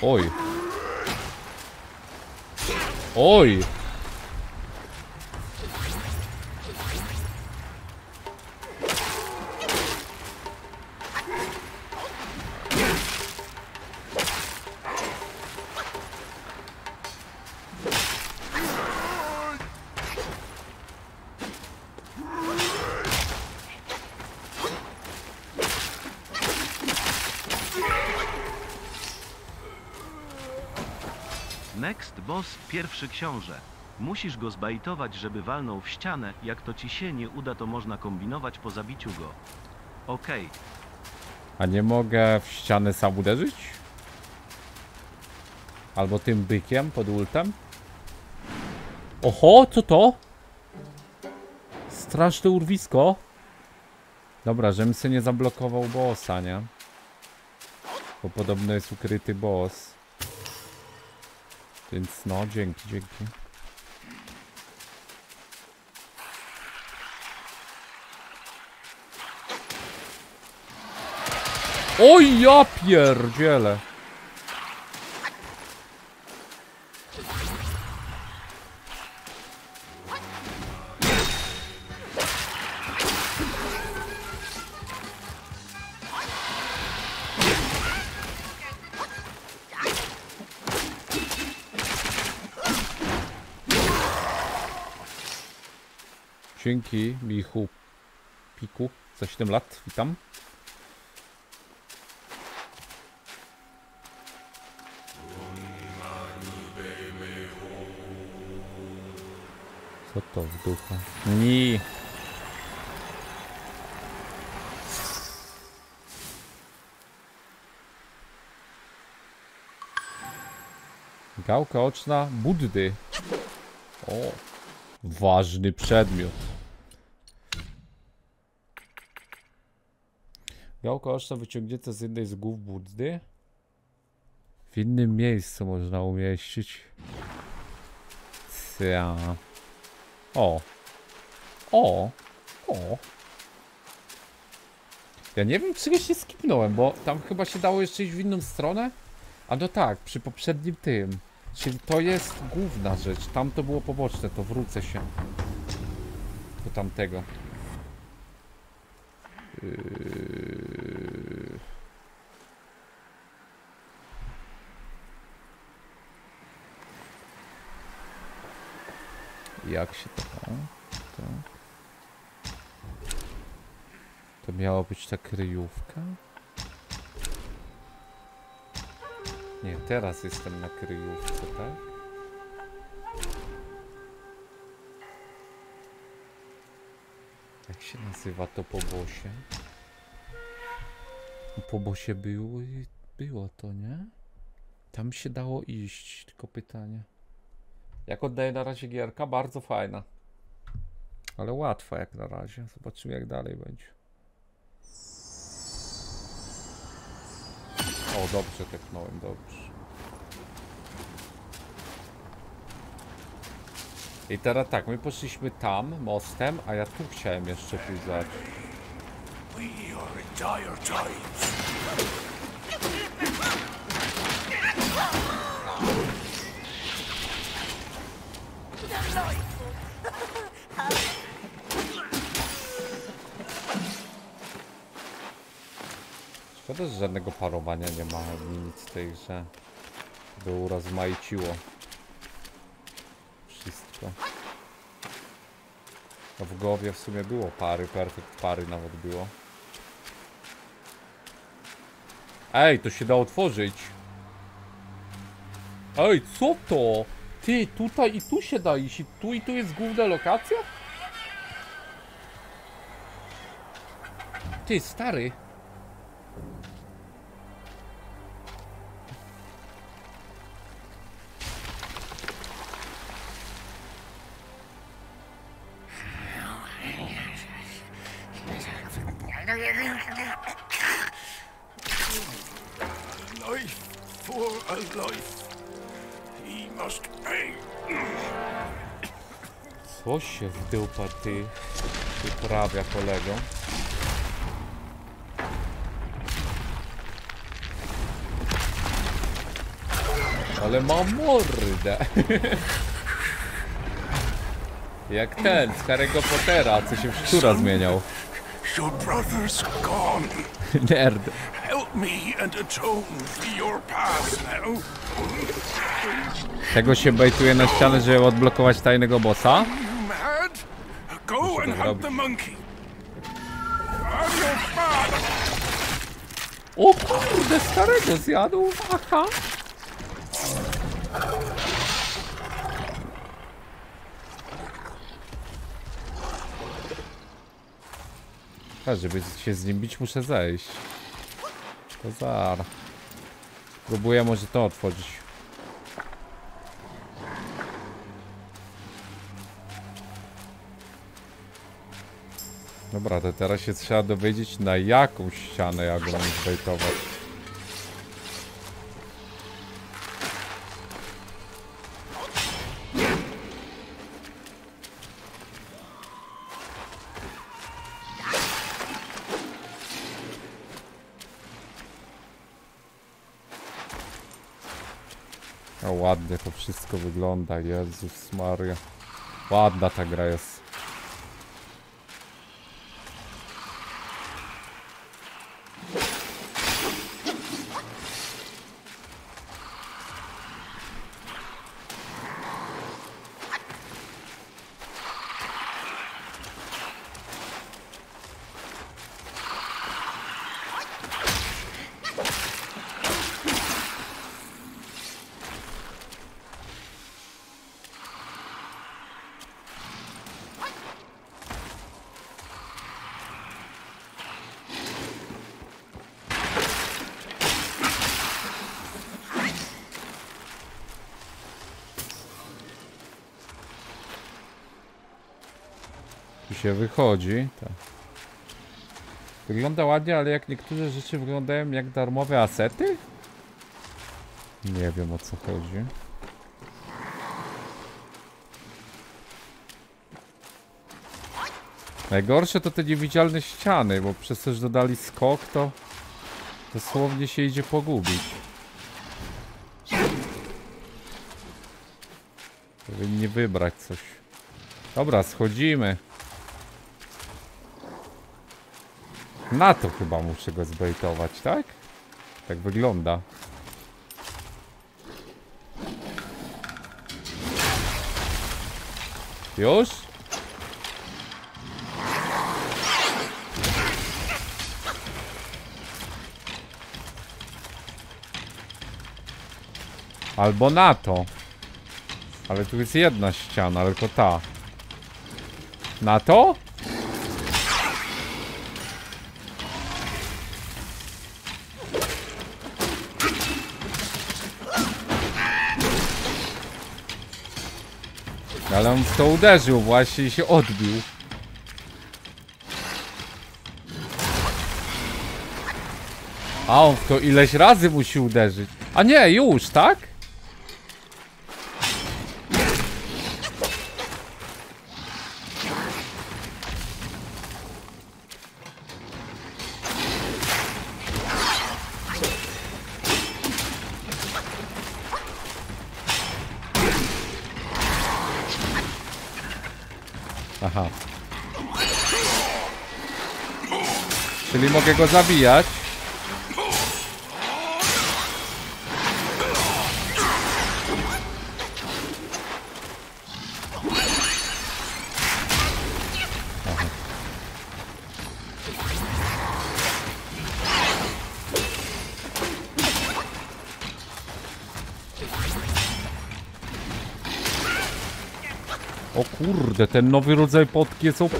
Oj. Oj! Pierwszy książę. Musisz go zbajtować, żeby walnął w ścianę. Jak to ci się nie uda, to można kombinować po zabiciu go. Okej, A nie mogę w ścianę sam uderzyć? Albo tym bykiem pod ultem? Oho, co to? Straszne urwisko. Dobra, żebym sobie nie zablokował bossa, nie? Bo podobno jest ukryty boss. Więc no, dzięki, dzięki. Oj, ja pierdzielę. Dzięki, Michu. Piku, za 7 lat, witam. Co to w ducha? Nie. Gałka oczna Buddy. O, ważny przedmiot. Gałka oczna wyciągnięta z jednej z głów Buddy. W innym miejscu można umieścić. Ja. O. O. O. Ja nie wiem, czegoś nie skipnąłem, bo tam chyba się dało jeszcze iść w inną stronę. A no tak, przy poprzednim tym. Czyli to jest główna rzecz. Tam to było poboczne, to wrócę się. Do tamtego. Yy... Jak się to... To, to miała być ta kryjówka? Nie, teraz jestem na kryjówce, tak? Jak się nazywa to po bosie? Po bosie było, było to, nie? Tam się dało iść, tylko pytanie. Jak oddaję na razie gierka? Bardzo fajna. Ale łatwa jak na razie. Zobaczymy jak dalej będzie. O, dobrze tepnąłem, dobrze. I teraz tak, my poszliśmy tam, mostem, a ja tu chciałem jeszcze pójść Szkoda, że żadnego parowania nie ma, nic w tej grze. By urozmaiciło. Wszystko. A w głowie w sumie było pary, perfekt pary nawet było. Ej, to się da otworzyć. Ej, co to? Ty, tutaj i tu się da iść, i tu i tu jest główna lokacja? Ty, stary. Dupa ty wyprawia kolego? Ale ma mordę. Jak ten z Harry'ego Pottera, co się w szczura zmieniał. Your brother's gone. Nerd. Help me and atone for your past now. Tego się bejtuje na ścianę, żeby odblokować tajnego bossa. You mad? Go Muszę to zrobić. O kurde, starego zjadł, aha. A, żeby się z nim bić, muszę zejść. To zar. Próbuję może to otworzyć. Dobra, to teraz się trzeba dowiedzieć na jaką ścianę ja go mam ładnie to wszystko wygląda, Jezus Maria. Ładna ta gra jest. Wychodzi. Tak. Wygląda ładnie, ale jak niektóre rzeczy wyglądają jak darmowe asety? Nie wiem o co chodzi. Najgorsze to te niewidzialne ściany, bo przez to, że dodali skok, to dosłownie się idzie pogubić. Powinni wybrać coś. Dobra, schodzimy. Na to chyba muszę go zbejtować, tak? Tak wygląda. Już? Albo na to. Ale tu jest jedna ściana, tylko ta. Na to? Ale on w to uderzył właśnie i się odbił. A on w to ileś razy musi uderzyć. A nie, już, tak? Aha. Czyli mogę go zabijać. O kurde, ten nowy rodzaj potki jest OP.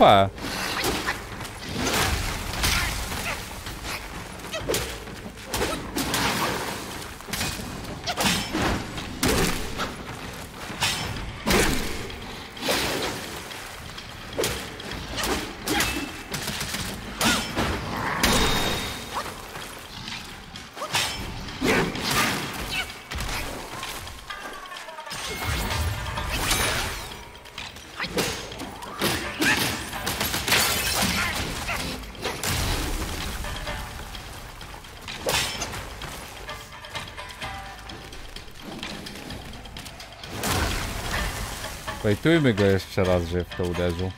Wejtujmy go jeszcze raz, że w to uderzył.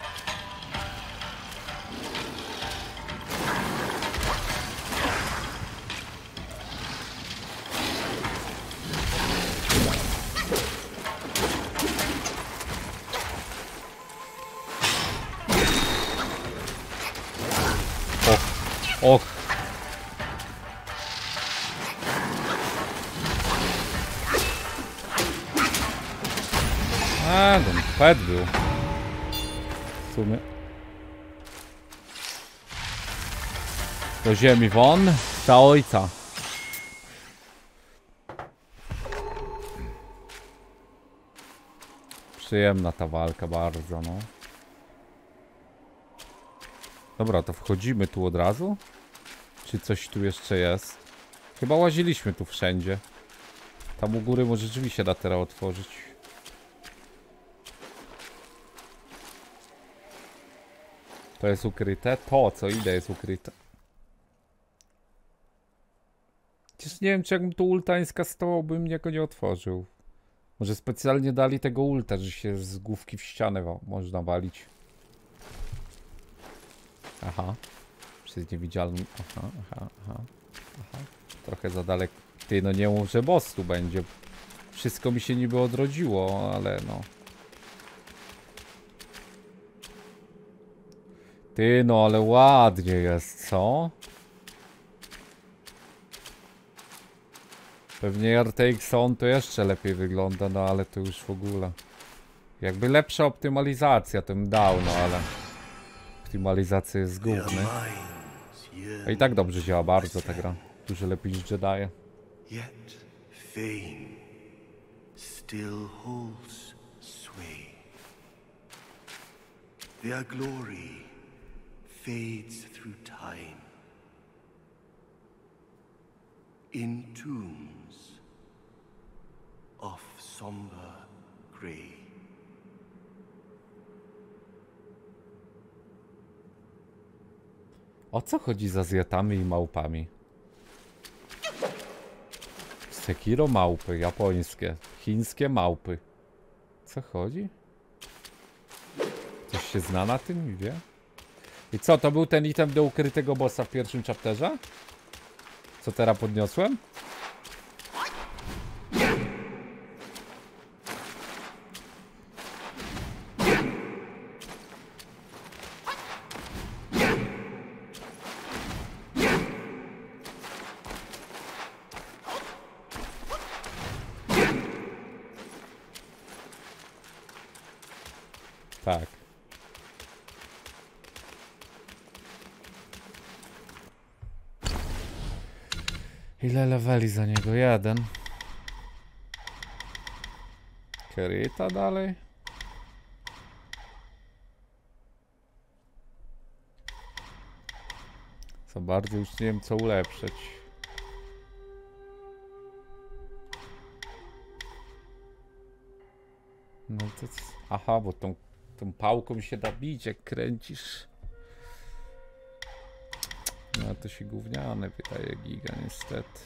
Ziemi won, za ojca. Przyjemna ta walka bardzo, no. Dobra, to wchodzimy tu od razu? Czy coś tu jeszcze jest? Chyba łaziliśmy tu wszędzie. Tam u góry może drzwi się da teraz otworzyć. To jest ukryte? To, co idę jest ukryte. Przecież nie wiem, czy jakbym tu ultańska stołał, bym mnie go nie otworzył. Może specjalnie dali tego ulta, że się z główki w ścianę można walić. Aha. Przez niewidzialny. Aha, aha, aha. Aha. Trochę za daleko. Ty, no nie mów, że boss tu będzie. Wszystko mi się niby odrodziło, ale no. Ty, no ale ładnie jest, co? Pewnie RTX on to jeszcze lepiej wygląda, no ale to już w ogóle. Jakby lepsza optymalizacja, to bym dał, no ale... Optymalizacja jest gówny. A i tak dobrze działa bardzo ta gra. Dużo lepiej niż Jedi. Yet fame still holds sway. Their glory fades through time. In tombs of somber grey. O co chodzi z Azjatami i małpami? Sekiro małpy, japońskie, chińskie małpy. Co chodzi? Ktoś się zna na tym i wie? I co, to był ten item do ukrytego bossa w pierwszym chapterze? Co teraz podniosłem? Tak. Leveli za niego? Jeden. Kerita dalej. Za bardzo już nie wiem co ulepszyć. No to... Aha, bo tą, tą pałką się da bić jak kręcisz. No to się gówniane wydaje giga niestety.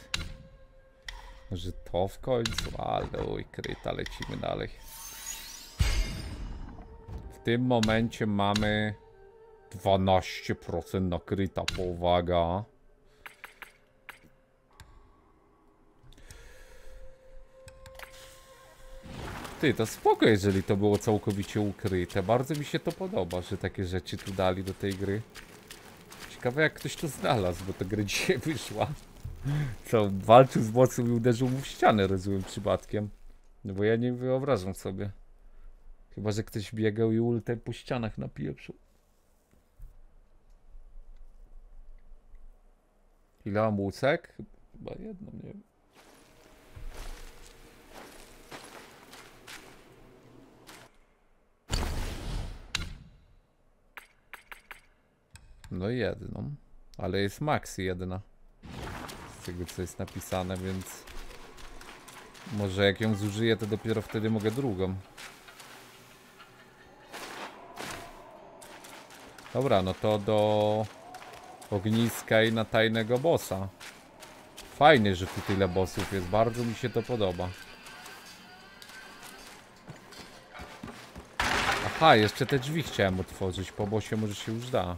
Może to w końcu, ale oj kryta, lecimy dalej. W tym momencie mamy 12% nakryta, powaga. Ty, to spoko, jeżeli to było całkowicie ukryte. Bardzo mi się to podoba, że takie rzeczy tu dali do tej gry. Ciekawe jak ktoś to znalazł, bo ta gra dzisiaj wyszła. Co, walczył z mocą i uderzył mu w ścianę, rozumiem, przypadkiem. No bo ja nie wyobrażam sobie. Chyba, że ktoś biegał i ultę po ścianach napieprzył. Ile mam łusek? Chyba jedną, nie wiem. No jedną. Ale jest max jedna. Z tego co jest napisane, więc... Może jak ją zużyję, to dopiero wtedy mogę drugą. Dobra, no to do ogniska i na tajnego bossa. Fajnie, że tu tyle bossów jest. Bardzo mi się to podoba. Aha, jeszcze te drzwi chciałem otworzyć. Po bossie może się już da.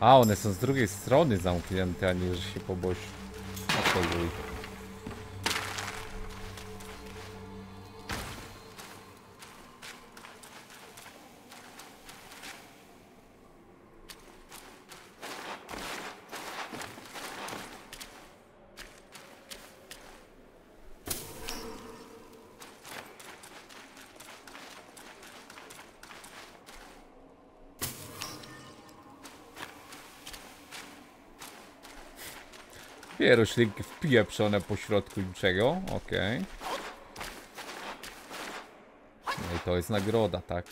A, one są z drugiej strony zamknięte, a nie, że się po bosie. Dwie roślinki wpieprzone po środku niczego, okej. No i to jest nagroda, tak?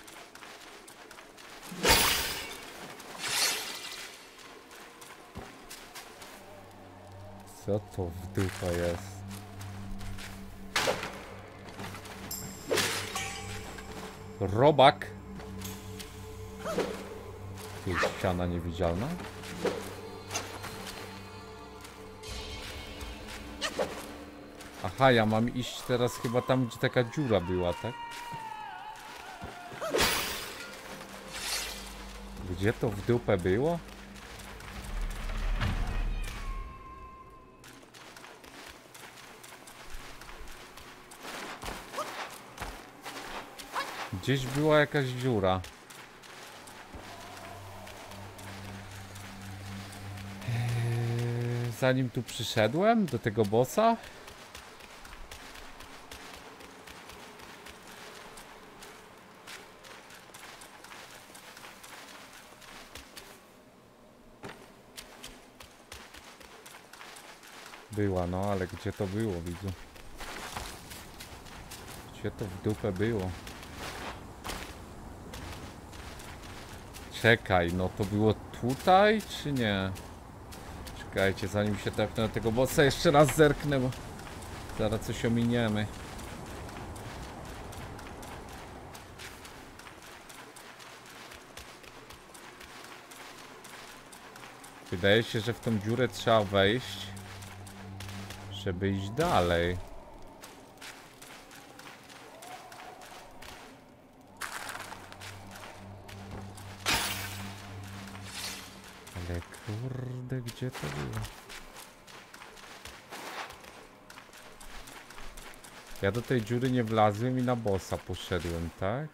Co to w dupa jest? Robak. Tu jest ściana niewidzialna. Aha, ja mam iść teraz chyba tam, gdzie taka dziura była, tak? Gdzie to w dupę było? Gdzieś była jakaś dziura. Eee, Zanim tu przyszedłem do tego bossa, No ale gdzie to było, widzu? Gdzie to w dupę było? Czekaj, no to było tutaj, czy nie? Czekajcie, zanim się tepnę na tego bossa, jeszcze raz zerknę, bo zaraz coś ominiemy. Wydaje się, że w tą dziurę trzeba wejść, żeby iść dalej. Ale kurde, gdzie to było? Ja do tej dziury nie wlazłem i na bossa poszedłem, tak?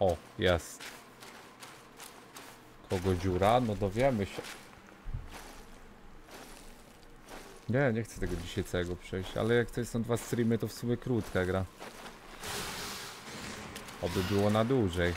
O, jest. Kogo dziura? No dowiemy się. Nie, nie chcę tego dzisiaj całego przejść, ale jak to są dwa streamy, to w sumie krótka gra. Oby było na dłużej.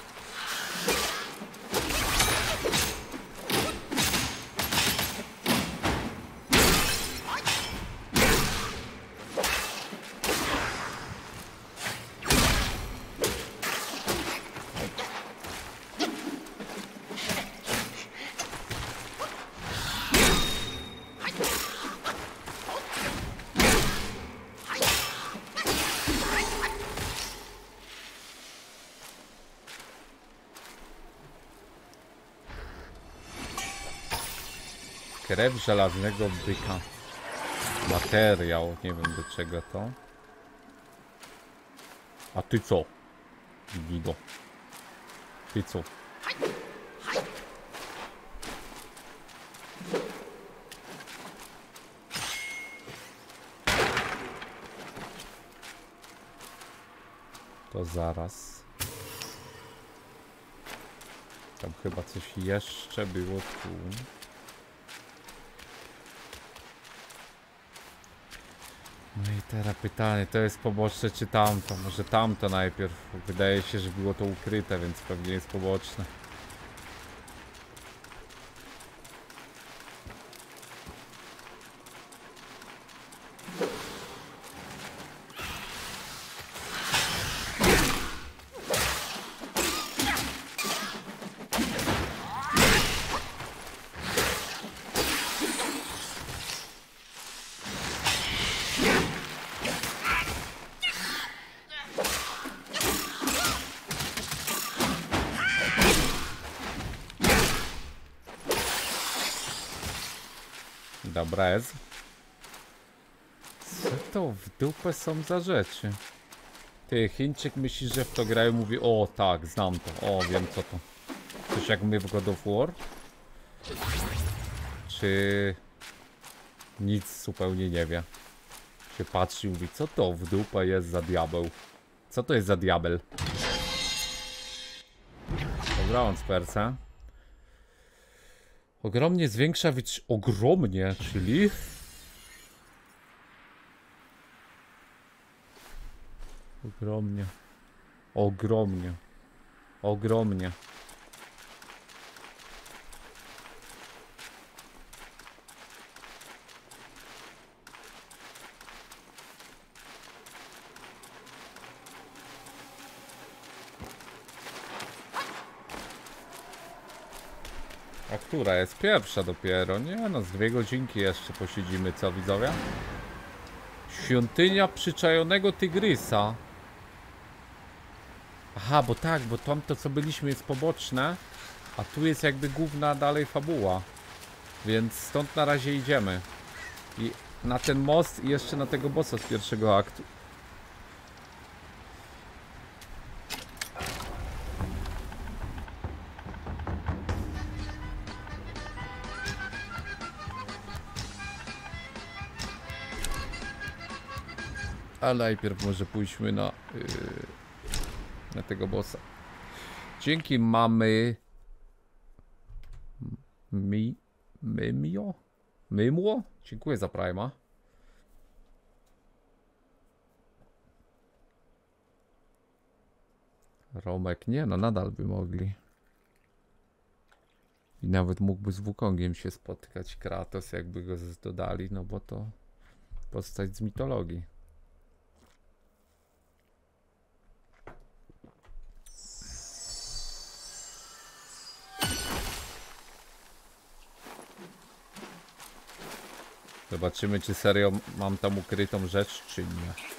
Krew żelaznego byka. Materiał, nie wiem do czego to. A ty co? Gido. Ty co? To zaraz. Tam chyba coś jeszcze było tu. No i teraz pytanie, to jest poboczne czy tamto? Może tamto najpierw. Wydaje się, że było to ukryte, więc pewnie jest poboczne. Dobra jest. Co to w dupę są za rzeczy? Ty, Chińczyk myśli, że w to grają mówi O tak, znam to, o wiem co to Coś jak my w God of War? Czy... Nic zupełnie nie wie Się patrzy i mówi, co to w dupę jest za diabeł? Co to jest za diabel? Dobra, on z persa Ogromnie zwiększa. Ogromnie, czyli... Ogromnie. Ogromnie. Ogromnie. A która jest pierwsza dopiero? Nie no, z dwie godzinki jeszcze posiedzimy, co widzowie? Świątynia przyczajonego tygrysa. Aha, bo tak, bo tam to co byliśmy jest poboczne, a tu jest jakby główna dalej fabuła. Więc stąd na razie idziemy. I na ten most i jeszcze na tego bossa z pierwszego aktu. A najpierw może pójdźmy na, yy, na tego bossa. Dzięki mamy mi Mymio? Mymło? Dziękuję za Prima. Romek nie, no nadal by mogli. I nawet mógłby z Wukongiem się spotkać Kratos, jakby go dodali, no bo to postać z mitologii. Zobaczymy, czy serio mam tam ukrytą rzecz, czy nie.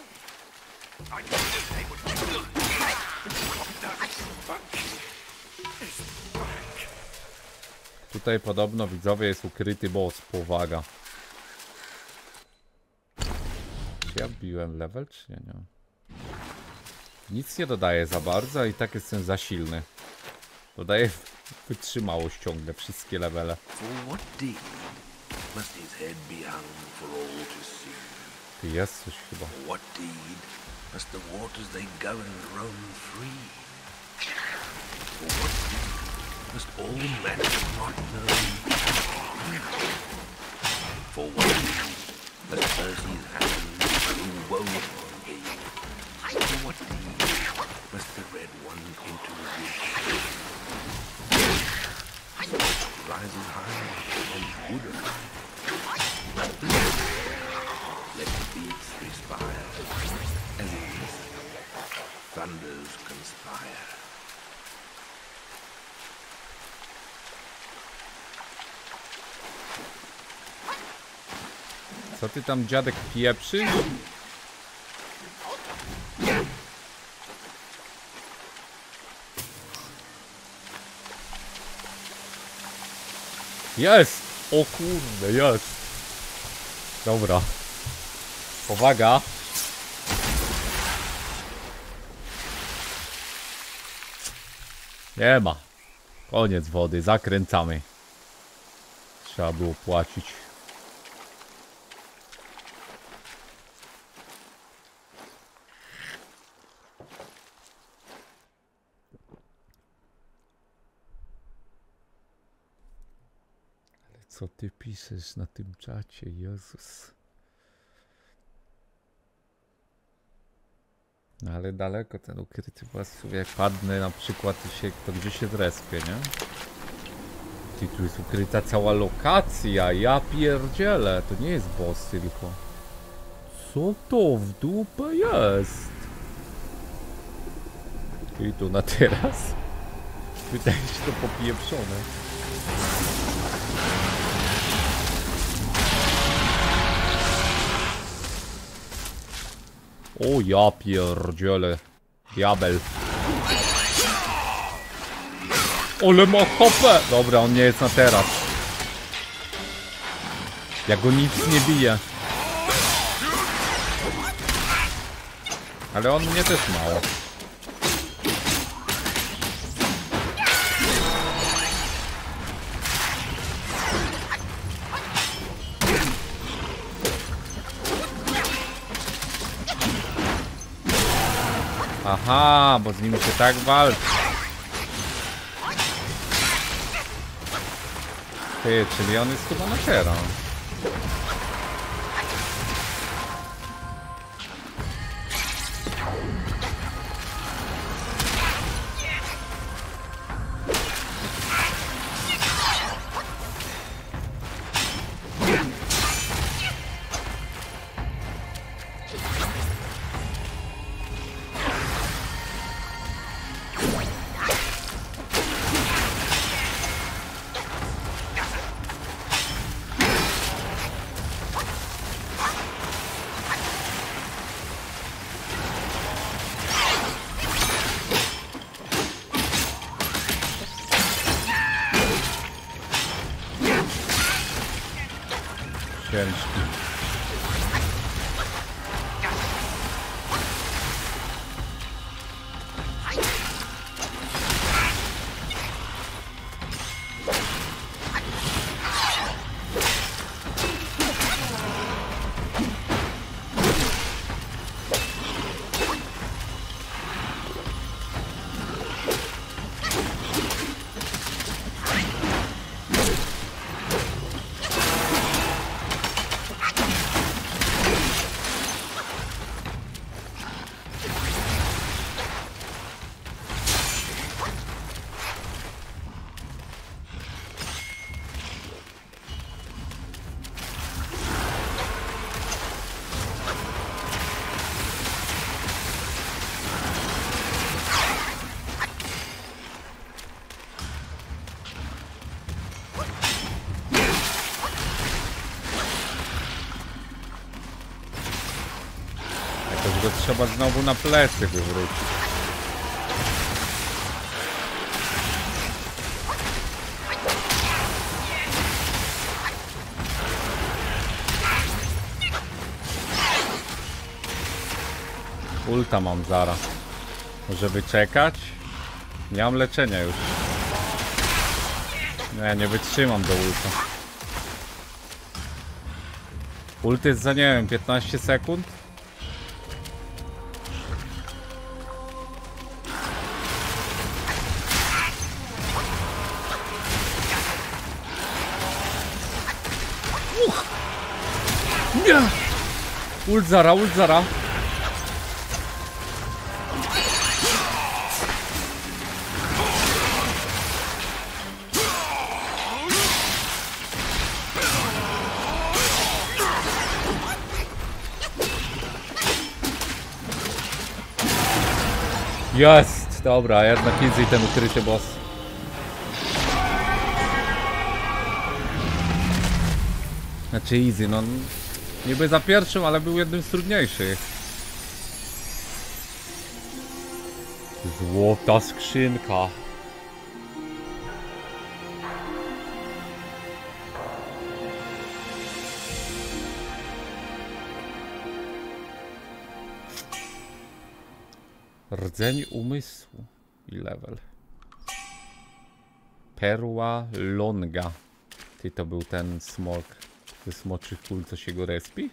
Tutaj podobno widzowie jest ukryty boss, powaga. Czy ja biłem level, czy nie? nie? Nic nie dodaje za bardzo i tak jestem za silny. Dodaje wytrzymałość ciągle, wszystkie levele. For what must his head be hung for all to see? Ty jest coś chyba. For what deed must the waters they govern roam free? For what deed must all men not know? For what deed must mercy's hand through woe upon thee? For what deed must the red one into reach? Rising high and wood Let beats respire thunders conspire. Co ty tam dziadek pieprzy? Jest! O kurde, jest! Dobra. Powaga. Nie ma. Koniec wody, zakręcamy. Trzeba było płacić. Co ty piszesz na tym czacie, Jezus? No ale daleko ten ukryty boss, jak padnę na przykład i się, to gdzie się zrespie, nie? Ty, tu jest ukryta cała lokacja, ja pierdzielę, to nie jest boss tylko. Co to w dupę jest? I tu na teraz? Wydaje się to popieprzone. O ja pierdzielę. Diabel. Ole ma HP! Dobra, on nie jest na teraz. Ja go nic nie bije. Ale on mnie też mało. Aha, bo z nimi się tak walczy. Ty, czyli on jest chyba na Hera. Trzeba znowu na plecy wywrócić. Ulta mam zaraz. Może wyczekać? Nie mam leczenia już. Nie, nie wytrzymam do ulta. Ult jest za nie wiem, 15 sekund? Ult zara, ult zara. Jest! Dobra, jednak easy ten ukryty boss. Znaczy easy, no niby za pierwszym, ale był jednym z trudniejszych. Złota skrzynka. Rdzeń umysłu i level. Perła longa. Ty to był ten smok ze smoczych kul, co się respi?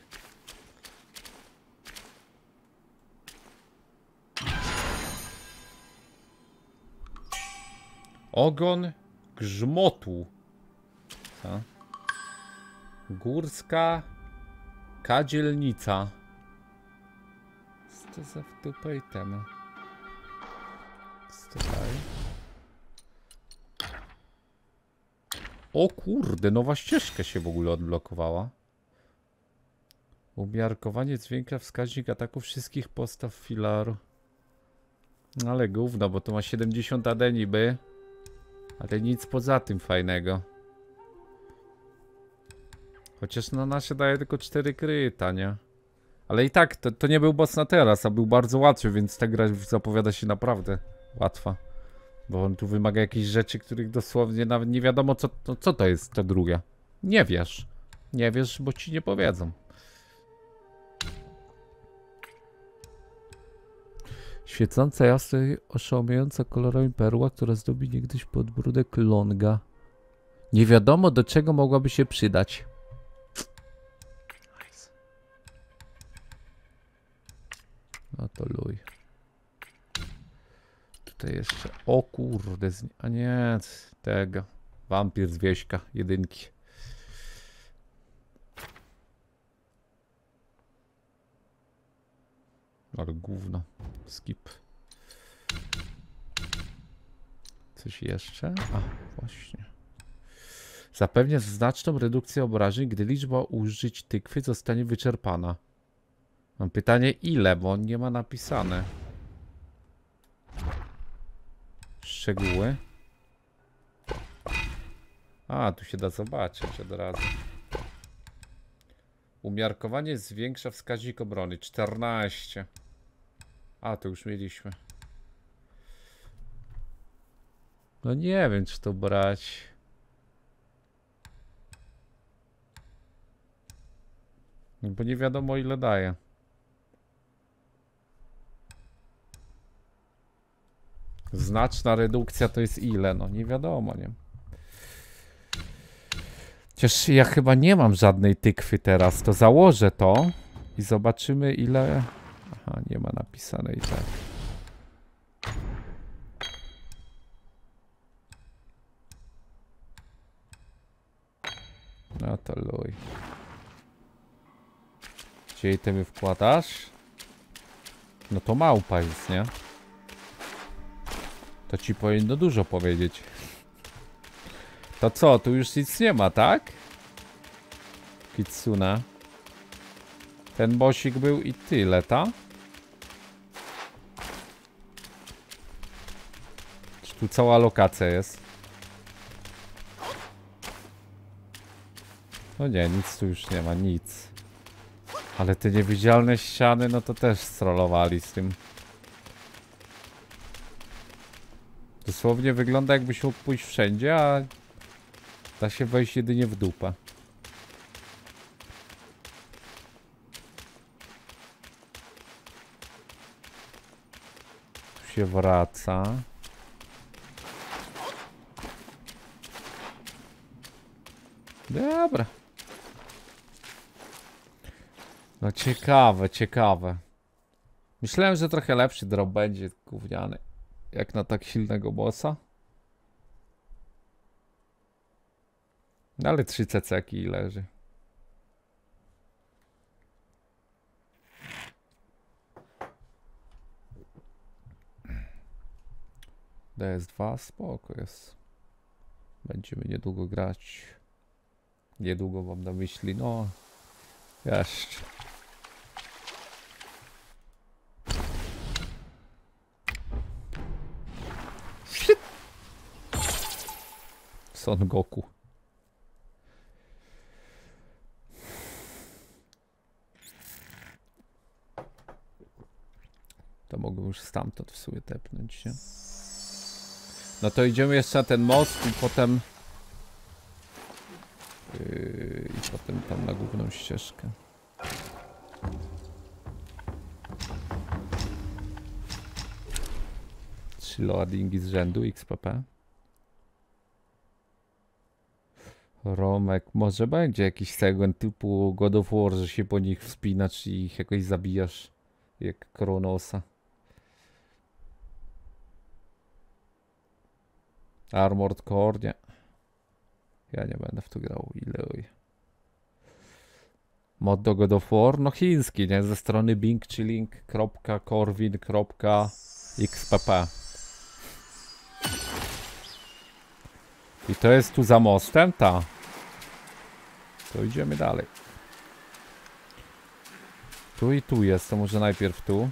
Ogon grzmotu. Co? Górska kadzielnica. Co to za wdupę itemy? Co tutaj? O kurde, nowa ścieżka się w ogóle odblokowała. Umiarkowanie zwiększa wskaźnik ataku wszystkich postaw filaru. No ale gówno, bo to ma 70 AD niby. Ale nic poza tym fajnego. Chociaż na nasze daje tylko 4 kryta, nie? Ale i tak, to, to nie był boss na teraz, a był bardzo łatwy, więc ta gra zapowiada się naprawdę łatwa. Bo on tu wymaga jakichś rzeczy, których dosłownie nawet nie wiadomo co, to, co to jest ta druga. Nie wiesz. Nie wiesz, bo ci nie powiedzą. Świecąca jasna i oszałamiająca kolorami perła, która zdobi niegdyś podbródek Longa. Nie wiadomo do czego mogłaby się przydać. No to luj. Tutaj jeszcze. O kurde. Z... A nie, tego. Wampir z wieśka, jedynki. Ale gówno. Skip. Coś jeszcze? A, właśnie. Zapewnia znaczną redukcję obrażeń, gdy liczba użyć tykwy zostanie wyczerpana. Mam pytanie ile, bo on nie ma napisane. Szczegóły. A, tu się da zobaczyć od razu. Umiarkowanie zwiększa wskaźnik obrony. 14. A, to już mieliśmy. No nie wiem, czy to brać. Bo nie wiadomo ile daje. Znaczna redukcja to jest ile? No nie wiadomo, nie? Chociaż ja chyba nie mam żadnej tykwy teraz, to założę to i zobaczymy ile... Aha, nie ma napisanej tak. No to luj. Gdzie itemy wkładasz? No to małpa jest, nie? To ci powinno dużo powiedzieć. To co, tu już nic nie ma, tak? Kitsuna. Ten bosik był i tyle, ta? Czy tu cała lokacja jest? No nie, nic tu już nie ma, nic. Ale te niewidzialne ściany, no to też strollowali z tym. Dosłownie wygląda jakbyś mógł pójść wszędzie, a da się wejść jedynie w dupę. Tu się wraca. Dobra. No ciekawe, ciekawe. Myślałem, że trochę lepszy drop będzie gówniany. Jak na tak silnego bossa. No ale 3 ceceki leży. DS2 spoko jest. Będziemy niedługo grać. Niedługo mam na myśli, no jeszcze. Son Goku. To mogę już stamtąd w sumie tepnąć, nie? No to idziemy jeszcze na ten most i potem... Yy, I potem tam na główną ścieżkę. Trzy loadingi z rzędu XPP. Romek, może będzie jakiś segment typu God of War, że się po nich wspinasz i ich jakoś zabijasz jak Kronosa. Armored Core, nie. Ja nie będę w to grał. Ile? Mod do God of War? No chiński, nie? Ze strony bingchilling.corwin.xpp I to jest tu za mostem? Ta. To idziemy dalej. Tu i tu jest, to może najpierw tu.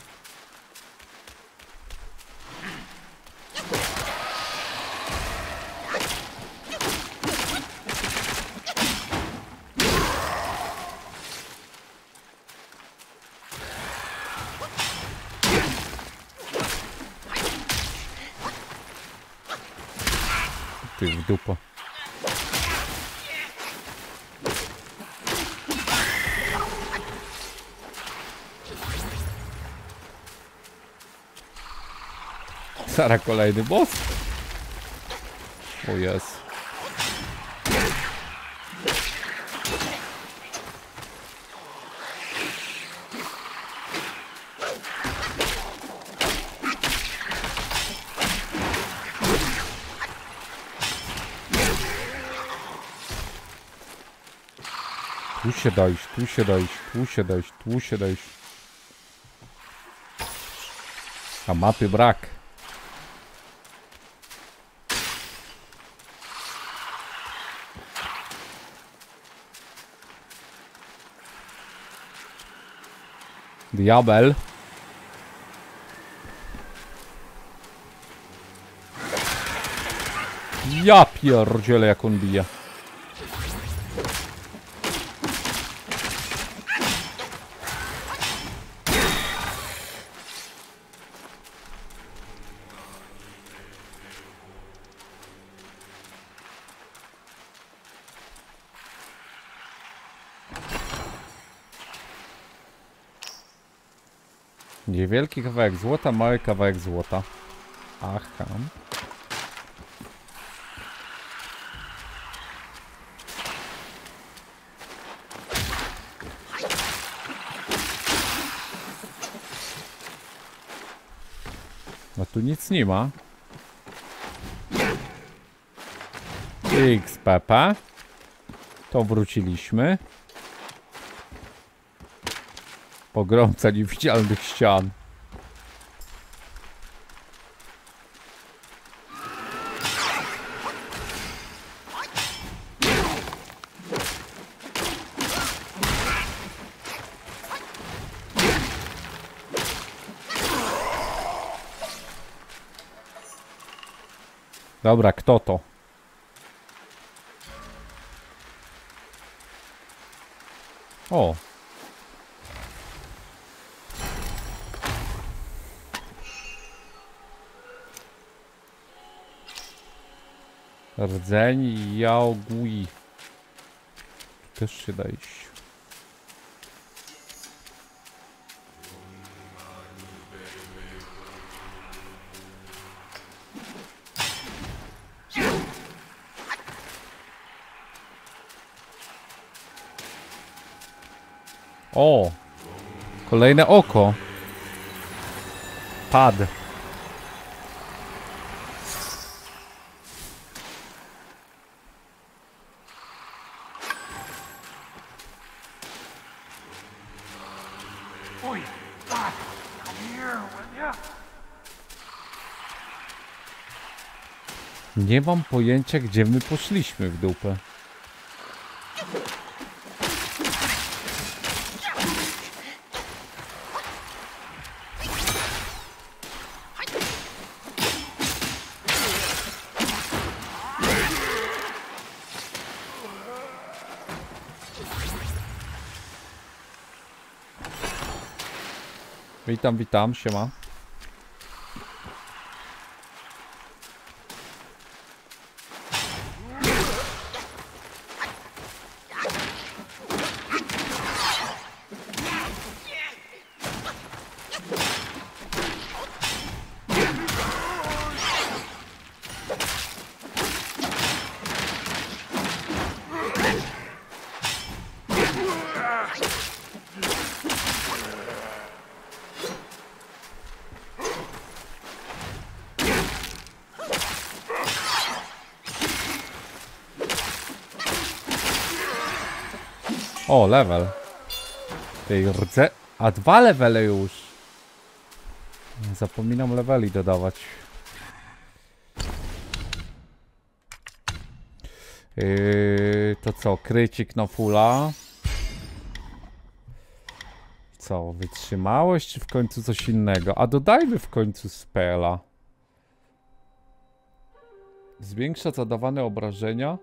Dupo. Sara kolejny boss. O jest. Tu się dojść, tu się dojść, tu się dojść, tu się dojść. A mapy brak. Diabel. Ja pierdzielę jak on bije. Niewielki kawałek złota, mały kawałek złota. Aha. No tu nic nie ma. XPP. To wróciliśmy. Pogromca niewidzialnych ścian. Dobra, kto to? O. Rdzeń Yaogui. Też się da iść. O! Kolejne oko. Pad. Ya? Nie mam pojęcia, gdzie my poszliśmy w dupę. Witam, witam, siema. Level. Tej rdze... A dwa levele już. Zapominam leveli dodawać. Yy, to co, krycik na fulla. Co, wytrzymałość czy w końcu coś innego? A dodajmy w końcu spela. Zwiększa zadawane obrażenia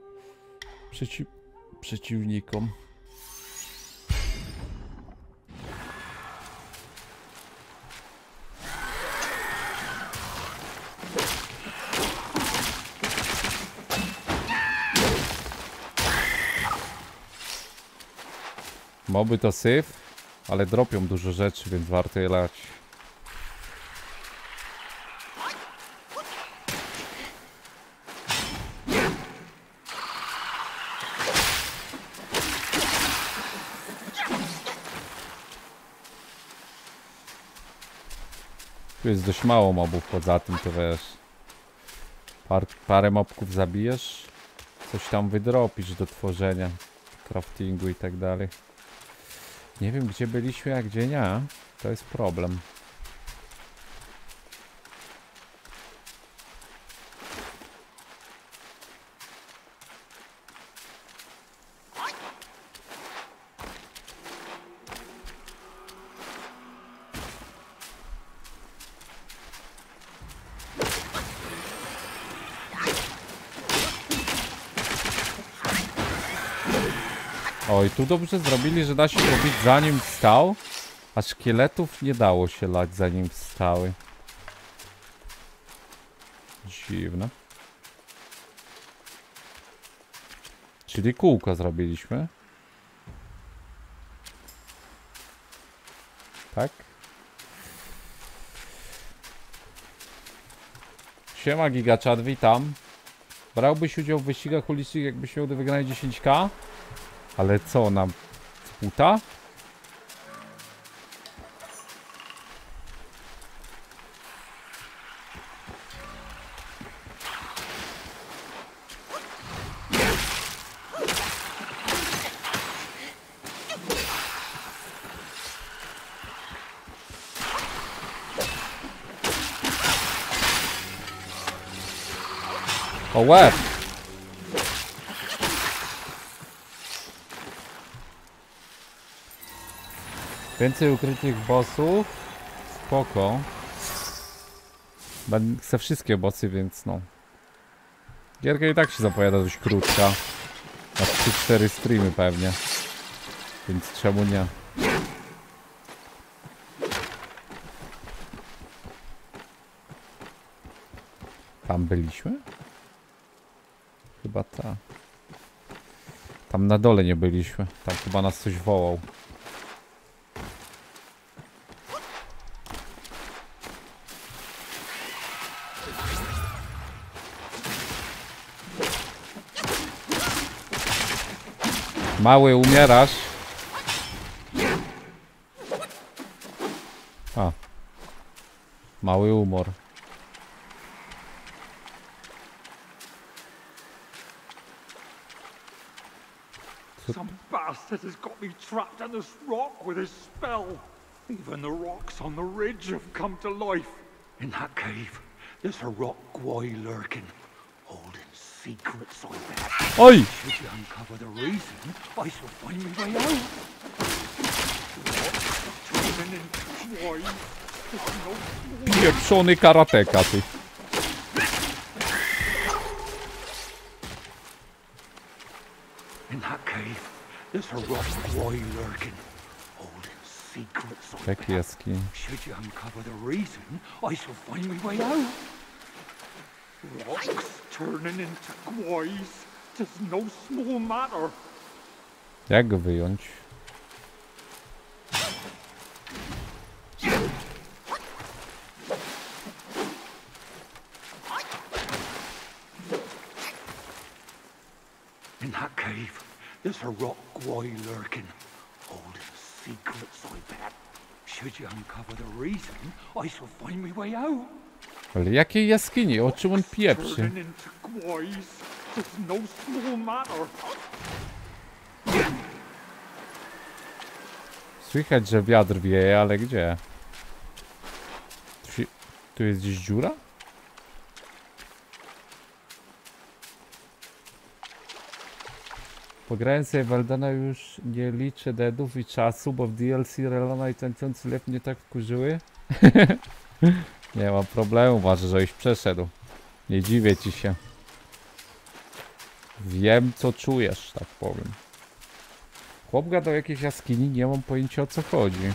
przeciw przeciwnikom. Moby to syf, ale dropią dużo rzeczy, więc warto je lać. Tu jest dość mało mobów, poza tym to wiesz. Par, parę mobków zabijesz, coś tam wydropisz do tworzenia, craftingu i tak dalej. Nie wiem gdzie byliśmy, a gdzie nie. To jest problem. Tu dobrze zrobili, że da się robić zanim wstał, a szkieletów nie dało się lać zanim wstały. Dziwne. Czyli kółka zrobiliśmy. Tak? Siema Gigaczad, witam. Brałbyś udział w wyścigach ulicznych, jakbyś miał do wygrania 10k? Ale co, na puta? O łeb! Więcej ukrytych bossów. Spoko. Będę- Chcę wszystkie bossy, więc no. Gierka i tak się zapowiada dość krótka. Na 3-4 streamy pewnie. Więc czemu nie? Tam byliśmy? Chyba tak. Tam na dole nie byliśmy. Tam chyba nas coś wołał. Mały, umierasz. A. Mały umor. Some bastard has got me trapped on this rock with his spell. Even the rocks on the ridge have come to life. In that cave, there's a rock guy lurking, secrets. Oi! Should you uncover the reason, I shall find my way out. Rocks turning into twine. There's no Pieprzony karateka, ty. In that cave, there's a guy lurking, holding secrets I Jaki jaskini? Should you uncover the reason, I shall find my way out. Rocks turning into guys, tis no small matter. Jak go wyjąć? In that cave, there's a rock guy lurking, holding secrets I bet. Should you uncover the reason, I shall find my way out. Ale jakiej jaskini? O czym on pieprzy? Słychać, że wiatr wieje, ale gdzie? Tu, jest gdzieś dziura? Pograłem sobie w Eldena już nie liczę deadów i czasu, bo w DLC Relona i tańczący lew mnie tak wkurzyły. nie ma problemu, ważne, żeś przeszedł. Nie dziwię ci się. Wiem, co czujesz, tak powiem. Chłop gadał jakiejś jaskini, nie mam pojęcia o co chodzi.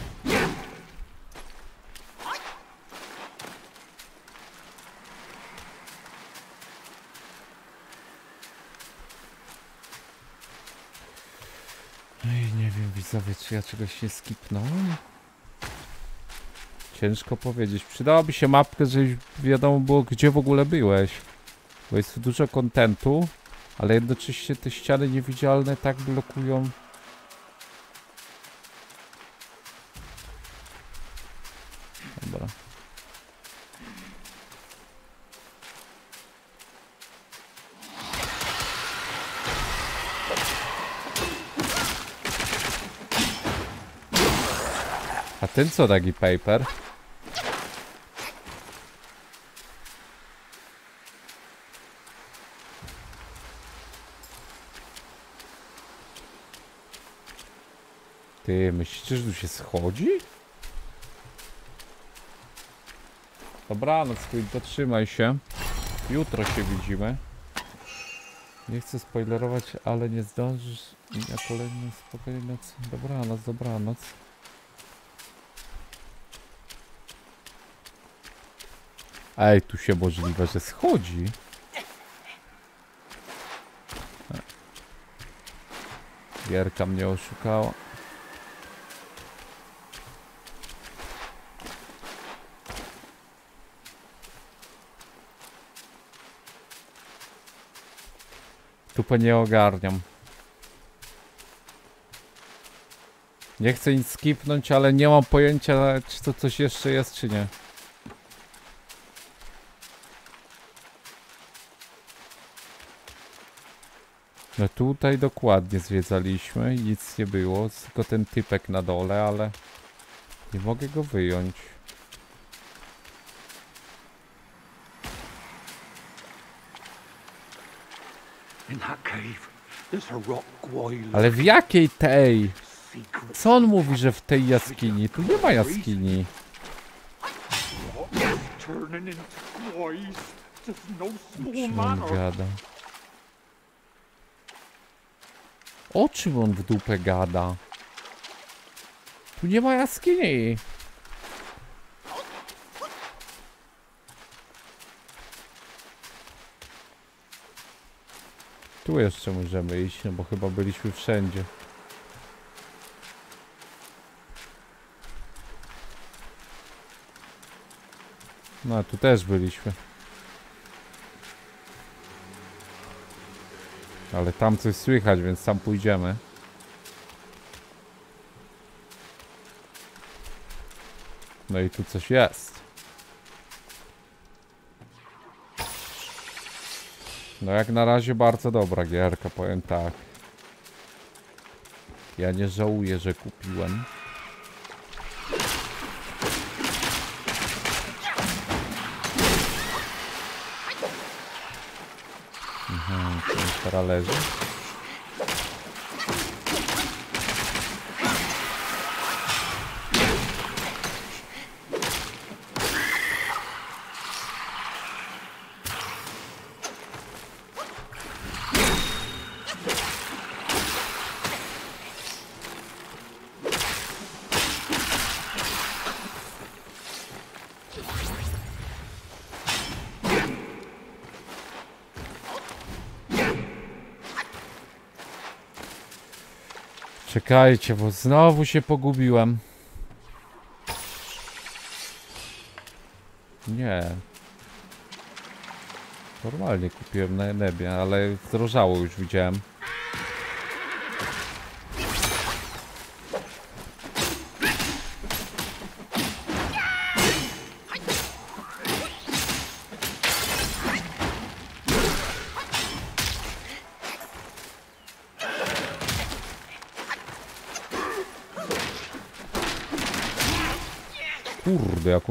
Ej, nie wiem widzowie, czy ja czegoś nie skipnąłem? Ciężko powiedzieć. Przydałaby się mapkę, żebyś wiadomo było, gdzie w ogóle byłeś. Bo jest tu dużo kontentu, ale jednocześnie te ściany niewidzialne tak blokują Dobra. A ten co taki paper? Ty, myślicie, że tu się schodzi? Dobranoc, Queen, to trzymaj się. Jutro się widzimy. Nie chcę spoilerować, ale nie zdążysz na kolejną spokojnej nocy. Dobranoc, dobranoc. Ej, tu się możliwe, że schodzi. Gierka mnie oszukała. Tupę nie ogarniam. Nie chcę nic skipnąć, ale nie mam pojęcia, czy to coś jeszcze jest, czy nie. No tutaj dokładnie zwiedzaliśmy nic nie było, tylko ten typek na dole, ale nie mogę go wyjąć. In that cave, there's a rock guile. Ale w jakiej tej? Co on mówi, że w tej jaskini? Tu nie ma jaskini. Gada? O czym on w dupę gada? Tu nie ma jaskini. Tu jeszcze możemy iść, no bo chyba byliśmy wszędzie. No, tu też byliśmy. Ale tam coś słychać, więc tam pójdziemy. No i tu coś jest. No jak na razie bardzo dobra gierka, powiem tak. Ja nie żałuję, że kupiłem. Mhm, teraz leży. Czekajcie, bo znowu się pogubiłem. Nie. Normalnie kupiłem na Enebie, ale zdrożało już widziałem.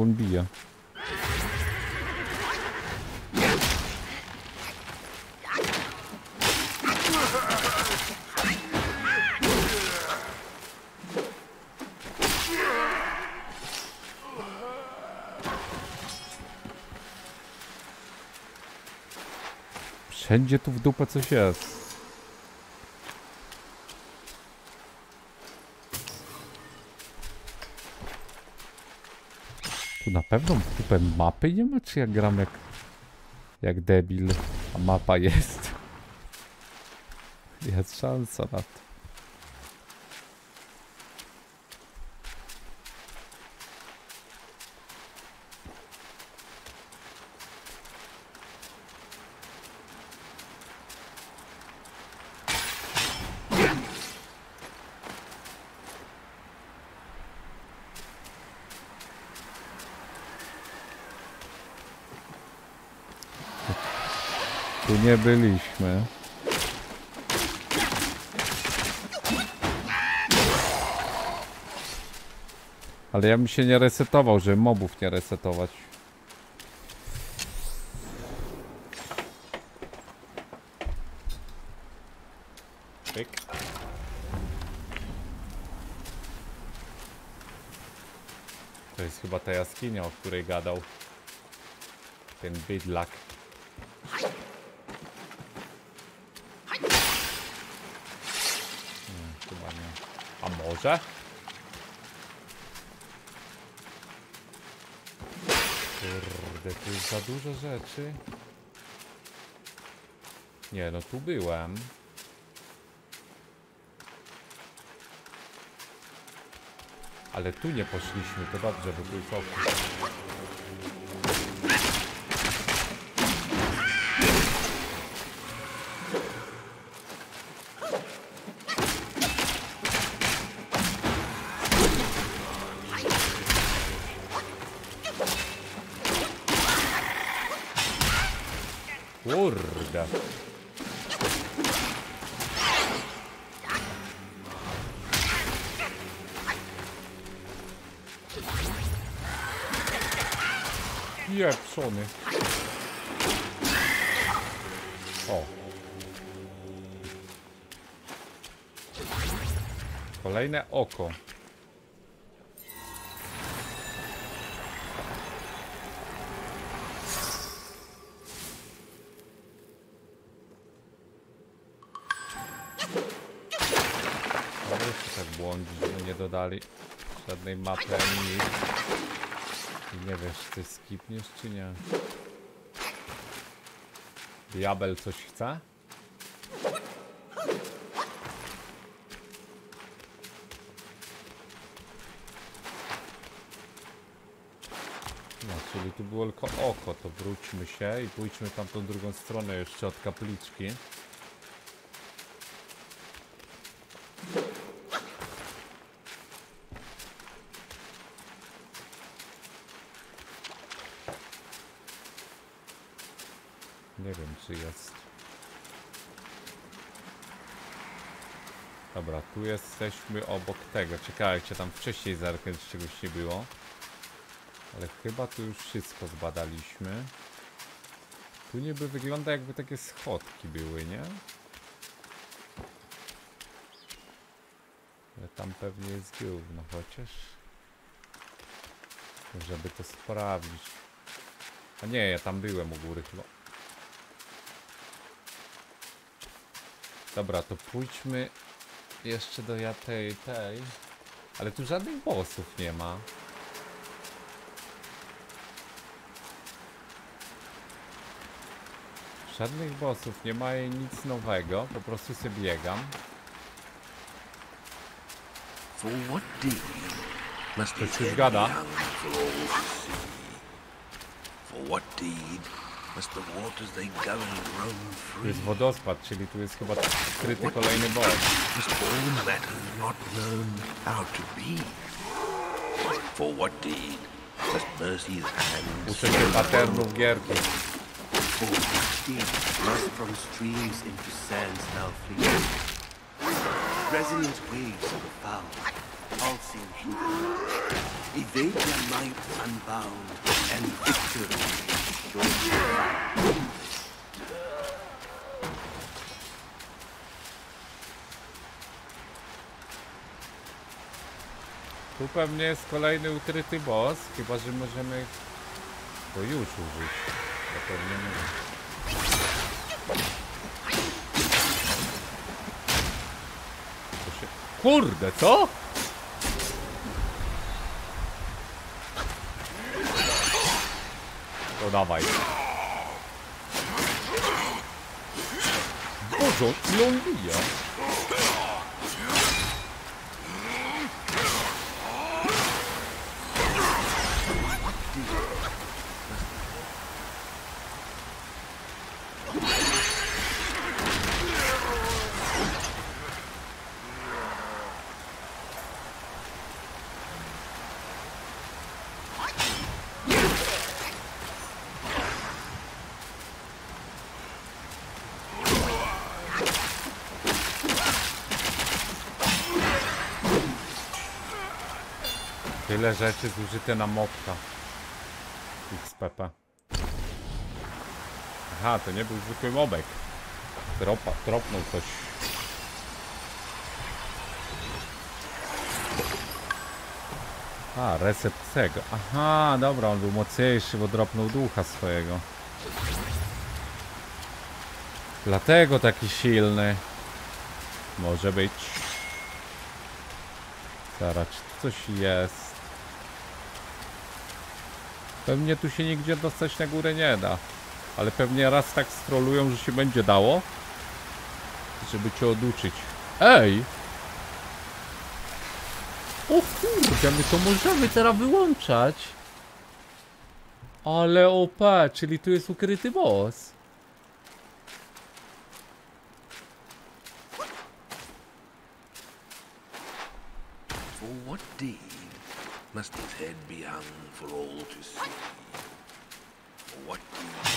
On bije. Wszędzie tu w dupę coś jest. Na pewno w dupę mapy nie ma, czy ja gram jak, jak debil, a mapa jest. Jest szansa na to. Nie byliśmy. Ale ja bym się nie resetował, żeby mobów nie resetować. Pyk. To jest chyba ta jaskinia, o której gadał. Ten bydlak. Może? Kurde, tu jest za dużo rzeczy. Nie, no tu byłem. Ale tu nie poszliśmy, to dobrze, bo tu jest. Kolejne oko. Dobrze się tak błądzić, że nie dodali żadnej mapy ani nie wiesz, ty skipniesz czy nie? Diabel coś chce? No, czyli tu było tylko oko, to wróćmy się i pójdźmy tam tą drugą stronę jeszcze od kapliczki. Nie wiem, czy jest. Dobra, tu jesteśmy obok tego. Się tam wcześniej zerknąć, czegoś nie było. Ale chyba tu już wszystko zbadaliśmy. Tu niby wygląda jakby takie schodki były, nie? Ale tam pewnie jest gówno, chociaż... Żeby to sprawdzić. A nie, ja tam byłem u góry chyba. Dobra, to pójdźmy jeszcze do ja tej, tej. Ale tu żadnych bossów nie ma. Żadnych bossów nie ma nic nowego, po prostu sobie biegam. Ktoś już head gada. Tu jest wodospad, czyli tu jest chyba skryty kolejny boss. Uczę się patternów gierki. Must from streams into sands now flee? Resonant waves foul, pulsing through the evade their might unbound, and victory sure. Tu pewnie jest kolejny ukryty boss, chyba że możemy go już użyć. Kurde, co? To dawaj. Boże, on? Rzeczy zużyte na mopka. XPP. Aha, to nie był zwykły mobek. Dropa, dropnął coś. A, reset tego. Aha, dobra, on był mocniejszy, bo dropnął ducha swojego. Dlatego taki silny. Może być. Zaraz, coś jest? Pewnie tu się nigdzie dostać na górę nie da. Ale pewnie raz tak strolują, że się będzie dało. Żeby cię oduczyć. Ej! O kurde, my to możemy teraz wyłączać. Ale OP, czyli tu jest ukryty boss. For what deed must his head be hung for all to see? For what deed?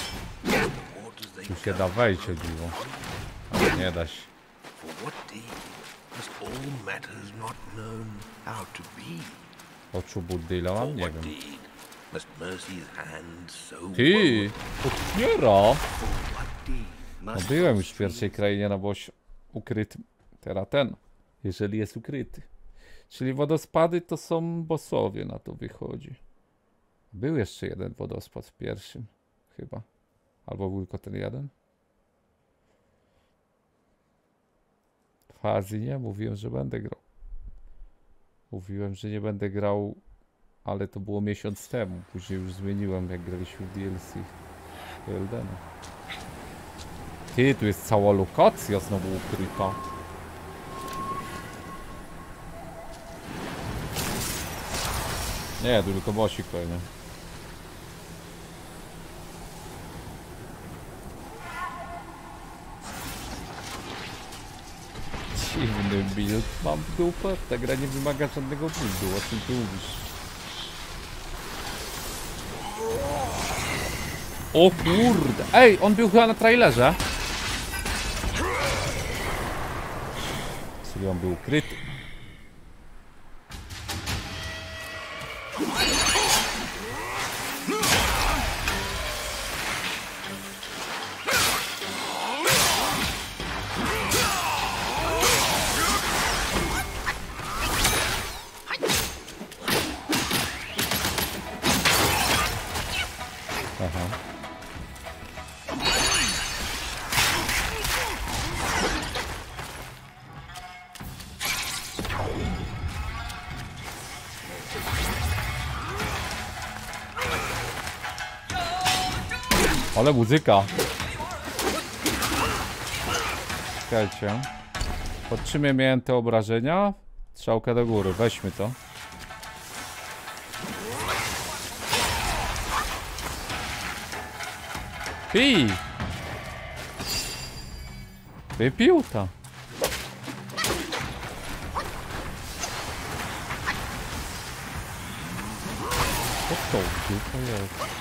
The waters they Tu się da wejść o dziwo. Ale nie da się. Oczu Buddyla mam? Nie wiem. Ty! Otwiera! No byłem już w pierwszej krainie na boś ukrytym. Teraz ten. Jeżeli jest ukryty. Czyli wodospady to są bossowie na to wychodzi. Był jeszcze jeden wodospad w pierwszym. Chyba. Albo był tylko ten jeden? W Azji nie. Mówiłem, że będę grał. Mówiłem, że nie będę grał, ale to było miesiąc temu. Później już zmieniłem, jak graliśmy w DLC Eldena. Ty, tu jest cała lokacja znowu ukryta. Nie, tylko bosik pewnie. Build mam w dupę. Ta gra nie wymaga żadnego buildu, o czym ty mówisz? O kurde! Ej, on był chyba na trailerze. Czyli on był ukryty. Ale muzyka. Czekajcie. Pod miałem te obrażenia? Strzałkę do góry, weźmy to. Pij! Wypił to. Co to w dupę jest?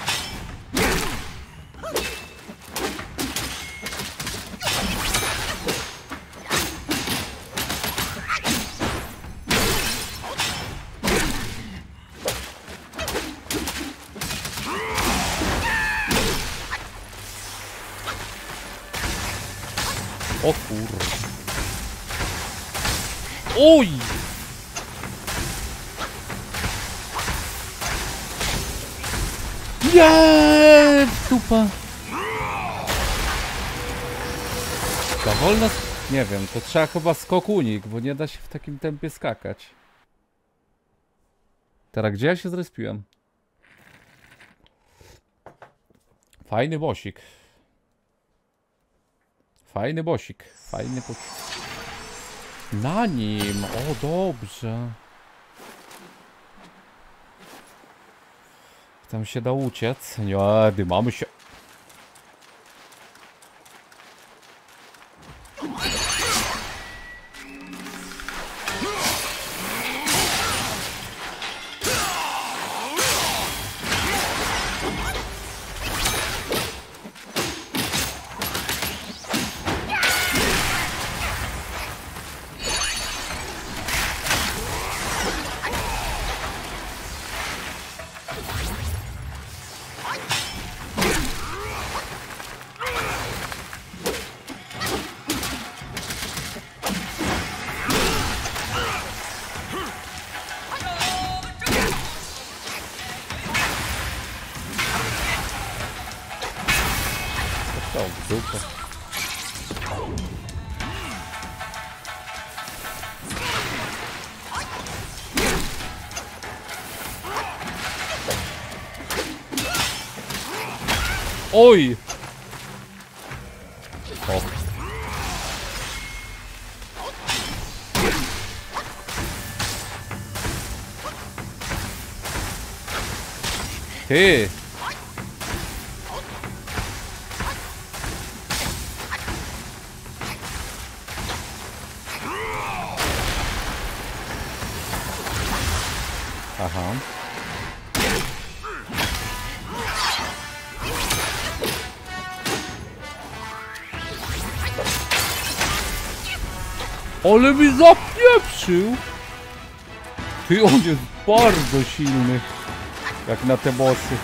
Nie wiem, to trzeba chyba skok unik, bo nie da się w takim tempie skakać. Teraz gdzie ja się zrespiłem? Fajny bosik. Fajny bosik. Fajny bosik. Na nim! O, dobrze. Tam się da uciec. Nie, dymamy się. Ale mi zapieprzył! Ty, on jest bardzo silny. Jak na te bossy.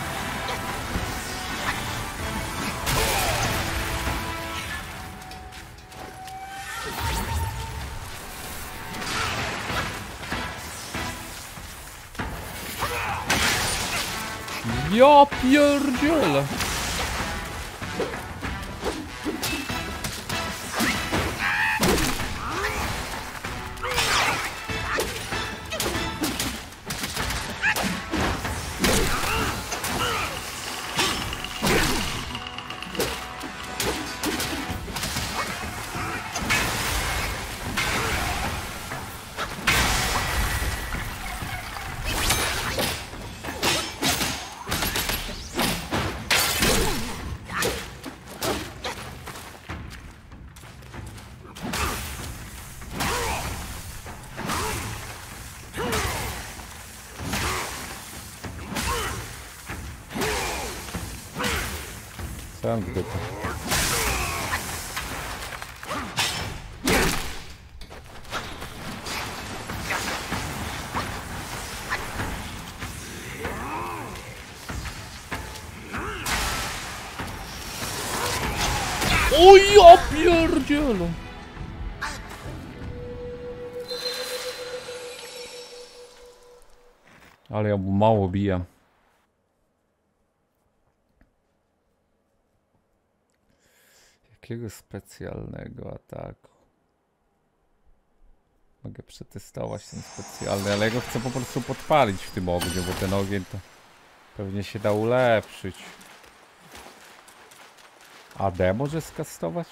Ja pierdzielę. Ja mu mało bijam. Jakiego specjalnego ataku? Mogę przetestować ten specjalny, ale ja go chcę po prostu podpalić w tym ogniu, bo ten ogień to pewnie się da ulepszyć. AD może skastować?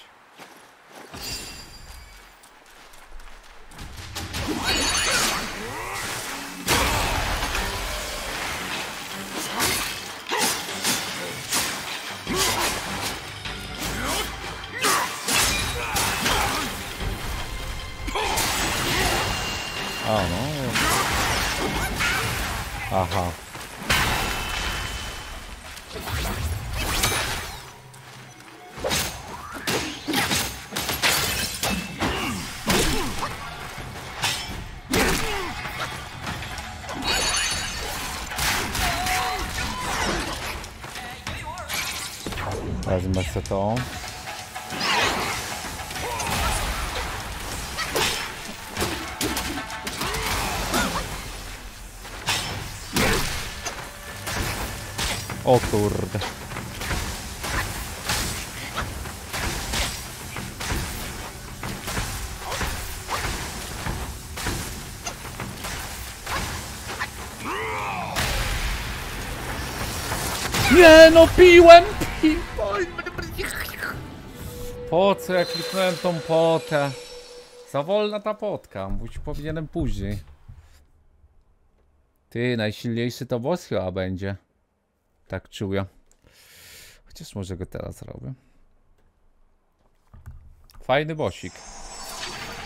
Piłem! Po co ja kliknąłem tą potę? Za wolna ta potka, powinienem później. Ty, najsilniejszy to boss chyba będzie. Tak czuję. Chociaż może go teraz zrobię. Fajny bosik.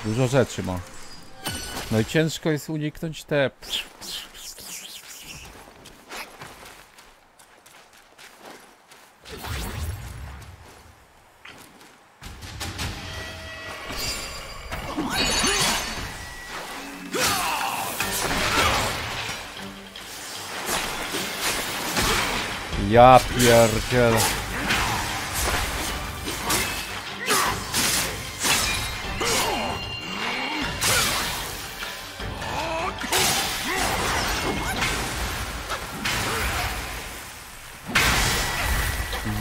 Dużo rzeczy ma. No i ciężko jest uniknąć te... Ja pierdzielę.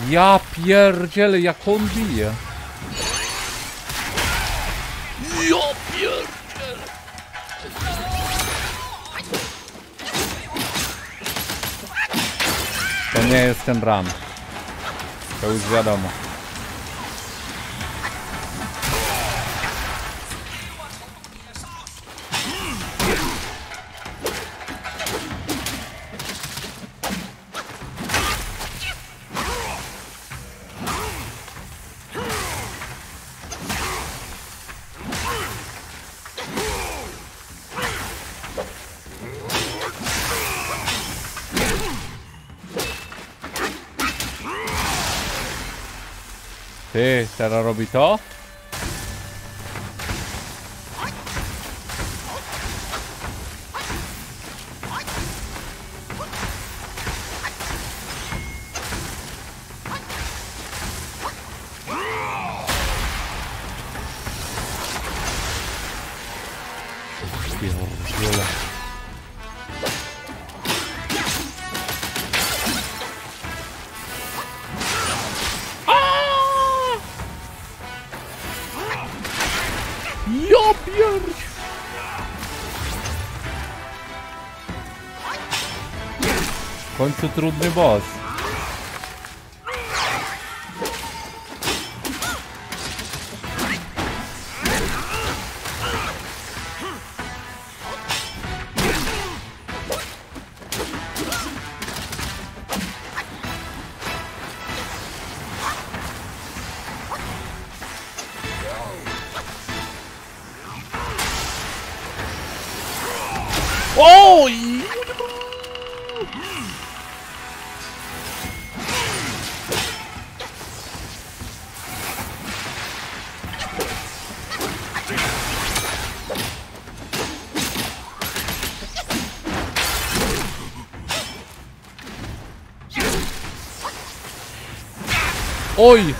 Ja pierdzielę, jak on bije. Nie jest ten run. To już wiadomo. Teraz robi to? W końcu trudny boss. Oj!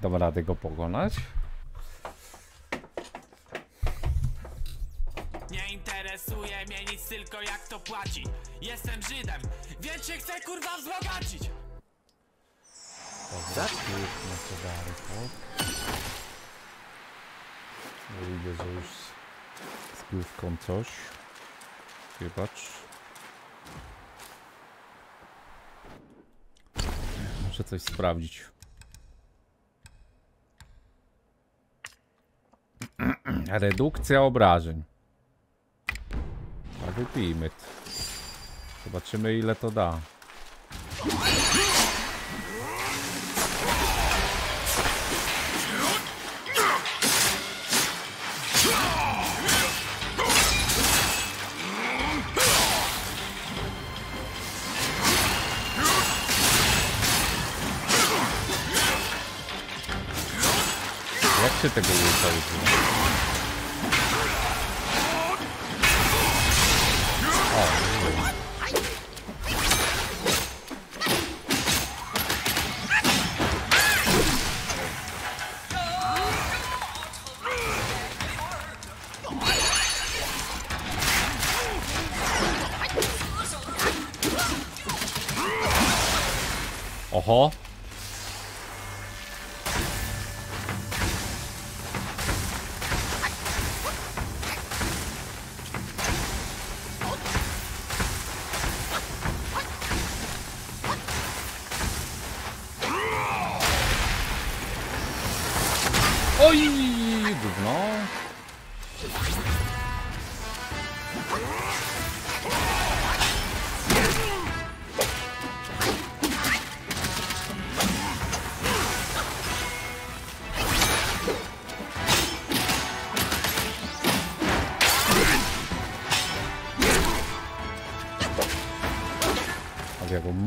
Dam radę go pokonać? Redukcja obrażeń. A wypijmy. Zobaczymy ile to da. Jak się tego używa?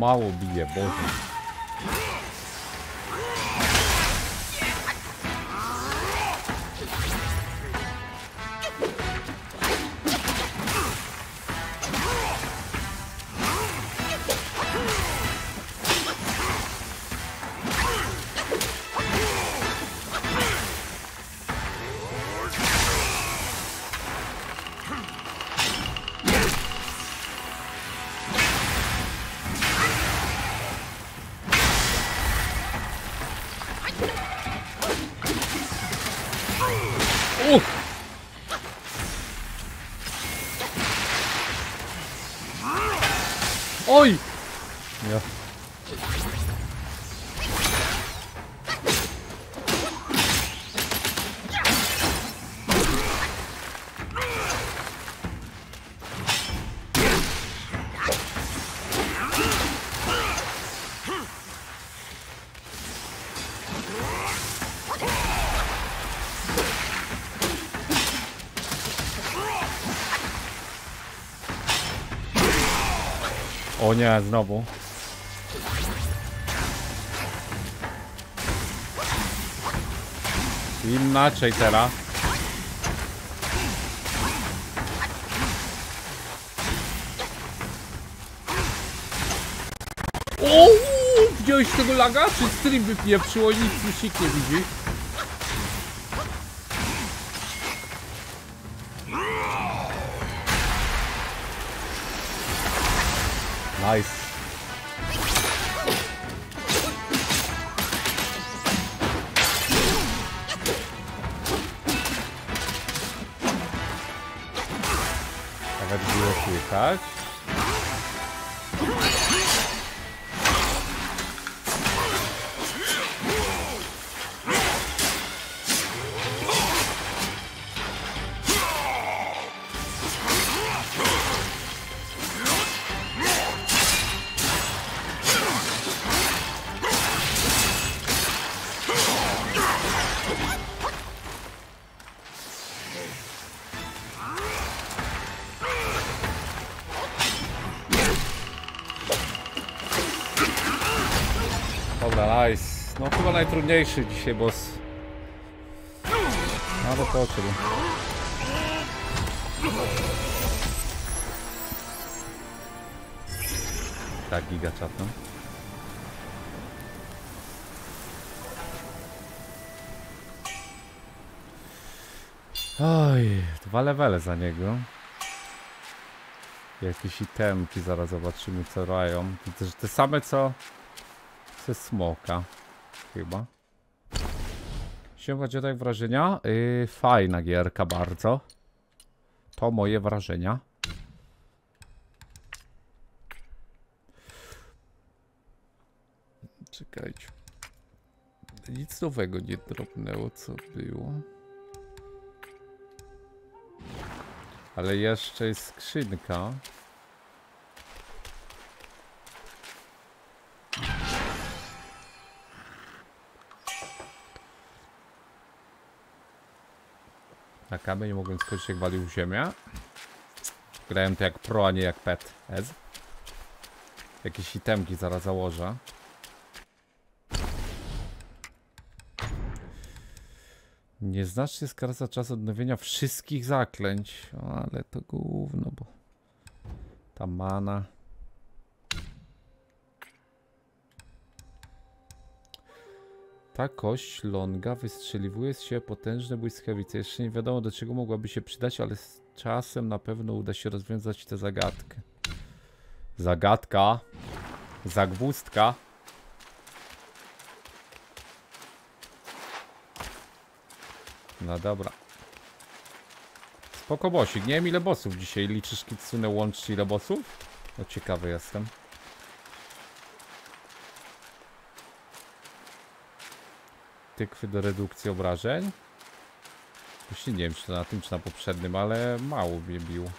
Ale jak go mało bije, Boże. O nie, znowu. Inaczej teraz. O, widziałeś tego laga? Czy stream wypieprzyło i nic nie widzi? Chyba najtrudniejszy dzisiaj boss. No ale to ciebie. Tak, giga chat, no. Oj, dwa levele za niego. Jakieś itemki, zaraz zobaczymy co rają. Te same co ze smoka. Chyba. Siema jak wrażenia? Yy, fajna gierka bardzo. To moje wrażenia. Czekajcie. Nic nowego nie drobnęło, co było. Ale jeszcze jest skrzynka. Na kamień mogłem skoczyć jak walił w ziemię. Grałem to jak pro, a nie jak pet. Ez. Jakieś itemki zaraz założę. Nieznacznie skraca czas odnowienia wszystkich zaklęć. Ale to gówno, bo ta mana. Ta kość longa wystrzeliwuje z siebie potężne błyskawice. Jeszcze nie wiadomo do czego mogłaby się przydać, ale z czasem na pewno uda się rozwiązać tę zagadkę. Zagadka. Zagwózdka. No dobra. Spoko bossik. Nie wiem ile bossów dzisiaj liczysz Kitsune łącznie ile bossów? No ciekawy jestem. Tykwy do redukcji obrażeń. Właśnie nie wiem czy to na tym czy na poprzednim, ale mało mnie bił.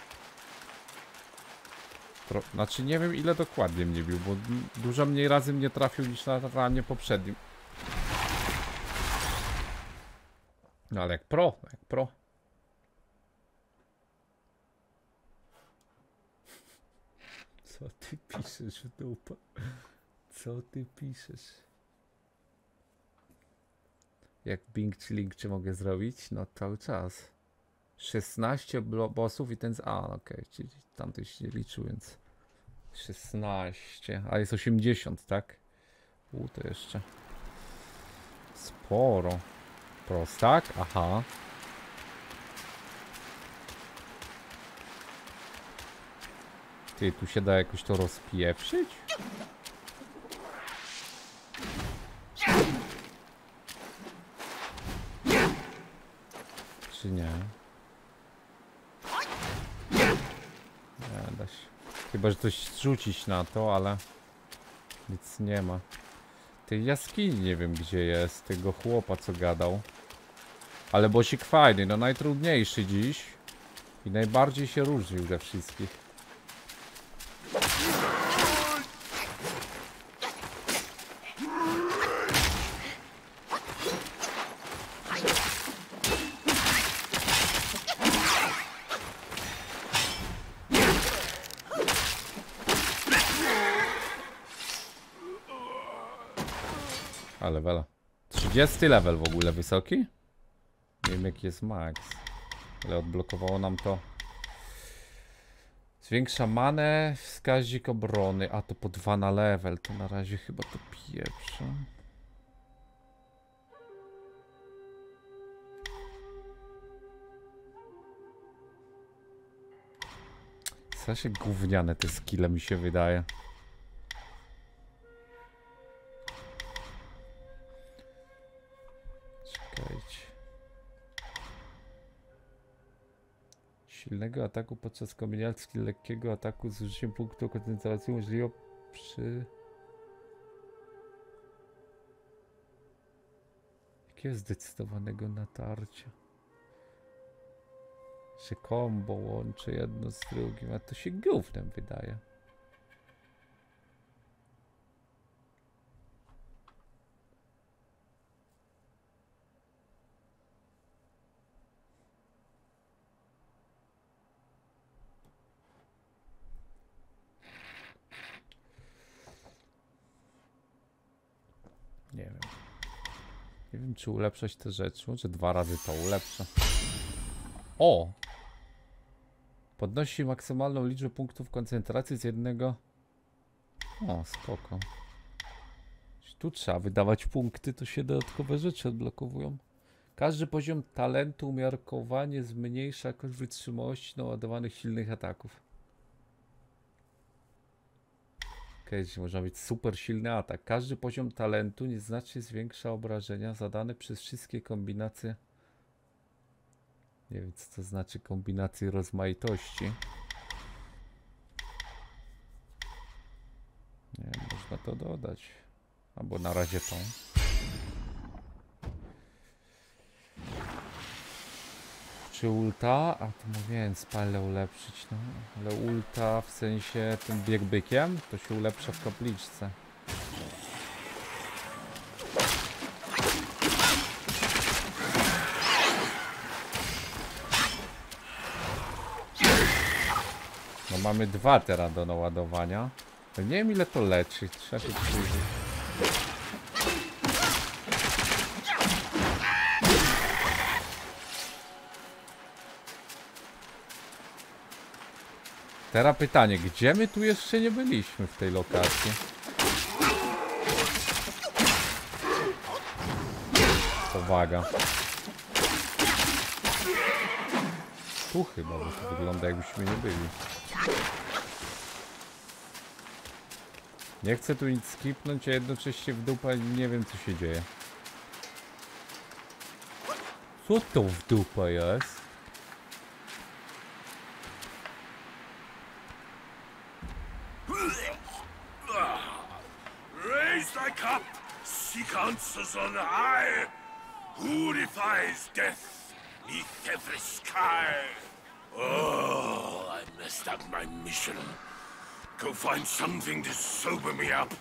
Tro znaczy nie wiem ile dokładnie mnie bił, bo dużo mniej razy mnie trafił niż na ranie poprzednim. No ale jak pro, jak pro. Co ty piszesz dupa? Co ty piszesz? Jak Bing czy Link czy mogę zrobić? No cały czas. 16 bossów i ten z... A, okej, okay. czyli tamty się nie liczył, więc 16, a jest 80, tak? U, to jeszcze sporo. Prostak? Aha. Ty, tu się da jakoś to rozpieprzyć? Czy nie? Nie da się. Chyba, że coś zrzucić na to, ale nic nie ma. Tej jaskini nie wiem gdzie jest, tego chłopa co gadał. Ale bosik fajny, no najtrudniejszy dziś. I najbardziej się różnił ze wszystkich. A levela. 30 level w ogóle wysoki? Nie wiem jaki jest max. Ale odblokowało nam to. Zwiększa manę, wskaźnik obrony, a to po 2 na level, to na razie chyba to pierwsze. W sensie gówniane te skille mi się wydaje. Silnego ataku podczas kombinacji lekkiego ataku z użyciem punktu koncentracji możliwe przy... Jakiego zdecydowanego natarcia? Że combo łączy jedno z drugim, a to się gównem wydaje. Czy ulepszać te rzeczy. Może dwa razy to ulepszę. O! Podnosi maksymalną liczbę punktów koncentracji z jednego. O, spoko. Tu trzeba wydawać punkty, to się dodatkowe rzeczy odblokowują. Każdy poziom talentu umiarkowanie zmniejsza jakość wytrzymałości naładowanych silnych ataków. Okay, można mieć super silny atak. Każdy poziom talentu nieznacznie zwiększa obrażenia zadane przez wszystkie kombinacje. Nie wiem, co to znaczy kombinacje rozmaitości. Nie, można to dodać. Albo na razie tą. Czy ulta? A to mówiłem, spalę ulepszyć, no. Ale ulta w sensie tym bieg bykiem, to się ulepsza w kapliczce. No mamy dwa teraz do naładowania. Nie wiem ile to leczy, trzeba się przyjrzeć. Teraz pytanie, gdzie my tu jeszcze nie byliśmy w tej lokacji? Powaga. Tu chyba, bo to wygląda jakbyśmy nie byli. Nie chcę tu nic skipnąć, a jednocześnie w dupę nie wiem co się dzieje. Co to w dupę jest? Answers on high. Who defies death neath every sky? Oh, I messed up my mission. Go find something to sober me up.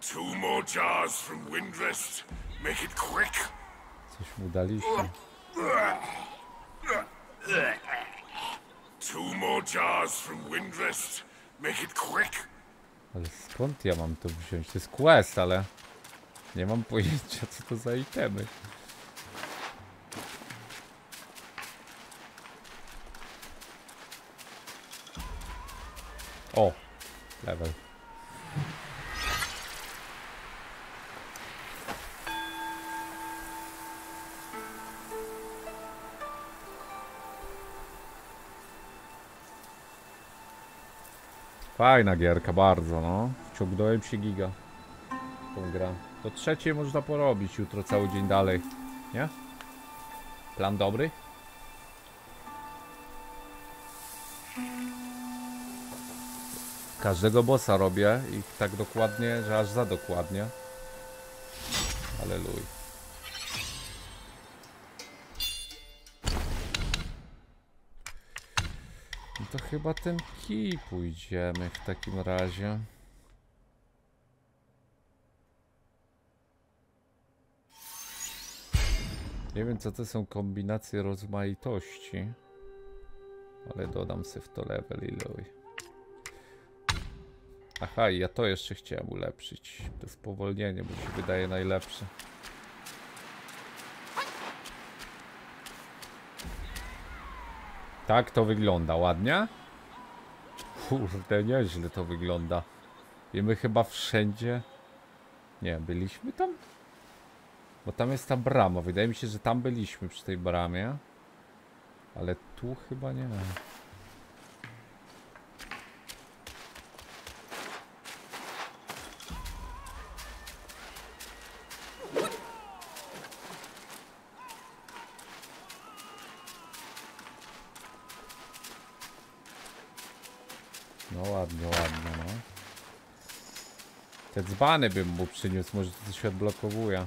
Two more jars from Windrest. Make it quick. Coś mu daliśmy. Two more jars from Windrest. Make it quick. Ale skąd ja mam to wziąć? To jest quest, ale nie mam pojęcia co to za itemy. O, level. Fajna gierka, bardzo no. Wciągnąłem się giga tą grę. To trzecie można porobić jutro cały dzień dalej. Nie? Plan dobry? Każdego bossa robię i tak dokładnie, że aż za dokładnie. Aleluj. No to chyba ten kij pójdziemy w takim razie. Nie wiem co to są kombinacje rozmaitości. Ale dodam sobie w to level iluj. Aha, ja to jeszcze chciałem ulepszyć. To spowolnienie, bo się wydaje najlepsze. Tak to wygląda, ładnie? Kurde, nieźle to wygląda. I my chyba wszędzie... Nie, byliśmy tam? Bo tam jest ta brama. Wydaje mi się, że tam byliśmy przy tej bramie. Ale tu chyba nie. No ładnie, ładnie, no. Te dzbany bym mu przyniósł, może to się odblokowuje.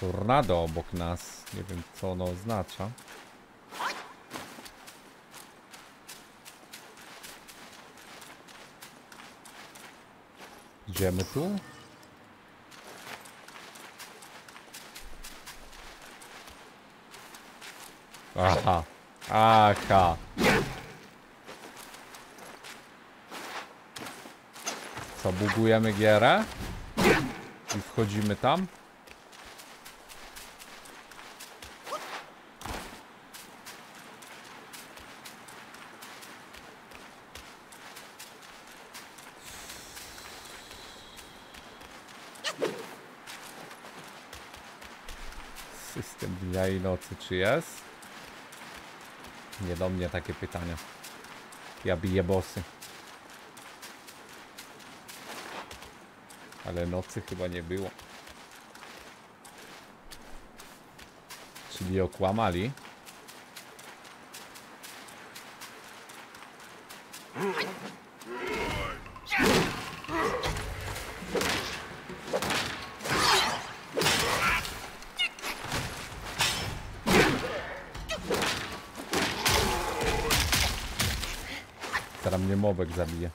Tornado obok nas. Nie wiem co ono oznacza. Idziemy tu? Aha. Aha. Co, bugujemy gierę? I wchodzimy tam? System dnia i nocy, czy jest? Nie do mnie takie pytania. Ja biję bossy. Ale nocy chyba nie było. Czyli okłamali. Teraz mnie mobek zabije.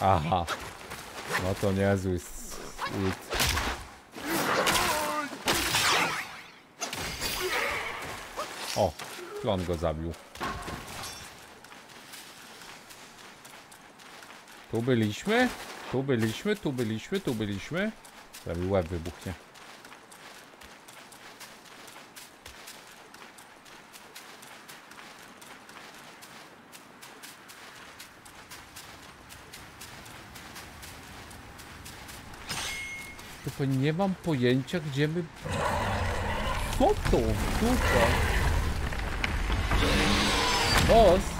Aha. No to niezły s- ult. O, klon go zabił. Tu byliśmy? Tu byliśmy, tu byliśmy, tu byliśmy. Prawie łeb wybuchnie. Tylko nie mam pojęcia, gdzie my... Co to? Dupa. Boss?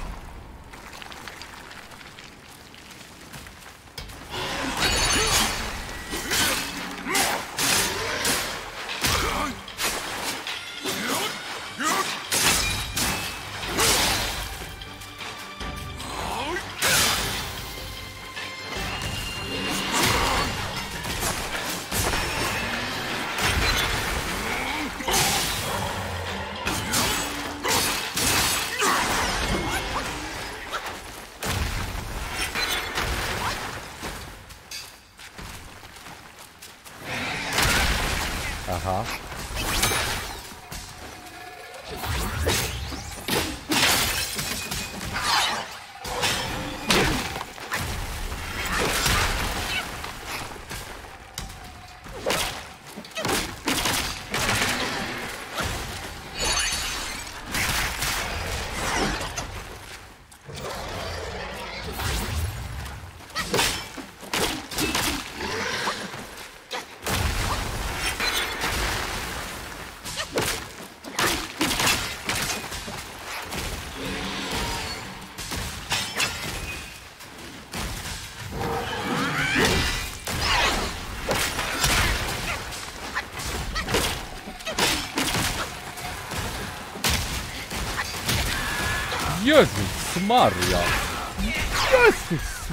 Jezus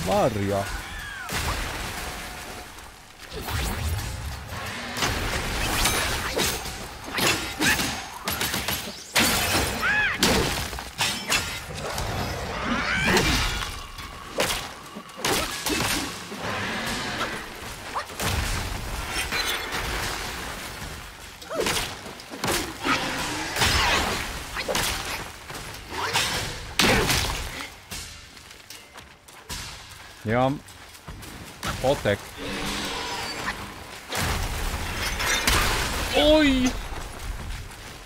Maria! Jezus potek. Oj!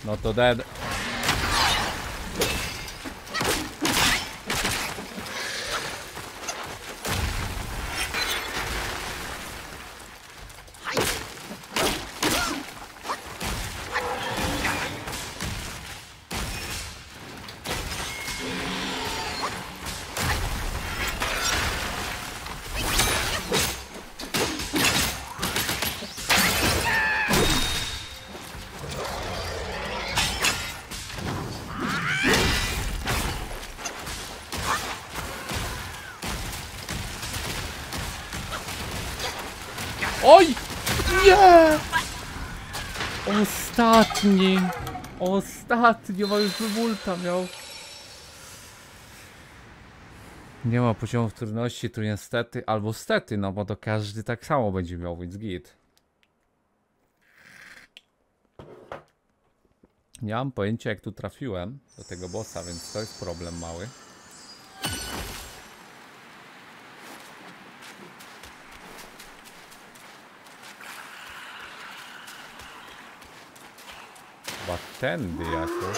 No to dead. Ostatni! Ostatni, bo już by multa miał. Nie ma poziomu trudności tu niestety, albo stety, no bo to każdy tak samo będzie miał, więc git. Nie mam pojęcia jak tu trafiłem do tego bossa, więc to jest problem mały. Chyba tędy jakoś.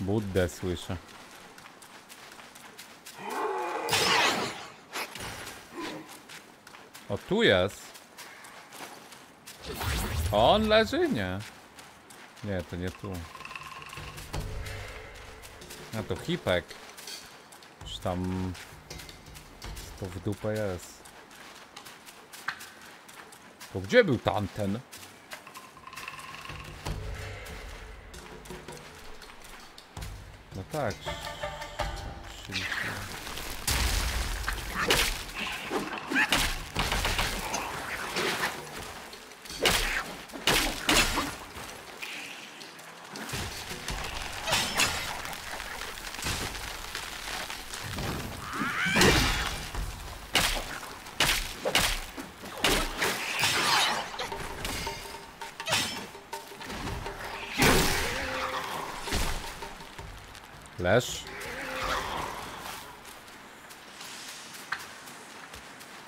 Buddę słyszę. Tu jest. On leży? Nie. Nie, to nie tu. A to hipek. Czy tam... To w dupę jest. To gdzie był tamten? No tak.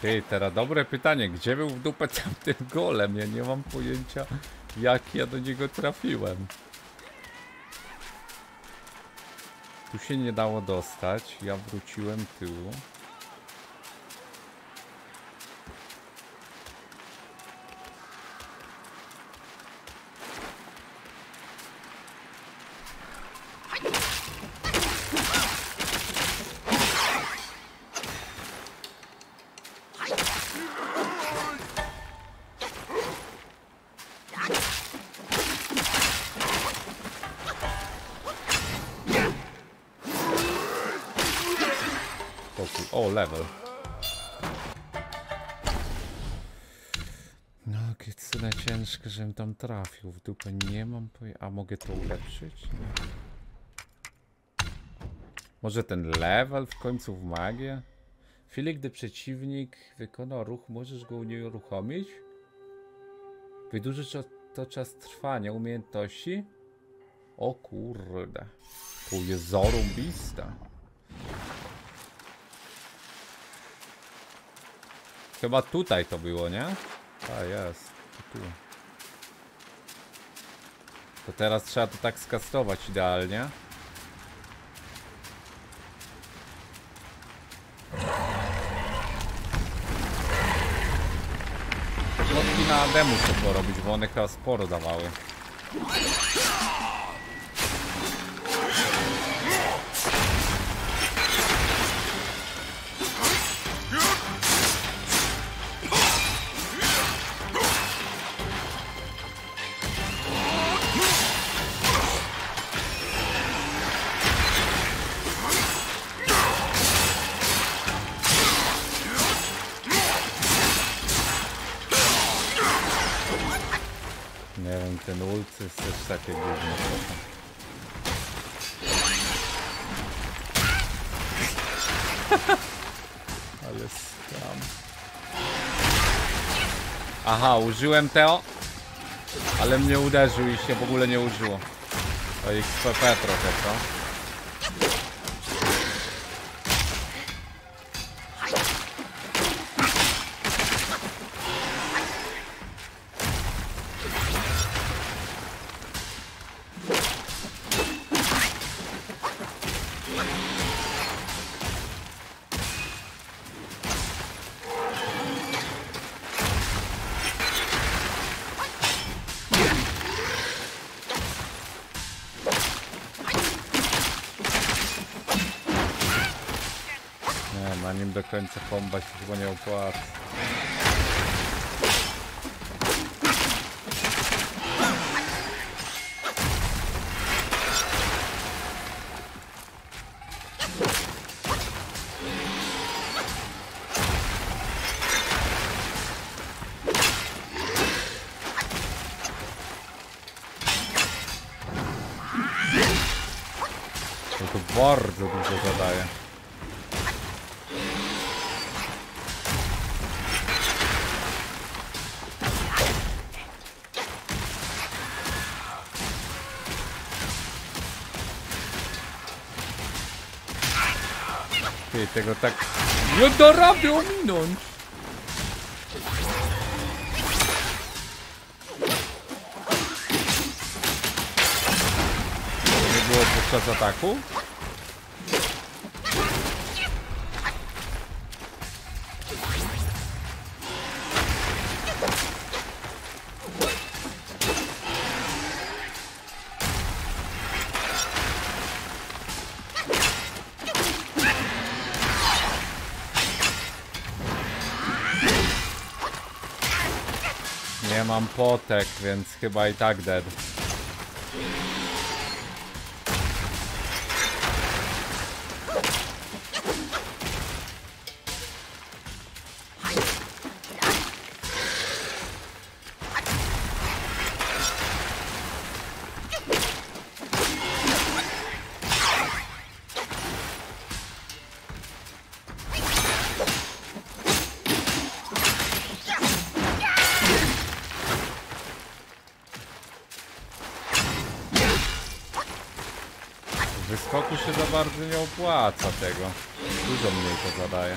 Ty, teraz dobre pytanie, gdzie był w dupę tamten golem? Ja nie mam pojęcia, jak ja do niego trafiłem. Tu się nie dało dostać, ja wróciłem tyłu. Trafił. W dupę nie mam pojęcia. A mogę to ulepszyć? Nie. Może ten level w końcu w magię? W chwili, gdy przeciwnik wykona ruch, możesz go nie uruchomić? Wydłużyć to, czas trwania umiejętności? O kurde. Tu jest zorumbista. Chyba tutaj to było, nie? A jest. Tu. To teraz trzeba to tak skastować idealnie. Plotki na demu trzeba porobić, bo one chyba sporo dawały. Nie wiem, ten ult jest też takie gówno. Ale skam. Aha, użyłem Teo, ale mnie uderzył i się w ogóle nie użyło. To XPP trochę, co? Końca komba się chyba nie opłaca. Tego tak nie da rady ominąć. Nie było podczas ataku? Potek, więc chyba i tak dead. Opłaca tego. Dużo mniej to zadaje.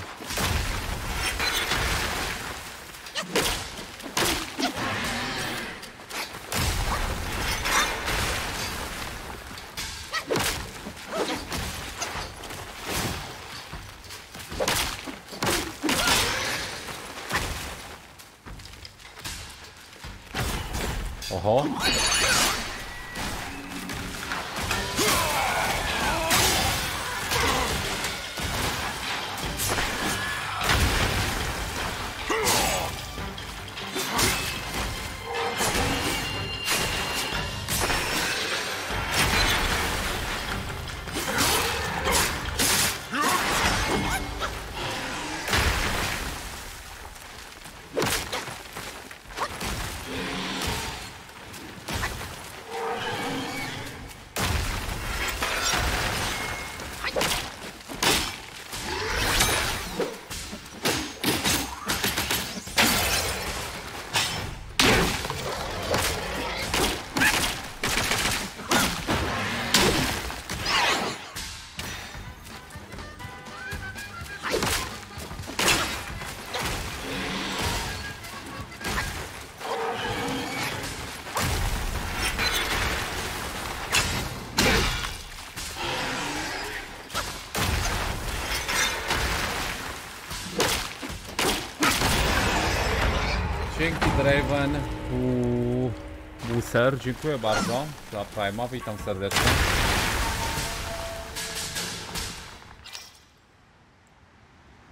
Dziękuję bardzo za Prima, witam serdecznie.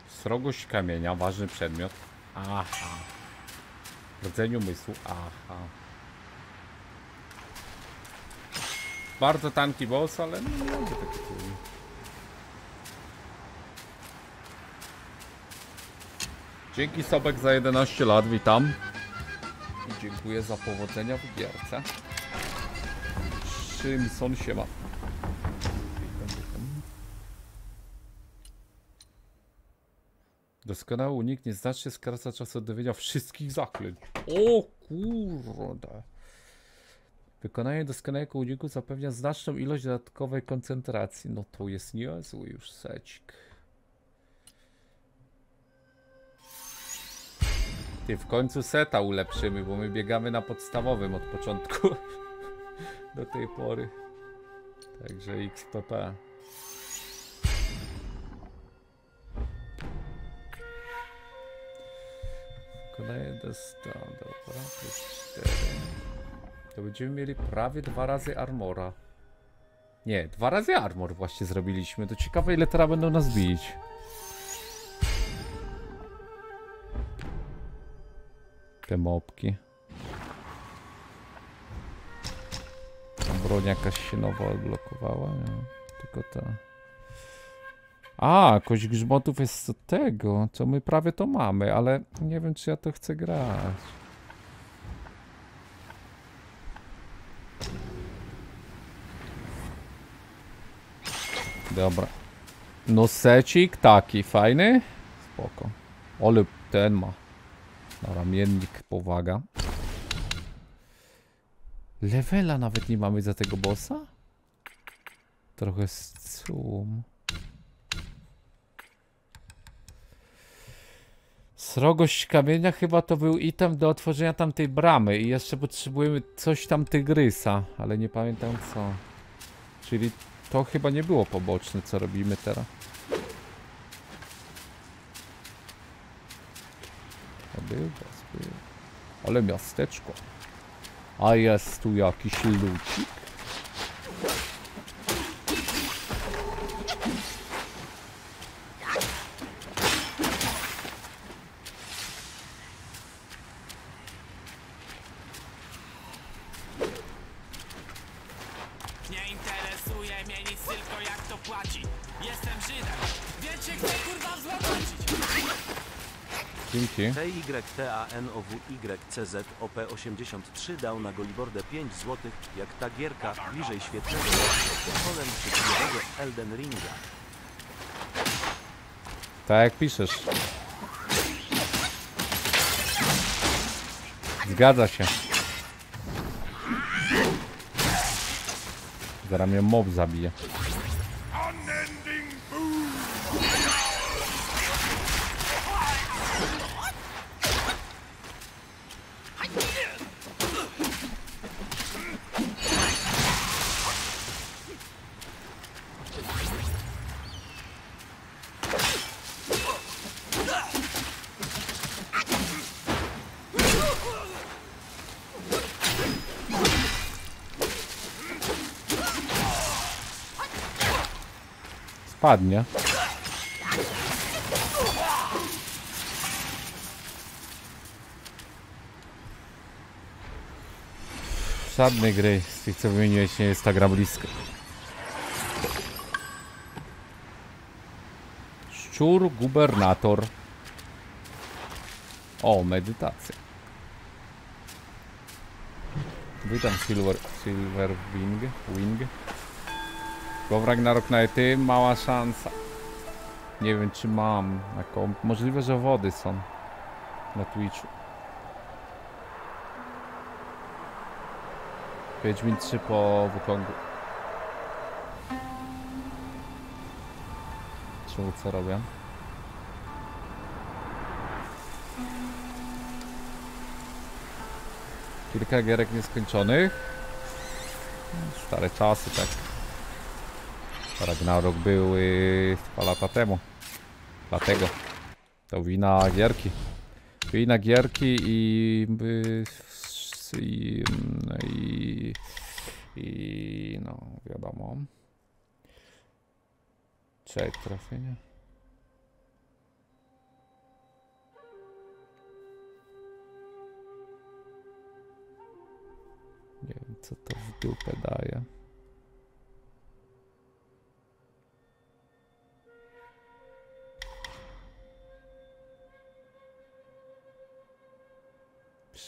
Srogość kamienia, ważny przedmiot. Aha. Rdzeń umysłu, aha. Bardzo tanki boss, ale nie lubię takie trudne. Dzięki Sobek za 11 lat, witam. Dziękuję za powodzenia w gierce. Szymson się ma. Doskonały unik nieznacznie skraca czas odnowienia wszystkich zaklęć. O kurde. Wykonanie doskonałego uniku zapewnia znaczną ilość dodatkowej koncentracji. No to jest niezły już secik. Ty, w końcu seta ulepszymy, bo my biegamy na podstawowym od początku do tej pory. Także XPP. Wykonanie dosta, dobra, plus 4. To będziemy mieli prawie dwa razy armora. Nie, dwa razy armor właśnie zrobiliśmy. To ciekawe ile teraz będą nas bić. Te mopki. Broń jakaś się nowa odblokowała, nie? Tylko ta. A, kość grzmotów jest co tego, co my prawie to mamy, ale nie wiem czy ja to chcę grać. Dobra. No secik taki, fajny. Spoko. Ole ten ma. Ramiennik, powaga. Levela nawet nie mamy za tego bossa? Trochę scum. Srogość kamienia chyba to był item do otworzenia tamtej bramy i jeszcze potrzebujemy coś tam tygrysa, ale nie pamiętam co. Czyli to chyba nie było poboczne, co robimy teraz. To był boss, był. Ale miasteczko. A jest tu jakiś lucik. Dzięki. TYGTANOWYCZ OP83 dał na Golibordę 5 zł, jak ta gierka bliżej świetnego polem przeciwnego Elden Ringa. Tak jak piszesz. Zgadza się. Zaraz mnie mob zabije. Spadnie. Żadnej gry z tych co wymieniłeś nie jest ta gra bliska. Szczur gubernator. O, medytacja. Witam Silver, Silver Wing. Wing. Bo w Ragnarok na ty mała szansa. Nie wiem czy mam jaką. Możliwe, że wody są na Twitchu. Wiedźmin 3 po Wukongu. Czemu co robię? Kilka gierek nieskończonych. Stare czasy, tak. Ragnarok był yy, dwa lata temu. Dlatego. To wina gierki. Wina gierki i... Yy, i, i, i no wiadomo. Trzecie trafienie. Nie wiem co to w dupę daje.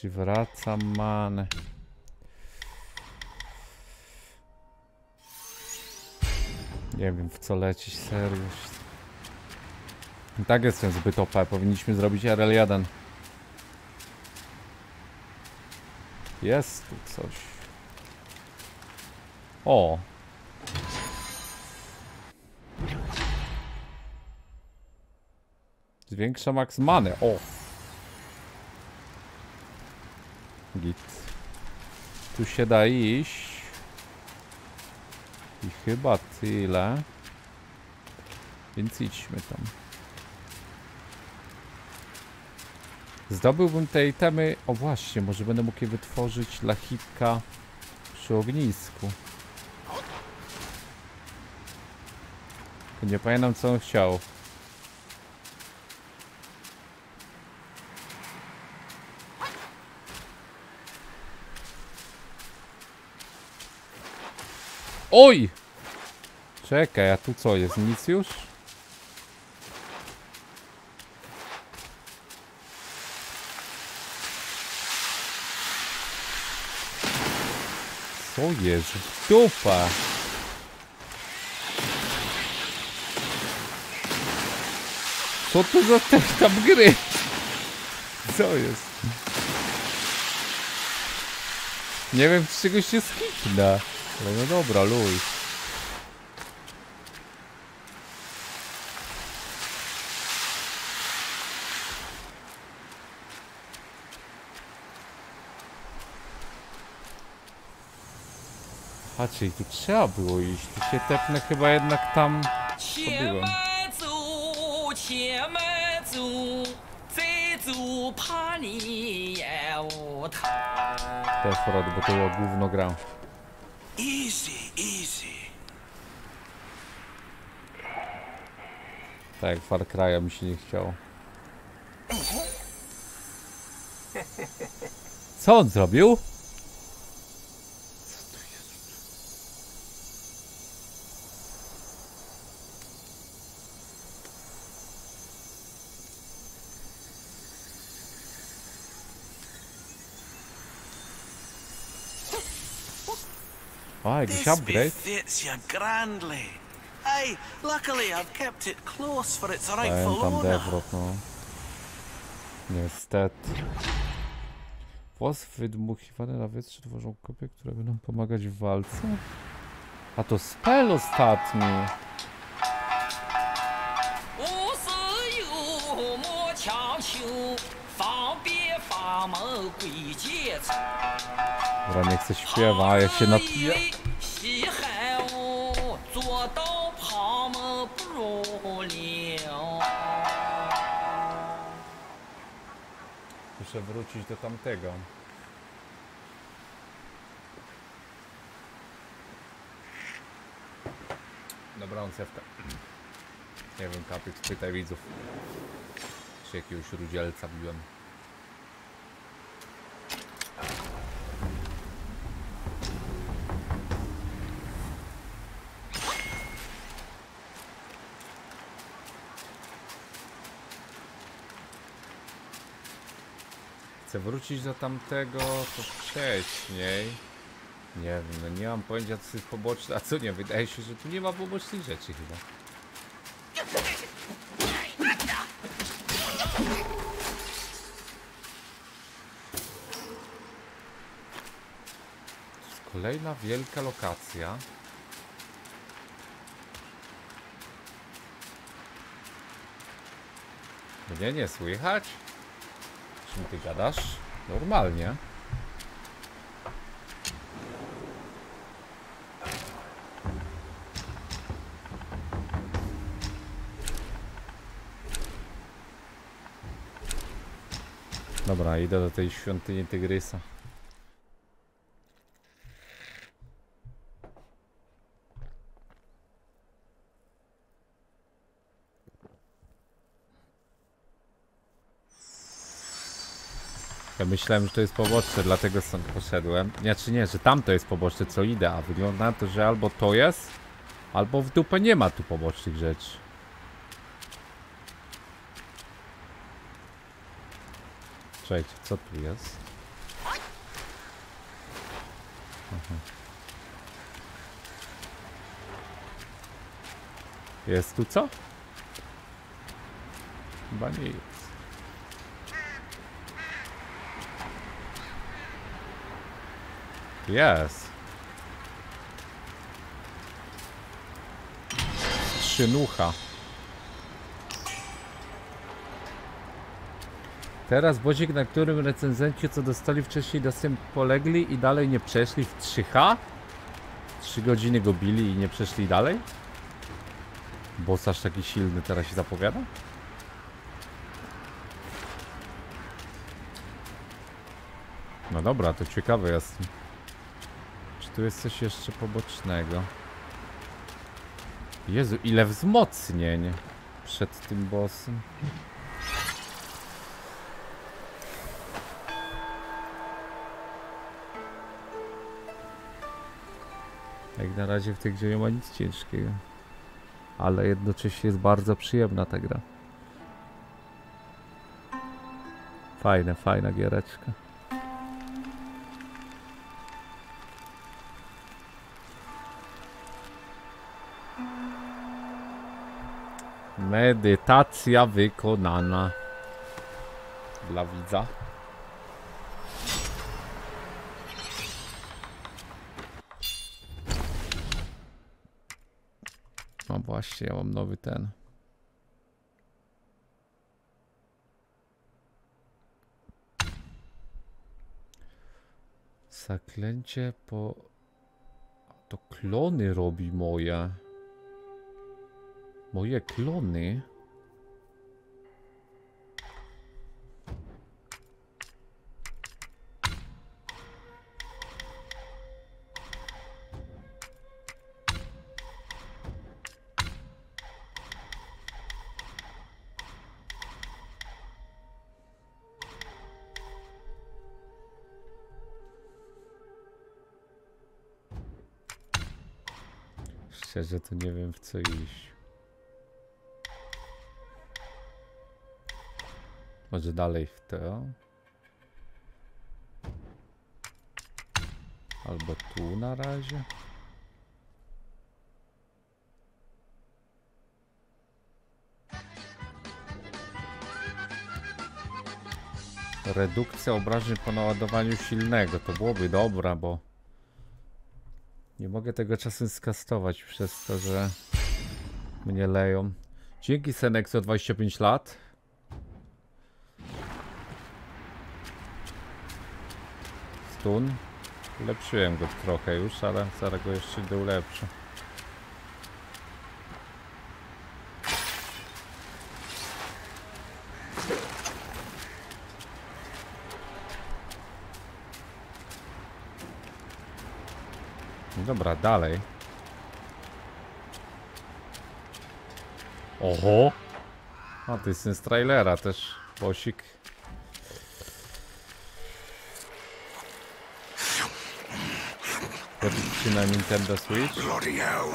Przywracam manę. Nie wiem w co lecieć, serio. I tak jestem zbyt OP, powinniśmy zrobić RL1. Jest tu coś. O! Zwiększa max manę. O! Tu się da iść. I chyba tyle. Więc idźmy tam. Zdobyłbym te itemy. O właśnie, może będę mógł je wytworzyć dla hitka przy ognisku. Nie pamiętam co on chciał. Oj! Czekaj, a tu co jest? Nic już? Co jest? Dupa! Co to za też tam gry? Co jest? Nie wiem, z czego się skipna. No Ale no dobra, luj. A, czyli tu trzeba było iść. Tu się tepnę chyba jednak tam pobiłem. To jest bo to było gówno gra. Tak jak Far Cry'a mi się nie chciało. Co on zrobił? A, jakiś upgrade? Hey, luckily I've kept it close for its rightful tam Dewrot, no. Niestety. Włos wydmuchiwany na wietrze tworzą kopie, które będą pomagać w walce? A to spell ostatni! Dobra, nie chcę śpiewa, jak się napija. Muszę wrócić do tamtego. Dobra, on sewka. Nie wiem, kapik, spytaj widzów. Czy jakiegoś rudzielca biłem. Wrócić do tamtego, co wcześniej. Nie wiem, no nie mam pojęcia co jest poboczne. A co nie, wydaje się, że tu nie ma pobocznych rzeczy chyba. To Kolejna wielka lokacja. Mnie nie słychać? Czym ty gadasz? Normalnie. Dobra, idę do tej świątyni Tygrysa. Ja myślałem, że to jest poboczne, dlatego stąd poszedłem. Znaczy nie, że tamto jest poboczne, co idę, a wygląda na to, że albo to jest, albo w dupę nie ma tu pobocznych rzeczy. Czekajcie, co tu jest? Aha. Jest tu co? Chyba nie jest. Jest. Trzynucha. Teraz bodzik, na którym recenzenci, co dostali wcześniej dostęp, polegli i dalej nie przeszli w 3H? 3 godziny go bili i nie przeszli dalej? Boss taki silny teraz się zapowiada? No dobra, to ciekawe jest. Tu jest coś jeszcze pobocznego? Jezu, ile wzmocnień przed tym bossem. Jak na razie w tej grze nie ma nic ciężkiego. Ale jednocześnie jest bardzo przyjemna ta gra. Fajna, fajna giereczka. Medytacja wykonana. Dla widza. No właśnie, ja mam nowy ten. Zaklęcie po... To klony robi moje. Moje klony? Szczerze to nie wiem w co iść. Może dalej w to. Albo tu na razie. Redukcja obrażeń po naładowaniu silnego. To byłoby dobra, bo nie mogę tego czasem skastować przez to, że mnie leją. Dzięki Senex o 25 lat. Stun. Go trochę już, ale zaraz go jeszcze ulepszę. No Dobra, dalej. Oho! A, to jest z trailera też, bosik. Na Nintendo Switch. Bloody hell.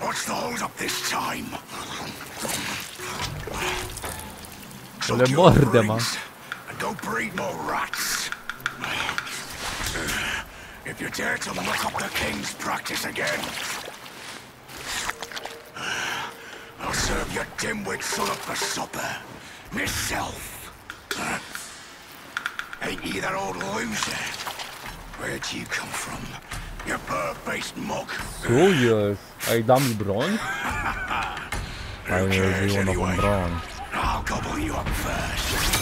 What's the hold up this time? Ale mordę ma. Go breed more rats. If you dare to muck up the king's practice again, I'll serve your dimwit son up for supper. Myself. Ain't you that old loser? Where'd you come from? You bird-faced mug. Co jest? Ej, da mi broń? Ale nie robiło nową broń. I'll gobble you up first.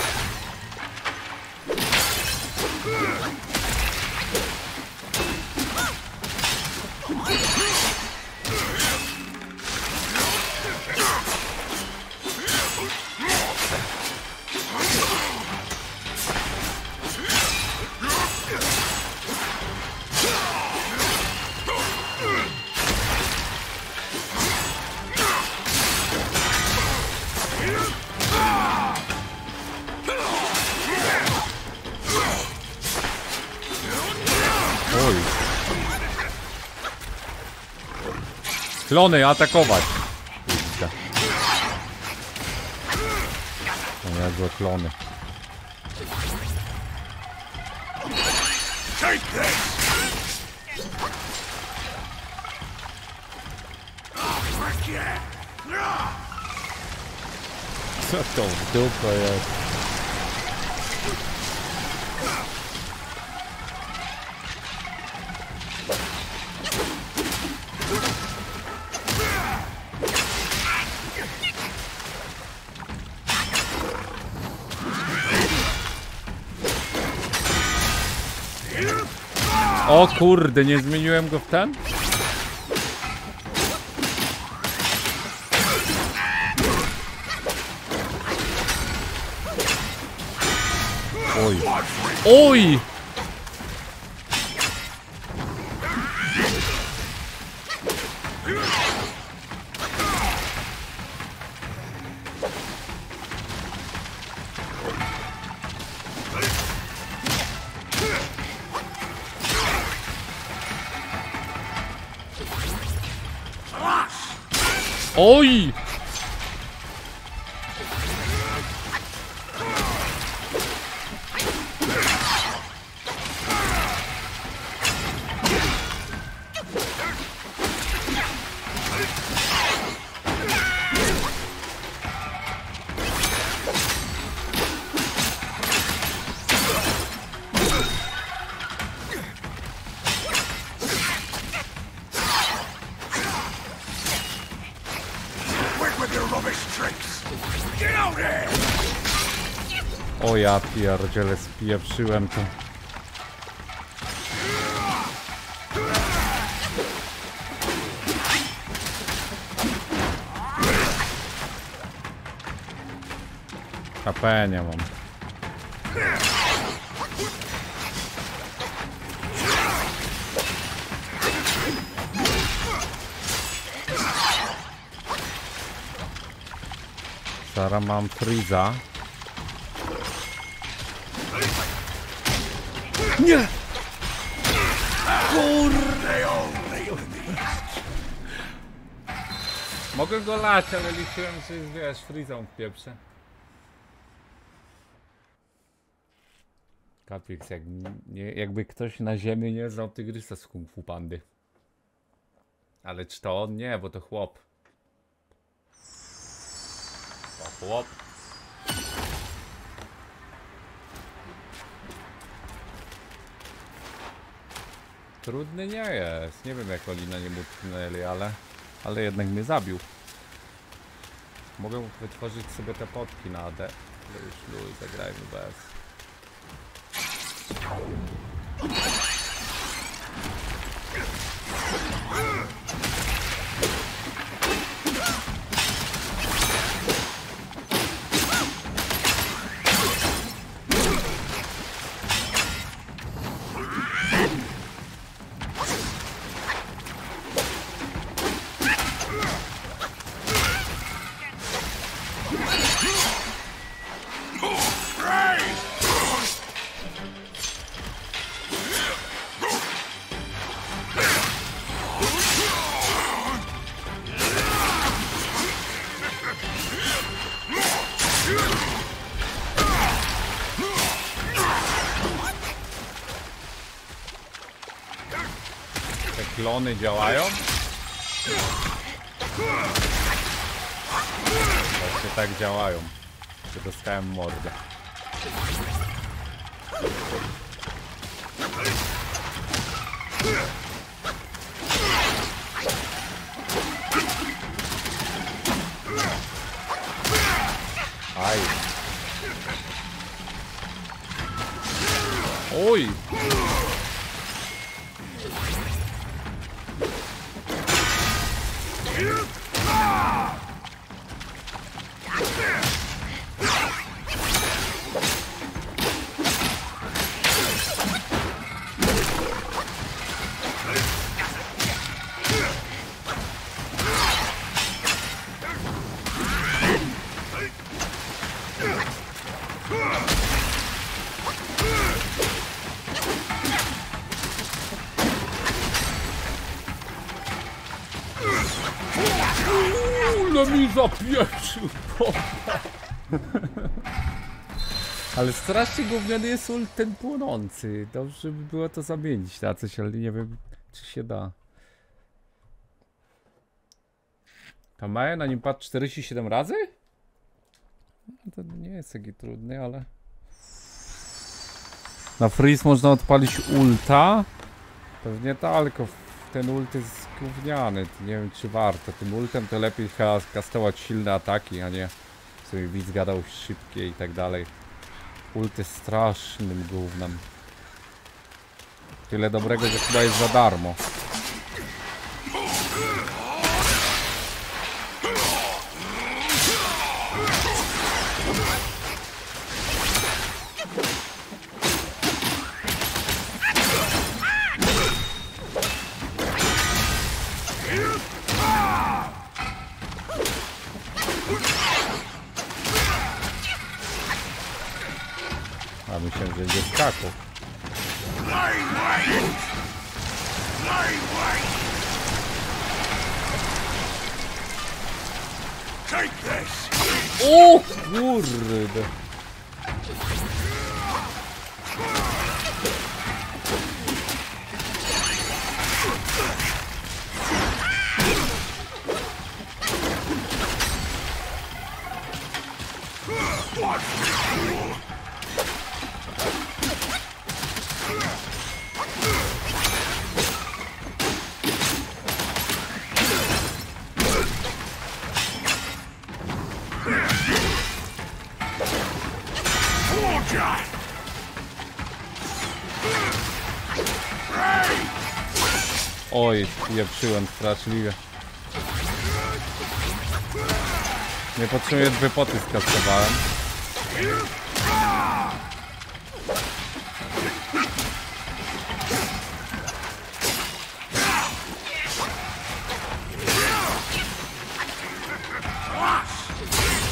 Klony, atakować! Kurde. No klony. Co to w dupę jest? O kurde, nie zmieniłem go w ten? Oj. Oj! Pierdziele, spieprzyłem to. HP nie mam. Zaraz mam Freeza. Nie! Kurde! Mogę go lać, ale liczyłem, że jest, wiesz, Freezą w pieprze. Capix, jak, jakby ktoś na ziemi nie znał tygrysa z Kung Fu Pandy. Ale czy to on? Nie, bo to chłop. To chłop. Trudny nie jest. Nie wiem jak oni na niemu tknęli, ale, ale jednak mnie zabił. Mogę wytworzyć sobie te potki na AD. Luj, luj, zagrajmy bez. Te klony działają? Właśnie tak działają. Że dostałem mordę. Zapieprzył. Ale strasznie gówniany jest ult ten płonący. Dobrze by było to zamienić na coś, ale nie wiem czy się da. Tam mają na nim pad 47 razy? No to nie jest taki trudny, ale... Na freeze można odpalić ulta. Pewnie tak, tylko ten ult jest gówniany. Nie wiem czy warto. Tym ultem to lepiej kastować silne ataki, a nie sobie widz gadał szybkie i tak dalej. Ult jest strasznym gównem. Tyle dobrego, że chyba jest za darmo. Myślałem, że. Take this! O kurde! Forger! Oj, pieprzyłem straszliwie. Nie potrzebuję dwie poty skasowałem.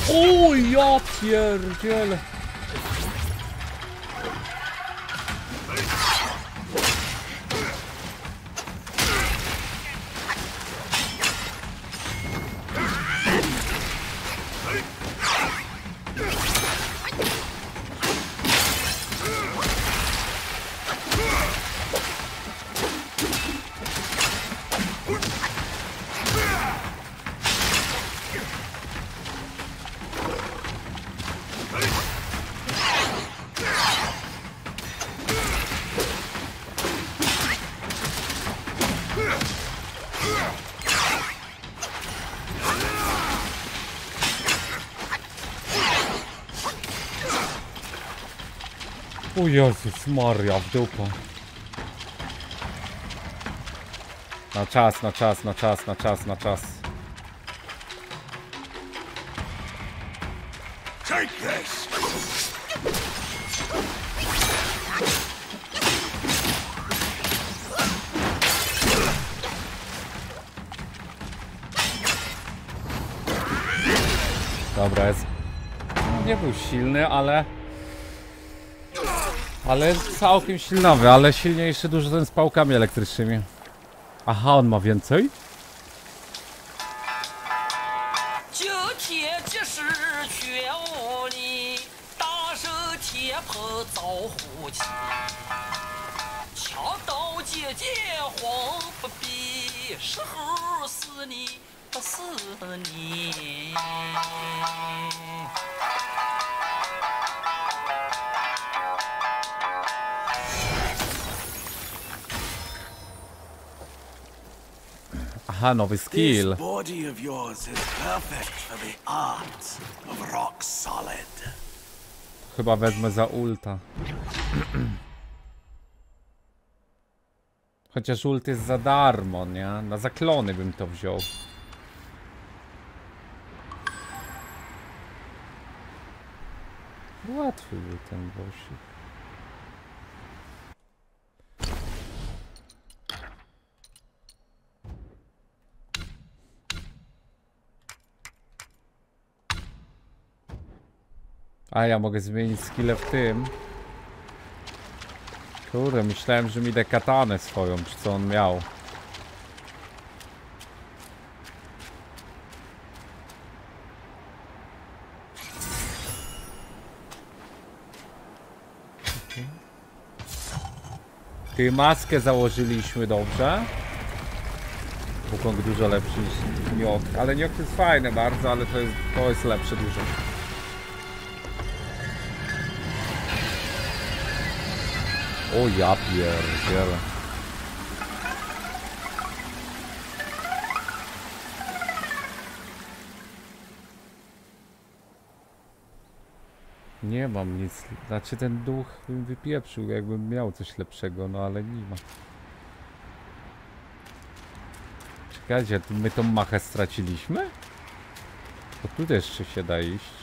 O ja pierdzielę. Jezus Maria, w dupę. Na czas, na czas, na czas, na czas, na czas. Take this! Dobra, jest... Nie był silny, ale... Ale całkiem silnowy, ale silniejszy dużo ten z pałkami elektrycznymi. Aha, on ma więcej? Of rock solid. Chyba wezmę za ulta. Chociaż ult jest za darmo, nie? Na zaklony bym to wziął. Łatwy był ten bossik. A ja mogę zmienić skillę w tym. Kurde, myślałem, że mi katanę swoją, czy co on miał. Ty maskę założyliśmy dobrze. Wukong dużo lepszy niż Niok. Ale Niok jest fajne bardzo, ale to jest, to jest lepsze dużo. O ja pierdzielę. Nie mam nic. Znaczy ten duch bym wypieprzył, jakbym miał coś lepszego, no ale nie ma. Czekajcie, my tą machę straciliśmy? Bo tu jeszcze się da iść.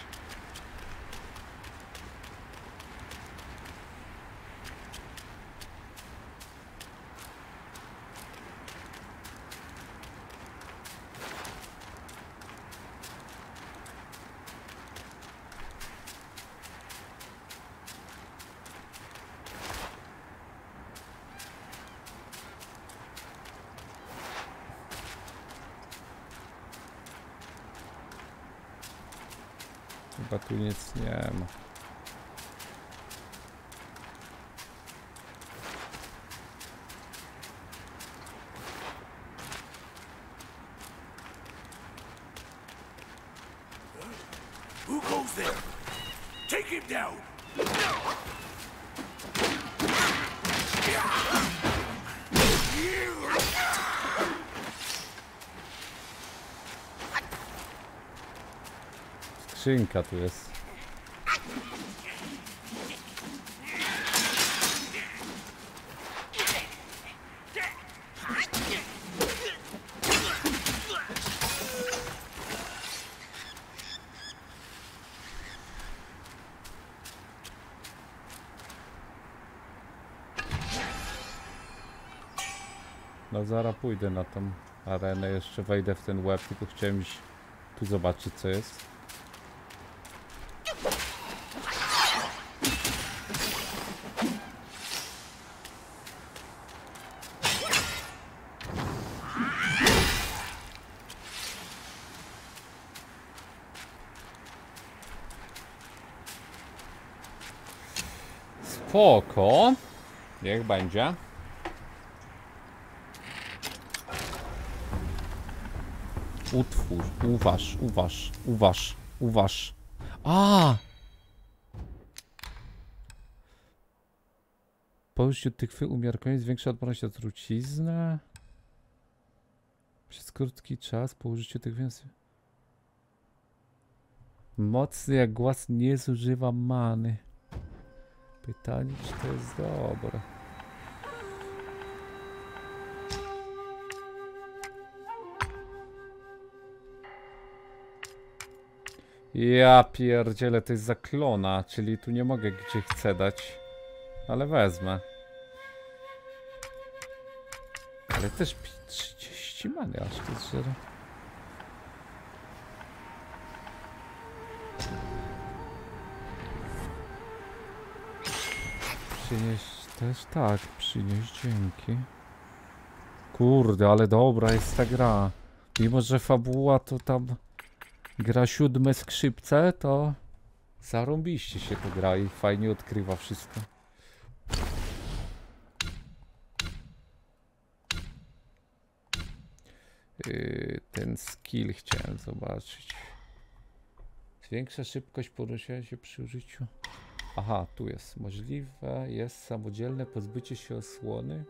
Chyba tu nic nie ma. Who goes there? Take him down! Skrzynka tu jest. No zaraz pójdę na tą arenę, jeszcze wejdę w ten łeb, tylko chciałem iść tu zobaczyć co jest. Spoko. Niech będzie. Utwórz, uważ, uważ, uważ, uważ. A! Po użyciu tykwy umiarkowanie zwiększa odporność na truciznę. Przez krótki czas po użyciu tych więcej. Mocny jak głaz nie zużywa many. Pytanie, czy to jest dobre. Ja pierdzielę, to jest zaklona, czyli tu nie mogę gdzie chcę dać. Ale wezmę. Ale też pi- 30 many aż to jest Przynieść też tak, przynieść dzięki. Kurde, ale dobra jest ta gra. Mimo, że fabuła to tam gra siódme skrzypce, to zarąbiście się to gra i fajnie odkrywa wszystko. Yy, ten skill chciałem zobaczyć. Zwiększa szybkość poruszania się przy użyciu. Aha, tu jest. Możliwe jest samodzielne pozbycie się osłony.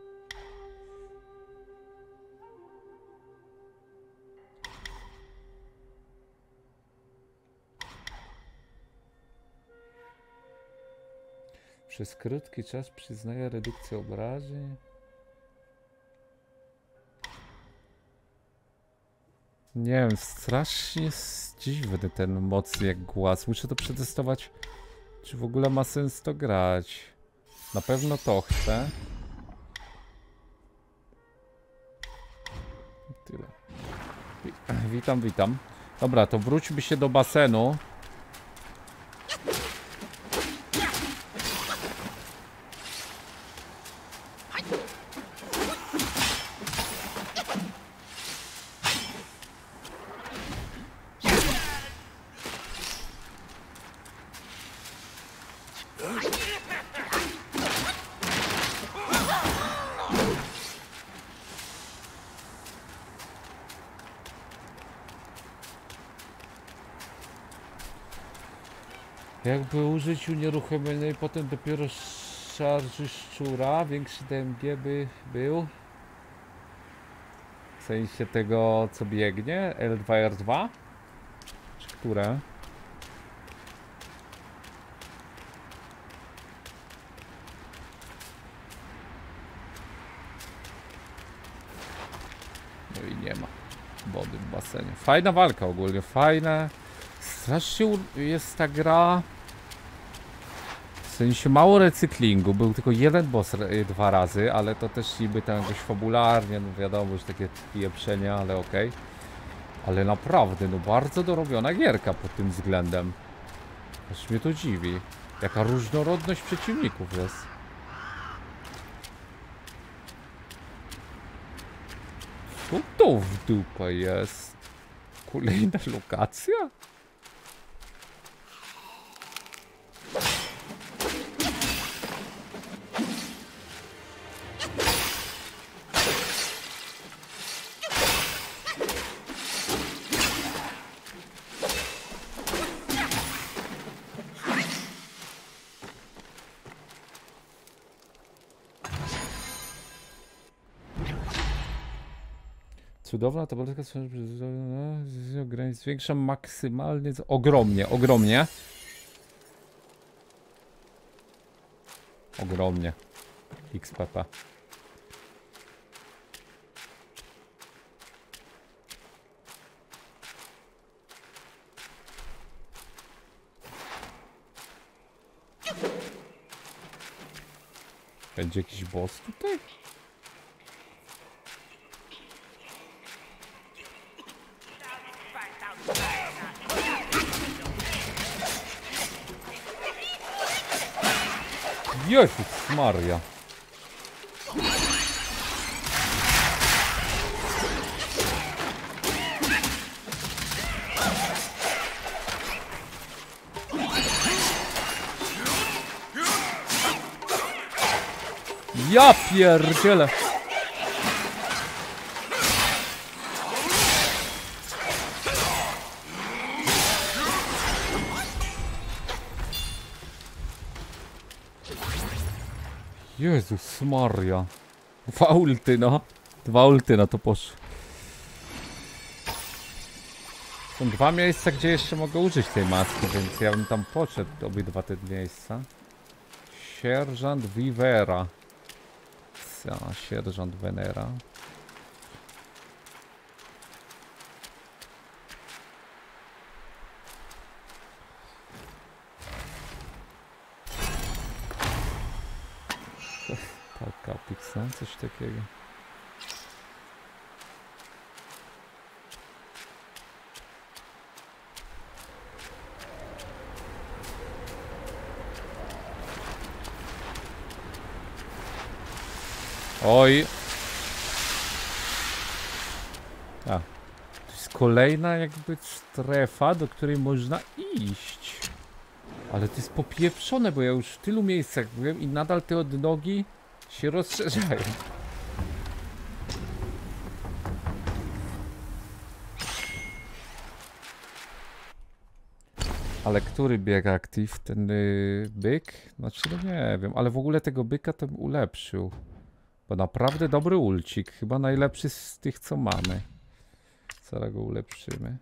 Przez krótki czas przyznaje redukcję obrażeń. Nie wiem, strasznie dziwny ten mocny jak głaz. Muszę to przetestować, czy w ogóle ma sens to grać. Na pewno to chcę. Tyle. Wi- Witam, witam. Dobra, to wróćmy się do basenu. Użyć unieruchomionej, potem dopiero szarży szczura, większy DMG by był. W sensie tego, co biegnie, L2, R2? Czy które? No i nie ma wody w basenie. Fajna walka ogólnie, fajne. Strasznie jest ta gra. W sensie mało recyklingu. Był tylko jeden boss re- dwa razy, ale to też niby tam jakoś fabularnie, no wiadomo, już takie pieprzenia, ale okej. Ale naprawdę, no bardzo dorobiona gierka pod tym względem. Aż mnie to dziwi. Jaka różnorodność przeciwników jest. Co to w dupę jest? Kolejna lokacja? Cudowna tabelka granic zwiększa maksymalnie, ogromnie, ogromnie. Ogromnie. XPP. Będzie jakiś boss tutaj? Jezus Maria. Ja pierdzielę. Jezus Maria. Dwa ulty, no. Dwa ulty na to poszło. Są dwa miejsca, gdzie jeszcze mogę użyć tej maski, więc ja bym tam poszedł obydwa te miejsca. Sierżant Vivera. Co? Sierżant Venera. Taka piksa, coś takiego. Oj. A. To jest kolejna jakby strefa, do której można iść. Ale to jest popieprzone, bo ja już w tylu miejscach byłem i nadal te odnogi się rozszerzają. Ale który bieg aktyw? Ten y, byk? Znaczy no nie wiem, ale w ogóle tego byka to bym ulepszył. Bo naprawdę dobry ulcik. Chyba najlepszy z tych co mamy. Zaraz go ulepszymy.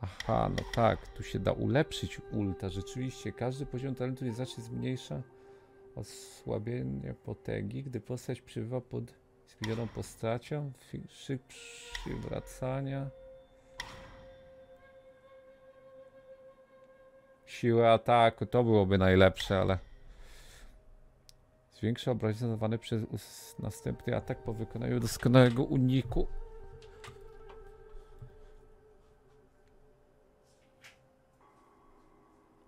Aha, no tak, tu się da ulepszyć ulta. Rzeczywiście, każdy poziom talentu nie znacznie zmniejsza osłabienie potęgi, gdy postać przybywa pod zbliżoną postacią. Szyk przywracania. Siłę ataku, to byłoby najlepsze, ale... Zwiększa obrażenia zadawane przez następny atak po wykonaniu doskonałego uniku.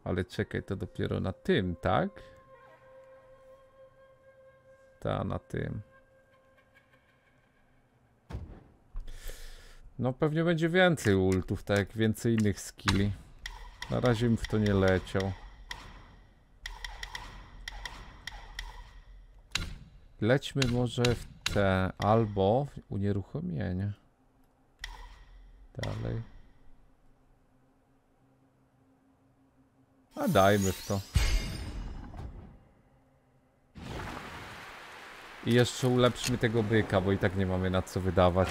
Ale czekaj, to dopiero na tym, tak? Ta, na tym. No pewnie będzie więcej ultów, tak jak więcej innych skilli. Na razie bym w to nie leciał. Lećmy może w te albo w unieruchomienie. Dalej. A dajmy w to. I jeszcze ulepszmy tego byka, bo i tak nie mamy na co wydawać.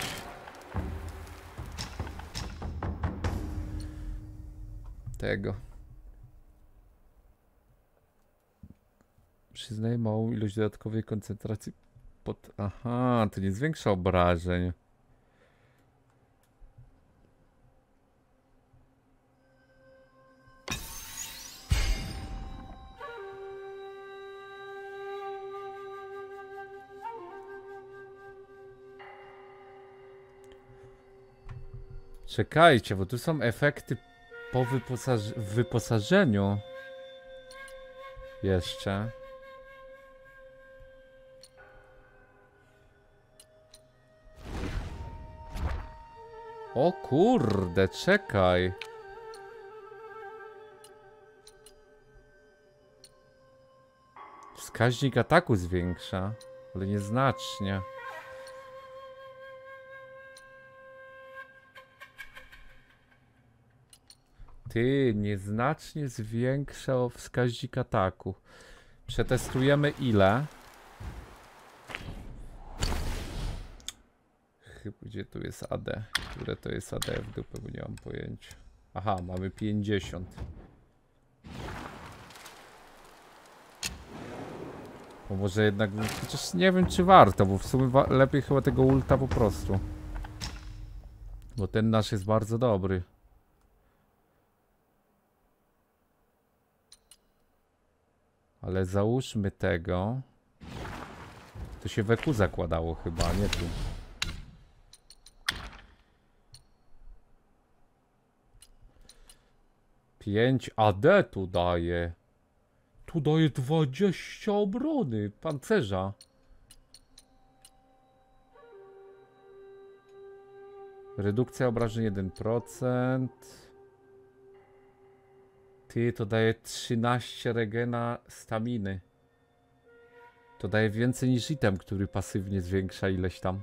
Tego. Przyznaję małą ilość dodatkowej koncentracji pod... Aha, to nie zwiększa obrażeń. Czekajcie, bo tu są efekty po wyposaż wyposażeniu. Jeszcze. O kurde, czekaj. Wskaźnik ataku zwiększa, ale nieznacznie. Ty, nieznacznie zwiększa wskaźnik ataku. Przetestujemy ile? Chyba gdzie tu jest AD? Które to jest AD w dupę, bo nie mam pojęcia. Aha, mamy 50. Bo może jednak, chociaż nie wiem czy warto, bo w sumie lepiej chyba tego ulta po prostu. Bo ten nasz jest bardzo dobry. Ale załóżmy tego. To się weku zakładało chyba, nie tu. Pięć AD tu daje. Tu daje 20 obrony pancerza. Redukcja obrażeń 1%. Ty, to daje 13 regena staminy. To daje więcej niż item, który pasywnie zwiększa ileś tam.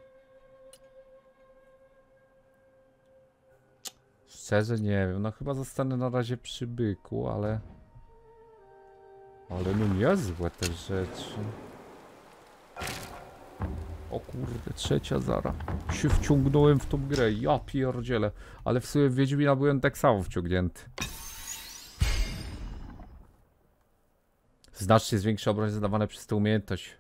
Szczerze nie wiem, no chyba zostanę na razie przy byku, ale... Ale no niezłe te rzeczy. O kurde, trzecia zara. Się wciągnąłem w tą grę, ja pierdzielę. Ale w sumie w Wiedźmina byłem tak samo wciągnięty. Znacznie zwiększa obrażenia zadawane przez tę umiejętność.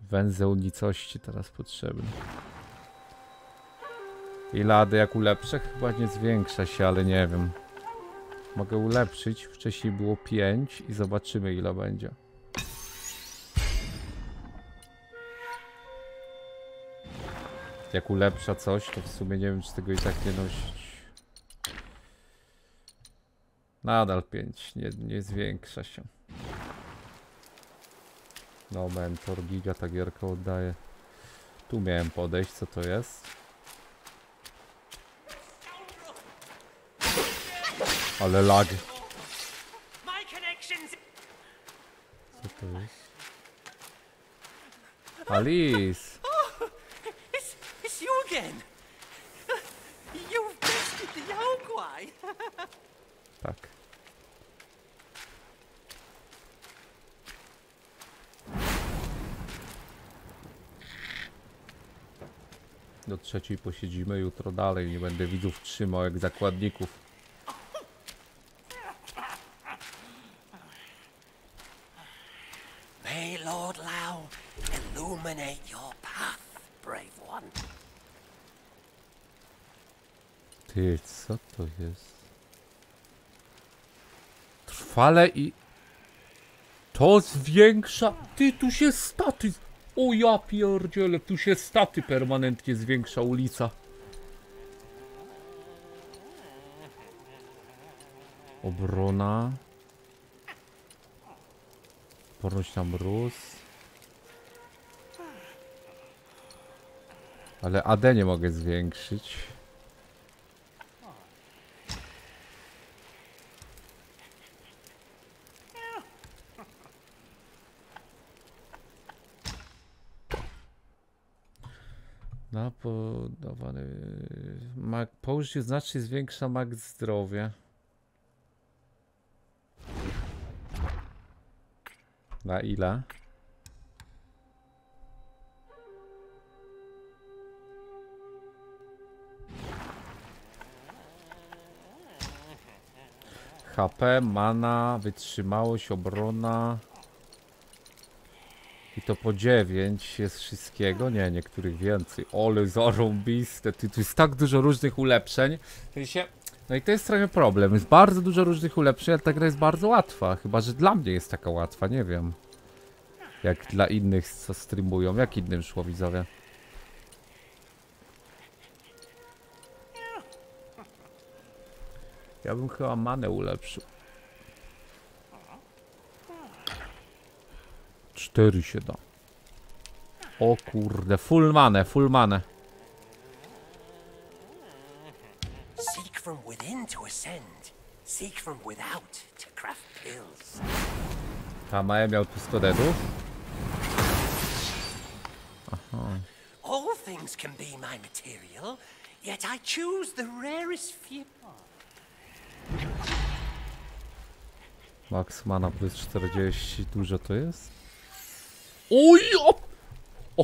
Węzeł nicości teraz potrzebny. Ile AD jak ulepszę? Chyba nie zwiększa się, ale nie wiem. Mogę ulepszyć. Wcześniej było 5 i zobaczymy ile będzie. Jak ulepsza coś, to w sumie nie wiem czy tego i tak nie nosić. Nadal 5, nie, nie zwiększa się. No mentor, giga ta gierka oddaje. Tu miałem podejść, co to jest? Ale lag. Co to jest? Alice! Tak. Do trzeciej posiedzimy, jutro dalej. Nie będę widzów trzymał jak zakładników. May Lord Lao illuminate your path, brave one. Ty, co to jest? Trwale i... To zwiększa... Ty, tu się staty... O ja pierdziele, tu się staty permanentnie zwiększa ulica. Obrona. Porność na mróz. Ale AD nie mogę zwiększyć. Napodawany. Mak, po użyciu znacznie zwiększa mak zdrowia. Na ile? HP, mana, wytrzymałość, obrona. I to po 9 jest wszystkiego? Nie, niektórych więcej. Ole, zarąbiste. Tu jest tak dużo różnych ulepszeń. No i to jest trochę problem. Jest bardzo dużo różnych ulepszeń, ale ta gra jest bardzo łatwa. Chyba, że dla mnie jest taka łatwa, nie wiem. Jak dla innych, co streamują. Jak innym szło, widzowie? Ja bym chyba manę ulepszył. Cztery się da. O kurde, full manę, full manę. Seek from within to ascend. Seek from without to craft pills. Maja miał pistoletów? Aha. All things can be my material, yet I choose the rarest few. Max mana plus 40, dużo to jest? Oj! o-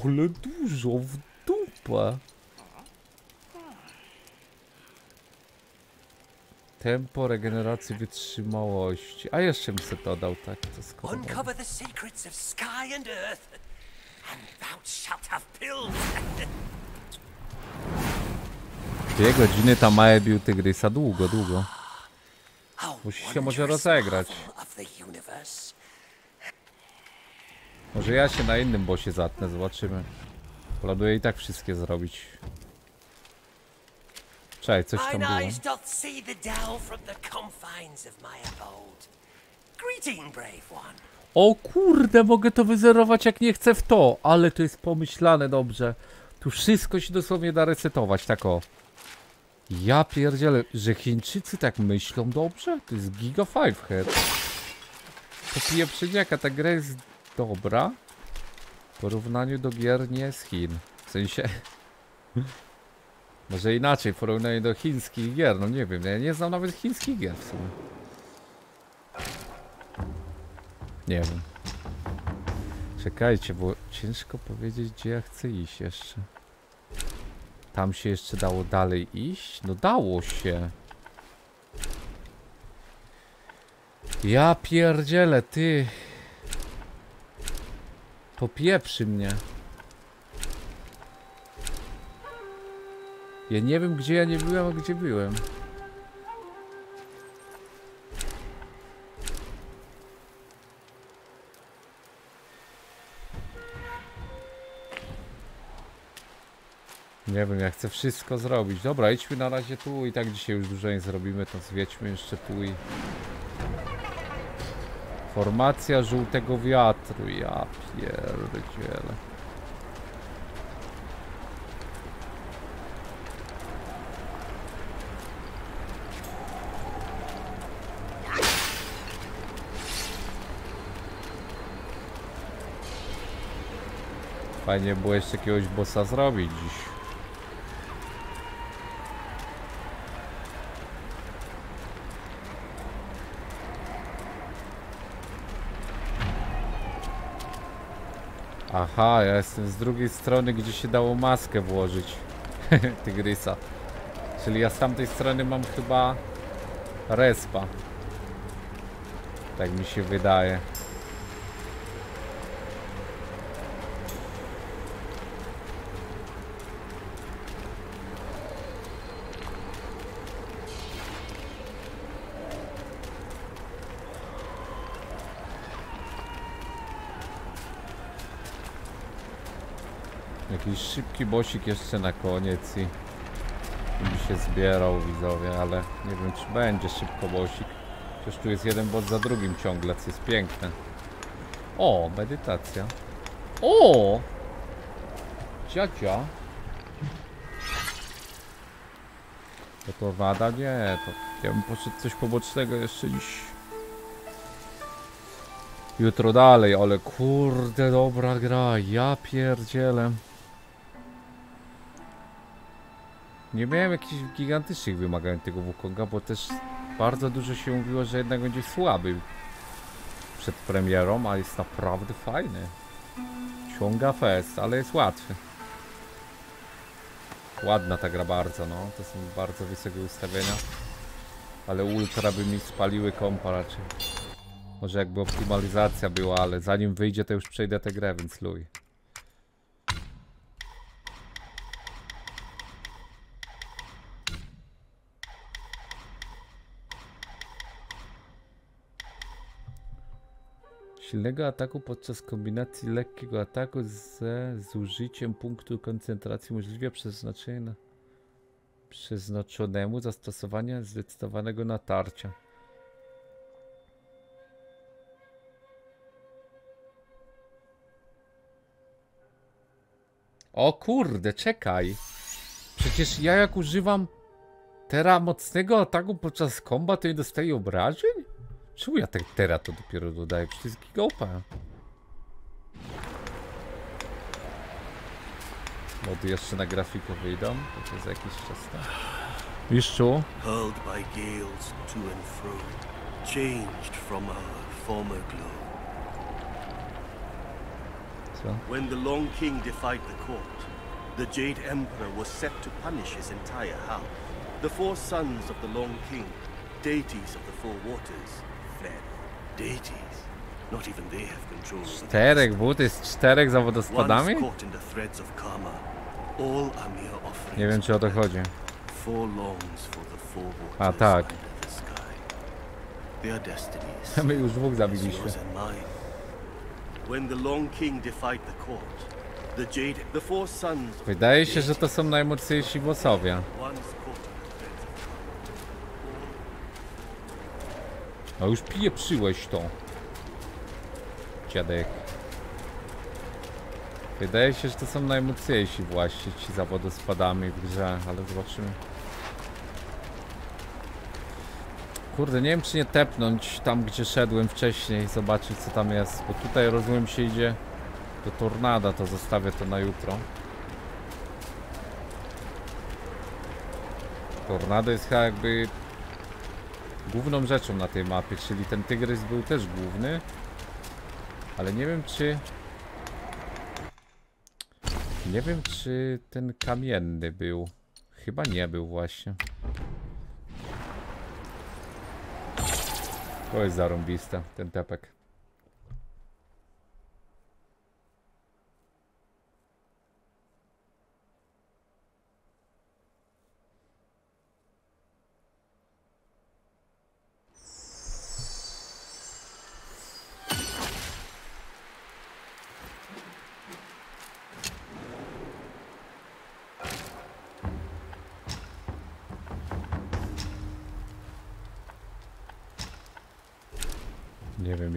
Ale dużo w dupę. Tempo regeneracji wytrzymałości. A jeszcze mi se to dał, tak? To skoro. Uncover the secrets of sky and earth, and thou shalt have pills. Dwie godziny ta Maja bił Tygrysa. Długo, długo. Musi się może rozegrać. of the universe. Może ja się na innym bosie zatnę, zobaczymy. Planuję i tak wszystkie zrobić. Czekaj, coś tam było. eyes doth see the Dell from the confines of my abode. Greeting, brave one. O kurde, mogę to wyzerować jak nie chcę w to, ale to jest pomyślane dobrze. Tu wszystko się dosłownie da resetować, tak o. Ja pierdzielę, że Chińczycy tak myślą dobrze? To jest Giga 5 Head. Popiję przedziaka, ta gra jest dobra. W porównaniu do gier nie z Chin. W sensie... Może inaczej, w porównaniu do chińskich gier, no nie wiem, ja nie znam nawet chińskich gier w sumie. Nie wiem. Czekajcie, bo ciężko powiedzieć, gdzie ja chcę iść jeszcze. Tam się jeszcze dało dalej iść? No dało się. Ja pierdzielę, ty. Popieprzy mnie. Ja nie wiem, gdzie ja nie byłem, a gdzie byłem. Nie wiem, ja chcę wszystko zrobić. Dobra, idźmy na razie tu i tak dzisiaj już dużo nie zrobimy, to zwiedźmy jeszcze tu i... Formacja żółtego wiatru, ja pierdzielę. Fajnie było jeszcze jakiegoś bossa zrobić dziś. Aha, ja jestem z drugiej strony, gdzie się dało maskę włożyć. Tygrysa. Czyli ja z tamtej strony mam chyba respa. Tak mi się wydaje. Jakiś szybki bosik jeszcze na koniec i by się zbierał widzowie, ale nie wiem czy będzie szybko bosik. Przecież tu jest jeden bot za drugim ciągle, co jest piękne. O, medytacja. O! Ciacia. To to wada? Nie, to ja bym poszedł coś pobocznego jeszcze dziś. Jutro dalej, ale kurde dobra gra, ja pierdzielę. Nie miałem jakichś gigantycznych wymagań tego Wukonga, bo też bardzo dużo się mówiło, że jednak będzie słaby przed premierą, a jest naprawdę fajny. Ciąga fest, ale jest łatwy. Ładna ta gra bardzo, no. To są bardzo wysokie ustawienia. Ale ultra by mi spaliły kompa raczej. Może jakby optymalizacja była, ale zanim wyjdzie to już przejdę tę grę, więc luj. Silnego ataku podczas kombinacji lekkiego ataku ze zużyciem punktu koncentracji możliwe przeznaczenie na przeznaczonemu zastosowania zdecydowanego natarcia. O kurde, czekaj. Przecież ja jak używam teraz mocnego ataku podczas komba, to nie dostaję obrażeń? Czemu ja tak teraz to dopiero dodaję? Przecież to jest gigopa. Mody jeszcze na grafiku wyjdą, to, za jakiś czas tam. Mistrzu, hurled by gales to and fro, changed from our former glow. When the Long King defied the court, the Jade Emperor was set to punish his entire house. The four sons of the Long King, deities of the Four Waters, Czterech wód jest czterech za Once wodospadami? caught in the threads of karma, all are mere offerings Nie wiem czy o to chodzi. A tak. My już dwóch zabiliśmy. yours and mine. When the Long King defied the court, the Jade, the four sons of Wydaje się, że to są najmocniejsi bossowie. once caught in the threads of No już pieprzyłeś to. Dziadek. Wydaje się, że to są najmocniejsi właśnie ci za wodospadami w grze, ale zobaczymy. Kurde, nie wiem czy nie tepnąć tam gdzie szedłem wcześniej, zobaczyć co tam jest, bo tutaj rozumiem się idzie do tornada, to zostawię to na jutro. Tornado jest chyba jakby główną rzeczą na tej mapie, czyli ten tygrys był też główny. Ale nie wiem czy... Nie wiem czy ten kamienny był. Chyba nie był właśnie. To jest zarąbiste, ten tepek.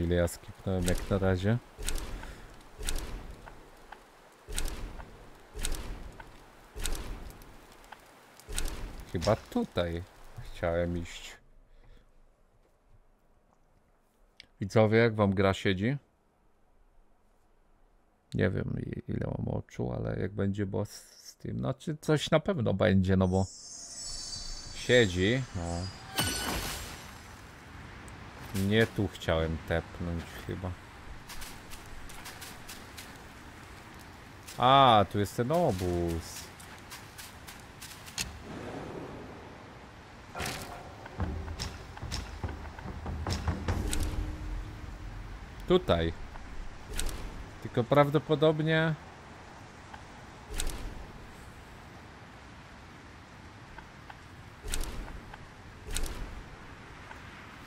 Ile ja skipnąłem jak na razie. Chyba tutaj chciałem iść. Widzowie, jak wam gra siedzi? Nie wiem ile mam oczu, ale jak będzie boss z tym, znaczy coś na pewno będzie, no bo siedzi. No. Nie tu chciałem tepnąć chyba. A, tu jest ten obóz. Tutaj. Tylko prawdopodobnie...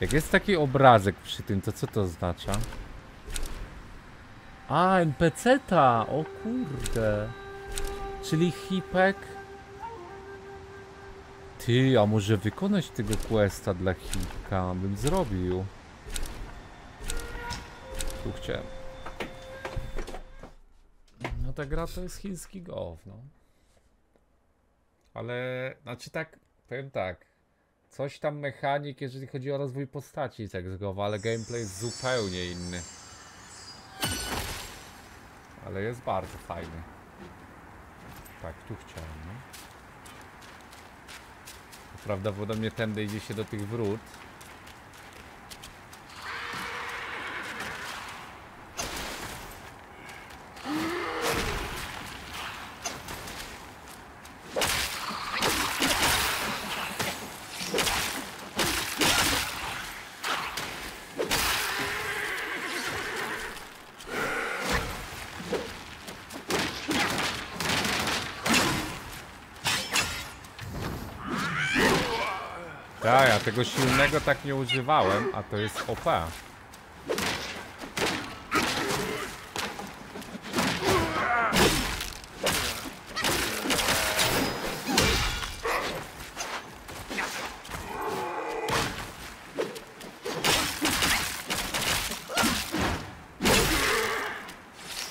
Jak jest taki obrazek przy tym, to co to oznacza? A, NPC-ta! O kurde. Czyli hipek... Ty, a może wykonać tego questa dla hipka? Bym zrobił. Tu chciałem. No ta gra to jest chiński gov, no. Ale, znaczy tak, powiem tak. Coś tam mechanik, jeżeli chodzi o rozwój postaci głowa, ale gameplay jest zupełnie inny. Ale jest bardzo fajny. Tak, tu chciałem, no. Prawdopodobnie tędy idzie się do tych wrót. Tak, ja tego silnego tak nie używałem, a to jest OP.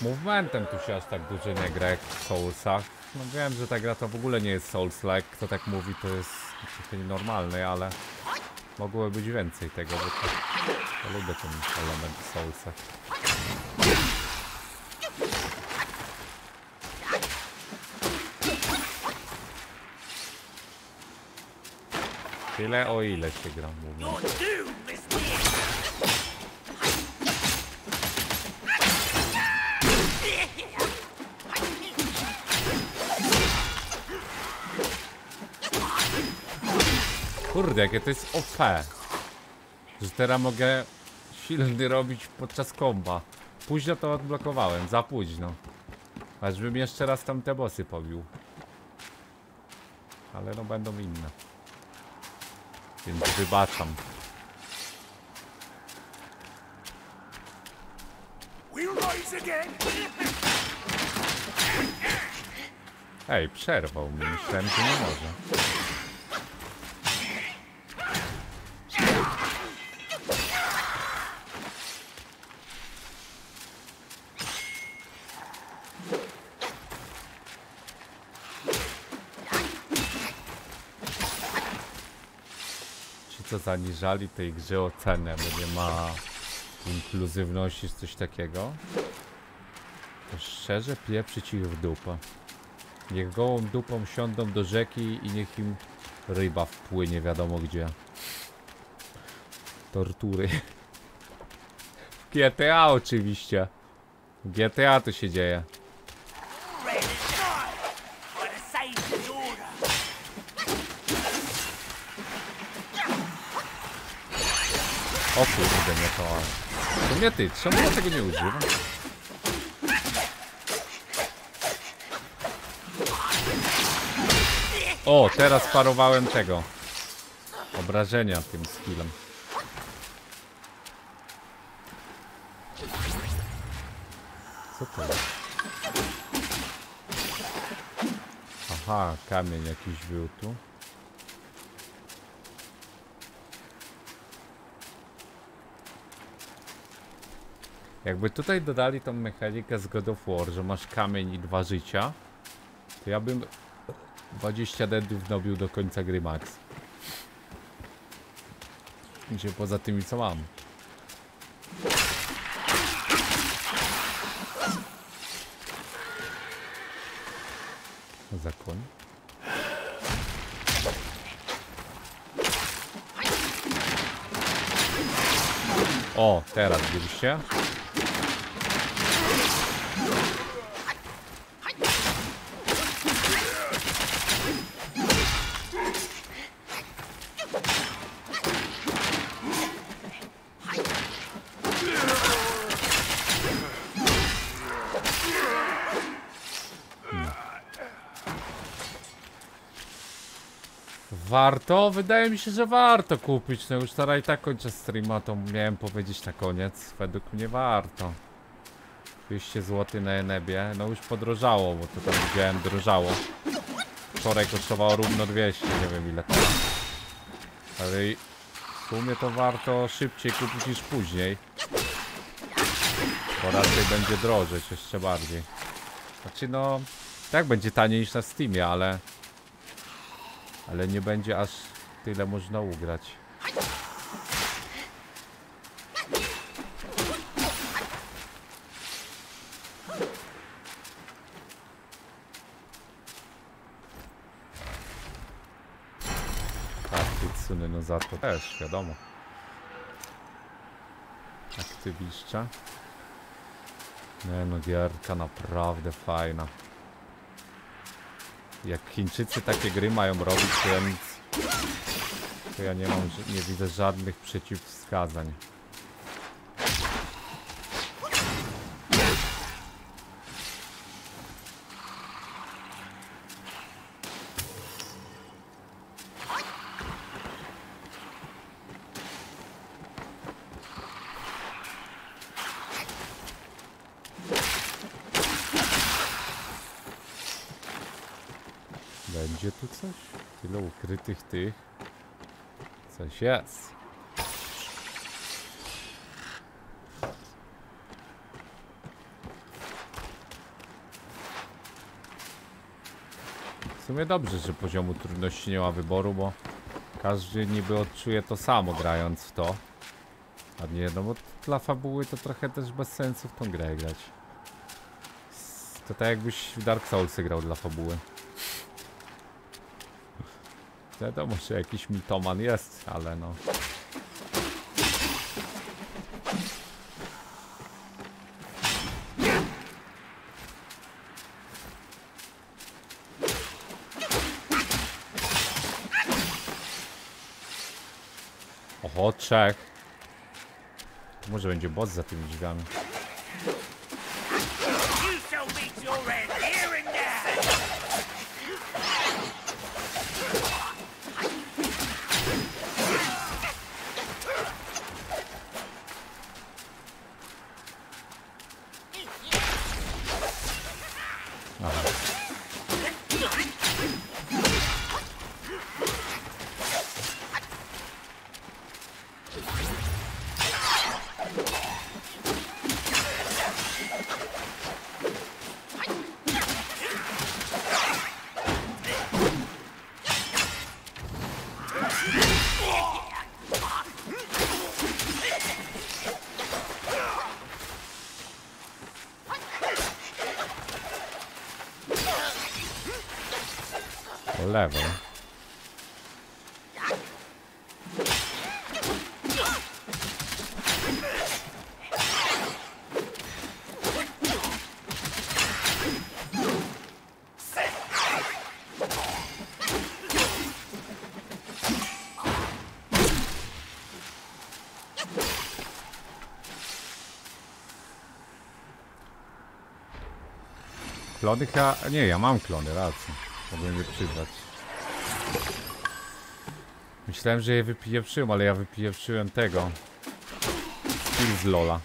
Movementem tu się aż tak dużo nie gra jak w Soulsach. No wiem, że ta gra to w ogóle nie jest Souls-like. Kto tak mówi, to jest nienormalny, ale mogło być więcej tego, bo to, to lubię ten element w Soulsach. Tyle o ile się gra, mówię. Kurde, jakie to jest OP. Że teraz mogę silny robić podczas komba. Późno to odblokowałem, za późno. Aż bym jeszcze raz tam te bossy pobił. Ale no będą inne. Więc wybaczam. Ej, przerwał mi. Myślałem, że nie może. Zaniżali tej grze ocenę, bo nie ma inkluzywności czy coś takiego. To szczerze pieprzyć ich w dupę. Niech gołą dupą siądą do rzeki i niech im ryba wpłynie wiadomo gdzie. Tortury. W GTA oczywiście. W GTA to się dzieje. O kurde, nie to. To nie ty, czemu ja tego nie używam? O, teraz parowałem tego. Obrażenia tym skillem. Co to jest? Aha, kamień jakiś był tu. Jakby tutaj dodali tą mechanikę z God of War, że masz kamień i dwa życia, to ja bym 20 deadów dobił do końca gry max. Gdzie poza tymi co mam. Zakon. O, teraz widzieliście? Warto? Wydaje mi się, że warto kupić. No już teraz i tak kończę streama, to miałem powiedzieć na koniec. Według mnie warto. 200 zł na Enebie. No już podrożało, bo to tam widziałem drożało. Wczoraj kosztowało równo 200, nie wiem ile. Ale w sumie to warto szybciej kupić niż później. Bo raczej będzie drożeć jeszcze bardziej. Znaczy no, tak będzie taniej niż na Steamie, ale... Ale nie będzie aż tyle można ugrać. Kitsune no za to też, wiadomo. Aktywiszcza. Nie no, gierka naprawdę fajna. Jak Chińczycy takie gry mają robić, to ja nic... To ja nie mam, nie widzę żadnych przeciwwskazań. Będzie tu coś? Tyle ukrytych tych. Coś jest. W sumie dobrze, że poziomu trudności nie ma wyboru, bo każdy niby odczuje to samo grając w to. A nie, no bo dla fabuły to trochę też bez sensu w tą grę grać. To tak jakbyś w Dark Soulsy grał dla fabuły. Wiadomo, że jakiś mitoman jest, ale no. Oho, trzech. Może będzie boss za tymi drzwiami. You shall meet your end here and now! Aha. O lewo. Klony chyba... Nie, ja mam klony, rację. Mogłem je przybrać. Myślałem, że je wypijewczyłem, ale ja wypijewczyłem tego. Skill z Lola.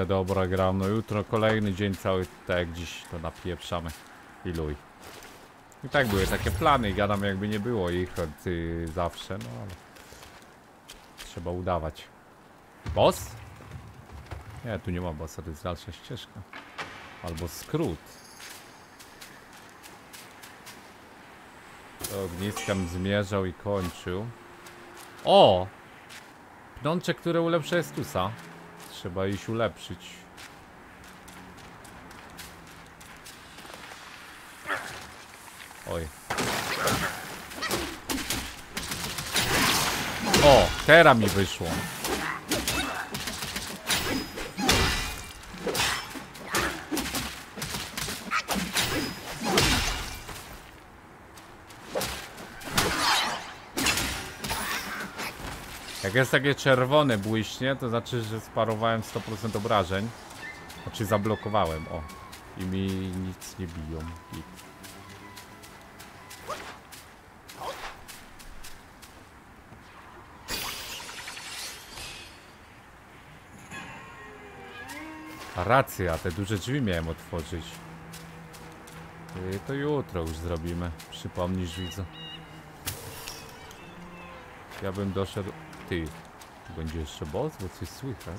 Kurde, dobra, gram. No jutro kolejny dzień cały, tak jak dziś, to napieprzamy. I luj. I tak były takie plany, gadam jakby nie było ich od zawsze, no ale... Trzeba udawać. Boss? Nie, tu nie ma bossa, to jest dalsza ścieżka. Albo skrót. To ogniskiem zmierzał i kończył. O! Pnącze, które ulepsza Estusa. Trzeba iść ulepszyć. Oj. O, teraz mi wyszło. Jak jest takie czerwone błyśnie, to znaczy, że sparowałem 100% obrażeń. Znaczy zablokowałem, o. I mi nic nie biją. Git. A racja, te duże drzwi miałem otworzyć. I to jutro już zrobimy. Przypomnisz widzu. Ja bym doszedł... Ty, będzie jeszcze boss, bo coś słychać.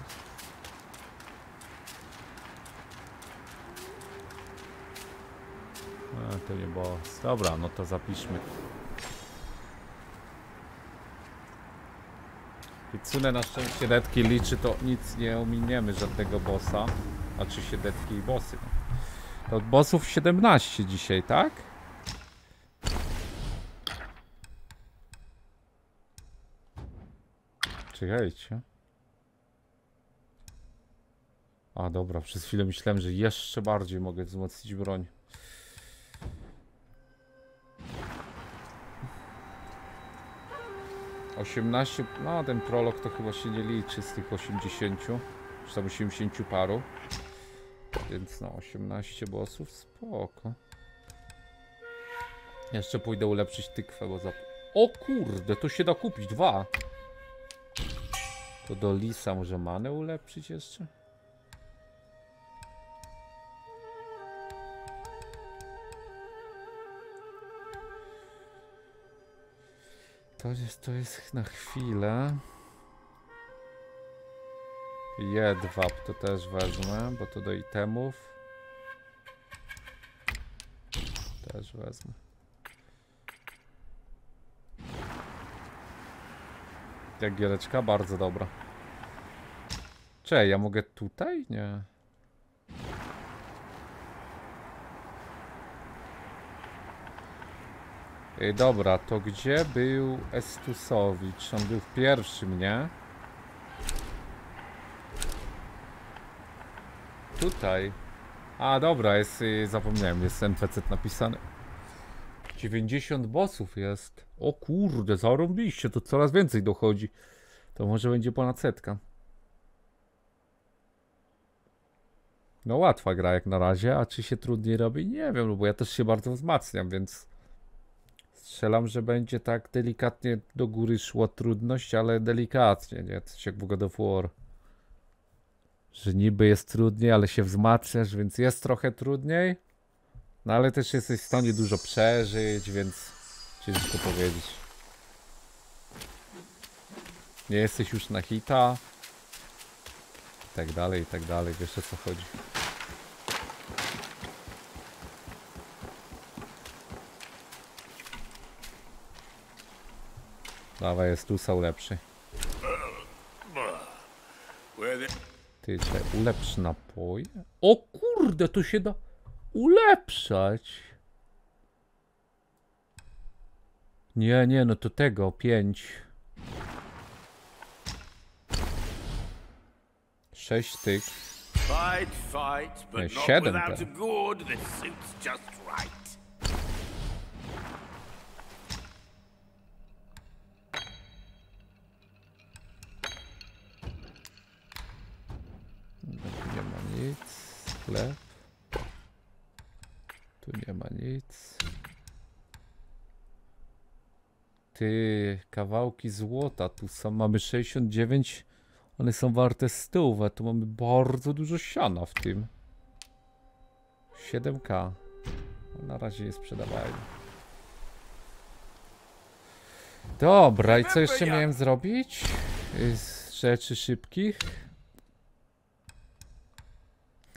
A, to nie boss. Dobra, no to zapiszmy. Kitsune na szczęście detki liczy, to nic nie ominiemy żadnego bossa. Znaczy się detki i bossy. To bossów 17 dzisiaj, tak? Czekajcie. A dobra, przez chwilę myślałem, że jeszcze bardziej mogę wzmocnić broń. Osiemnaście, no ten prolog to chyba się nie liczy z tych 80, czy tam 80 paru. Więc no 18 bossów, spoko. Jeszcze pójdę ulepszyć tykwę, bo zap... O kurde, to się da kupić, dwa. To do lisa może manę ulepszyć jeszcze? To jest, to jest na chwilę. Jedwab to też wezmę, bo to do itemów. Też wezmę. Jak giereczka? Bardzo dobra. Cze, ja mogę tutaj? Nie. Ej, dobra, to gdzie był Estusowicz? On był w pierwszym, nie? Tutaj. A, dobra, jest, y, zapomniałem, jest NPC napisany. 90 bossów jest. O kurde, zarąbiście, to coraz więcej dochodzi. To może będzie ponad setka. No łatwa gra jak na razie, a czy się trudniej robi? Nie wiem, no bo ja też się bardzo wzmacniam, więc strzelam, że będzie tak delikatnie do góry szło trudność, ale delikatnie, nie? Coś jak w God of War. Że niby jest trudniej, ale się wzmacniasz, więc jest trochę trudniej. No ale też jesteś w stanie dużo przeżyć, więc ciężko powiedzieć. Nie jesteś już na hita. I tak dalej, i tak dalej. Wiesz o co chodzi. Dawaj, jest tu są lepszy. Ty, czekaj, ulepsz napoje? O kurde, to się da ulepszać. Nie, nie, no to tego, pięć. Sześć styk. Fight, fight, Nie, but not siedem without te. a gourd that suits just right. No, tu nie ma nic. Sklep. Tu nie ma nic. Ty, kawałki złota. Tu są, mamy 69. One są warte 100, a tu mamy bardzo dużo siana w tym. 7k. No, Na razie nie sprzedawajmy. Dobra, i co jeszcze miałem zrobić? Y, Z rzeczy szybkich.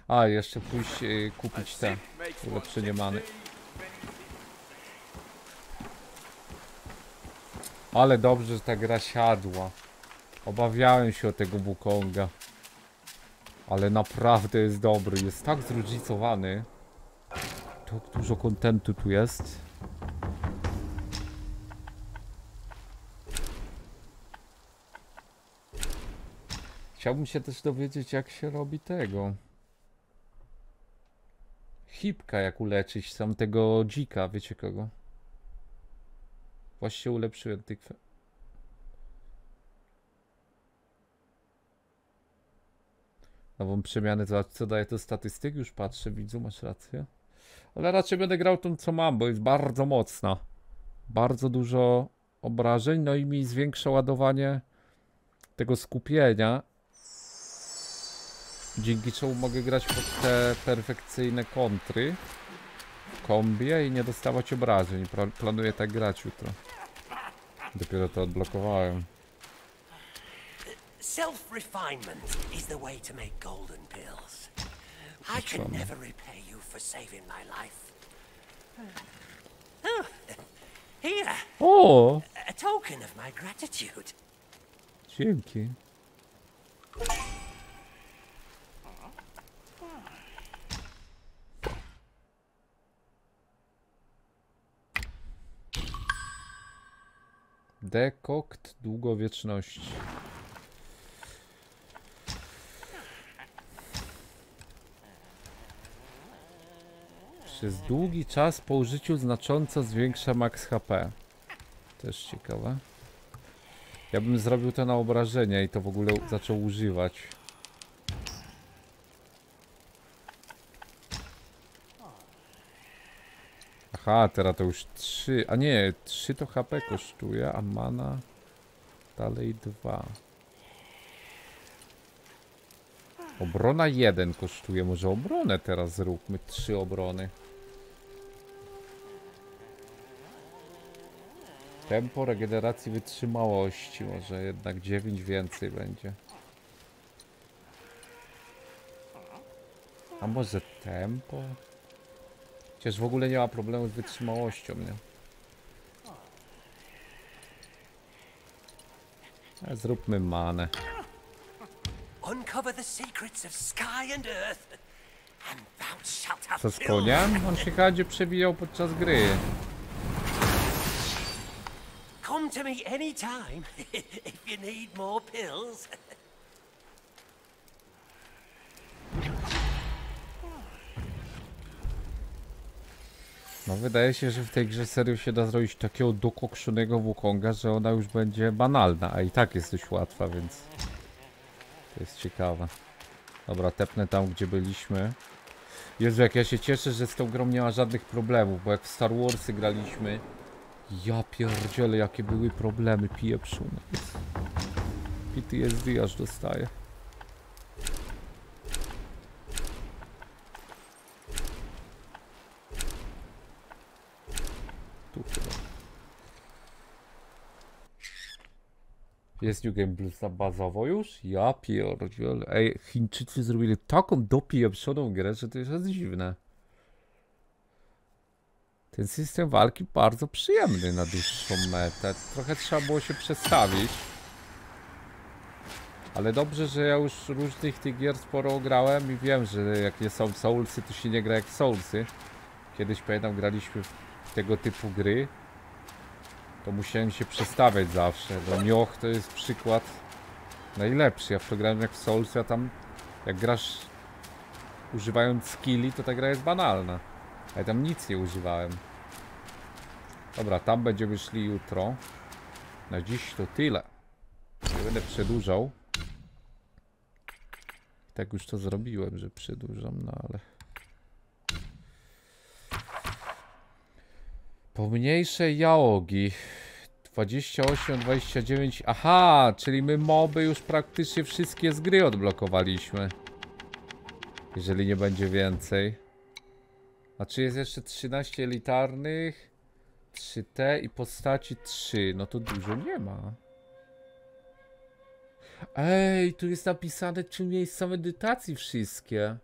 A, jeszcze pójść y, kupić te ulepszenie many. Ale dobrze, że ta gra siadła. Obawiałem się o tego Wukonga. Ale naprawdę jest dobry. Jest tak zróżnicowany. Tak dużo kontentu tu jest. Chciałbym się też dowiedzieć, jak się robi tego. Hipka, jak uleczyć tam tego dzika, wiecie kogo? Właśnie ulepszyłem tykwę. Nową przemianę, zobacz co daje to statystyk, już patrzę, widzu, masz rację. Ale raczej będę grał tą, co mam, bo jest bardzo mocna. Bardzo dużo obrażeń, no i mi zwiększa ładowanie tego skupienia. Dzięki czemu mogę grać pod te perfekcyjne kontry w kombie i nie dostawać obrażeń. Planuję tak grać jutro. Dopiero to odblokowałem. Self-refinement is the way to make golden pills. I can never repay you for saving my life. Oh, here. O! A token of my gratitude. Dzięki. Dekokt długowieczności. Przez długi czas po użyciu znacząco zwiększa max HP. Też ciekawe. Ja bym zrobił to na obrażenia i to w ogóle zaczął używać. Aha, teraz to już 3. A nie, 3 to HP kosztuje, a mana dalej 2. Obrona 1 kosztuje. Może obronę teraz zróbmy. 3 obrony. Tempo regeneracji wytrzymałości. Może jednak 9 więcej będzie. A może tempo? Chociaż w ogóle nie ma problemu z wytrzymałością, nie? A zróbmy manę. Co z koniem? On się gadzie przebijał podczas gry. Come to me anytime if you need more pills. No wydaje się, że w tej grze serio się da zrobić takiego dokokszonego Wukonga, że ona już będzie banalna, a i tak jest dość łatwa, więc to jest ciekawe. Dobra, tepnę tam, gdzie byliśmy. Jezu, jak ja się cieszę, że z tą grą nie ma żadnych problemów, bo jak w Star Warsy graliśmy, ja pierdzielę, jakie były problemy pieprzone. PTSD aż dostaję. Tu chyba. Jest Plus na bazowo już? Ja pierdzielę. Ej, Chińczycy zrobili taką dopieprzoną grę, że to jest dziwne. Ten system walki bardzo przyjemny na dłuższą metę. Trochę trzeba było się przestawić. Ale dobrze, że ja już różnych tych gier sporo grałem i wiem, że jak nie są Soulsy, to się nie gra jak Soulsy. Kiedyś pamiętam graliśmy w tego typu gry. To musiałem się przestawiać zawsze. No Mioch to jest przykład najlepszy. Ja w grałem jak w Soulsy, a tam jak grasz używając skilli, to ta gra jest banalna. A ja tam nic nie używałem. Dobra, tam będziemy szli jutro. Na dziś to tyle. Nie będę przedłużał. Tak już to zrobiłem, że przedłużam, no ale... Pomniejsze jałogi. 28, 29. Aha, czyli my moby już praktycznie wszystkie z gry odblokowaliśmy. Jeżeli nie będzie więcej. A czy jest jeszcze 13 elitarnych? 3T i postaci 3. No to dużo nie ma. Ej, tu jest napisane czy miejsca medytacji wszystkie.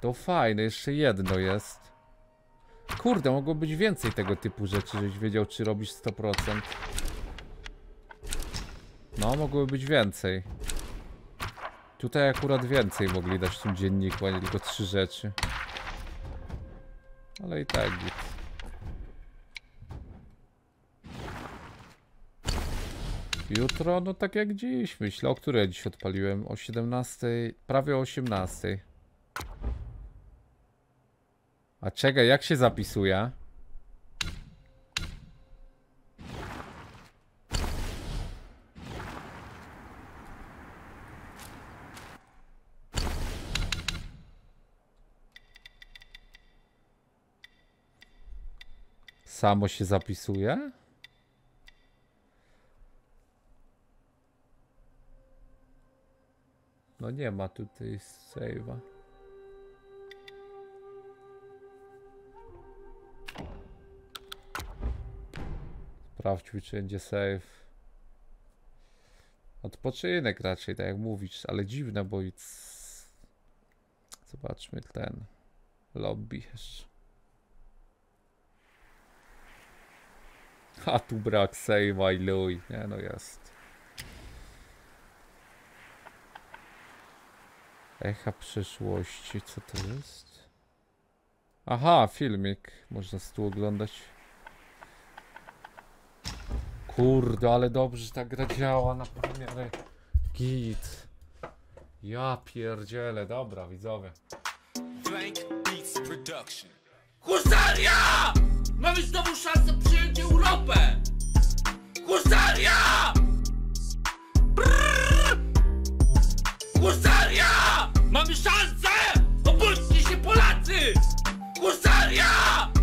To fajne, jeszcze jedno jest. Kurde, mogło być więcej tego typu rzeczy, żeś wiedział czy robisz 100%. No, mogłoby być więcej. Tutaj akurat więcej mogli dać w tym dzienniku, a nie tylko trzy rzeczy. Ale i tak git. Jutro, no tak jak dziś, myślę, o której dziś odpaliłem? O 17, prawie o 18. A czekaj, jak się zapisuje? Samo się zapisuje? No nie ma tutaj save'a. Sprawdźmy, czy będzie save. Odpoczynek raczej, tak jak mówisz, ale dziwne, bo i... Zobaczmy ten lobby jeszcze. A tu brak save'a i luj. Nie no jest. Echa przyszłości, co to jest? Aha, filmik. Można z tu oglądać. Kurde, ale dobrze, że ta gra działa na premierę. Git. Ja pierdzielę, dobra widzowie. Blank Beats Production. Husaria! Mamy no znowu szansę przyjąć Europę! Husaria! Brrr! Husaria! Mamy szansę! Obudźcie się Polacy! Husaria!